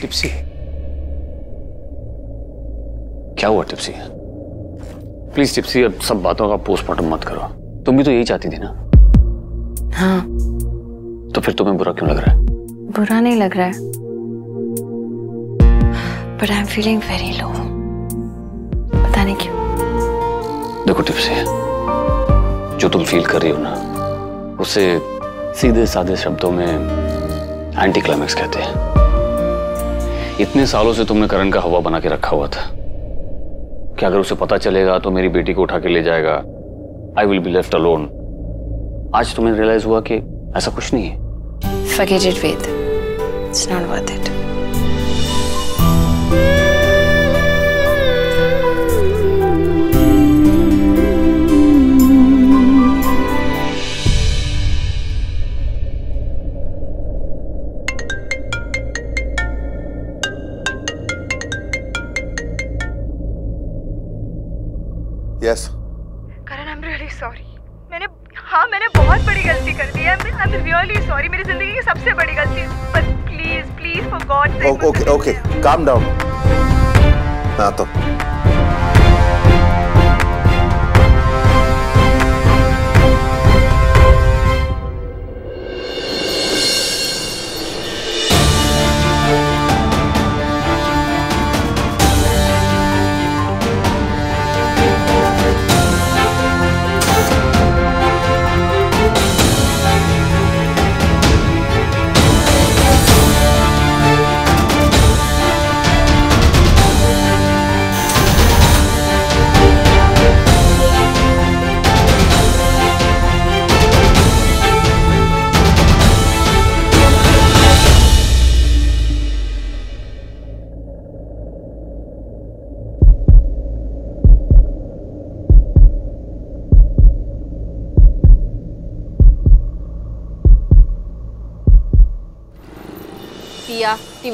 टिप्सी क्या हुआ टिप्सी प्लीज टिप्सी अब सब बातों का पोस्टमार्टम मत करो तुम भी तो यही चाहती थी ना हाँ तो फिर तुम्हें बुरा क्यों लग रहा है
बुरा नहीं लग रहा है but I am feeling very low पता नहीं क्यों
देखो टिप्सी जो तुम फील कर रही हो ना उसे सीधे साधे शब्दों में एंटी क्लाइमैक्स कहते हैं इतने सालों से तुमने करण का हवा बना के रखा हुआ था कि अगर उसे पता चलेगा तो मेरी बेटी को उठा के ले जाएगा I will be left alone आज तुम्हें रियलाइज हुआ कि ऐसा कुछ नहीं है
Forget it, Ved. It's not worth it. 8 đồng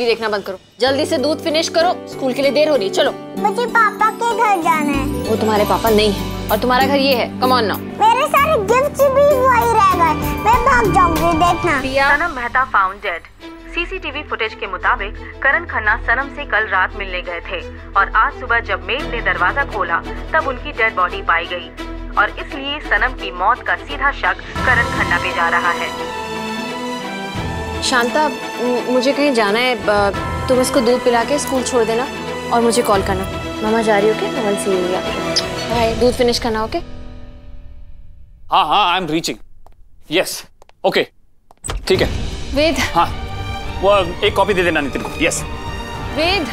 देखना बंद करो जल्दी से दूध फिनिश करो स्कूल के लिए देर हो रही चलो मुझे
पापा के घर जाना है
वो तुम्हारे पापा नहीं है और तुम्हारा घर ये है कमान ना
मेरे सारे गिफ्ट भी वही रह गए मैं भाग जाऊंगी देखना Pia Sanam Mehta found dead
CCTV footage के मुताबिक करण खन्ना सनम से कल रात मिलने गए थे और आज सुबह जब मेल ने दरवाजा खोला तब उनकी डेड बॉडी पाई गई और इसलिए सनम की मौत का
सीधा शक करण खन्ना पे जा रहा है
शांता मुझे कहीं जाना है तुम इसको दूध पिला के स्कूल छोड़ देना और मुझे कॉल करना मामा जा रही हो क्या वन सी यू भाई दूध फिनिश करना ओके
हाँ
हाँ I am reaching yes okay ठीक है वेद हाँ वो एक कॉपी दे देना नितिन को यस
वेद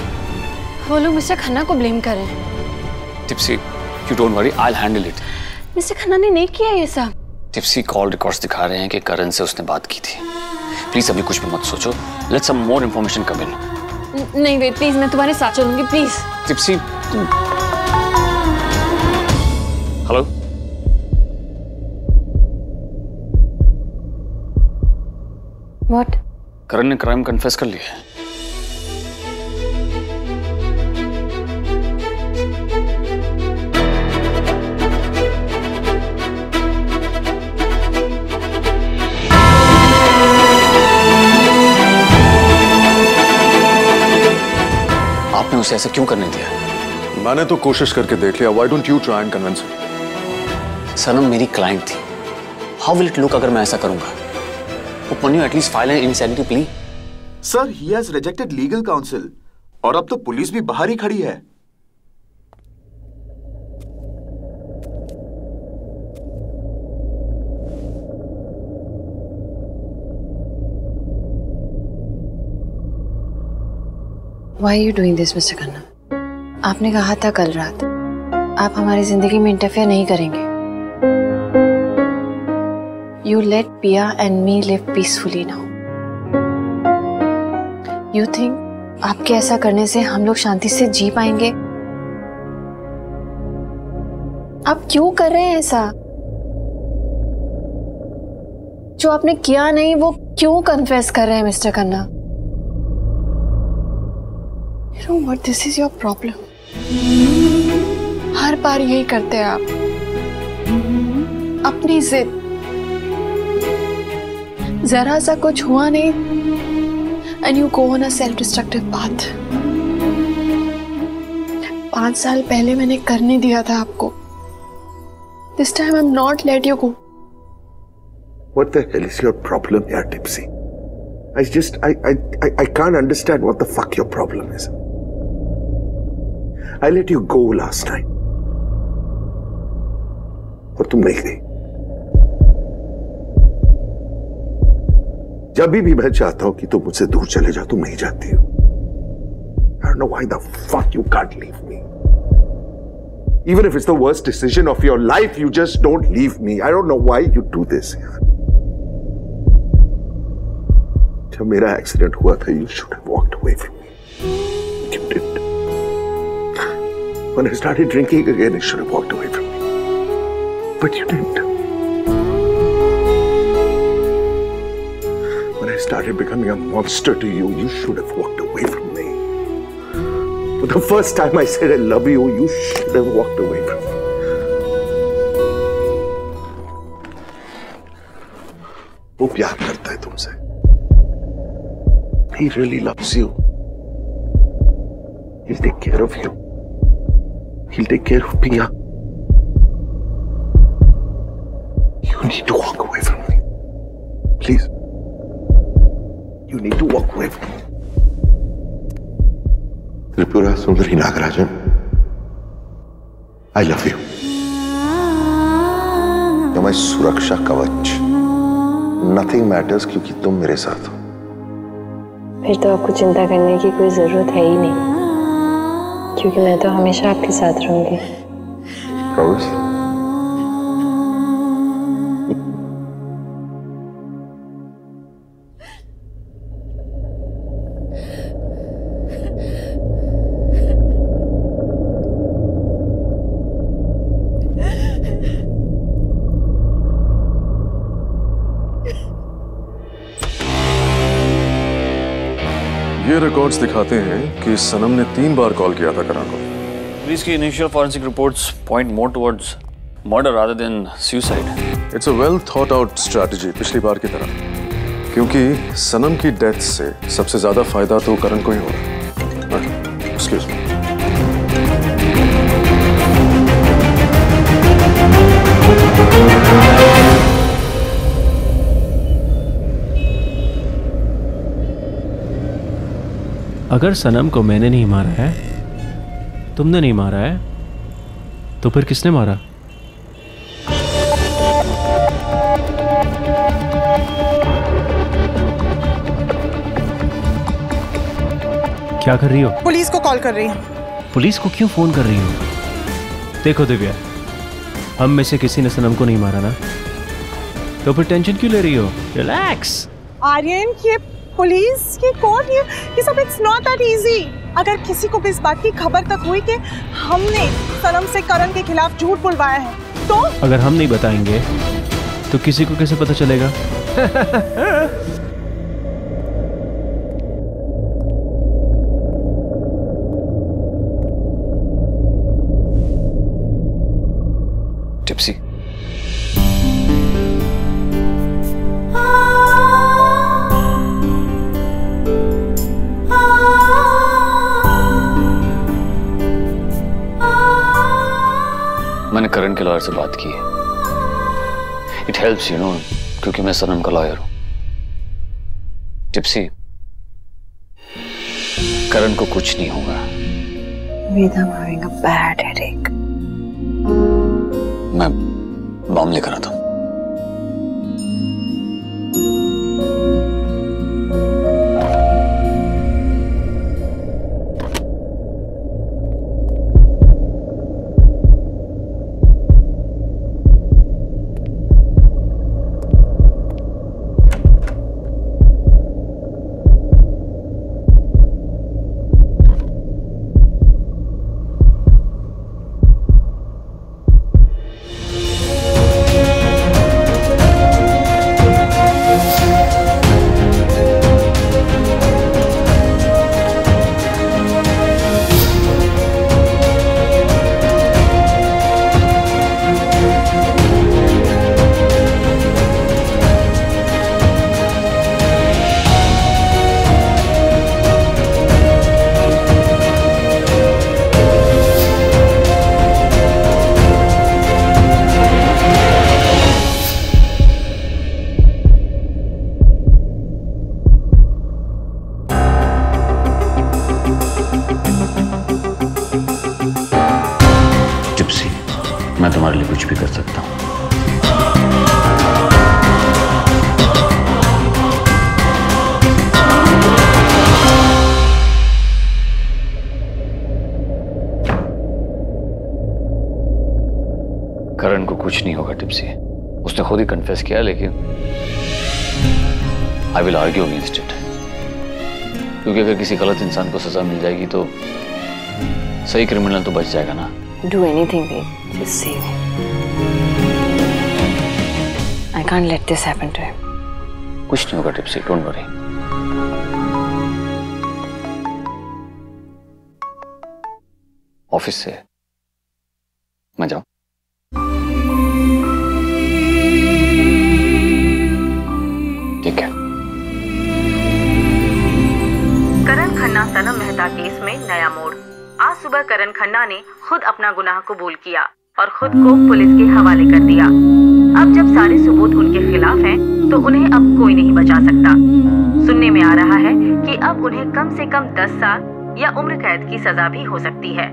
वो लोग मिस्टर खन्ना को ब्लेम कर रहे हैं
Tipsy you don't worry I will handle it
mister Khanna ने नहीं किया ये सब
टिप्सी कॉल रिकॉर्ड्स दिखा रहे हैं कि करण से उसने बात की थी प्लीज अभी कुछ भी मत सोचो let some more information come in
नहीं वेट प्लीज मैं तुम्हारे साथ चलूंगी please
Tipsy hello what Karan ने क्राइम कन्फेस कर लिया है
आपने उसे ऐसा क्यों करने दिया मैंने तो कोशिश करके देख लिया why don't you try and convince Sanam मेरी क्लाइंट थी हाउ विल इट लुक अगर मैं ऐसा करूंगा Upmanyu at least file an incentive plea
sir he has rejected legal counsel और अब तो पुलिस भी बाहर ही खड़ी है
are you doing this, Mr. Khanna? आपने कहा था कल रात आप हमारी जिंदगी में इंटरफेयर नहीं करेंगे you let Pia and me live peacefully now you think आपके ऐसा करने से हम लोग शांति से जी पाएंगे आप क्यों कर रहे हैं ऐसा जो आपने किया नहीं वो क्यों कन्फेस कर रहे हैं mister Khanna You know what? This is your problem. हर बार यही करते हैं आप अपनी जिद जरा सा कुछ हुआ नहीं and you go on a self destructive path पांच साल पहले मैंने करने दिया था आपको this time I am not let you go
What the hell is your problem here, Tipsy? I just, I, I, I, I can't understand what the fuck your problem is. I let you go last time और तुम नहीं गई जब भी, भी मैं चाहता हूं कि तुम मुझसे दूर चले जाओ तुम नहीं जाती हो I know why the fuck you can't leave me even if is the worst decision of your life you just don't leave me I don't know why you do this जब मेरा एक्सीडेंट हुआ था you should walk away from me you did When I started drinking again, he should have walked away from me. But you didn't. When I started becoming a monster to you, you should have walked away from me. For the first time I said I love you, you should have walked away from me. वो प्यार करता है तुमसे He really loves you. He'll take care of you. He'll take care of Pia. You need to walk away from me. Please. You need to walk away from me. Tripura Sundari Nagarajan, I love you. You're my Suraksha Kavach. Nothing matters because you're with me. हो
फिर तो आपको चिंता करने की कोई जरूरत है ही नहीं क्योंकि मैं तो हमेशा आपके साथ रहूंगी
रोज़
रिकॉर्ड्स दिखाते हैं कि सनम ने तीन बार कॉल किया था करण को पुलिस की initial forensic reports point more towards murder rather than suicide it's a well thought out strategy पिछली बार की तरह क्योंकि सनम की डेथ से सबसे ज्यादा फायदा तो करण को ही
होगा
एक्सक्यूज मी
अगर सनम को मैंने नहीं मारा है तुमने नहीं मारा है तो फिर किसने मारा क्या कर रही हो
पुलिस को कॉल कर रही हूँ
पुलिस को क्यों फोन कर रही हो देखो दिव्या हम में से किसी ने सनम को नहीं मारा ना तो फिर टेंशन क्यों ले रही हो रिलैक्स
आर्यन ये पुलिस ये कौन ये ये सब इट्स नॉट दैट इजी अगर किसी को भी इस बात की खबर तक हुई कि हमने सनम से करण के खिलाफ झूठ बुलवाया है तो
अगर हम नहीं बताएंगे तो किसी को कैसे पता चलेगा
मैंने करण के लॉयर से बात की है इट हेल्प्स यू नो क्योंकि मैं सनम का लॉयर हूं टिप्सी करण को कुछ नहीं होगा मैं बॉम्ब लेकर आता हूं किसी गलत इंसान को सजा मिल जाएगी तो सही क्रिमिनल तो बच जाएगा ना
do anything I can't let this है कुछ
नहीं होगा टिप्सी डोंट वरी ऑफिस से
करण खन्ना ने खुद अपना गुनाह कबूल किया
और खुद को पुलिस के हवाले कर दिया अब जब सारे सबूत
उनके खिलाफ हैं, तो उन्हें अब कोई नहीं बचा सकता सुनने में आ रहा है कि अब उन्हें कम से कम 10 साल या उम्र कैद की सजा भी हो सकती है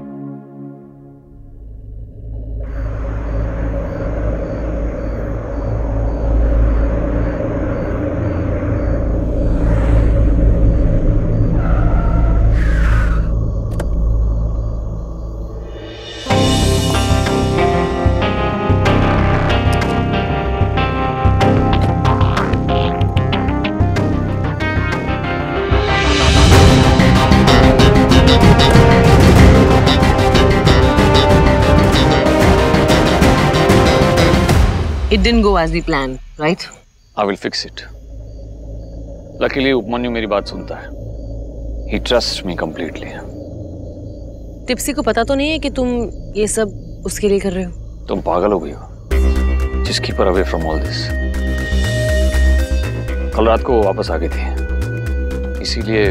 didn't go as we planned, right?
I will fix it. Luckily, Upmanyu मेरी बात सुनता है. He trusts me completely.
Tipsy को पता तो नहीं है कि तुम ये सब उसके लिए कर रहे हो
तुम पागल हो गई हो जिस keep her away from all this कल रात को वो वापस आ गई थी इसीलिए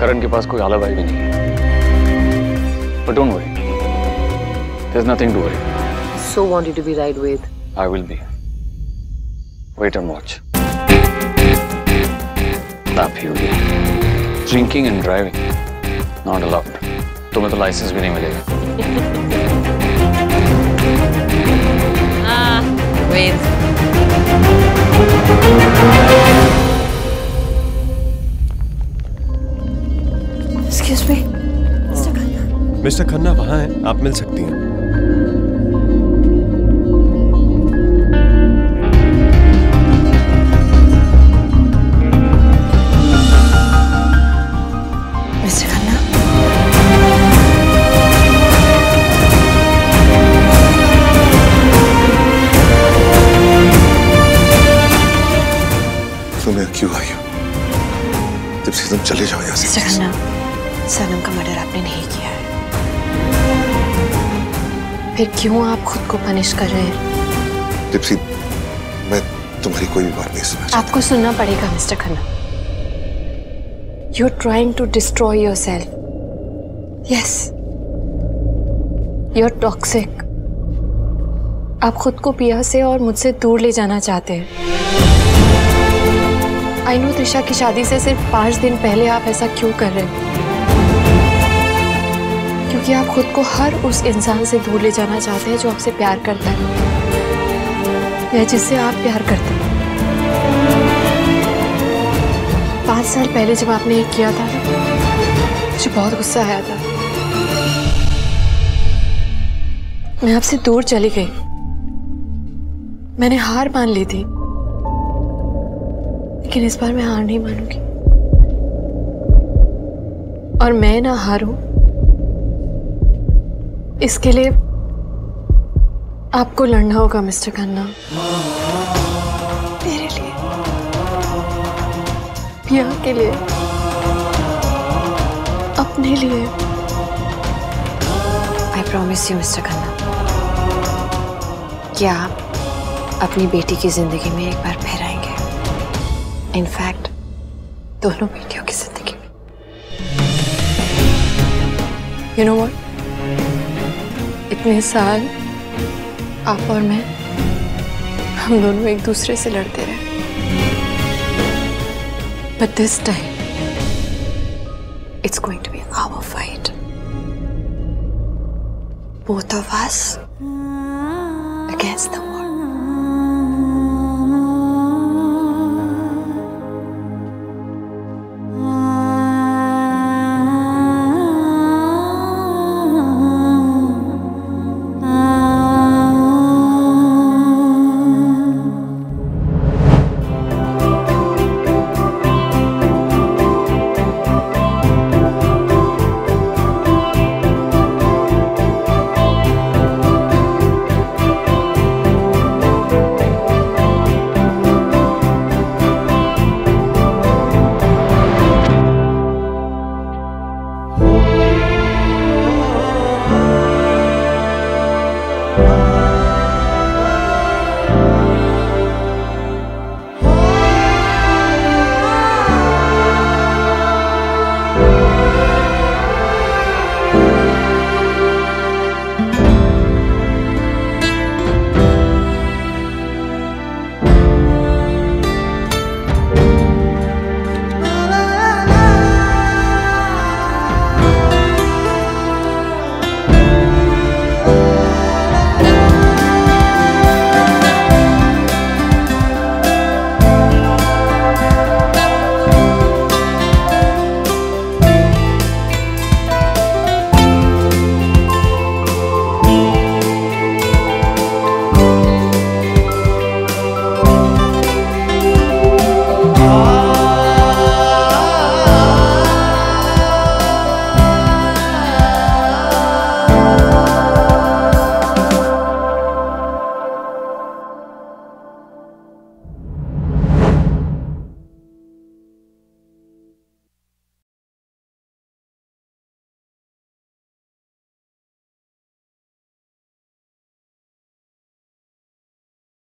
करण के पास कोई आला भाई भी नहीं but don't worry there is nothing to worry
so wanted to be right with
I will be. Wait and watch. आप ही होगी drinking and driving not allowed तुम्हें तो लाइसेंस भी नहीं मिलेगा
excuse me mister
Khanna mister Khanna वहाँ हैं आप मिल सकते
क्यों आप खुद को पनिश कर रहे हैं
दिप्सी मैं तुम्हारी कोई भी बात नहीं सुना
आपको सुनना पड़ेगा mister Khanna you are trying to destroy yourself yes you are toxic आप खुद को पिया से और मुझसे दूर ले जाना चाहते हैं आई नो त्रिशा की शादी से सिर्फ पांच दिन पहले आप ऐसा क्यों कर रहे हैं क्योंकि आप खुद को हर उस इंसान से दूर ले जाना चाहते हैं जो आपसे प्यार करता है या जिससे आप प्यार करते हैं पांच साल पहले जब आपने ये किया था मुझे बहुत गुस्सा आया था मैं आपसे दूर चली गई मैंने हार मान ली थी लेकिन इस बार मैं हार नहीं मानूंगी और मैं ना हारूं इसके लिए आपको लड़ना होगा मिस्टर खन्ना
मेरे लिए
पिया के लिए अपने लिए
I promise you mister Khanna क्या आप अपनी बेटी की जिंदगी में एक बार फिर आएंगे इनफैक्ट दोनों बेटियों की जिंदगी में यू नो वॉट इतने साल आप और मैं हम दोनों एक दूसरे से लड़ते रहे
but this time
it's going to be our fight
Both of us.